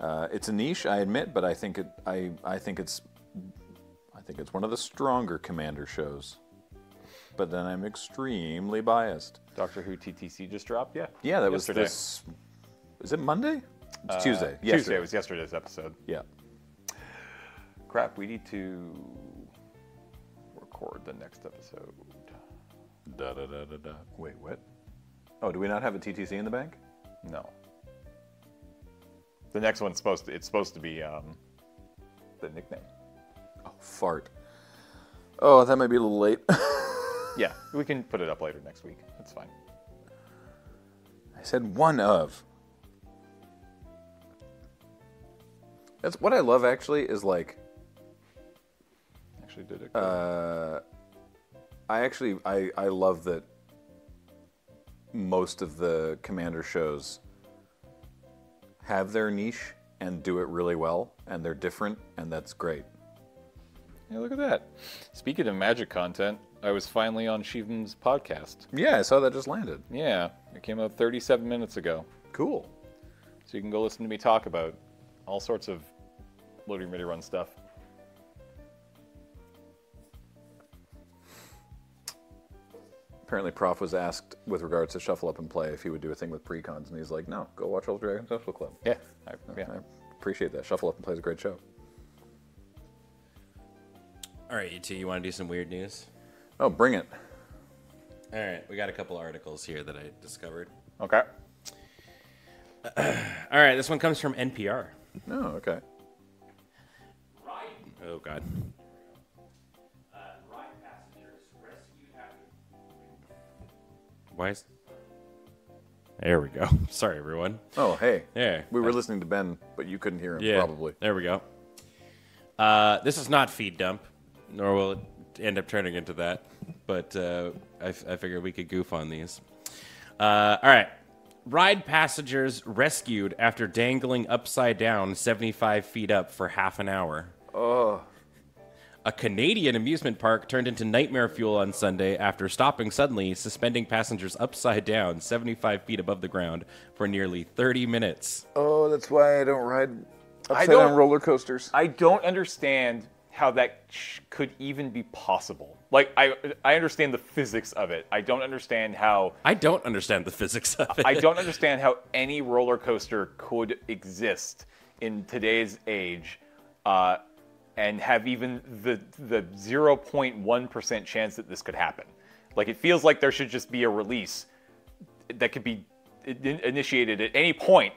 uh, it's a niche, I admit, but I think it, I, I think it's think it's one of the stronger Commander shows. But then I'm extremely biased. Doctor Who TTC just dropped. Yeah. Yeah, that Yesterday. was this. Is it Monday? It's Uh, Tuesday. Tuesday Yesterday. was yesterday's episode. Yeah. Crap, we need to record the next episode. Da da da da da. Wait, what? Oh, do we not have a TTC in the bank? No. The next one's supposed to. It's supposed to be um, the nickname. Oh, fart. Oh, that might be a little late. [LAUGHS] Yeah, we can put it up later next week. That's fine. I said one of. That's what I love actually is like Actually, did it. Uh, I actually I, I love that most of the commander shows have their niche and do it really well and they're different and that's great. Yeah, look at that. Speaking of magic content, I was finally on Shivan's podcast. Yeah, I saw that just landed. Yeah, it came out 37 minutes ago. Cool. So you can go listen to me talk about all sorts of loading ready run stuff. Apparently Prof was asked with regards to shuffle up and play if he would do a thing with precons and he's like, "No, go watch Old Dragon Social Club." Yeah, I, yeah. I appreciate that. Shuffle up and play is a great show. All right, you two, you want to do some weird news? Oh, bring it. All right, we got a couple articles here that I discovered. Okay. [CLEARS THROAT] All right, this one comes from NPR. Oh, okay. Oh God. Why is? There we go. [LAUGHS] Sorry, everyone. Oh, hey. Yeah. We were listening to Ben, but you couldn't hear him, Yeah. probably. There we go. Uh, this is not feed dump, nor will it end up turning into that. But uh, I, f- I figured we could goof on these. Uh, all right. Ride passengers rescued after dangling upside down 75 feet up for half an hour. Oh. A Canadian amusement park turned into nightmare fuel on Sunday after stopping suddenly, suspending passengers upside down 75 feet above the ground for nearly 30 minutes. Oh, that's why I don't ride I upside don't- down roller coasters. I don't understand how that sh- could even be possible. Like I, I understand the physics of it. I don't understand how. I don't understand the physics of it. I don't understand how any roller coaster could exist in today's age, uh, and have even the the 0.1 percent chance that this could happen. Like it feels like there should just be a release that could be initiated at any point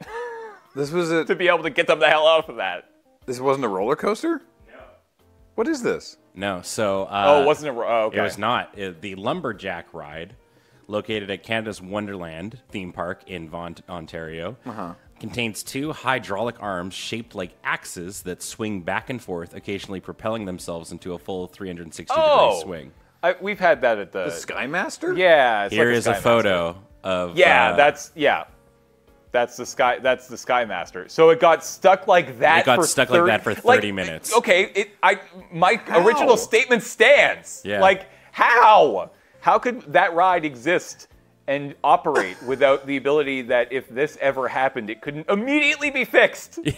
This was a. [LAUGHS] to be able to get them the hell out of that. This wasn't a roller coaster. What is this? No, so uh, Oh, it wasn't a. Oh, okay. It was not. It- the Lumberjack ride, located at Canada's Wonderland theme park in Vaughan, Ontario, Uh-huh. contains two hydraulic arms shaped like axes that swing back and forth, occasionally propelling themselves into a full 360 Oh. degree swing. I, we've had that at the. The Skymaster? yeah. It's Here like is a Skymaster. photo of. Yeah, uh, that's yeah. That's the sky. That's the Sky Master. So it got stuck like that. It got for stuck like that for 30 minutes. Okay, it. I my original statement stands. Yeah. Like how? How could that ride exist and operate [LAUGHS] without the ability that if this ever happened, it couldn't immediately be fixed? [LAUGHS]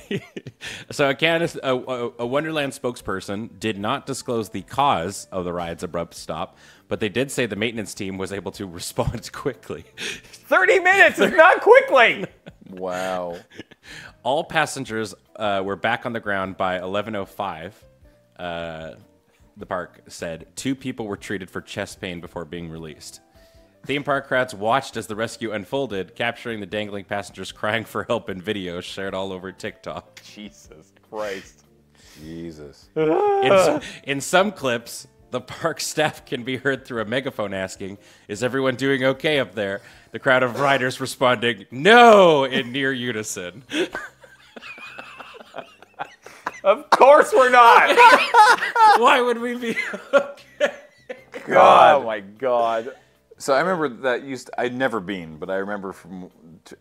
So, a, Canada's, a, a, a Wonderland spokesperson did not disclose the cause of the ride's abrupt stop, but they did say the maintenance team was able to [LAUGHS] respond quickly. Thirty minutes is not quickly. Wow. [LAUGHS] All passengers uh, were back on the ground by 11:05. Uh, the park said two people were treated for chest pain before being released. Theme park crowds watched as the rescue unfolded, capturing the dangling passengers crying for help in videos shared all over TikTok. Jesus Christ. Jesus. In, in some clips, the park [LAUGHS] staff can be heard through a megaphone asking, Is everyone doing okay up there? The crowd of riders responding, No, in near unison. [LAUGHS] Of course we're not. [LAUGHS] Why would we be? God. Oh my God. So I remember that used. I'd never been, but I remember from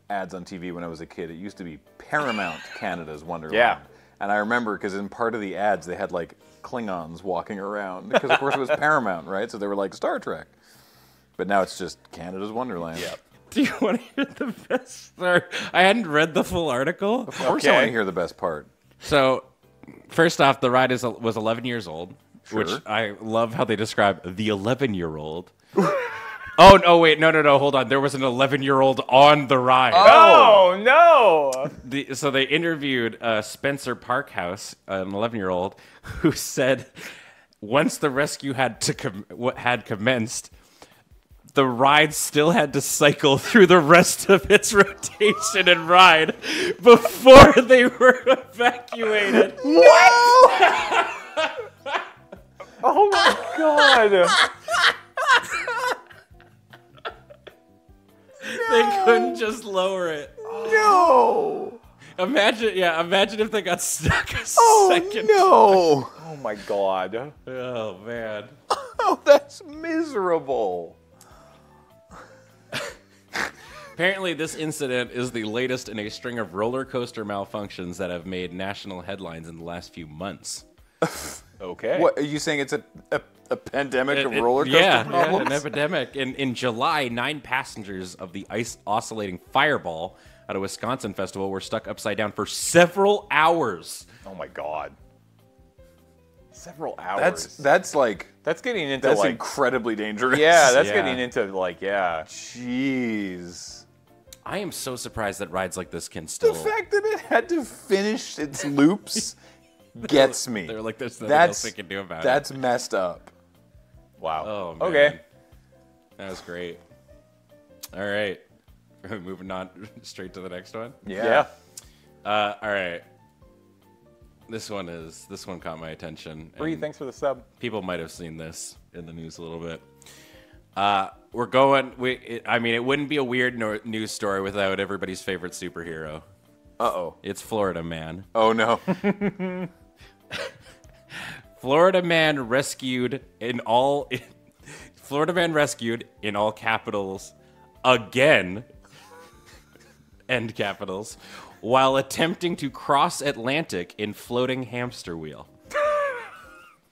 ads on TV when I was a kid. It used to be Paramount Canada's Wonderland. Yeah. And I remember because in part of the ads they had like Klingons walking around because of course it was [LAUGHS] Paramount, right? So they were like Star Trek. But now it's just Canada's Wonderland. Yep. Do you want to hear the best part? I hadn't read the full article. Of course I want to hear the best part. So, first off, the ride is was 11 years old, which I love how they describe the 11 year old. [LAUGHS] oh no! Wait, no, no, no! Hold on. There was an 11 year old on the ride. Oh no. The, so they interviewed uh, Spencer Parkhouse, an 11 year old, who said once the rescue had to com- what had commenced, the ride still had to cycle through the rest of its rotation and ride before they were evacuated. What? [LAUGHS] Oh my God. [LAUGHS] They couldn't just lower it. No. Oh. Imagine, yeah, imagine if they got stuck a Oh second. no. Oh my God. Oh man. [LAUGHS] Oh, that's miserable. Apparently, this incident is the latest in a string of roller coaster malfunctions that have made national headlines in the last few months. [LAUGHS] Okay. What are you saying? It's a a, a pandemic of It- it- roller coaster yeah, problems. Yeah, an epidemic. In, in July, nine passengers of the ice oscillating Fireball at a Wisconsin festival were stuck upside down for several hours. Oh my God. Several hours. That's that's like That's getting into that's like. incredibly dangerous. yeah, that's Yeah. getting into like yeah. Jeez. I am so surprised that rides like this can still. The fact that it had to finish its loops [LAUGHS] [LAUGHS] gets me. They're like, there's nothing that's else they can do about it. that's messed up. Wow. Oh, man. Okay. That was great. All right. [LAUGHS] Moving on [LAUGHS] straight to the next one. Yeah. Uh, all right. This one is this one caught my attention. Bree, thanks for the sub. People might have seen this in the news a little bit. Uh, we're going. We, it, I mean, it wouldn't be a weird no, news story without everybody's favorite superhero. Uh oh. It's Florida Man. Oh no. Florida Man rescued in all. [LAUGHS] Florida Man rescued in all capitals again. End capitals. While attempting to cross Atlantic in floating hamster wheel.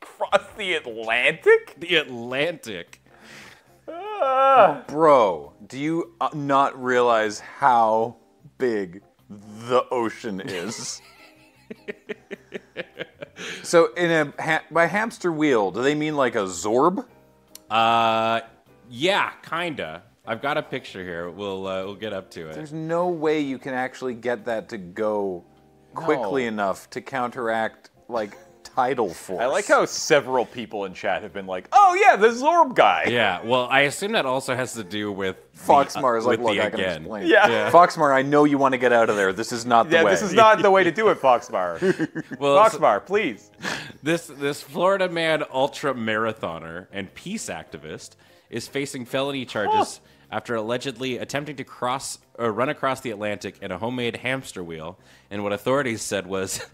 Cross the Atlantic? The Atlantic. Bro, do you uh, not realize how big the ocean is? [LAUGHS] so, in a ha- by hamster wheel, do they mean like a zorb? Uh, yeah, kinda. I've got a picture here. We'll uh, we'll get up to it. There's no way you can actually get that to go quickly No. enough to counteract like tidal force. I like how several people in chat have been like, "Oh yeah, the Zorb guy." Yeah, well, I assume that also has to do with the- uh, Foxmar is like, with look, the I can again. explain. Yeah. Yeah. [LAUGHS] Foxmar, I know you want to get out of there. This is not the Yeah, way. this is not the way to [LAUGHS] do it, Foxmar. [LAUGHS] Well, so- Foxmar, please. This this Florida man ultra marathoner and peace activist is facing felony charges after allegedly attempting to cross or run across the Atlantic in a homemade hamster wheel and what authorities said was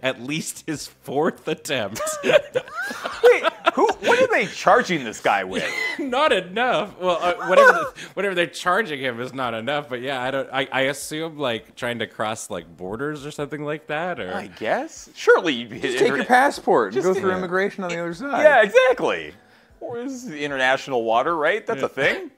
at least his fourth attempt. [LAUGHS] Wait, who? What are they charging this guy with? [LAUGHS] not enough. Well, uh, whatever the, whatever they're charging him is not enough. But yeah, I don't. I, I assume like trying to cross like borders or something like that. Or I guess. Surely you'd be Just [LAUGHS] take your passport and Just- go through yeah. immigration on the other side. Yeah, exactly. Or is international water, right? That's a thing.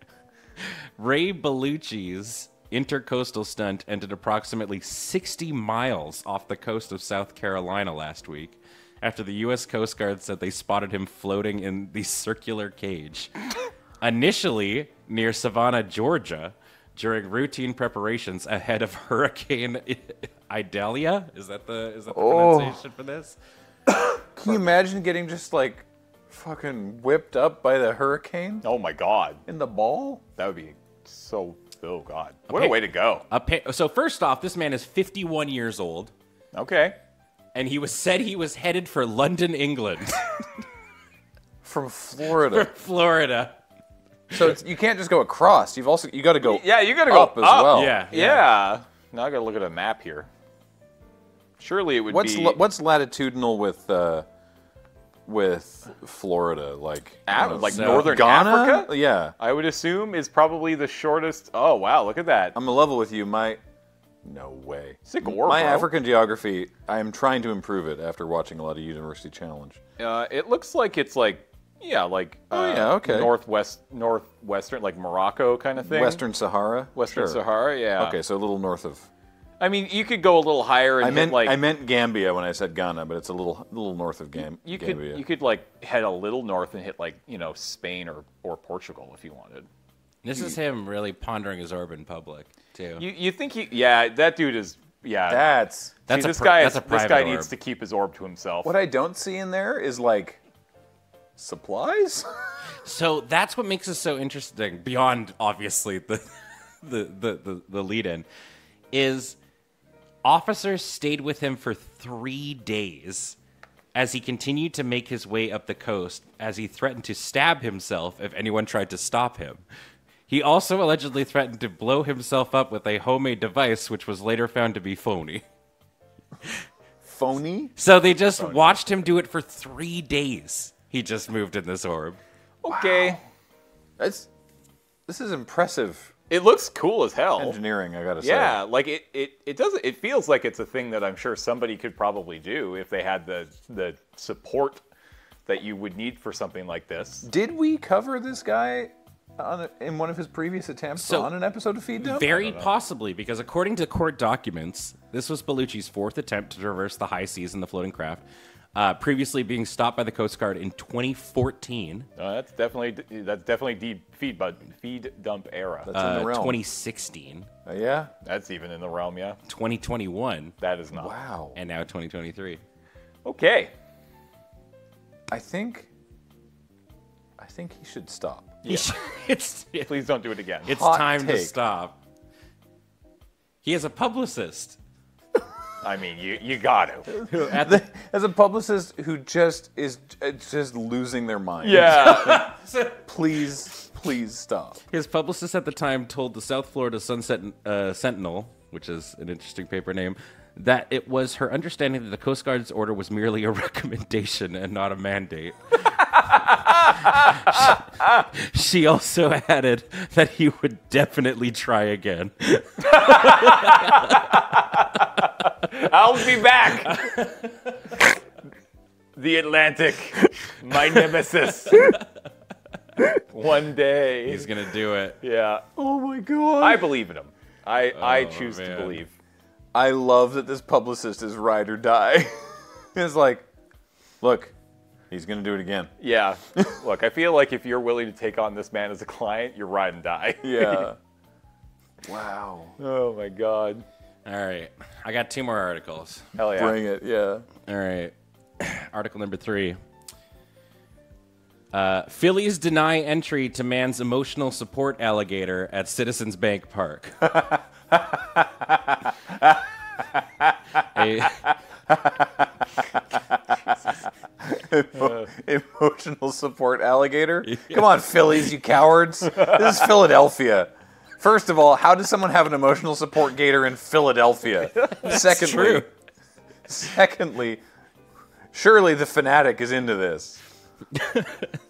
Reza Baluchi's intercoastal stunt ended approximately 60 miles off the coast of South Carolina last week after the U.S. Coast Guard said they spotted him floating in the circular cage. [LAUGHS] Initially near Savannah, Georgia, during routine preparations ahead of Hurricane Idalia. Is that the is that the Oh. pronunciation for this? [COUGHS] Can you imagine getting just like fucking whipped up by the hurricane Oh my god, in the ball? that would be so. Oh god, what a Okay. way to go. A pa- so first off, this man is 51 years old, Okay. and he was said he was headed for London, England. [LAUGHS] From Florida. [LAUGHS] Florida. so it's, you can't just go across. You've also you got to go Yeah, you gotta go up as well. Yeah, Yeah. Now I gotta look at a map here. Surely it would What's be. la- what's latitudinal with uh, with Florida? Like Ah, know, like so- northern Ghana? Africa? Yeah. I would assume is probably the shortest. Oh wow, look at that. I'm a level with you. My no way. Sick orb, My bro. African geography. I am trying to improve it after watching a lot of University Challenge. Uh, it looks like it's like yeah, like uh, Oh, yeah, okay. northwest, northwestern, like Morocco kind of thing. Western Sahara. Western Sure. Sahara, yeah. Okay, so a little north of. I mean, you could go a little higher and I hit, meant like I meant Gambia when I said Ghana, but it's a little little north of Gam- you could Gambia. you could like head a little north and hit like you know Spain or or Portugal if you wanted. This is him really pondering his orb in public too. You you think he? Yeah, that dude is. Yeah, That's See, That's a this pri- guy. that's is, a this guy orb. needs to keep his orb to himself. what I don't see in there is like supplies. [LAUGHS] So that's what makes it so interesting. Beyond obviously the [LAUGHS] the the the, the lead in is officers stayed with him for three days as he continued to make his way up the coast as he threatened to stab himself if anyone tried to stop him. He also allegedly threatened to blow himself up with a homemade device, which was later found to be phony. Phony. So they just watched him do it for three days. He just moved in this orb. okay, That's this is impressive it looks cool as hell. engineering. I gotta say. Yeah, like it, it, it does it feels like it's a thing that I'm sure somebody could probably do if they had the the support that you would need for something like this. Did we cover this guy on a, in one of his previous attempts So- on an episode of Feed Dump? Very possibly, because according to court documents, this was Baluchi's fourth attempt to traverse the high seas in the floating craft, uh, previously being stopped by the Coast Guard in 2014, Uh, that's definitely that's definitely deep feed but feed dump era. That's in uh, the realm. 2016, Uh, yeah. That's even in the realm, yeah. 2021, That is not. Wow. and now 2023. Okay. I think. I think he should stop. He sh- [LAUGHS] it's Please don't do it again. it's Hot time to stop. He is a publicist. I mean, you you got [LAUGHS] to. The, As a publicist who just is uh, just losing their mind. Yeah. [LAUGHS] Please, please stop. his publicist at the time told the South Florida Sunset uh, Sentinel, which is an interesting paper name, that it was her understanding that the Coast Guard's order was merely a [LAUGHS] recommendation and not a mandate. [LAUGHS] she also added that he would definitely try again. [LAUGHS] I'll be back. the Atlantic, my nemesis. One day. He's gonna do it. yeah. Oh my god. I believe in him. I, I Oh, choose to believe. I love that this publicist is ride or die. [LAUGHS] it's like, look, he's gonna do it again. Yeah. [LAUGHS] Look, I feel like if you're willing to take on this man as a client, you're ride and die. [LAUGHS] Yeah. wow. oh my god. All right, I got two more articles. Hell yeah. Bring it. Yeah. All right. [CLEARS THROAT] Article number three. Uh, Phillies deny entry to man's emotional support alligator at Citizens Bank Park. [LAUGHS] A- [LAUGHS] Emotional support alligator. [LAUGHS] Come on, Phillies, you cowards. This is Philadelphia. First of all, how does someone have an emotional support gator in Philadelphia? Secondly, true. secondly, surely the fanatic is into this.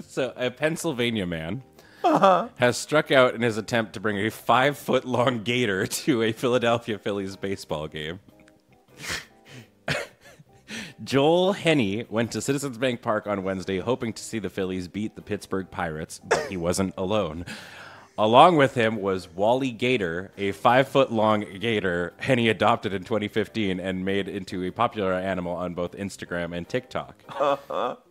so, a Pennsylvania man Uh-huh. has struck out in his attempt to bring a five foot long gator [LAUGHS] to a Philadelphia Phillies baseball game. [LAUGHS] Joel Henney went to Citizens Bank Park on Wednesday hoping to see the Phillies beat the Pittsburgh Pirates, but he wasn't alone. Along with him was Wally Gator, a five foot long gator [LAUGHS] Henney adopted in 2015 and made into a popular animal on both Instagram and TikTok.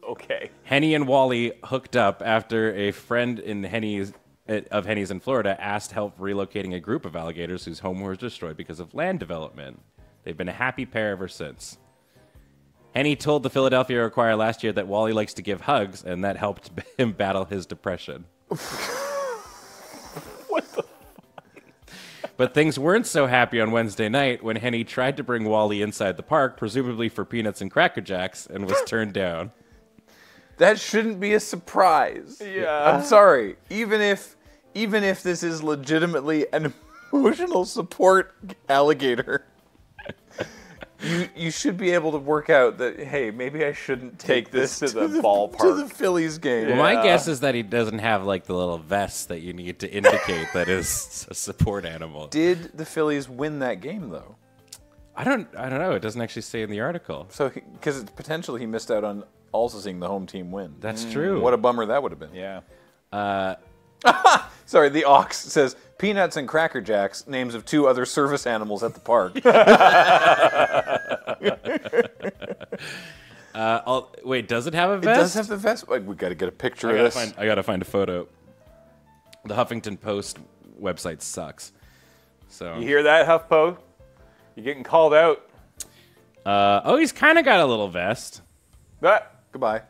Okay. Henney and Wally hooked up after a friend in Henney's uh, of Henney's in Florida asked help relocating a group of alligators whose home was destroyed because of land development. They've been a happy pair ever since. Henney told the Philadelphia Inquirer last year that Wally likes to give hugs, and that helped [LAUGHS] him battle his depression. [LAUGHS] [LAUGHS] But things weren't so happy on Wednesday night when Henney tried to bring Wally inside the park, presumably for peanuts and Cracker Jacks, and was turned [LAUGHS] down. That shouldn't be a surprise. Yeah. I'm sorry. Even if even if this is legitimately an [LAUGHS] emotional support alligator, you you should be able to work out that hey, maybe I shouldn't take, Take this to the to [LAUGHS] ballpark. To the Phillies game. Well, my guess is that he doesn't have like the little vest that you need to indicate that is [LAUGHS] a support animal. Did the Phillies win that game though? I don't, I don't know. It doesn't actually say in the article. So because it's potentially he missed out on also seeing the home team win. That's true. What a bummer that would have been. Yeah. Uh, [LAUGHS] Sorry, the ox says peanuts and cracker jacks, names of two other service animals at the park. [LAUGHS] [LAUGHS] Uh, I'll, wait, does it have a vest? it vest? does have the vest. Like, we got to get a picture I of gotta this. find. I gotta find a photo. The Huffington Post website sucks. So, You hear that, HuffPo? You're getting called out. uh, oh, he's kind of got a little vest. That. Goodbye.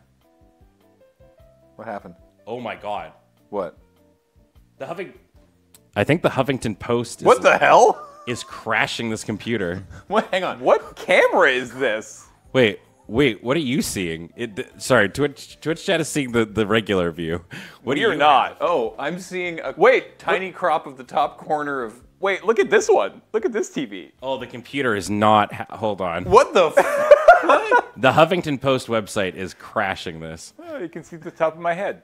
What happened? Oh my god. What? The Huffing. I think the Huffington Post is, What the hell? is crashing this computer. [LAUGHS] What? Hang on. What camera is this? Wait, wait. What are you seeing? It, th- sorry, Twitch. Twitch chat is seeing the, the regular view. What You're you not. Oh, I'm seeing a Wait, tiny crop of the top corner of. Wait, look at this one. Look at this TV. Oh, the computer is not. Ha- hold on. What the? F- [LAUGHS] The Huffington Post website is crashing this. Oh, you can see the top of my head.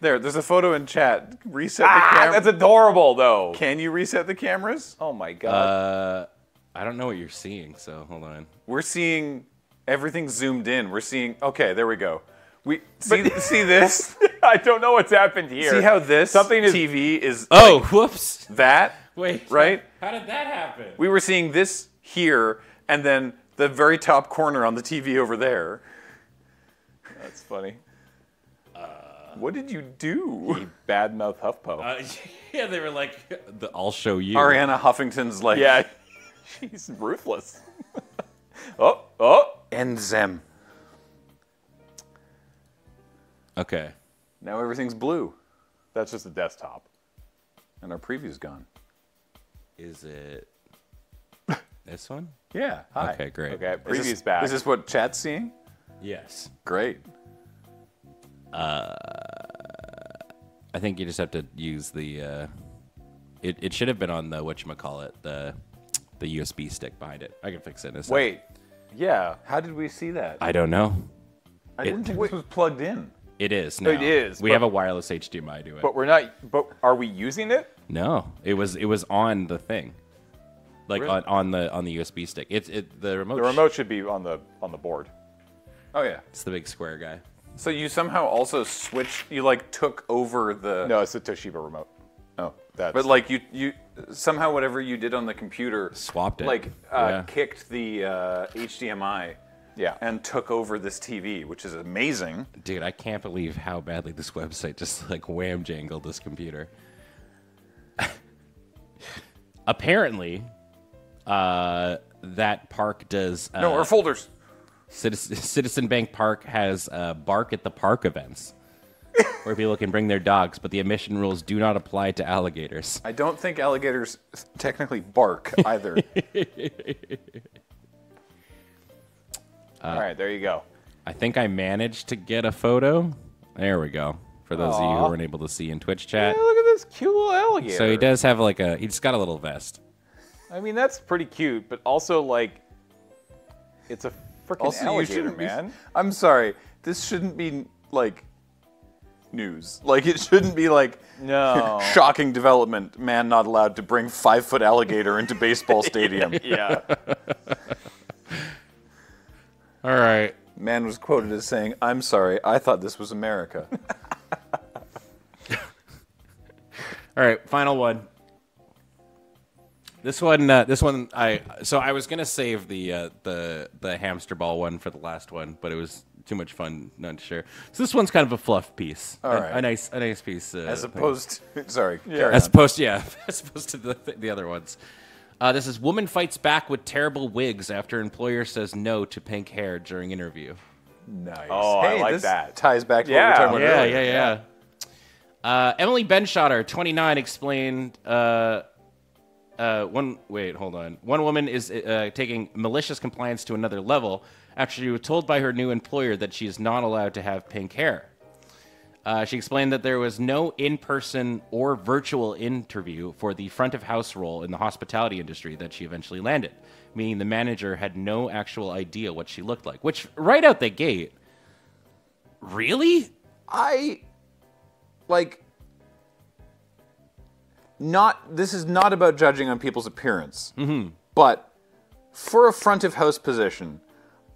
There, there's a photo in chat. Reset the Ah, camera. that's adorable, though. Can you reset the cameras? Oh my god. Uh, I don't know what you're seeing, so hold on. We're seeing everything zoomed in. We're seeing. Okay, there we go. We see [LAUGHS] see this. I don't know what's happened here. see how this Something is- TV is Oh, whoops. that Wait. [LAUGHS] right? How did that happen? We were seeing this here, and then the very top corner on the TV over there. That's funny. What did you do? Badmouth HuffPo. Uh, [LAUGHS] yeah, they were like, the, "I'll show you." Arianna Huffington's like yeah, [LAUGHS] she's ruthless. [LAUGHS] oh, oh. and them. Okay. Now everything's blue. That's just the desktop. And our preview's gone. Is it this one? Yeah. Hi. Okay, great. Okay. Is Preview's this, back. Is this what chat's seeing? Yes. Great. I think you just have to use the. Uh, it it should have been on the what you call it the the USB stick behind it. I can fix it in a second. Wait. Yeah. How did we see that? I don't know. I didn't think this was plugged in. It is. Now. It is, We but- have a wireless HDMI to it. But we're not. But are we using it? no, it was it was on the thing, like Really? on, on the on the USB stick. It's it the remote. The remote should be on the on the board. Oh yeah. It's the big square guy. So you somehow also switched. You like took over the. No, it's the Toshiba remote. Oh, That's- but like you you somehow whatever you did on the computer Swapped it. Like uh, Yeah. kicked the uh, HDMI. Yeah. And took over this TV, which is amazing. Dude, I can't believe how badly this website just like wham jangled this computer. [LAUGHS] Apparently, uh, that park does. Uh, No, our folders. Citizen, [LAUGHS] Citizen Bank Park has uh, bark at the park events, where people can bring their dogs, but the admission rules do not apply to alligators. I don't think alligators technically bark either. [LAUGHS] All right, there you go. I think I managed to get a photo. There we go. For those of you who weren't able to see in Twitch chat. Hey, look at this cute little alligator. So he does have like a. He's got a little vest. I mean, that's pretty cute, but also like, it's a freaking also, you alligator, man. be. I'm sorry. This shouldn't be like news. Like it shouldn't be like No. [LAUGHS] shocking development. Man not allowed to bring five foot alligator into baseball [LAUGHS] stadium. yeah. [LAUGHS] All right. Man was quoted as saying, "I'm sorry. I thought this was America." All right, final one. This one, uh, this one, I so I was gonna save the uh, the the hamster ball one for the last one, but it was too much fun not to share. So this one's kind of a fluff piece, All a, right. a nice a nice piece, uh, As opposed, to, [LAUGHS] sorry, carry as on. opposed to yeah, [LAUGHS] as opposed to the the other ones. Uh, this is woman fights back with terrible wigs after employer says no to pink hair during interview. Nice. Oh, I hey, like this that. Ties back to Yeah. what we were talking about Yeah, earlier. yeah, yeah. Uh, Emily Benshotter, 29, explained. Uh, uh, one wait, hold on. One woman is uh, taking malicious compliance to another level after she was told by her new employer that she is not allowed to have pink hair. Uh, she explained that there was no in-person or virtual interview for the front of house role in the hospitality industry that she eventually landed, meaning the manager had no actual idea what she looked like. Which, right out the gate, really? I like not this is not about judging on people's appearance. Mm-hmm. But for a front of house position,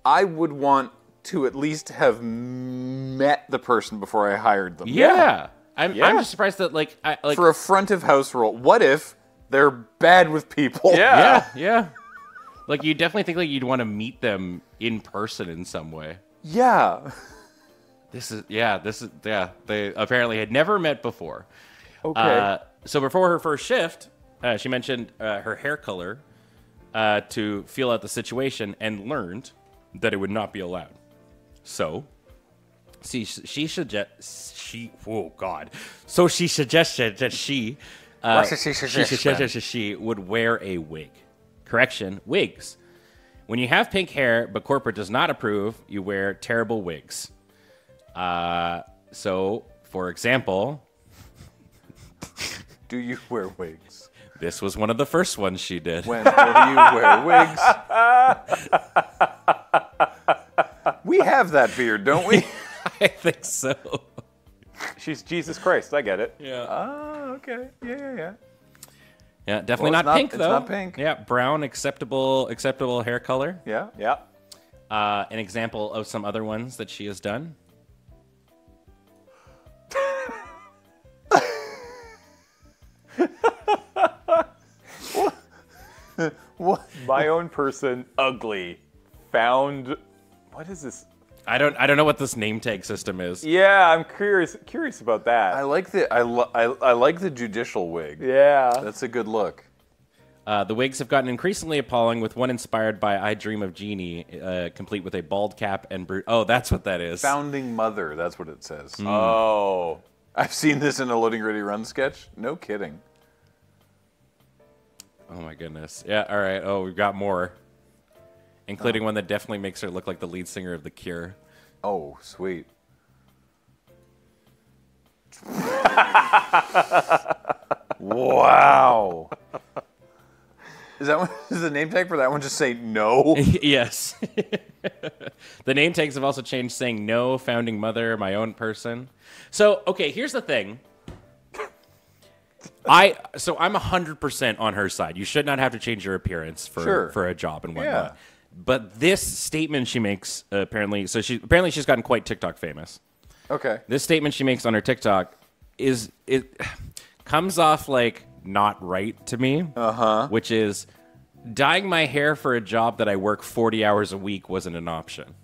I would want to at least have met the person before I hired them. Yeah. I'm, I'm just surprised that like I like For a front of house role, what if they're bad with people? Yeah. yeah yeah like you definitely think like you'd want to meet them in person in some way. Yeah. This is yeah this is yeah they apparently had never met before. Okay. Uh, so before her first shift, uh, she mentioned uh, her hair color uh, to feel out the situation and learned that it would not be allowed. So, she she suggest she oh god, so she suggested that she uh, What she she suggest, suggested that she would wear a wig. Correction, wigs. When you have pink hair but corporate does not approve, you wear terrible wigs. Uh, so, for example, Do you [LAUGHS] wear wigs? this was one of the first ones she did. When, when do you wear wigs? [LAUGHS] we have that beard, don't we? [LAUGHS] I think so. She's Jesus Christ. I get it. Yeah. Oh, okay. Yeah, yeah, yeah. Yeah, definitely Well, not, not- pink it's though. not pink. Yeah, brown acceptable acceptable hair color. Yeah. Yeah. Uh, an example of some other ones that she has done. [LAUGHS] What? My own person, ugly, found. What is this? I don't I don't know what this name tag system is. Yeah, I'm curious. Curious about that. I like the I, lo- I, I like the judicial wig. yeah. That's a good look. Uh, the wigs have gotten increasingly appalling, with one inspired by "I Dream of Jeannie," uh, complete with a bald cap and bru- oh, that's what that is. Founding mother. That's what it says. Oh. I've seen this in a loading ready run sketch. No kidding. Oh my goodness. Yeah. All right. Oh, we've got more, including oh. one that definitely makes her look like the lead singer of The Cure. Oh, sweet. wow. Is that one? Is the name tag for that one just say no? [LAUGHS] yes. [LAUGHS] the name tags have also changed, saying no, founding mother, my own person. So, okay, here's the thing. I so I'm hundred percent on her side. You should not have to change your appearance for Sure. for a job and whatnot. Yeah. But this statement she makes uh, apparently, so she apparently she's gotten quite TikTok famous. Okay. This statement she makes on her TikTok is it [SIGHS] comes off like not right to me. Uh huh. Which is dyeing my hair for a job that I work 40 hours a week wasn't an option.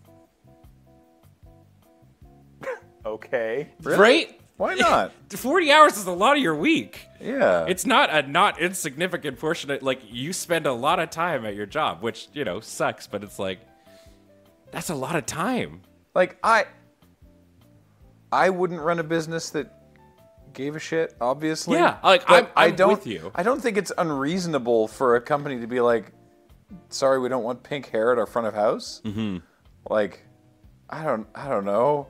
[LAUGHS] Okay. Right? Why not? [LAUGHS] 40 hours is a lot of your week. Yeah. It's not a not insignificant portion of like you spend a lot of time at your job, which, you know, sucks, but it's like that's a lot of time. like I I wouldn't run a business that gave a shit, obviously. Yeah, like, I'm- I I'm don't with you. I don't think it's unreasonable for a company to be like, sorry, we don't want pink hair at our front of house. Mm-hmm. Like, I don't I don't know.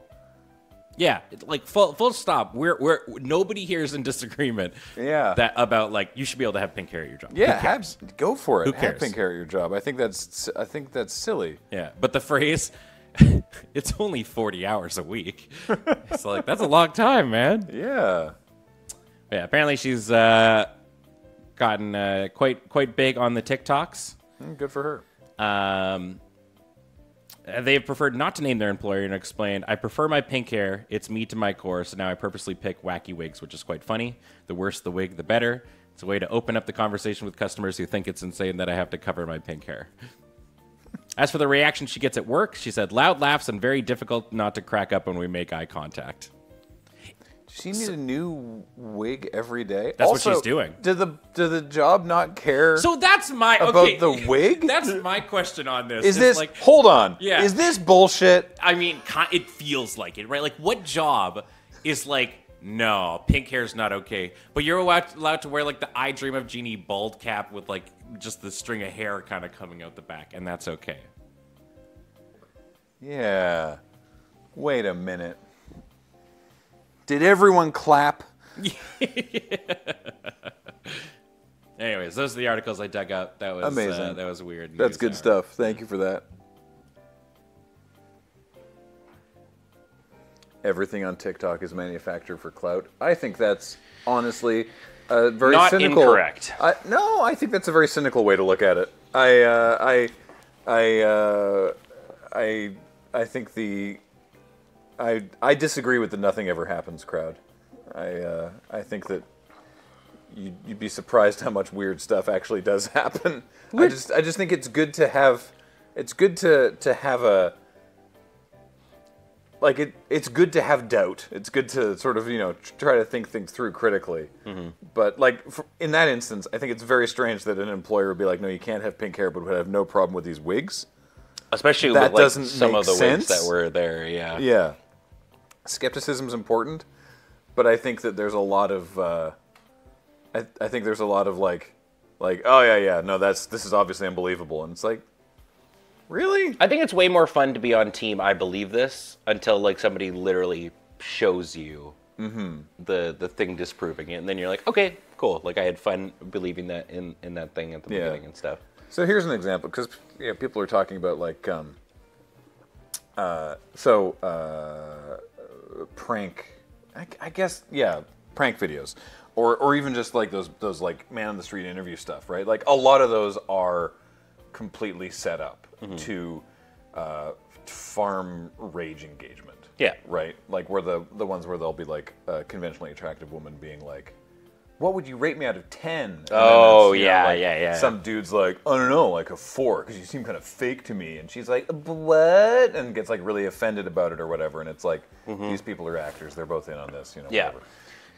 Yeah, like full full stop. We're we're nobody here is in disagreement. Yeah. That about like you should be able to have pink hair at your job. Yeah, have, go for it. Who Have cares? pink hair at your job. I think that's I think that's silly. Yeah, but the phrase [LAUGHS] it's only 40 hours a week. [LAUGHS] it's like that's a long time, man. Yeah. Yeah, apparently she's uh gotten uh, quite quite big on the TikToks. Mm, Good for her. Um, they've preferred not to name their employer and explained, I prefer my pink hair. It's me to my core, so now I purposely pick wacky wigs, which is quite funny. The worse the wig, the better. It's a way to open up the conversation with customers who think it's insane that I have to cover my pink hair. As for the reaction she gets at work, she said, loud laughs and very difficult not to crack up when we make eye contact. Does she need a new wig every day? That's what she's doing. Did the did the job not care? So that's my About okay, the wig? [LAUGHS] That's my question on this. is this like hold on? Yeah. Is this bullshit? I mean, it feels like it, right? Like, what job is like, no, pink hair's not okay, but you're allowed, allowed to wear like the I Dream of Jeannie bald cap with like just the string of hair kind of coming out the back, and that's okay. Yeah. Wait a minute. Did everyone clap? [LAUGHS] Anyways, those are the articles I dug up. That was Uh, Amazing. that was weird. That's good hour. stuff. Thank you for that. Everything on TikTok is manufactured for clout. I think that's honestly a very Not cynical. incorrect. I, no, I think that's a very cynical way to look at it. I, uh, I, I, uh, I, I think the, I, I disagree with the nothing ever happens crowd. I, uh, I think that you'd, you'd be surprised how much weird stuff actually does [LAUGHS] happen. I just I just think it's good to have it's good to to have a like it it's good to have doubt. It's good to sort of, you know, try to think things through critically. But like f in that instance, I think it's very strange that an employer would be like, "No, you can't have pink hair, but would have no problem with these wigs." Especially That with like, doesn't some of the sense. wigs that were there. Yeah. Yeah. Skepticism's important, but I think that there's a lot of uh, I, I think there's a lot of like like oh yeah yeah no that's this is obviously unbelievable and it's like really I think it's way more fun to be on team. I believe this until like somebody literally shows you the the thing disproving it, and then you're like, okay, cool. Like I had fun believing that in in that thing at the Yeah. beginning and stuff. So here's an example because you know, people are talking about like um, uh, so uh, prank, I, I guess yeah, prank videos, or or even just like those those like man on the street interview stuff, right? Like a lot of those are completely set up to uh, farm rage engagement. Yeah. Right. Like where the the ones where they'll be like a conventionally attractive woman being like. What would you rate me out of ten? Oh, you know, yeah, like, yeah, yeah. Some dude's like, I don't know, like a four, because you seem kind of fake to me. And she's like, what? And gets like really offended about it or whatever. And it's like, these people are actors. They're both in on this, you know, Mm-hmm. Yeah. whatever.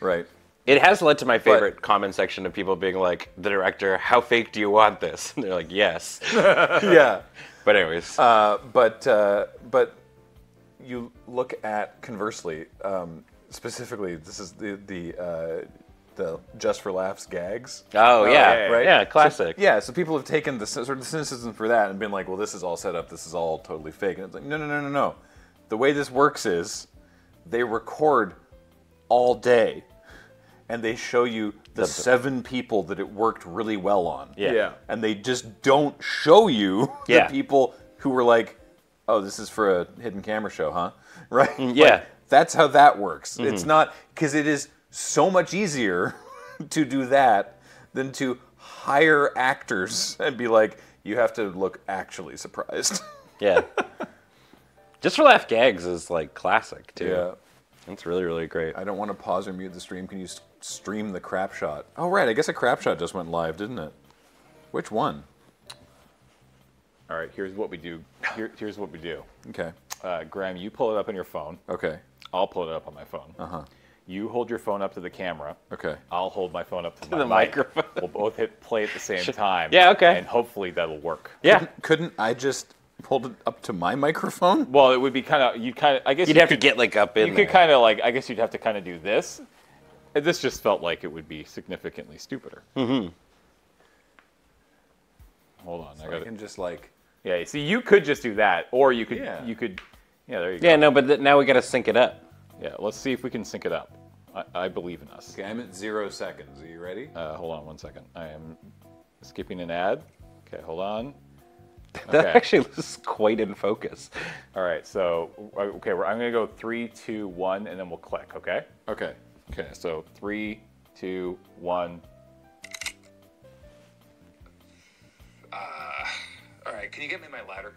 Right. It has led to my favorite comment section of people being like, the director, how fake do you want this? [LAUGHS] And they're like, yes. [LAUGHS] yeah. [LAUGHS] but anyways, Uh, but uh, but you look at conversely, um, specifically, this is the the uh, the just for laughs gags. Oh, yeah, yeah, right? Yeah, classic. Yeah, so people have taken the sort of cynicism for that and been like, well, this is all set up. This is all totally fake. And it's like, no, no, no, no, no. The way this works is they record all day and they show you the seven people that it worked really well on. Yeah. Yeah. And they just don't show you [LAUGHS] Yeah. the people who were like, oh, this is for a hidden camera show, huh? [LAUGHS] Right? Mm, yeah. Mm-hmm. Like, that's how that works. It's not, because it is so much easier [LAUGHS] to do that than to hire actors and be like, you have to look actually surprised. [LAUGHS] Yeah. Just for laugh gags is like classic too. yeah. It's really really great. I don't want to pause or mute the stream. Can you s- stream the crap shot? Oh, right. I guess a crap shot just went live, didn't it? Which one? All right, here's what we do. Here, here's what we do. Okay. Uh, Graham, you pull it up on your phone. Okay. I'll pull it up on my phone. Uh huh. You hold your phone up to the camera. Okay. I'll hold my phone up to, [LAUGHS] my the mic. microphone. We'll both hit play at the same time. Yeah, okay. And hopefully that'll work. Yeah. Couldn't I just hold it up to my microphone? Well, it would be kind of you kind of. I guess You'd you have to get like up in You there. could kind of like. I guess you'd have to kind of do this. And This just felt like it would be significantly stupider. Mm-hmm. Hold on, I I got can just like. Yeah, see, you could just do that, or you could. Yeah. You could. Yeah, there you go. Yeah, no, but th- now we got to sync it up. Yeah, let's see if we can sync it up. I, I believe in us. Okay, I'm at zero seconds. Are you ready? Uh, hold on one second. I am skipping an ad. Okay, hold on. [LAUGHS] That actually looks quite in focus. All right, so uh, okay, we're, I'm gonna go three, two, one, and then we'll click. Okay. Okay. Okay, so three, two, one. All right, can you get me my ladder?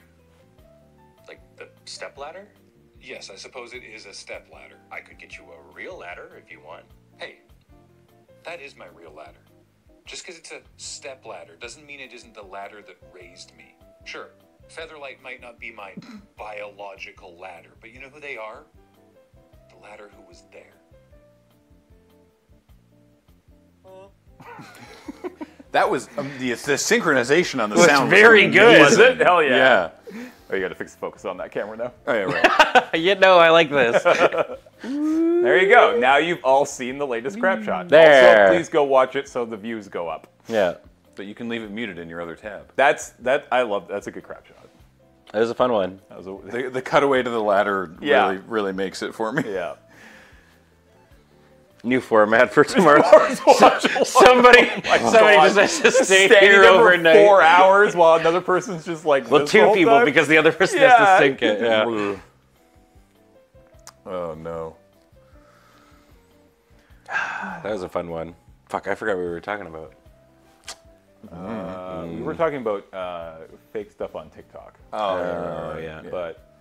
Like the step ladder? Yes, I suppose it is a step ladder. I could get you a real ladder if you want. Hey, that is my real ladder. Just because it's a step ladder doesn't mean it isn't the ladder that raised me. Sure, Featherlight might not be my [CLEARS THROAT] biological ladder, but you know who they are? The ladder who was there. That was um, the, the synchronization on the Was sound. very good. Was it? Hell yeah. Yeah. Oh, you got to fix the focus on that camera now. Oh, yeah, right. [LAUGHS] you know, I like this. [LAUGHS] There you go. Now you've all seen the latest crap shot. There. Also, please go watch it so the views go up. yeah, but you can leave it muted in your other tab. That's that. I love. That's a good crap shot. that was a fun one. That was a, The, the cutaway to the ladder Yeah. really, really makes it for me. yeah. New format for tomorrow. [LAUGHS] somebody, somebody God. just has to stay Standing here overnight. four hours while another person's just like. well, two people time? because the other person Yeah. has to sync it. Yeah. [LAUGHS] Oh no. [SIGHS] That was a fun one. Fuck, I forgot what we were talking about. Uh, we were talking about uh, fake stuff on TikTok, Oh, Oh yeah. but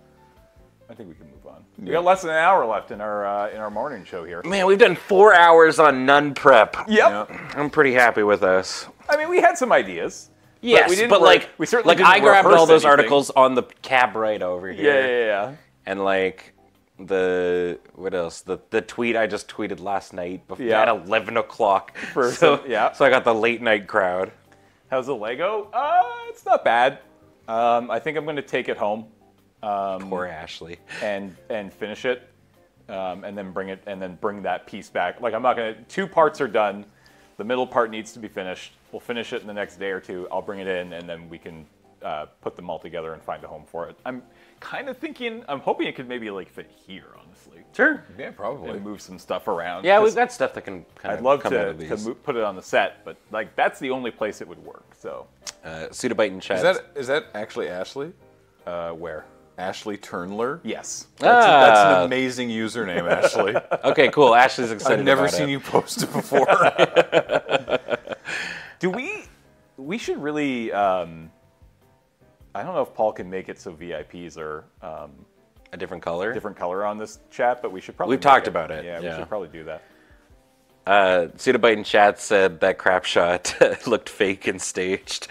I think we can move on. We got less than an hour left in our uh, in our morning show here. Man, we've done four hours on nun prep. Yep. I'm pretty happy with us. I mean, we had some ideas. Yes, we didn't but re- like, we certainly like didn't I grabbed rehearse all those anything. articles on the cab right over Yeah, here. yeah, yeah. and like the what else? The the tweet I just tweeted last night before Yeah. at eleven o'clock. For [LAUGHS] so yeah. So I got the late night crowd. How's the Lego? Uh, it's not bad. Um, I think I'm going to take it home Poor Ashley. and and finish it, um, and then bring it and then bring that piece back. Like I'm not going to. Two parts are done. The middle part needs to be finished. We'll finish it in the next day or two. I'll bring it in, and then we can uh, put them all together and find a home for it. I'm kind of thinking. I'm hoping it could maybe like fit here, honestly, Sure. Yeah, probably. and move some stuff around. Yeah, we've got stuff that can kind I'd of love come to, out of to these. mo- put it on the set, but like that's the only place it would work. So Uh, Sudabite and chat. Is that is that actually Ashley? uh, where? Ashley Turnler? Yes. That's, that's Ah. an amazing username, Ashley. [LAUGHS] okay, cool. Ashley's excited. I've never seen it. you post it before. [LAUGHS] Do we? We should really. Um, I don't know if Paul can make it so VIPs are um, a different color. different color on this chat, but we should probably. We've talked about it, Yeah, we should probably do that. Uh, Sudabite in chat said that crap shot [LAUGHS] looked fake and staged.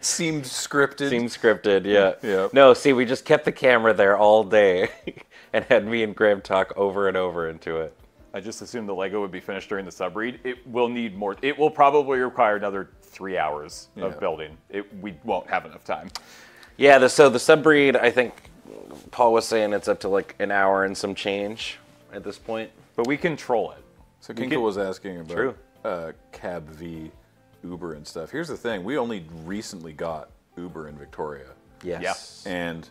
Seemed scripted. Seemed scripted, yeah. Yeah. No, see, we just kept the camera there all day [LAUGHS] and had me and Graham talk over and over into it. I just assumed the Lego would be finished during the subread. It will need more. It will probably require another three hours Yeah. of building. It, we won't have enough time. Yeah, the, so the subbreed, I think Paul was saying it's up to like an hour and some change. at this point. But we control it. So We Kinko was asking about True. uh, Cab v Uber and stuff. Here's the thing: we only recently got Uber in Victoria, Yes. and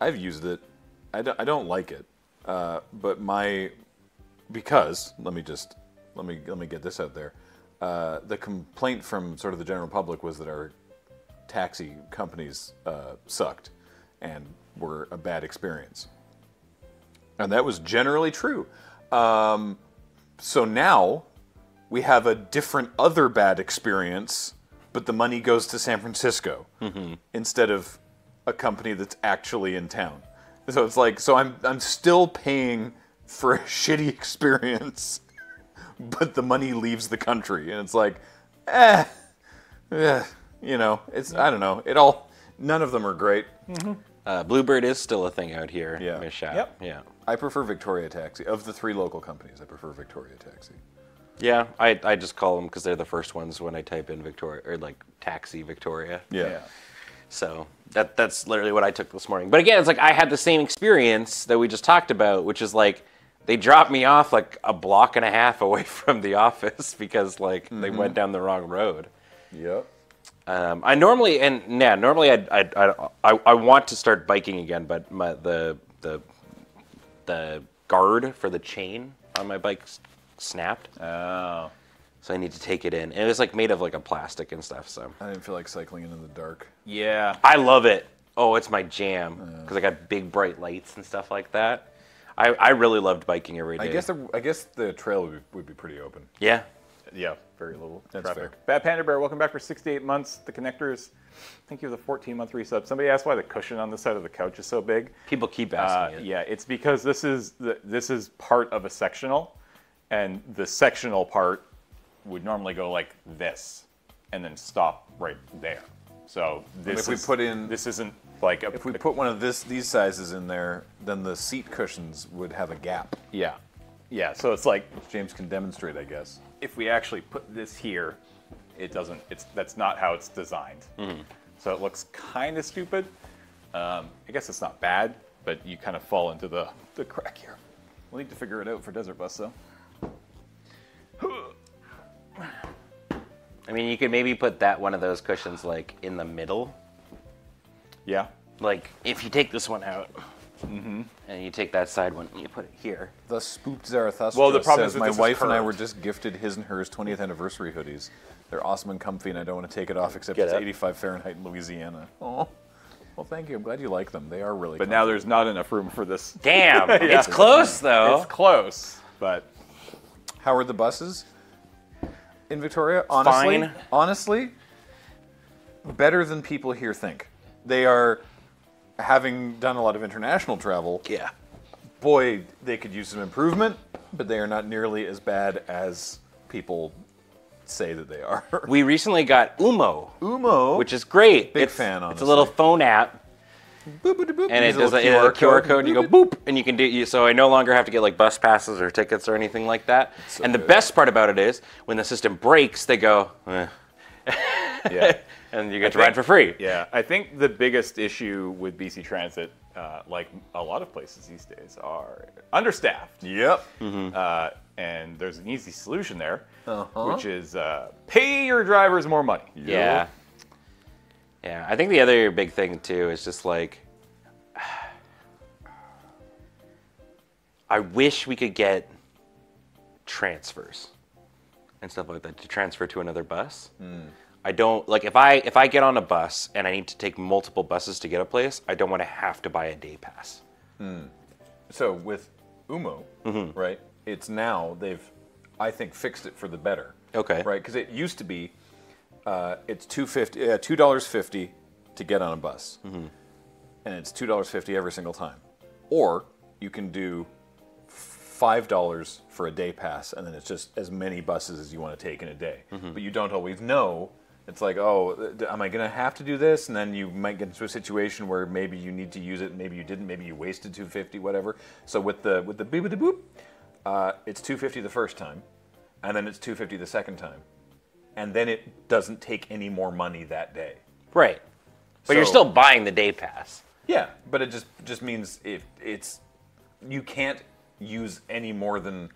I've used it. I don't, I don't like it, uh, but my because let me just let me let me get this out there. Uh, the complaint from sort of the general public was that our taxi companies uh, sucked and were a bad experience, and that was generally true. Um, so now we have a different other bad experience, but the money goes to San Francisco instead of a company that's actually in town. So it's like, so I'm I'm still paying for a [LAUGHS] shitty experience, but the money leaves the country, and it's like, eh, eh, you know, it's I don't know. It all none of them are great. Uh, Bluebird is still a thing out here. Yeah. Miss Yep. Yeah. I prefer Victoria Taxi. Of the three local companies, I prefer Victoria Taxi. Yeah, I, I just call them because they're the first ones when I type in Victoria or like taxi Victoria. Yeah. So that that's literally what I took this morning. But again, it's like I had the same experience that we just talked about, which is like they dropped me off like a block and a half away [LAUGHS] from the office because like they went down the wrong road. Yep. Um, I normally and yeah, normally I I, I I want to start biking again, but my the the the guard for the chain on my bike s- snapped, Oh. so I need to take it in. And it was like made of like a plastic and stuff. So I didn't feel like cycling in the dark. Yeah. I love it. Oh, it's my jam because I got big bright lights and stuff like that. I, I really loved biking every day. I guess the, I guess the trail would be, would be pretty open. yeah. Yeah, very little That's traffic. fair. Bad Panda Bear, welcome back for 68 months. The connectors, thank you for the 14 month resub. Somebody asked why the cushion on the side of the couch is so big. People keep Uh, asking it. yeah, it's because this is the, this is part of a sectional, and the sectional part would normally go like this, and then stop right there. So this if we put in- this isn't like a, If we put one of this these sizes in there, then the seat cushions would have a gap. yeah yeah. So it's like Which James can demonstrate, I guess. if we actually put this here, it doesn't. It's that's not how it's designed. So it looks kind of stupid. Um, I guess it's not bad, but you kind of fall into the the crack here. We'll need to figure it out for Desert Bus though. I mean, you could maybe put that one of those cushions like in the middle. Yeah. Like if you take this one out, Mm-hmm. and you take that side one, and you put it here. The spooked Zarathustra Well, the problem says, is my this is wife and I were just gifted his and hers 20th anniversary hoodies. They're awesome and comfy, and I don't want to take it off except Get it's up. 85 Fahrenheit in Louisiana. Oh, well, thank you. I'm glad you like them. They are really. But now there's not enough room for this. Damn, [LAUGHS] it's close though. It's close, but How are the buses in Victoria? Honestly, Fine. honestly, better than people here think. They are, having done a lot of international travel. yeah. Boy, they could use some improvement, but they are not nearly as bad as people say that they are. We recently got Umo, Umo, which is great. Big it's, fan, It's a little phone app, Boop-a-de-boop. and it Use a does a, little a QR code. and You go boop, and you can do. You, so I no longer have to get like bus passes or tickets or anything like that. and the good. best part about it is when the system breaks, they go, eh, yeah. [LAUGHS] and you get to think- ride for free. Yeah, I think the biggest issue with BC Transit, uh, like a lot of places these days, are understaffed. Yep. Uh, and there's an easy solution there, Uh-huh. which is uh, pay your drivers more money. Yeah. Yeah. I think the other big thing too is just like [SIGHS] I wish we could get transfers and stuff like that to transfer to another bus. I don't like if I if I get on a bus and I need to take multiple buses to get a place, I don't want to have to buy a day pass. So with Umo, Mm-hmm. right? It's now they've, I think, fixed it for the better. Okay. Right, because it used to be, uh, it's two fifty, uh, two dollars fifty to get on a bus, Mm-hmm. and it's two dollars fifty every single time. Or you can do five dollars for a day pass, and then it's just as many buses as you want to take in a day. Mm-hmm. But you don't always know. It's like, oh, am I going to have to do this? And then you might get into a situation where maybe you need to use it, maybe you didn't, maybe you wasted 250, whatever. So with the with the boop boop, uh, it's 250 the first time, and then it's 250 the second time, and then it doesn't take any more money that day. Right. But you're still buying the day pass. Yeah, but it just just means if it's you can't use any more than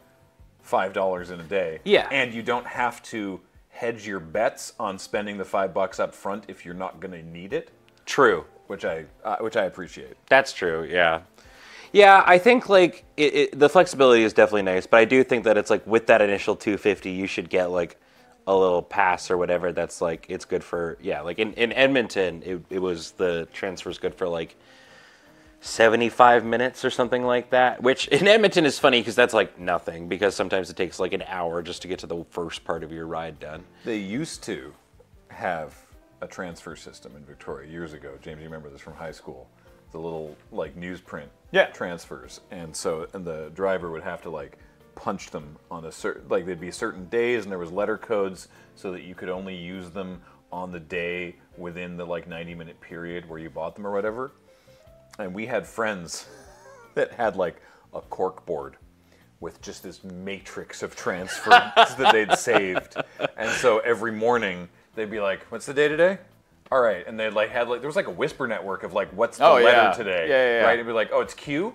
five dollars in a day. Yeah. and you don't have to hedge your bets on spending the five bucks up front if you're not going to need it, True. which I uh, which I appreciate. That's true. Yeah. Yeah, I think like it, it, the flexibility is definitely nice, but I do think that it's like with that initial 250, you should get like a little pass or whatever. That's like it's good for yeah. Like in, in Edmonton, it, it was the transfer's good for like 75 minutes or something like that. Which in Edmonton is funny because that's like nothing because sometimes it takes like an hour just to get to the first part of your ride done. They used to have a transfer system in Victoria years ago. James, you remember this from high school? The little like newsprint Yeah. transfers, and so and the driver would have to like punch them on a certain like there'd be certain days, and there was letter codes so that you could only use them on the day within the like 90 minute period where you bought them or whatever. And we had friends [LAUGHS] that had like a cork board with just this matrix of transfers that they'd [LAUGHS] saved. And so every morning they'd be like, "What's the day today?" All right, and they'd like had like there was like a whisper network of like, "What's the Oh, letter yeah. today?" Yeah, yeah, yeah. Right? It'd be like, "Oh, it's Q."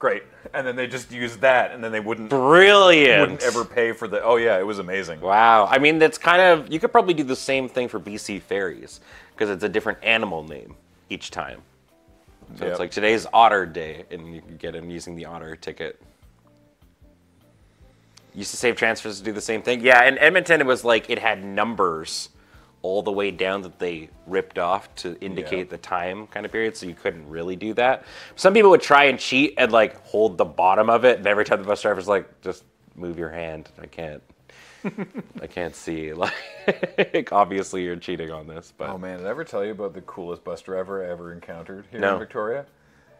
Great, and then they just use that, and then they wouldn't Brilliant. wouldn't ever pay for the. Oh yeah, it was amazing. Wow. I mean, that's kind of, you could probably do the same thing for BC Ferries because it's a different animal name each time. So Yep. it's like today's Otter Day, and you can get him using the Otter ticket. Used to save transfers to do the same thing. Yeah, in Edmonton, it was like it had numbers all the way down that they ripped off to indicate Yeah. the time kind of period, so you couldn't really do that. Some people would try and cheat and like hold the bottom of it, and every time the bus driver's like, just move your hand. I can't. I can't see. [LAUGHS] Like, obviously, you're cheating on this, but Oh man, did I ever tell you about the coolest bus driver I ever encountered here No. in Victoria?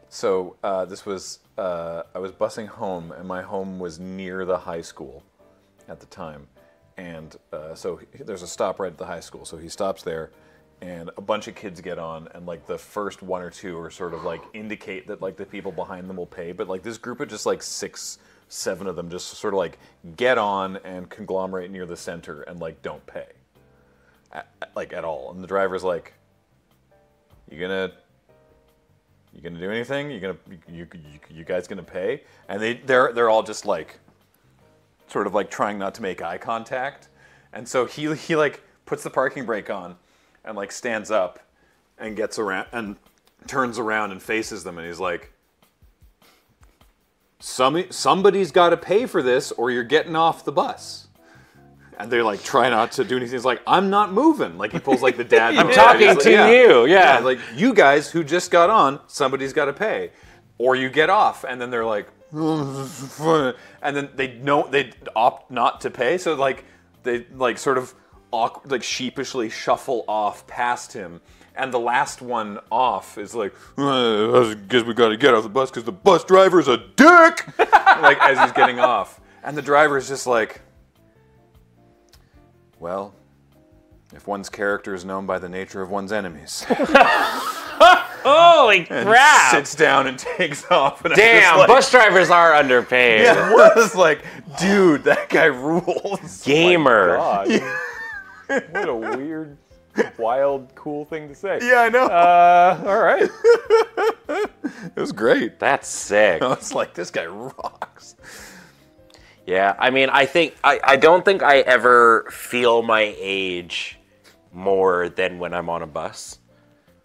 So uh, this was uh, I was busing home, and my home was near the high school at the time, and uh, so he- there's a stop right at the high school. So he stops there, and a bunch of kids get on, and like the first one or two are sort of like indicate that like the people behind them will pay, but like this group of just like six, seven of them just sort of like get on and conglomerate near the center and like don't pay a- like at all. And the driver's like, "You gonna, you gonna do anything? You gonna, you, you, you guys gonna pay?" And they, they're, they're all just like, sort of like trying not to make eye contact. And so he, he like puts the parking brake on, and like stands up, and gets around and turns around and faces them, and he's like. Some, somebody's got to pay for this, or you're getting off the bus and they like try not to do anything. He's like, I'm not moving. Like he pulls like the [LAUGHS] dad. I'm talking like, to you, yeah. Like you guys who just got on, somebody's got to pay, or you get off. And then they're like, [LAUGHS] and then they know they opt not to pay. So like they like sort of awkward, like sheepishly shuffle off past him. And the last one off is like, "Uh, I guess we got to get off the bus because the bus driver's a dick. [LAUGHS] like as he's getting off, and the driver is just like. Well, if one's character is known by the nature of one's enemies, [LAUGHS] holy and crap! sits down and [LAUGHS] takes off. And Damn, like, bus drivers are underpaid. Yeah, [LAUGHS] I was like, dude, that guy rules. [LAUGHS] Gamer. God. what a weird, wild, cool thing to say. Yeah, I know. Uh, all right. it was great. That's sick. I was like, this guy rocks. Yeah, I mean, I think I, I don't think I ever feel my age more than when I'm on a bus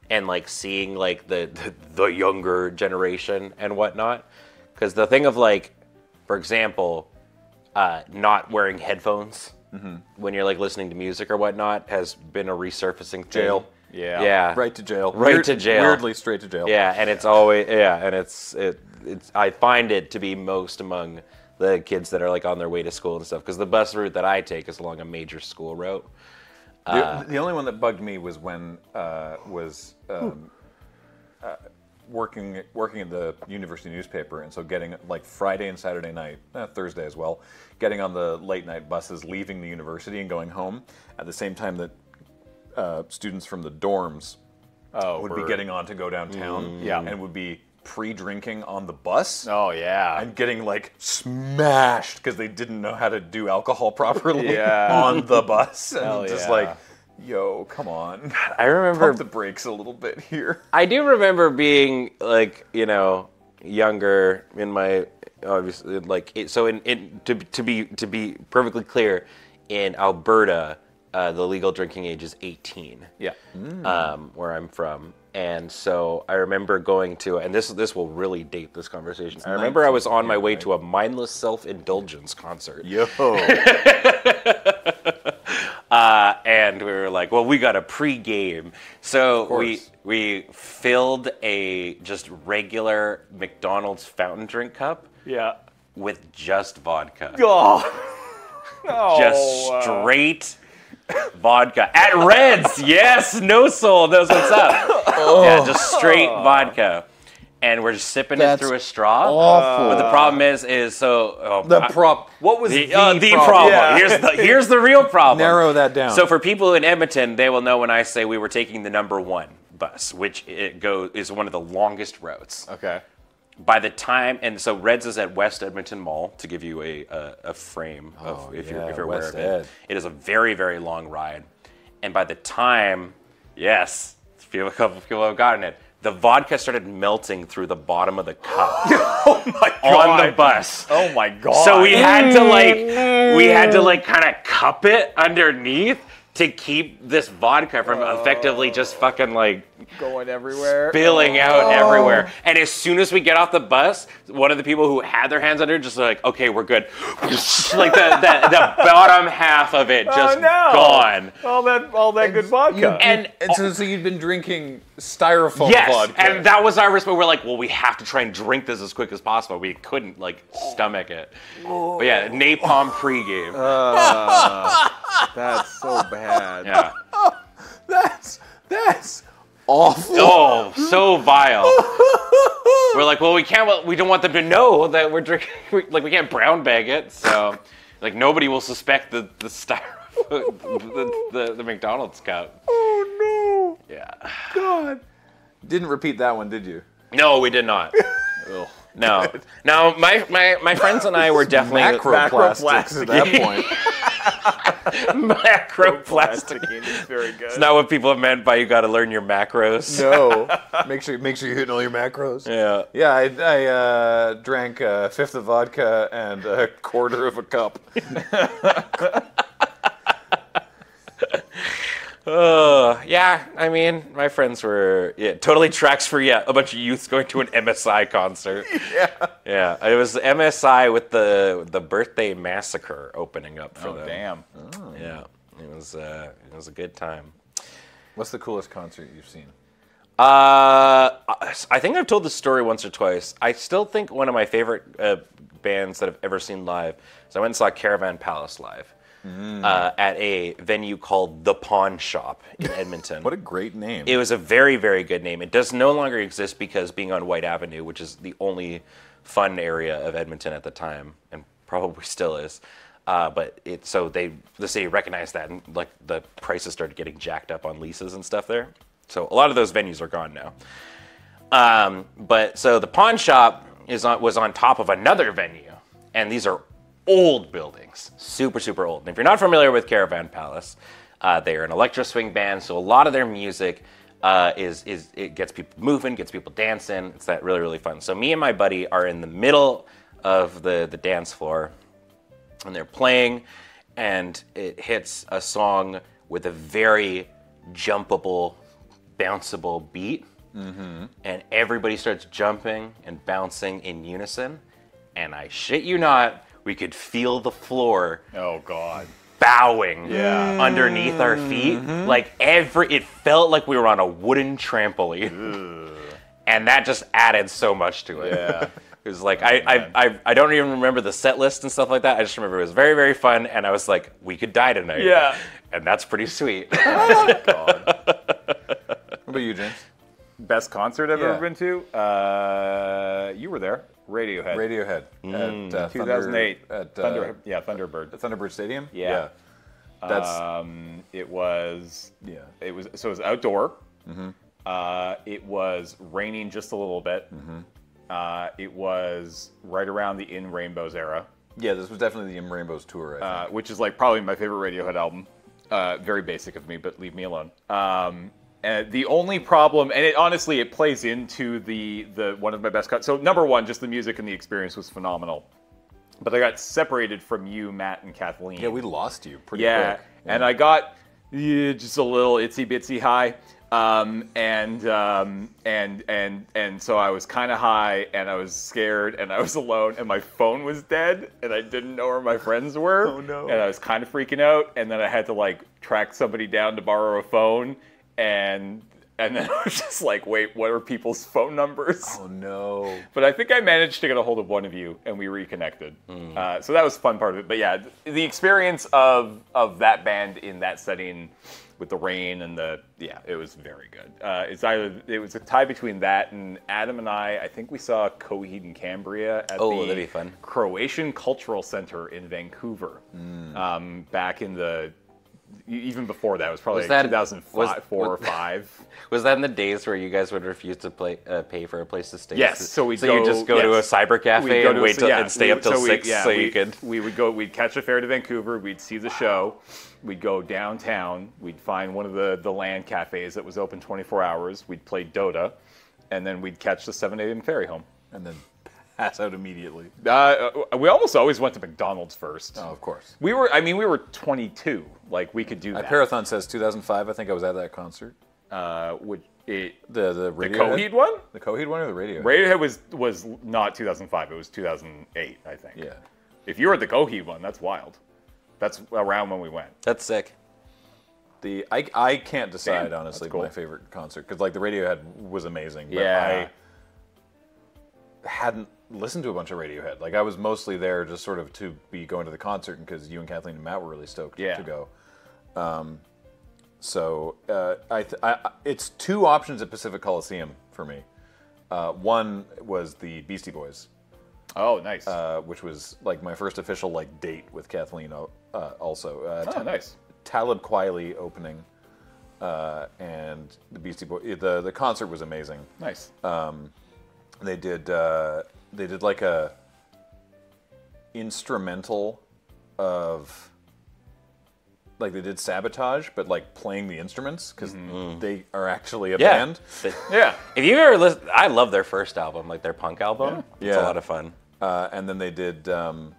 and like seeing like the the, the younger generation and whatnot. Because the thing of like, for example, uh, not wearing headphones when you're like listening to music or whatnot has been a resurfacing thing. Jail. Yeah. Yeah. Right to jail. Right to jail. Weirdly straight to jail. Yeah, and it's always yeah, and it's it it's I find it to be most among the kids that are like on their way to school and stuff because the bus route that I take is along a major school route. The, the only one that bugged me was when uh, was um, uh, working working at the university newspaper, and so getting like Friday and Saturday night, uh, Thursday as well, getting on the late night buses, leaving the university and going home at the same time that uh, students from the dorms Oh, would be getting on to go downtown, yeah. and would be pre-drinking on the bus. Oh yeah. And getting like smashed because they didn't know how to do alcohol [LAUGHS] properly Yeah. on the bus. And Hell just yeah. like, yo, come on. I remember Pump the brakes a little bit here. I do remember being like, you know, younger, in my obviously like it, so in, in to to be to be perfectly clear, in Alberta, uh, the legal drinking age is 18 Yeah. um, where I'm from. And so I remember going to, and this this will really date this conversation. I remember I was on my way to a mindless self indulgence concert, Yo. [LAUGHS] uh, and we were like, "Well, we got a pre-game." So we we filled a just regular McDonald's fountain drink cup Yeah. with just vodka, Oh. No. [LAUGHS] just uh, straight vodka at Reds. yes, no soul knows what's up. Yeah, just straight vodka, and we're just sipping That's it through a straw. awful. But the problem is, is so oh, The prop. What was the, the, uh, the problem? problem. Yeah. Here's the here's the real problem. Narrow that down. So for people in Edmonton, they will know when I say we were taking the number one bus, which it go is one of the longest routes. Okay. By the time and so Reds is at West Edmonton Mall to give you a a, a frame of Oh, if yeah, you're if you're aware of Ed. it. It is a very very long ride, and by the time, yes, a couple of people have gotten it. The vodka started melting through the bottom of the cup [LAUGHS] Oh my god! [LAUGHS] on the bus. Oh my god. So we had to like we had to like kind of cup it underneath to keep this vodka from effectively just oh. fucking like going everywhere. spilling out oh. everywhere. And as soon as we get off the bus, one of the people who had their hands under it just like, okay, we're good. [LAUGHS] like the, the the bottom half of it oh, just oh, no. gone. All that all that good vodka. And And so, so you'd been drinking styrofoam Yes, vodka. and that was our response. We're like, well, we have to try and drink this as quick as possible. We couldn't like stomach it. But yeah, napalm pregame. Uh, [LAUGHS] that's so bad. yeah. [LAUGHS] that's that's awful. Oh, so vile. [LAUGHS] we're like, well, we can't. well, We don't want them to know that we're drinking. Like, we can't brown bag it. So, like, nobody will suspect the the styrofoam, the, the the McDonald's cup. Oh, Yeah. God! Didn't repeat that one, did you? No, we did not. [LAUGHS] No. No, my, my my friends and I were definitely Macroplastics at that point. [LAUGHS] macroplastic. It's very good. It's not what people have meant by you got to learn your macros. no. [LAUGHS] Make sure make sure you're hitting all your macros. Yeah. Yeah, I, I uh, drank a fifth of vodka and a quarter of a cup. Uh, yeah, I mean, my friends were yeah, totally tracks for yeah, a bunch of youths going to an MSI concert. [LAUGHS] Yeah. Yeah, it was MSI with the the birthday massacre opening up for Oh them. damn. Yeah, it was uh, it was a good time. What's the coolest concert you've seen? Uh, I think I've told this story once or twice. I still think one of my favorite uh, bands that I've ever seen live is I went and saw Caravan Palace live uh, at a venue called The Pawn Shop in [LAUGHS] Edmonton. What a great name. It was a very, very good name. It does no longer exist because being on Whyte Avenue, which is the only fun area of Edmonton at the time, and probably [LAUGHS] still is. Uh, but it so they the city recognized that and like the prices started getting jacked up on leases and stuff there. So a lot of those venues are gone now. Um, but so the pawn shop is on, was on top of another venue, and these are old buildings, super super old. And if you're not familiar with Caravan Palace, uh, they are an electro swing band, so a lot of their music uh, is is it gets people moving, gets people dancing. It's that really really fun. So me and my buddy are in the middle of the the dance floor, and they're playing, and it hits a song with a very jumpable, bounceable beat and everybody starts jumping and bouncing in unison. And I shit you not, we could feel the floor Oh god. bowing Yeah. underneath our feet. Like every, it felt like we were on a wooden trampoline. and that just added so much to it. Yeah. [LAUGHS] It was like I, I, I I don't even remember the set list and stuff like that. I just remember it was very very fun, and I was like, we could die tonight. Yeah. and that's pretty sweet. [LAUGHS] oh, [LAUGHS] God. What about you, James? Best concert I've Yeah. ever been to? Uh, you were there. Radiohead. Radiohead Mm. at uh, 2008. Thunder, at uh, Thunder, yeah, Thunderbird. Thunderbird Stadium. Yeah. That's Um, it was. yeah. It was so it was outdoor. Uh, it was raining just a little bit. Uh, it was right around the In Rainbows era, Yeah, this was definitely the In Rainbows tour. I uh, which is like probably my favorite Radiohead album. Uh, very basic of me, but leave me alone. Um, and the only problem, and it honestly it plays into the the one of my best cuts. So number one, just the music and the experience was phenomenal. But I got separated from you, Matt, and Kathleen. Yeah, we lost you pretty Yeah, quick. and I got yeah, just a little itsy bitsy high, um, and um, and and and so I was kind of high, and I was scared, and I was [LAUGHS] alone, and my phone was dead, and I didn't know where my friends were. Oh, no. And I was kind of freaking out, and then I had to like track somebody down to borrow a phone, and and then [LAUGHS] I was just like, wait, what are people's phone numbers? Oh no. [LAUGHS] But I think I managed to get a hold of one of you, and we reconnected. Uh, so that was a fun part of it. But yeah, the experience of of that band in that setting, with the rain and the yeah, it was very good. Uh, it's either it was a tie between that and Adam and I. I think we saw Coheed and Cambria at Oh, the. Croatian Cultural Center in Vancouver um, back in the. Even before that, it was probably Was like that- 2005, was- four or [LAUGHS] five. Was that in the days where you guys would refuse to play, uh, pay for a place to stay? Yes, so we'd so go- you just go to a cyber cafe and to a- wait till, yeah, and stay we- up till so we- six yeah, so we, you could. We would go. We'd catch a fare to Vancouver. We'd see the show. We'd go downtown. We'd find one of the the LAN cafes that was open 24 hours. We'd play Dota, and then we'd catch the 7 a.m. ferry home. And then [LAUGHS] pass out immediately. Uh, uh, we almost always went to McDonald's first. Oh, of course. We were. I mean, we were 22. Like we could do that. Parathon says 2005. I think I was at that concert. uh, would it, The the the Coheed one? The Coheed one or the radio? Radiohead was was not 2005. It was 2008, I think. Yeah. If you were at the Coheed one, that's wild. That's around when we went. That's sick. The I, I can't decide Damn, honestly cool. my favorite concert because like the Radiohead was amazing. But Yeah. I hadn't listened to a bunch of Radiohead. Like I was mostly there just sort of to be going to the concert because you and Kathleen and Matt were really stoked Yeah. to go. Um, so uh, I, th- I it's two options at Pacific Coliseum for me. Uh, one was the Beastie Boys. Oh, nice. uh, which was like my first official like date with Kathleen. Uh, also, uh, oh, Ta- nice. Talib Kweli opening, uh, and the Beastie Boy. The the concert was amazing. Nice. Um, They did uh, they did like a instrumental of like they did sabotage, but like playing the instruments because they are actually a Yeah. band. [LAUGHS] yeah. If you ever listen, I love their first album, like their punk album. Yeah. It's a lot of fun. uh, and then they did, um,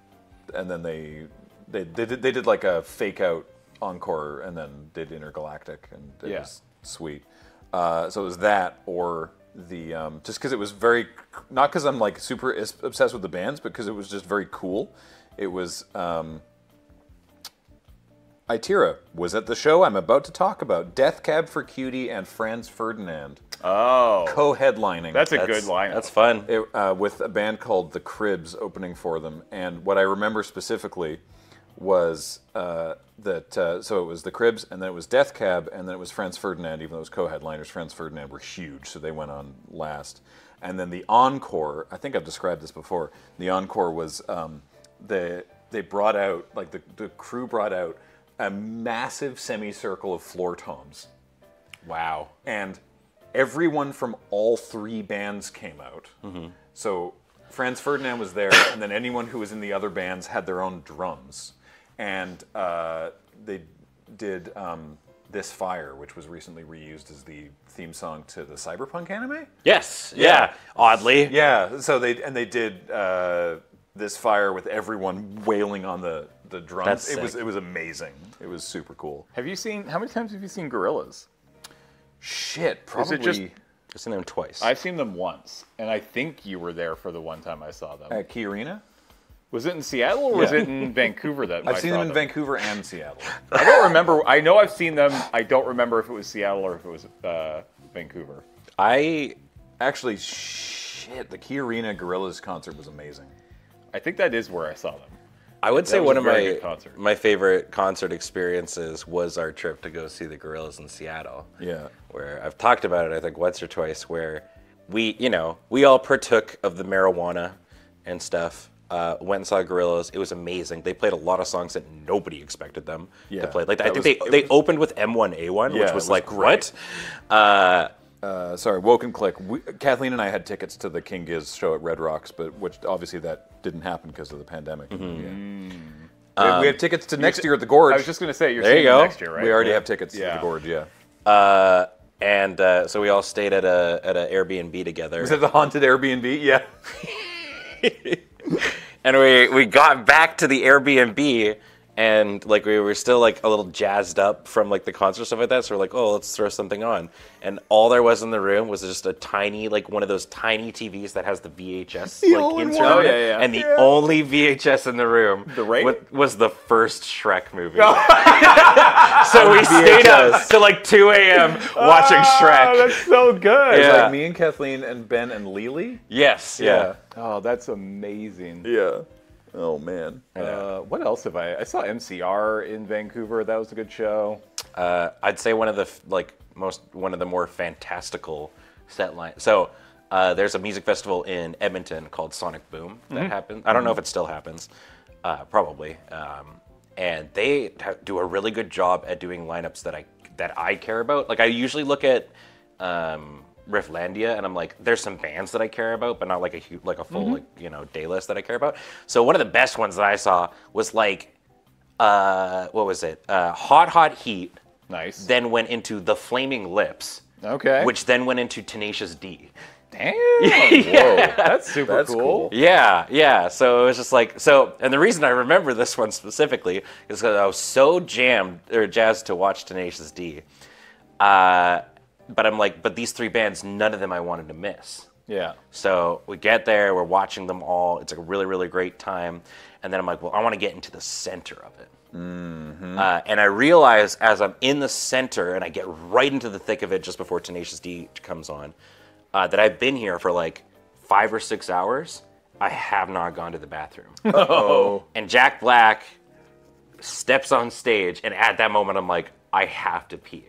and then they they they did, they did like a fake out encore, and then did Intergalactic, and it Yeah. was sweet. Uh, so it was that, or the um, just because it was very not because I'm like super is- obsessed with the bands, but because it was just very cool. It was. Um, Itira was at the show I'm about to talk about. Death Cab for Cutie and Franz Ferdinand Oh, co-headlining. that's a That's, good lineup. That's fun. it, uh, with a band called the Cribs opening for them. And what I remember specifically was uh, that uh, so it was the Cribs, and then it was Death Cab, and then it was Franz Ferdinand. Even though it was co-headliners, Franz Ferdinand were huge, so they went on last. And then the encore, I think I've described this before. The encore was um, the they brought out like the, the crew brought out a massive semicircle of floor toms Wow. and everyone from all three bands came out. Mm-hmm. So Franz Ferdinand was there, and then anyone who was in the other bands had their own drums, and uh, they did um, "This Fire," which was recently reused as the theme song to the Cyberpunk anime. Yes. Yeah. Oddly. Yeah, so they and they did uh, "This Fire" with everyone wailing on the the drums. That's sick. it was it was amazing. It was super cool. Have you seen? How many times have you seen Gorillaz? Shit, Is probably it just- I've seen them twice. I've seen them once, and I think you were there for the one time I saw them. at Key Arena. Was it in Seattle or was Yeah. it in [LAUGHS] Vancouver that I've I seen saw them in Vancouver and Seattle. I don't remember. I know I've seen them. I don't remember if it was Seattle or if it was uh, Vancouver. I Actually, shit, the Key Arena Gorillaz concert was amazing. I think that is where I saw them. I would say was one a of very my good concert. my favorite concert experiences was our trip to go see the Gorillaz in Seattle. Yeah. Where I've talked about it, I think once or twice, where we, you know, we all partook of the marijuana and stuff. Uh, went and saw Gorillaz. It was amazing. They played a lot of songs that nobody expected them Yeah, to play. Like I think was- they they was- opened with M1A1, Yeah, which was, was like great. what? Uh, Uh, sorry, Woken Click. We, Kathleen and I had tickets to the King Giz show at Red Rocks, but which obviously that didn't happen because of the pandemic. Mm-hmm. Yeah. we, we have tickets to next year at the Gorge. I was just going to say you're There seeing you go. next year, right? we already Yeah. have tickets to the Gorge. Yeah. and uh, so we all stayed at a at an Airbnb together. Is it the haunted Airbnb? Yeah. [LAUGHS] and we we got back to the Airbnb and like we were still like a little jazzed up from like the concert stuff like that so we're like oh let's throw something on and all there was in the room was just a tiny like one of those tiny tvs that has the vhs [LAUGHS] like insert Oh, yeah, yeah. and the only vhs in the room The rate? wa- was the first shrek movie oh. [LAUGHS] so we [LAUGHS] stayed up till like 2 a.m watching Oh, shrek that's so good. Yeah. Like me and Kathleen and Ben and Lily. yes yeah, Oh, that's amazing. Yeah. Oh man. Uh, what else have I? I saw MCR in Vancouver. That was a good show. uh, I'd say one of the like most one of the more fantastical set lines. So uh, there's a music festival in Edmonton called Sonic Boom that happens. I don't know if it still happens, uh, probably. Um, and they ha- do a really good job at doing lineups that I that I care about. Like I usually look at um, Rifflandia, and I'm like, there's some bands that I care about, but not like a hu- like a full like you know day list that I care about. So one of the best ones that I saw was like, uh, what was it? Uh, Hot Hot Heat Nice. then went into the Flaming Lips, okay. which then went into Tenacious D. damn. [LAUGHS] Whoa, that's super That's cool. cool. Yeah, yeah. So it was just like so, and the reason I remember this one specifically is because I was so jammed or jazzed to watch Tenacious D. Uh, but I'm like, but these three bands, none of them I wanted to miss. Yeah. So we get there, we're watching them all. It's a really, really great time. And then I'm like, well, I want to get into the center of it. Uh, and I realize as I'm in the center and I get right into the thick of it just before Tenacious D comes on, uh, that I've been here for like five or six hours. I have not gone to the bathroom. [LAUGHS] Oh. And Jack Black steps on stage, and at that moment, I'm like, I have to pee,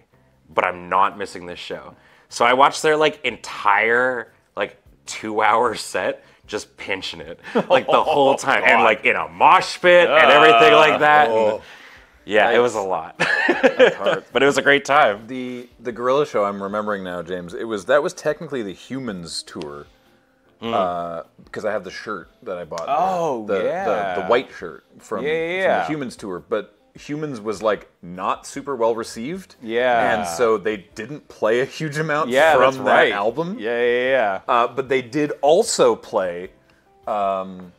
but I'm not missing this show. So I watched their like entire like two hour set, just pinching it [LAUGHS] like the whole time, and like in a mosh pit and everything like ah. that. And, yeah, it was a lot, [LAUGHS] but it was a great time. The the Gorilla Show I'm remembering now, James. It was that was technically the Humans tour. Hmm. Uh, because I have the shirt that I bought. Oh, the, yeah. the, the white shirt from, Yeah, yeah, from the Humans tour. But Humans was like not super well received. Yeah. And so they didn't play a huge amount Yeah, from that right. album. Yeah, yeah, yeah. Uh, but they did also play. Um,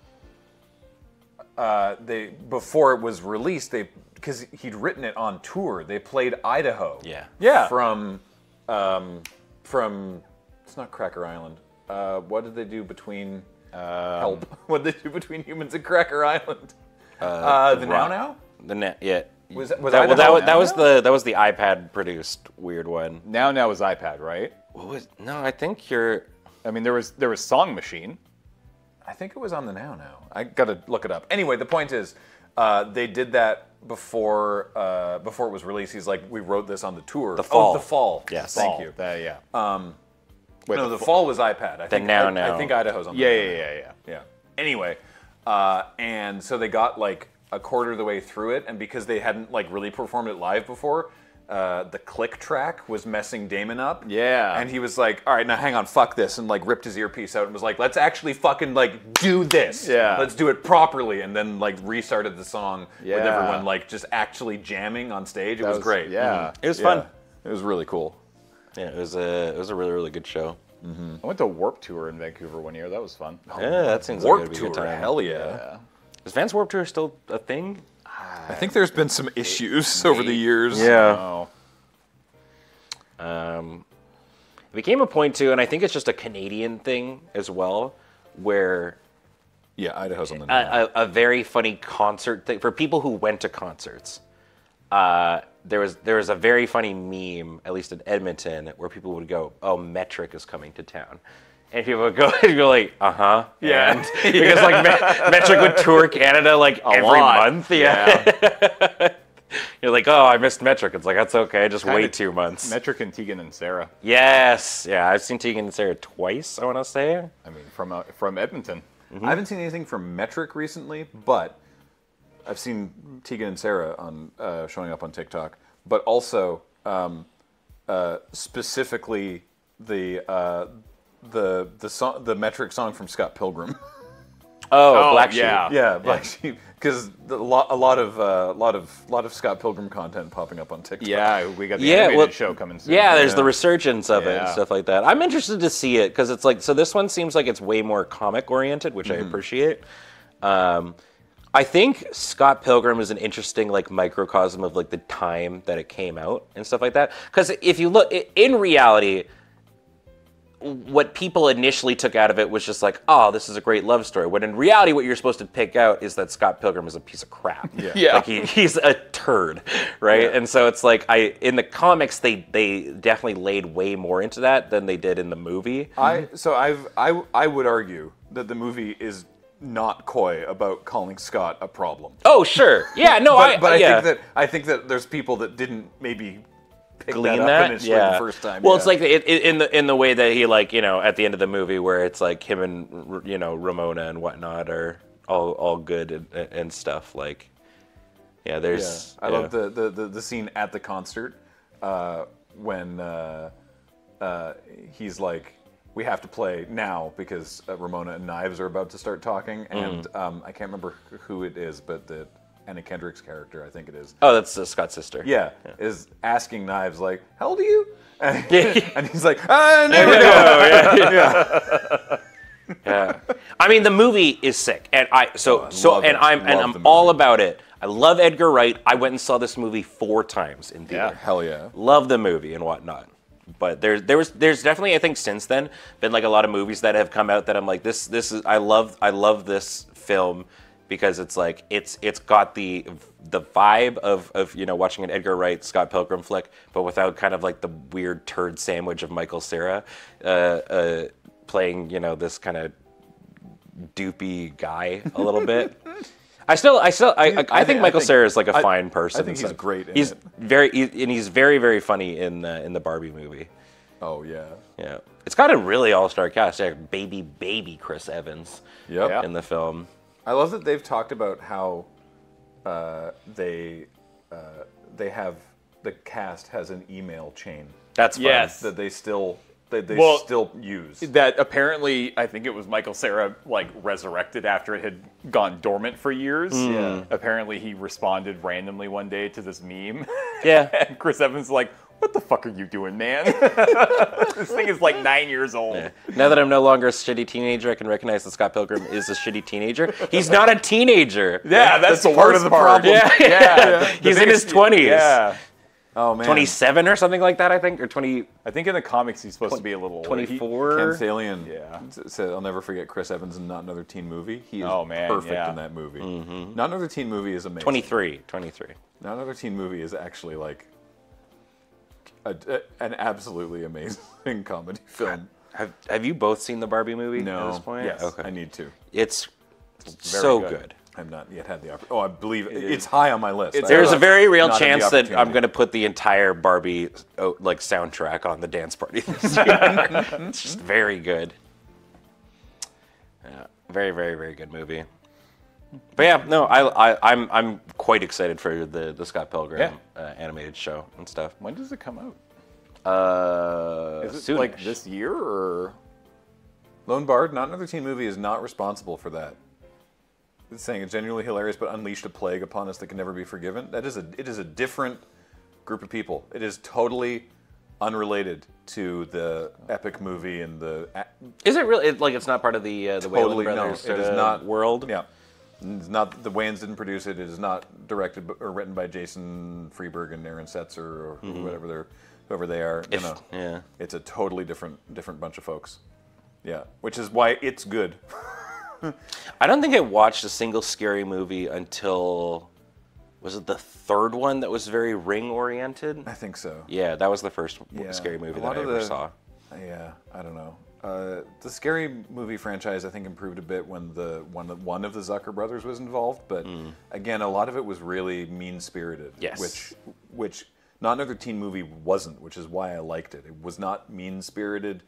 uh, they before it was released, they because he'd written it on tour. They played Idaho. Yeah. Yeah. From, um, from it's not Cracker Island. Uh, what did they do between Help? [LAUGHS] What did they do between Humans and Cracker Island? Uh, the Now Now. The net, yeah. Was that- was that, well, that, was, that was the that was the iPad produced weird one. Now, now is iPad, right? What was no? I think you're. I mean, there was there was Song Machine. I think it was on the Now Now. I gotta look it up. Anyway, the point is, uh, they did that before uh, before it was released. He's like, we wrote this on the tour. The Fall. Oh, the fall. Yes. Thank Fall. you. That- yeah. Um. Wait, no, the, fall was iPad. I think Now I, Now. I think Idaho's on. the Yeah, yeah, yeah, yeah. Yeah. Anyway, uh, and so they got like a quarter of the way through it, and because they hadn't like really performed it live before, uh, the click track was messing Damon up. Yeah. And he was like, "All right, now hang on, fuck this," and like ripped his earpiece out and was like, "Let's actually fucking like do this. Yeah. Let's do it properly." And then like restarted the song with everyone like just actually jamming on stage. It That was, great. Yeah. It was Yeah. fun. It was really cool. Yeah, it was a it was a really really good show. Mm-hmm. I went to Warp Tour in Vancouver one year. That was fun. Yeah, that seems Warp like a Tour, good time. hell yeah. Yeah. Is Vans Warp Tour still a thing? I think there's been some issues [LAUGHS] over the years. Oh. Um, it became a point too, and I think it's just a Canadian thing as well, where Yeah, Idaho's on the. a, a, a very funny concert thing for people who went to concerts. Uh, there was there was a very funny meme, at least in Edmonton, where people would go, "Oh, Metric is coming to town," and people would go [LAUGHS] and go like, "Uh huh," Yeah. and [LAUGHS] because like Me- Metric would tour Canada like every lot. month, yeah. [LAUGHS] You're like, "Oh, I missed Metric." It's like that's okay, I just Kinda wait two months. Metric and Tegan and Sara. yes, yeah, I've seen Tegan and Sara twice. I want to say. I mean, from uh, from Edmonton. I haven't seen anything from Metric recently, but I've seen Tegan and Sara on uh, showing up on TikTok. But also, um, uh, specifically the uh, the the song, the Metric song from Scott Pilgrim. [LAUGHS] Oh, Oh, Black Sheep. yeah. Yeah, Sheep. Because a lot, a lot of, uh, lot of, lot of Scott Pilgrim content popping up on TikTok. Yeah, we got the Yeah, animated well- show coming soon. Yeah, there's Yeah. the resurgence of it and stuff like that. I'm interested to see it because it's like so. This one seems like it's way more comic oriented, which I appreciate. Um, I think Scott Pilgrim is an interesting like microcosm of like the time that it came out and stuff like that. Because if you look in reality, what people initially took out of it was just like, oh, this is a great love story. When in reality, what you're supposed to pick out is that Scott Pilgrim is a piece of crap. Yeah. [LAUGHS] Yeah. Like he, he's a turd, right? Yeah. And so it's like I in the comics they they definitely laid way more into that than they did in the movie. I so I've I I would argue that the movie is not coy about calling Scott a problem. Oh, sure. Yeah, no, but I but I yeah. think that I think that there's people that didn't maybe pick glean that that. Yeah. the first time. Well, yeah. it's like it, it, in the in the way that he like you know at the end of the movie where it's like him and you know Ramona and whatnot are all all good and, and stuff. Like, yeah, Yeah, there's. I yeah. love the, the, the, the scene at the concert uh, when uh, uh, he's like, "We have to play now because uh, Ramona and Knives are about to start talking," Mm. and um, I can't remember who it is, but the Anna Kendrick's character, I think it is. Oh, that's uh, Scott's sister. Yeah, is asking Knives like, "How old are you?" [LAUGHS] And, and he's like, "Ah, never know." [LAUGHS] [LAUGHS] Yeah. I mean, the movie is sick, and I so oh, I so, and it. I'm and Love the I'm all about it. I love Edgar Wright. I went and saw this movie four times in theater. Yeah, Hell yeah. Love the movie and whatnot. But there's there was there's definitely I think since then been like a lot of movies that have come out that I'm like this this is I love I love this film because it's like it's it's got the the vibe of of you know watching an Edgar Wright Scott Pilgrim flick, but without kind of like the weird turd sandwich of Michael Cera uh, uh, playing you know this kind of doopy guy a little bit. [LAUGHS] I still, I still, I, I, I, I think think- Michael I Cera is like a I- fine person. I think he's stuff. great in he's it. very, he- and he's very, very funny in the in the Barbie movie. Oh yeah. Yeah, it's got a really all star cast. Yeah, baby, baby Chris Evans Yep. In the film. I love that they've talked about how uh, they uh, they have the cast has an email chain That's fun. Yes. that they still that they Well, still use. that apparently I think it was Michael Cera like resurrected after it had gone dormant for years. Yeah. Apparently he responded randomly one day to this meme. Yeah. [LAUGHS] and Chris Evans is like, "What the fuck are you doing, man? [LAUGHS] this thing is like nine years old." Now that I'm no longer a shitty teenager, I can recognize that Scott Pilgrim is a shitty teenager. He's not a teenager. Yeah, that's, the part of the part. problem. Yeah. yeah. [LAUGHS] He's in his 20s. Yeah. oh man, 27 or something like that, I think, or 20, I think in the comics he's supposed to be a little older. He- 24. Ken Thalion Yeah. said, "I'll never forget Chris Evans in Not Another Teen Movie. He is Oh, man, perfect yeah. in that movie. Mm-hmm. Not Another Teen Movie is amazing. 23, 23. Not Another Teen Movie is actually like a, a- an absolutely amazing [LAUGHS] comedy film. Have Have you both seen the Barbie movie No, at this point? yes, Okay. I need to. it's so good. good. I've not yet had the opportunity. Oh, I believe it's high on my list. It's- There's a very real not had the chance that I'm going to put the entire Barbie oh, like soundtrack on the dance party [LAUGHS] this year. [LAUGHS] it's just very good. Yeah, very, very, very good movie. But yeah, no, I, I, I'm, I'm quite excited for the, the Scott Pilgrim Yeah. uh, animated show and stuff. When does it come out? Uh, Is it soonish. like this year or? Lone Bard, Not Another Teen Movie is not responsible for that. It's saying it's genuinely hilarious, but unleashed a plague upon us that can never be forgiven. That is a it is a different group of people. It is totally unrelated to the epic movie and the a- Is it really it, like it's not part of the uh, the Wayans totally no. Brothers It is uh, not world? Yeah, it's not the Wayans didn't produce it. It is not directed or written by Jason Friedberg and Aaron Seltzer or mm-hmm. whatever they're whoever they are. If- no, no. yeah. it's a totally different different bunch of folks. Yeah, which is why it's good. [LAUGHS] I don't think I watched a single scary movie until was it the third one that was very ring oriented? I think so. Yeah, that was the first Yeah, scary movie that I ever the- saw. Yeah, I don't know. Uh, the scary movie franchise, I think, improved a bit when the one of, one of the Zucker brothers was involved. But again, a lot of it was really mean spirited. Yes. Which, which not another teen movie wasn't, which is why I liked it. It was not mean spirited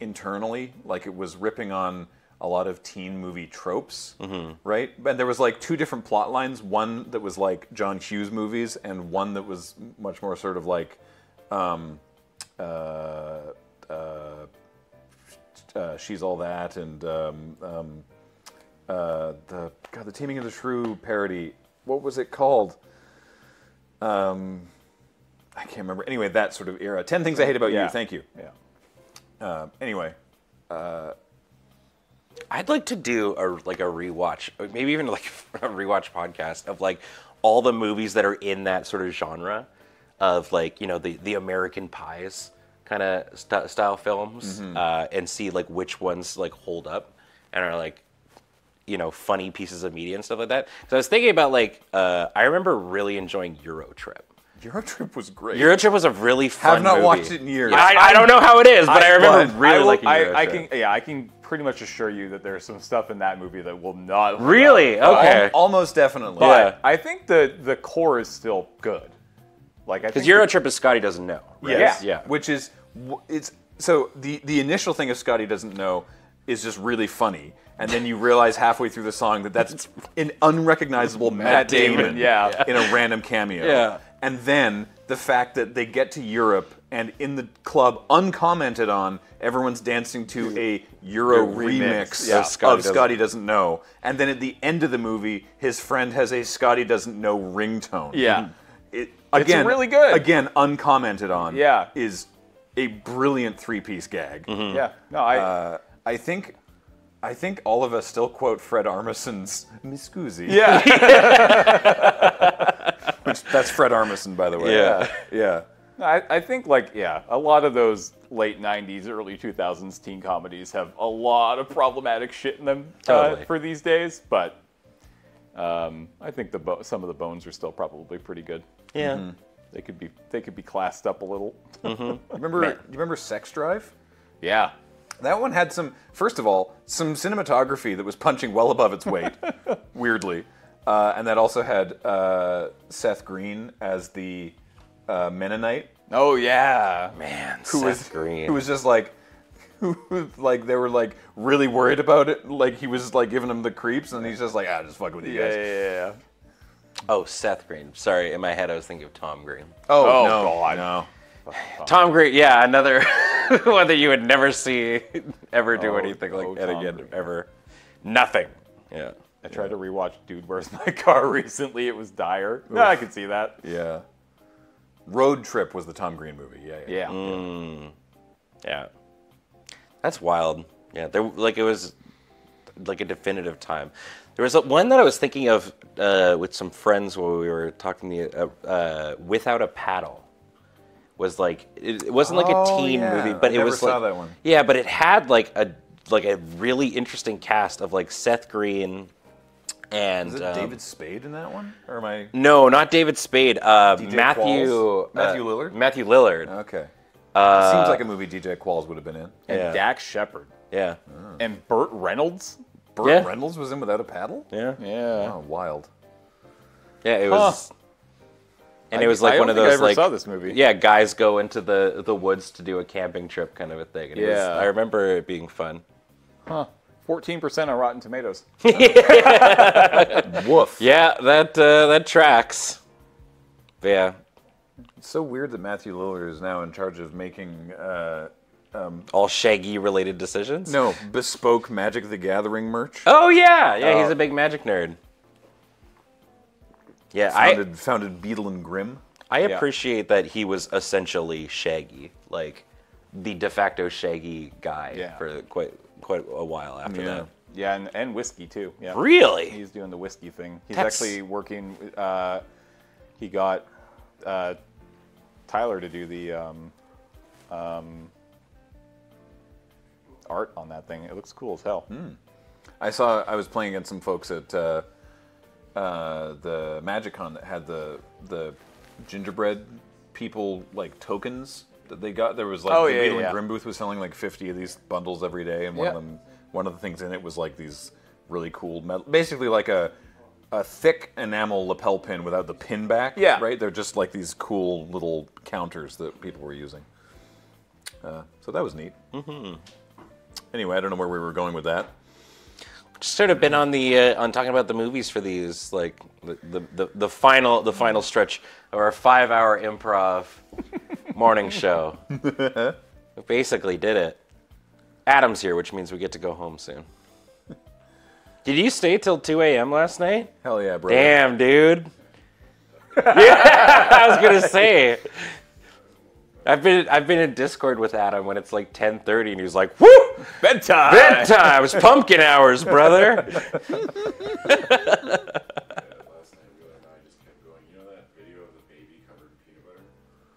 internally, like it was ripping on a lot of teen movie tropes, Mm-hmm. right? And there was like two different plot lines. One that was like John Hughes movies, and one that was much more sort of like. Um, uh, uh, uh, she's all that, and um, um, uh, the God, the Taming of the Shrew parody. What was it called? Um, I can't remember. Anyway, that sort of era. Ten Things I Hate About Yeah. You. Thank you. Yeah. Uh, anyway, I'd like to do a like a rewatch, or maybe even like [LAUGHS] a rewatch podcast of like all the movies that are in that sort of genre of like you know the the American Pies kind of st- style films, uh, and see like which ones like hold up and are like you know funny pieces of media and stuff like that. So I was thinking about like uh, I remember really enjoying Euro Trip. Eurotrip was great. Euro Trip was a really fun. Have not movie. watched it in years. I, I don't know how it is, but I, remember But really I will- liking I, Euro I can, yeah, I can pretty much assure you that there's some stuff in that movie that will not. Really? up. Okay. Al- almost definitely. But Yeah. I think the the core is still good. Like Because think Euro Trip is Scotty doesn't know. Right? Yes. Yeah. Which is it's so the the initial thing of Scotty doesn't know is just really funny, and then you realize halfway through the song that that's [LAUGHS] an unrecognizable Matt Damon, Damon, yeah. in a random cameo. Yeah. And then the fact that they get to Europe and in the club, uncommented on, everyone's dancing to a Euro remix, remix, yeah. of Scotty Scotty, Doesn't- doesn't Know. And then at the end of the movie, his friend has a Scotty Doesn't Know ringtone. Yeah. It, It's again, really good. Again, uncommented on. Yeah. is a brilliant three-piece gag. Yeah. No, I. Uh, I think, I think all of us still quote Fred Armisen's "Mi scusi." yeah. [LAUGHS] [LAUGHS] which that's Fred Armisen, by the way. Yeah. yeah. I, I think like yeah, a lot of those late '90s, early 2000s teen comedies have a lot of problematic shit in them uh, Totally. for these days. But um, I think the bo- some of the bones are still probably pretty good. Yeah. They could be they could be classed up a little. [LAUGHS] Remember? Do you remember Sex Drive? Yeah. That one had some. First of all, some cinematography that was punching well above its weight. [LAUGHS] weirdly, uh, and that also had uh, Seth Green as the uh, Mennonite. Oh yeah. Man, who Seth was Green. who was just like who [LAUGHS] like they were like really worried about it like he was like giving them the creeps and he's just like ah just fucking with you Yeah, guys yeah, yeah. oh, Seth Green. Sorry, in my head I was thinking of Tom Green. oh, Oh, no God. no Tom Green, yeah, another [LAUGHS] one that you would never see [LAUGHS] ever do Oh, anything like oh, that Tom again, Green. ever. Nothing. Yeah. I tried to rewatch Dude, Where's My Car recently. It was dire. No, I could see that. yeah Road Trip was the Tom Green movie yeah yeah, Yeah. Yeah. That's wild. Yeah, there like it was like a definitive time. There was a, one that I was thinking of uh, with some friends when we were talking the uh, uh, without a paddle. Was like it, it wasn't like a Oh, teen yeah. movie, but I it never was saw like that one. yeah, but it had like a like a really interesting cast of like Seth Green and is it um, David Spade in that one or am I No, not David Spade. Uh, Matthew Qualls? uh, Matthew Lillard? Matthew Lillard. okay Uh, seems like a movie DJ Qualls would have been in And Yeah. Dax Shepard. yeah, And Burt Reynolds. Burt Yeah. Reynolds was in Without a Paddle yeah, Yeah. oh wild yeah. It was. And it was like I one don't of think I those ever like saw this movie. yeah, guys go into the the woods to do a camping trip kind of a thing. And it was, Yeah. I remember it being fun. Huh. 14% on Rotten Tomatoes. [LAUGHS] [LAUGHS] woof Yeah, that uh, that tracks. But yeah, it's so weird that Matthew Lillard is now in charge of making uh, all Shaggy related decisions. no bespoke Magic the Gathering merch Oh yeah, yeah. He's Oh. a big magic nerd. Yeah, I founded founded Beadle and Grimm I Yeah. appreciate that he was essentially Shaggy, like the de facto Shaggy guy Yeah. for quite quite a while after Yeah. that. Yeah, and, and whiskey too. Yeah. Really? He's doing the whiskey thing. He's That's- actually working. Uh, he got uh, Tyler to do the um, um, art on that thing. It looks cool as hell. I saw I was playing against some folks at uh, uh, the MagicCon that had the the gingerbread people like tokens that they got. There was like Oh, the yeah, Beadle yeah. and Grimm booth was selling like 50 of these bundles every day, and one Yeah. of them one of the things in it was like these really cool metal, basically like a a thick enamel lapel pin without the pin back. Yeah. right. They're just like these cool little counters that people were using. Uh, so that was neat. Mm-hmm. Anyway, I don't know where we were going with that. Just sort of been on the uh, on talking about the movies for these like the, the, the, the final the final stretch of our five hour improv [LAUGHS] morning show. [LAUGHS] we basically did it. Adam's here, which means we get to go home soon. Did you stay till 2 a.m. last night? Hell yeah, bro. Damn, dude. yeah, [LAUGHS] I was gonna say. I've been I've been in Discord with Adam when it's like 10:30 and he's like, "Woo, Bedtime. bedtime! It's pumpkin hours, brother." Last night, Will and I just kept going. You know that video of the baby covered in peanut butter?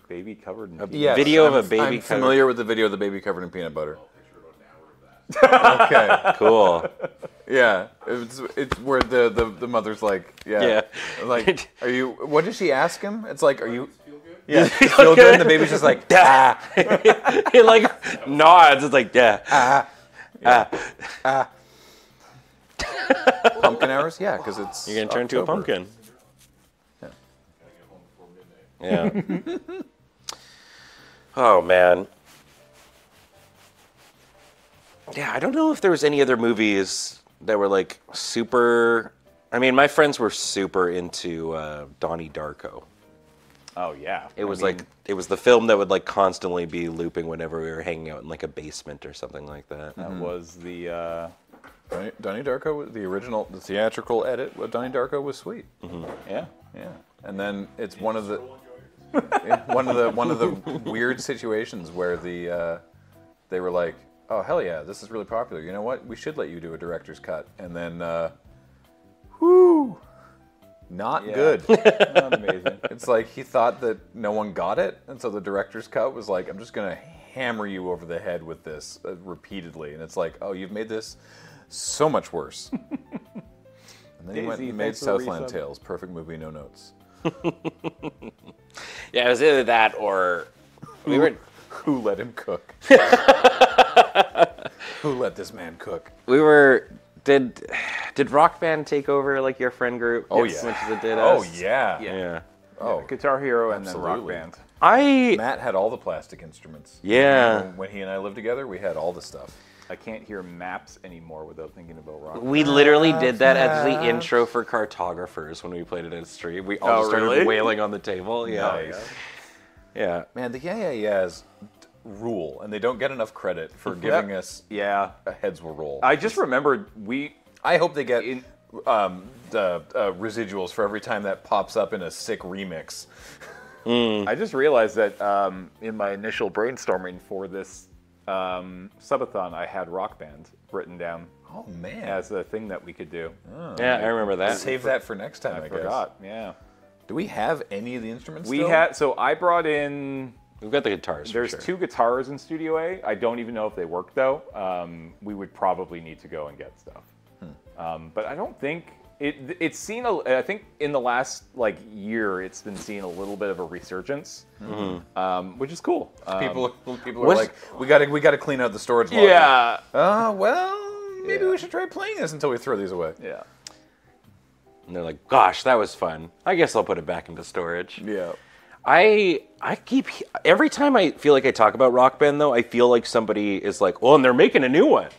Baby covered in Yes, Video of I'm- a baby I'm covered- familiar with the video of the baby covered in peanut butter. Picture about an hour of that. Okay. Cool. Yeah, it's it's where the, the, the mother's like, yeah, Yeah. like, [LAUGHS] are you? What does she ask him? It's like, are you? Feel good? Yeah, feel good. And the [LAUGHS] baby's just like, ah, [LAUGHS] he like nods. It's like, yeah. pumpkin hours. Yeah, because it's You're gonna turn into a October. pumpkin. Gotta get home before. Yeah. oh man. Yeah, I don't know if there was any other movies that were like super. I mean, my friends were super into uh, Donnie Darko. Oh yeah. It I was mean, like it was the film that would like constantly be looping whenever we were hanging out in like a basement or something like that. that was the uh, Donnie, Donnie Darko, the original, the theatrical edit of Donnie Darko was sweet. yeah. Yeah, and then it's [LAUGHS] one of the one of the one of the weird situations where the uh, they were like, "Oh hell yeah, this is really popular. You know what? We should let you do a director's cut." And then, uh, whoo, not Yeah. good. [LAUGHS] Not [LAUGHS] amazing. it's like he thought that no one got it, and so the director's cut was like, "I'm just gonna hammer you over the head with this uh, repeatedly," and it's like, "Oh, you've made this so much worse." [LAUGHS] and then he went and made thanks for the Southland. Tales, perfect movie, no notes. Yeah, it was either that or we were Who let him cook? [LAUGHS] Who let this man cook? we were did did Rock Band take over like your friend group? Oh, as yeah. much as it did Oh us? yeah. Yeah. Oh, Guitar Hero and then Rock Band. I Matt had all the plastic instruments. Yeah. When, when he and I lived together, we had all the stuff. I can't hear maps anymore without thinking about Rock. we literally did that as the intro for cartographers when we played it at stream. We all Oh, started really? wailing on the table. Yeah. Nice. Yeah. Man, the Yeah Yeah Yeahs rule, and they don't get enough credit for giving us Yeah. a heads will roll. I just remembered we I hope they get um, the uh, residuals for every time that pops up in a sick remix. [LAUGHS] I just realized that um, in my initial brainstorming for this um, subathon, I had Rock Band written down Oh man, as a thing that we could do. Yeah, I remember that. save that for next time. I, I guess. forgot. Yeah. Do we have any of the instruments? We had so I brought in. We've got the guitars. for There's sure. two guitars in Studio A. I don't even know if they work though. Um, we would probably need to go and get stuff. Um, but I don't think it. It's seen. A, I think in the last like year, it's been seeing a little bit of a resurgence, um, which is cool. Um, People, [LAUGHS] people are like, we got to, we got to clean out the storage locker. yeah, Uh, well, maybe Yeah. we should try playing this until we throw these away. yeah. and they're like, "Gosh, that was fun. I guess I'll put it back into storage." Yeah. I I keep every time I feel like I talk about Rock Band though, I feel like somebody is like, "Well, and they're making a new one,"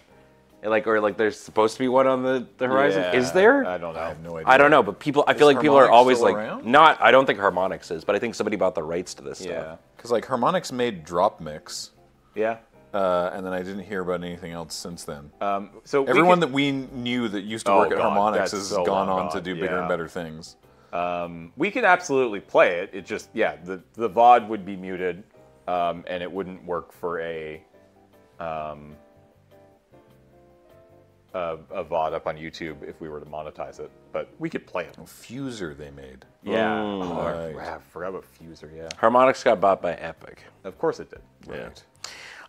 and like or like there's supposed to be one on the, the horizon. Yeah, Is there? I don't know. I have no idea. I don't know, but people I feel Is like people are Harmonix always still like around? not. I don't think Harmonix is, but I think somebody bought the rights to this Yeah, stuff. Because like Harmonix made Drop Mix, yeah. uh, and then I didn't hear about anything else since then. Um, so we Everyone that we knew that used to Oh, work at God, Harmonix that's has so gone long on to gone, do bigger yeah. and better things. We can absolutely play it. It just yeah, the the VOD would be muted, um, and it wouldn't work for a um, a, a VOD up on YouTube if we were to monetize it. But we could play it. Fuser they made. Yeah. Oh, I- Right. I forgot about Fuser. Yeah. Harmonix got bought by Epic. Of course it did. Yeah.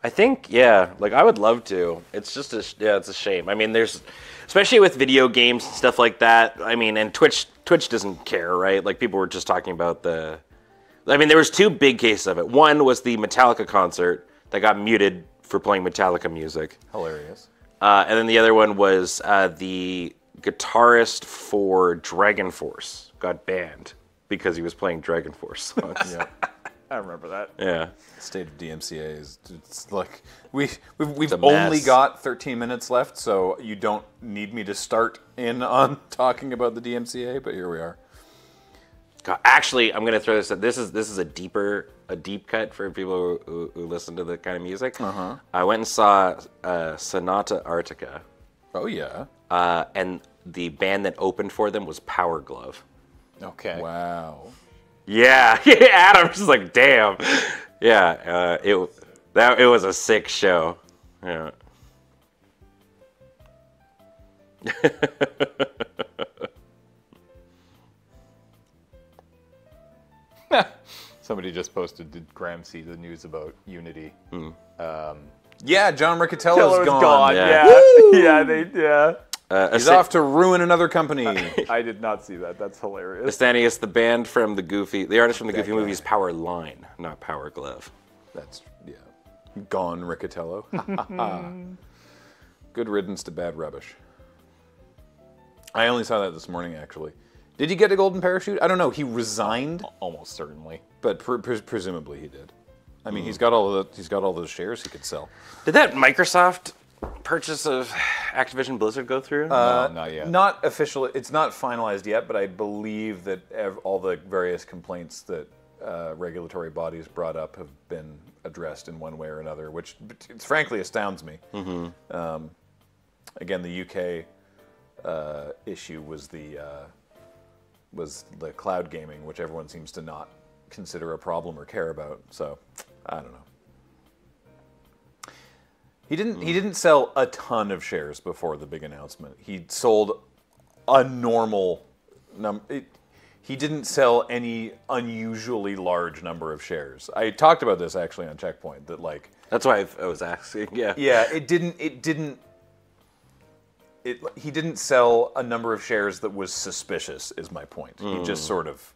I think yeah, like I would love to. It's just a yeah, it's a shame. I mean, there's especially with video games and stuff like that. I mean, and Twitch Twitch doesn't care, right? Like people were just talking about the I mean, there was two big cases of it. One was the Metallica concert that got muted for playing Metallica music. Hilarious. Uh, and then the other one was uh, the guitarist for Dragon Force got banned because he was playing Dragon Force songs. [LAUGHS] Yeah. I remember that. yeah. State of DMCA is it's like we we've, we've a only got 13 minutes left, so you don't need me to start in [LAUGHS] on talking about the DMCA, but here we are. God, actually, I'm gonna throw this. This is this is a deeper a deep cut for people who, who, who listen to the kind of music. Uh-huh. I went and saw uh, Sonata Arctica, Oh yeah. uh, and the band that opened for them was Power Glove. Okay. Wow. Yeah, [LAUGHS] Adam's just like, damn. Yeah, uh, it that it was a sick show. Yeah. [LAUGHS] Somebody just posted, did Graham see the news about Unity? Yeah, John Riccitiello's Killer's gone. gone. Yeah. [LAUGHS] Yeah. yeah, they yeah. Uh, He's Asa- off to ruin another company. [LAUGHS] I did not see that. That's hilarious. Asanius, the band from the Goofy, the artist from the That Goofy guy. movies, Power Line, not Power Glove. That's yeah. Gone Riccitiello. [LAUGHS] Good riddance to bad rubbish. I only saw that this morning, actually. Did he get a golden parachute? I don't know. He resigned, Almost certainly. but pre- pre- presumably he did. I mean, he's got all of the, he's got all those shares he could sell. Did that Microsoft purchase of Activision Blizzard go through? no, not yet. Not official. It's not finalized yet, but I believe that ev- all the various complaints that uh, regulatory bodies brought up have been addressed in one way or another, which it's frankly astounds me. Um, again, the UK uh, issue was the uh, was the cloud gaming, which everyone seems to not consider a problem or care about. So I don't know. He didn't. He didn't sell a ton of shares before the big announcement. He sold a normal number. He didn't sell any unusually large number of shares. I talked about this actually on Checkpoint. That like, That's why I, was asking. [LAUGHS] Yeah. yeah, it didn't. It didn't. It, he didn't sell a number of shares that was suspicious. Is my point. He just sort of.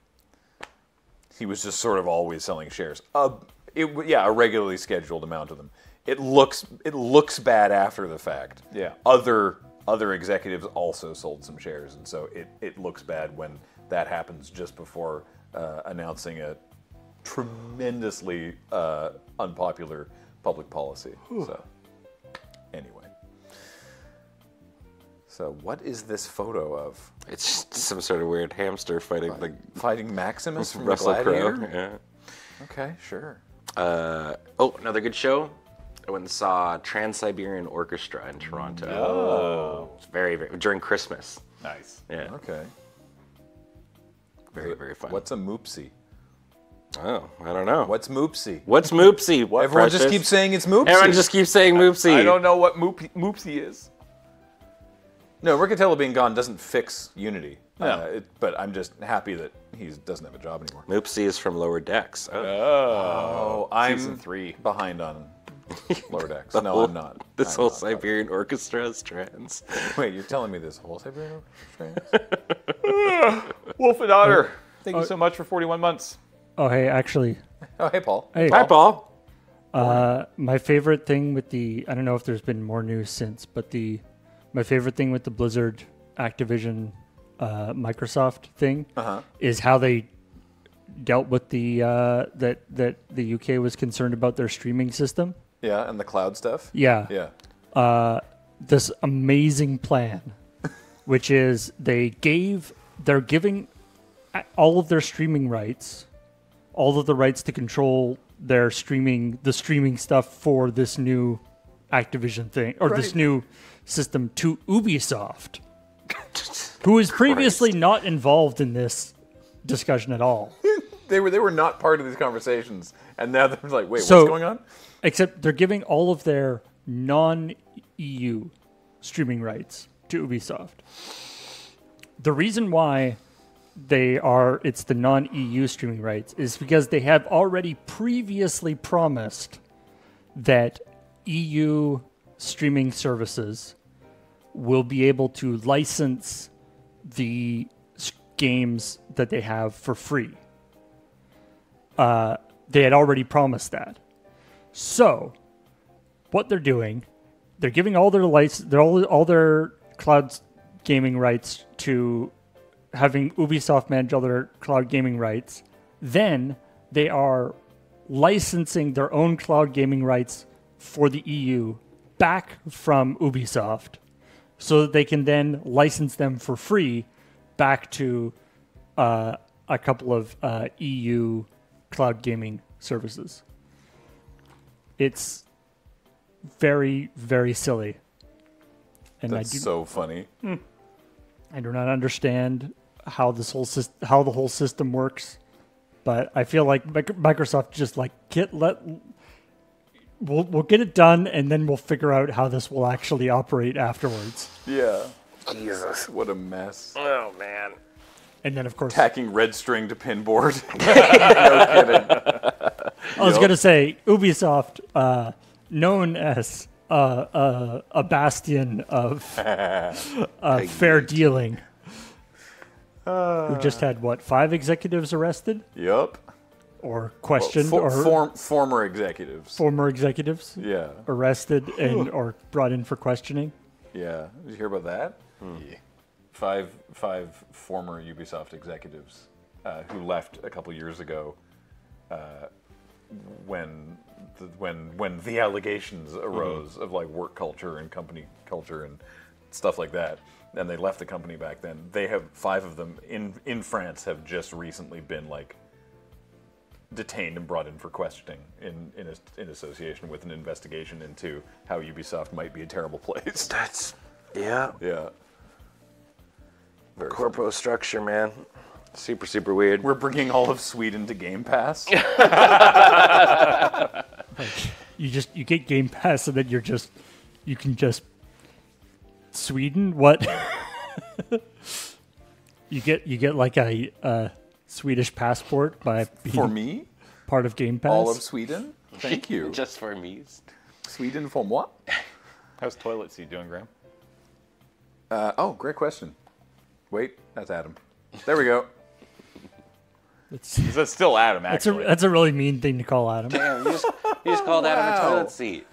He was just sort of always selling shares. Uh, it, yeah, a regularly scheduled amount of them. It looks it looks bad after the fact. Yeah. Other other executives also sold some shares, and so it, it looks bad when that happens just before uh, announcing a tremendously uh, unpopular public policy. So anyway. So what is this photo of? It's some sort of weird hamster fighting the Fighting Maximus from Russell? Crowe. Yeah. Okay, sure. Uh, oh, another good show. I went and saw Trans Siberian Orchestra in Toronto. Oh, It's very, very during Christmas. nice. Yeah, Okay. very, very fun. What's a moopsie? Oh, I don't know. What's moopsie? What's Moopsie? What Everyone just keeps saying it's moopsie. Everyone just keeps saying Moopsie. I don't know what Moop- Moopsie is. No, Riccitiello being gone doesn't fix Unity. No. Uh, it, but I'm just happy that he doesn't have a job anymore. Moopsie is from Lower Decks. Oh. Oh, I'm Season three. behind on [LAUGHS] Lower Decks. The no, whole- I'm not. This I'm whole not. Siberian Orchestra is trans. Wait, you're telling me this whole Siberian Orchestra? is trans? [LAUGHS] Wolf and Otter. Thank you so much for 41 months. Oh, hey, actually, Oh, hey, Paul. hey, Hi, Paul. uh, my favorite thing with the I don't know if there's been more news since, but the my favorite thing with the Blizzard, Activision, uh, Microsoft thing Uh-huh. is how they dealt with the uh, that that the UK was concerned about their streaming system. Yeah, and the cloud stuff. Yeah, Yeah. Uh, this amazing plan, [LAUGHS] which is they gave they're giving all of their streaming rights, all of the rights to control their streaming the streaming stuff for this new Activision thing or this new system to Ubisoft, [LAUGHS] who is previously not involved in this discussion at all. [LAUGHS] They were they were not part of these conversations, and now they're like, wait, So- what's going on? Except they're giving all of their non-EU streaming rights to Ubisoft. The reason why they are it's the non-EU streaming rights is because they have already previously promised that EU streaming services will be able to license the games that they have for free. Uh, they had already promised that. So, what they're doing, they're giving all their lights, they're all, all their cloud gaming rights to having Ubisoft manage all their cloud gaming rights. Then they are licensing their own cloud gaming rights for the EU back from Ubisoft so that they can then license them for free back to uh, a couple of uh, EU cloud gaming services. It's very, very silly. And That's I do, so funny. Hmm. I do not understand how this whole sys- how the whole system works, but I feel like Microsoft just like get let we'll we'll get it done and then we'll figure out how this will actually operate afterwards. Yeah. Jesus, what a mess. Oh man. And then of course Tacking red string to pinboard. [LAUGHS] [LAUGHS] no kidding. I was gonna say Ubisoft, uh, known as uh, uh, a bastion of [LAUGHS] uh, fair dealing, who just had what five executives arrested Yup. or questioned For, or form, former executives. former executives Yeah. arrested and or brought in for questioning. Yeah. Did you hear about that? Yeah. Five five former Ubisoft executives uh, who left a couple years ago uh, when the, when when the allegations mm-hmm. arose of like work culture and company culture and stuff like that. And they left the company back then. They have five of them in in France have just recently been like detained and brought in for questioning in in, a, in association with an investigation into how Ubisoft might be a terrible place. That's yeah. Yeah. Corpo structure, man. Super super weird. We're bringing all of Sweden to Game Pass. [LAUGHS] You just you get Game Pass and then you're just you can just Sweden what? [LAUGHS] you get you get like a, uh Swedish passport by being For me, part of Game Pass. all of Sweden. Thank you. [LAUGHS] Just for me. Sweden for moi. How's toilet seat doing, Graham? Uh, oh, great question. Wait, that's Adam. There we go. That's, That's still Adam, [LAUGHS] that's a actually. that's a really mean thing to call Adam. Damn, you just you just called Adam a toilet seat.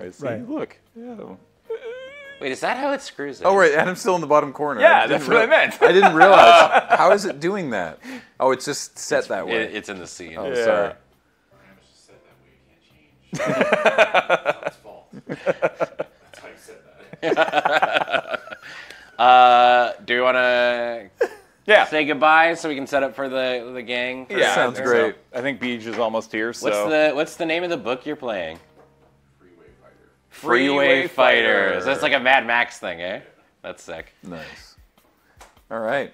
I see. Right. Look. Yeah. Wait, is that how it screws? it? Oh, in? right, Adam's still in the bottom corner. Yeah, didn't that's what I meant. I didn't realize. [LAUGHS] How is it doing that? Oh, it's just set that way. It- it's in the scene. oh, Yeah. sorry. Grandma's just said that way you can't change. it's fault. That's how you said that. [LAUGHS] Uh, do you want to Yeah. say goodbye so we can set up for the the gang? for Yeah, Sounds great. so. I think Beej is almost here, so. What's the What's the name of the book you're playing? Freeway fighter. Freeway, Fighters. Fighter. That's like a Mad Max thing, eh? That's sick. Nice. All right.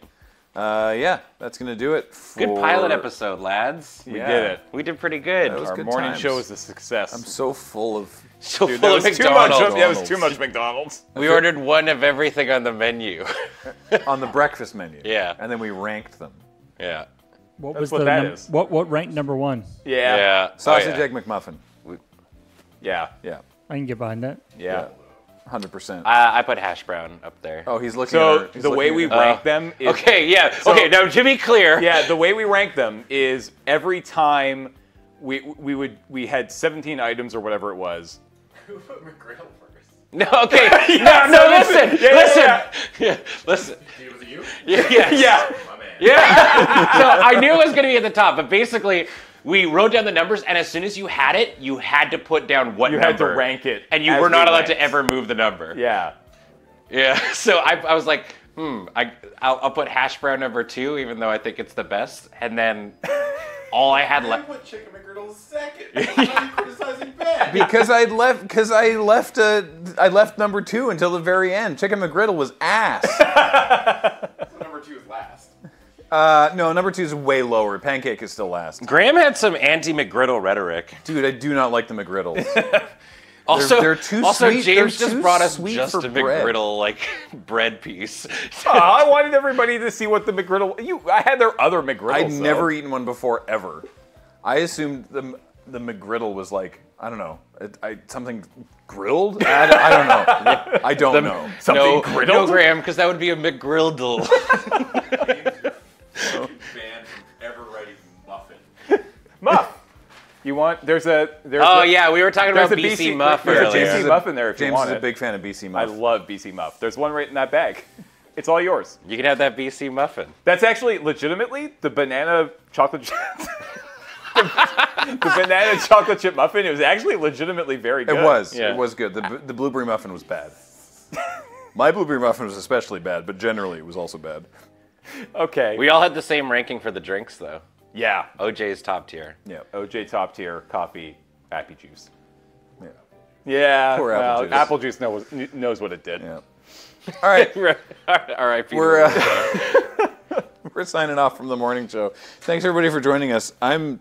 Uh, yeah, that's gonna do it. Good pilot episode, lads. we Yeah. did it. We did pretty good. That was Our good morning times. show was a success. I'm so full of. So Dude, full that of was too much. McDonald's. Yeah, it was too much McDonald's. We ordered one of everything on the menu. [LAUGHS] on the breakfast menu. Yeah. And then we ranked them. yeah. What That's was what the that num- is. what what ranked number one? Yeah. Yeah. Sausage oh, yeah. egg McMuffin. Yeah. Yeah. I can get behind that. Yeah. Hundred percent. I, I put hash brown up there. Oh, he's looking. So at her. He's the way we at her. rank them uh, is Okay, yeah. So- okay, now to be clear. yeah, the way we rank them is every time we we would we had 17 items or whatever it was. Who put McGriddle first? No, okay. [LAUGHS] Yeah, no, so no, listen. listen. Yeah, yeah, listen. yeah. [LAUGHS] Yeah, listen. Was you? Yeah, [LAUGHS] yes. Yeah. My man. Yeah. so I knew it was going to be at the top, but basically, we wrote down the numbers, and as soon as you had it, you had to put down what You number. had to rank it And you were not we allowed to ever move the number. Yeah. Yeah. So I, I was like, hmm, I, I'll, I'll put hash brown number two, even though I think it's the best. And then all I had I left. Put second. [LAUGHS] Why are you criticizing Ben? Because I left. Because I left. Uh, I left number two until the very end. Chicken McGriddle was ass. [LAUGHS] So number two is last. uh, no, number two is way lower. Pancake is still last. Graham had some anti McGriddle rhetoric. Dude, I do not like the McGriddles. [LAUGHS] Also, they're too also sweet- James they're just too brought us sweet just for a bread. McGriddle like bread piece. Oh, I wanted everybody to see what the McGriddle. You, I had their other McGriddles. I'd though. never eaten one before ever. I assumed the the McGriddle was like I don't know, it, I, something grilled. I, don't- I don't know. I don't know. Something no, griddled? no, Graham, because that would be a McGriddle. [LAUGHS] Banned from ever writing muffin. Muff. You want? There's a. There's oh a, yeah, we were talking about a BC, Muff There's earlier. a BC Muff in there if James you want James is a big fan of BC Muff. I love BC Muff. There's one right in that bag. It's all yours. You can have that BC muffin. That's actually legitimately the banana chocolate [LAUGHS] chip. the banana chocolate chip muffin. It was actually legitimately very good. It was. Yeah. It was good. The, the blueberry muffin was bad. My blueberry muffin was especially bad, but generally it was also bad. Okay. We all had the same ranking for the drinks though. yeah. OJ's top tier. Yeah. OJ top tier coffee, happy juice. Yeah. Yeah. Poor apple well, juice. apple juice knows, knows what it did. Yeah. All right. [LAUGHS] All right, Peter. We're uh, [LAUGHS] we're signing off from the morning show. Thanks everybody for joining us. I'm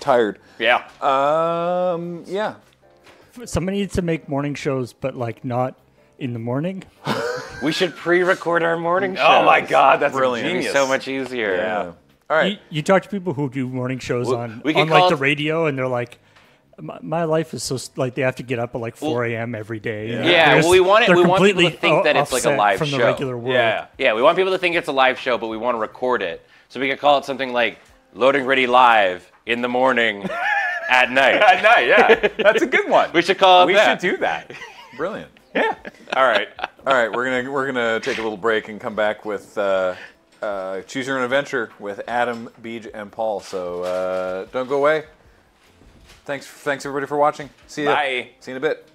tired. yeah. Um, yeah. Somebody needs to make morning shows, but like not in the morning. we should pre-record our morning show. Oh my god, that's Brilliant. genius. so much easier. Yeah. All right. You, you talk to people who do morning shows on we could on like call the radio, and they're like, "My, my life is so like they have to get up at like 4 a.m. every day." and Yeah, well, we want it- we want people to think o- that it's like a offset live from show. the regular world. Yeah. Yeah, we want people to think it's a live show, but we want to record it. So we could call it something like Loading Ready Live in the morning at night. [LAUGHS] At night, yeah. That's a good one. We should call it We that. should do that. Brilliant. Yeah. All right. [LAUGHS] All right, we're gonna we're gonna take a little break and come back with uh, uh, choose your own adventure with Adam, Beej, and Paul. So uh, don't go away. Thanks, thanks everybody for watching. See you. Bye. See you in a bit.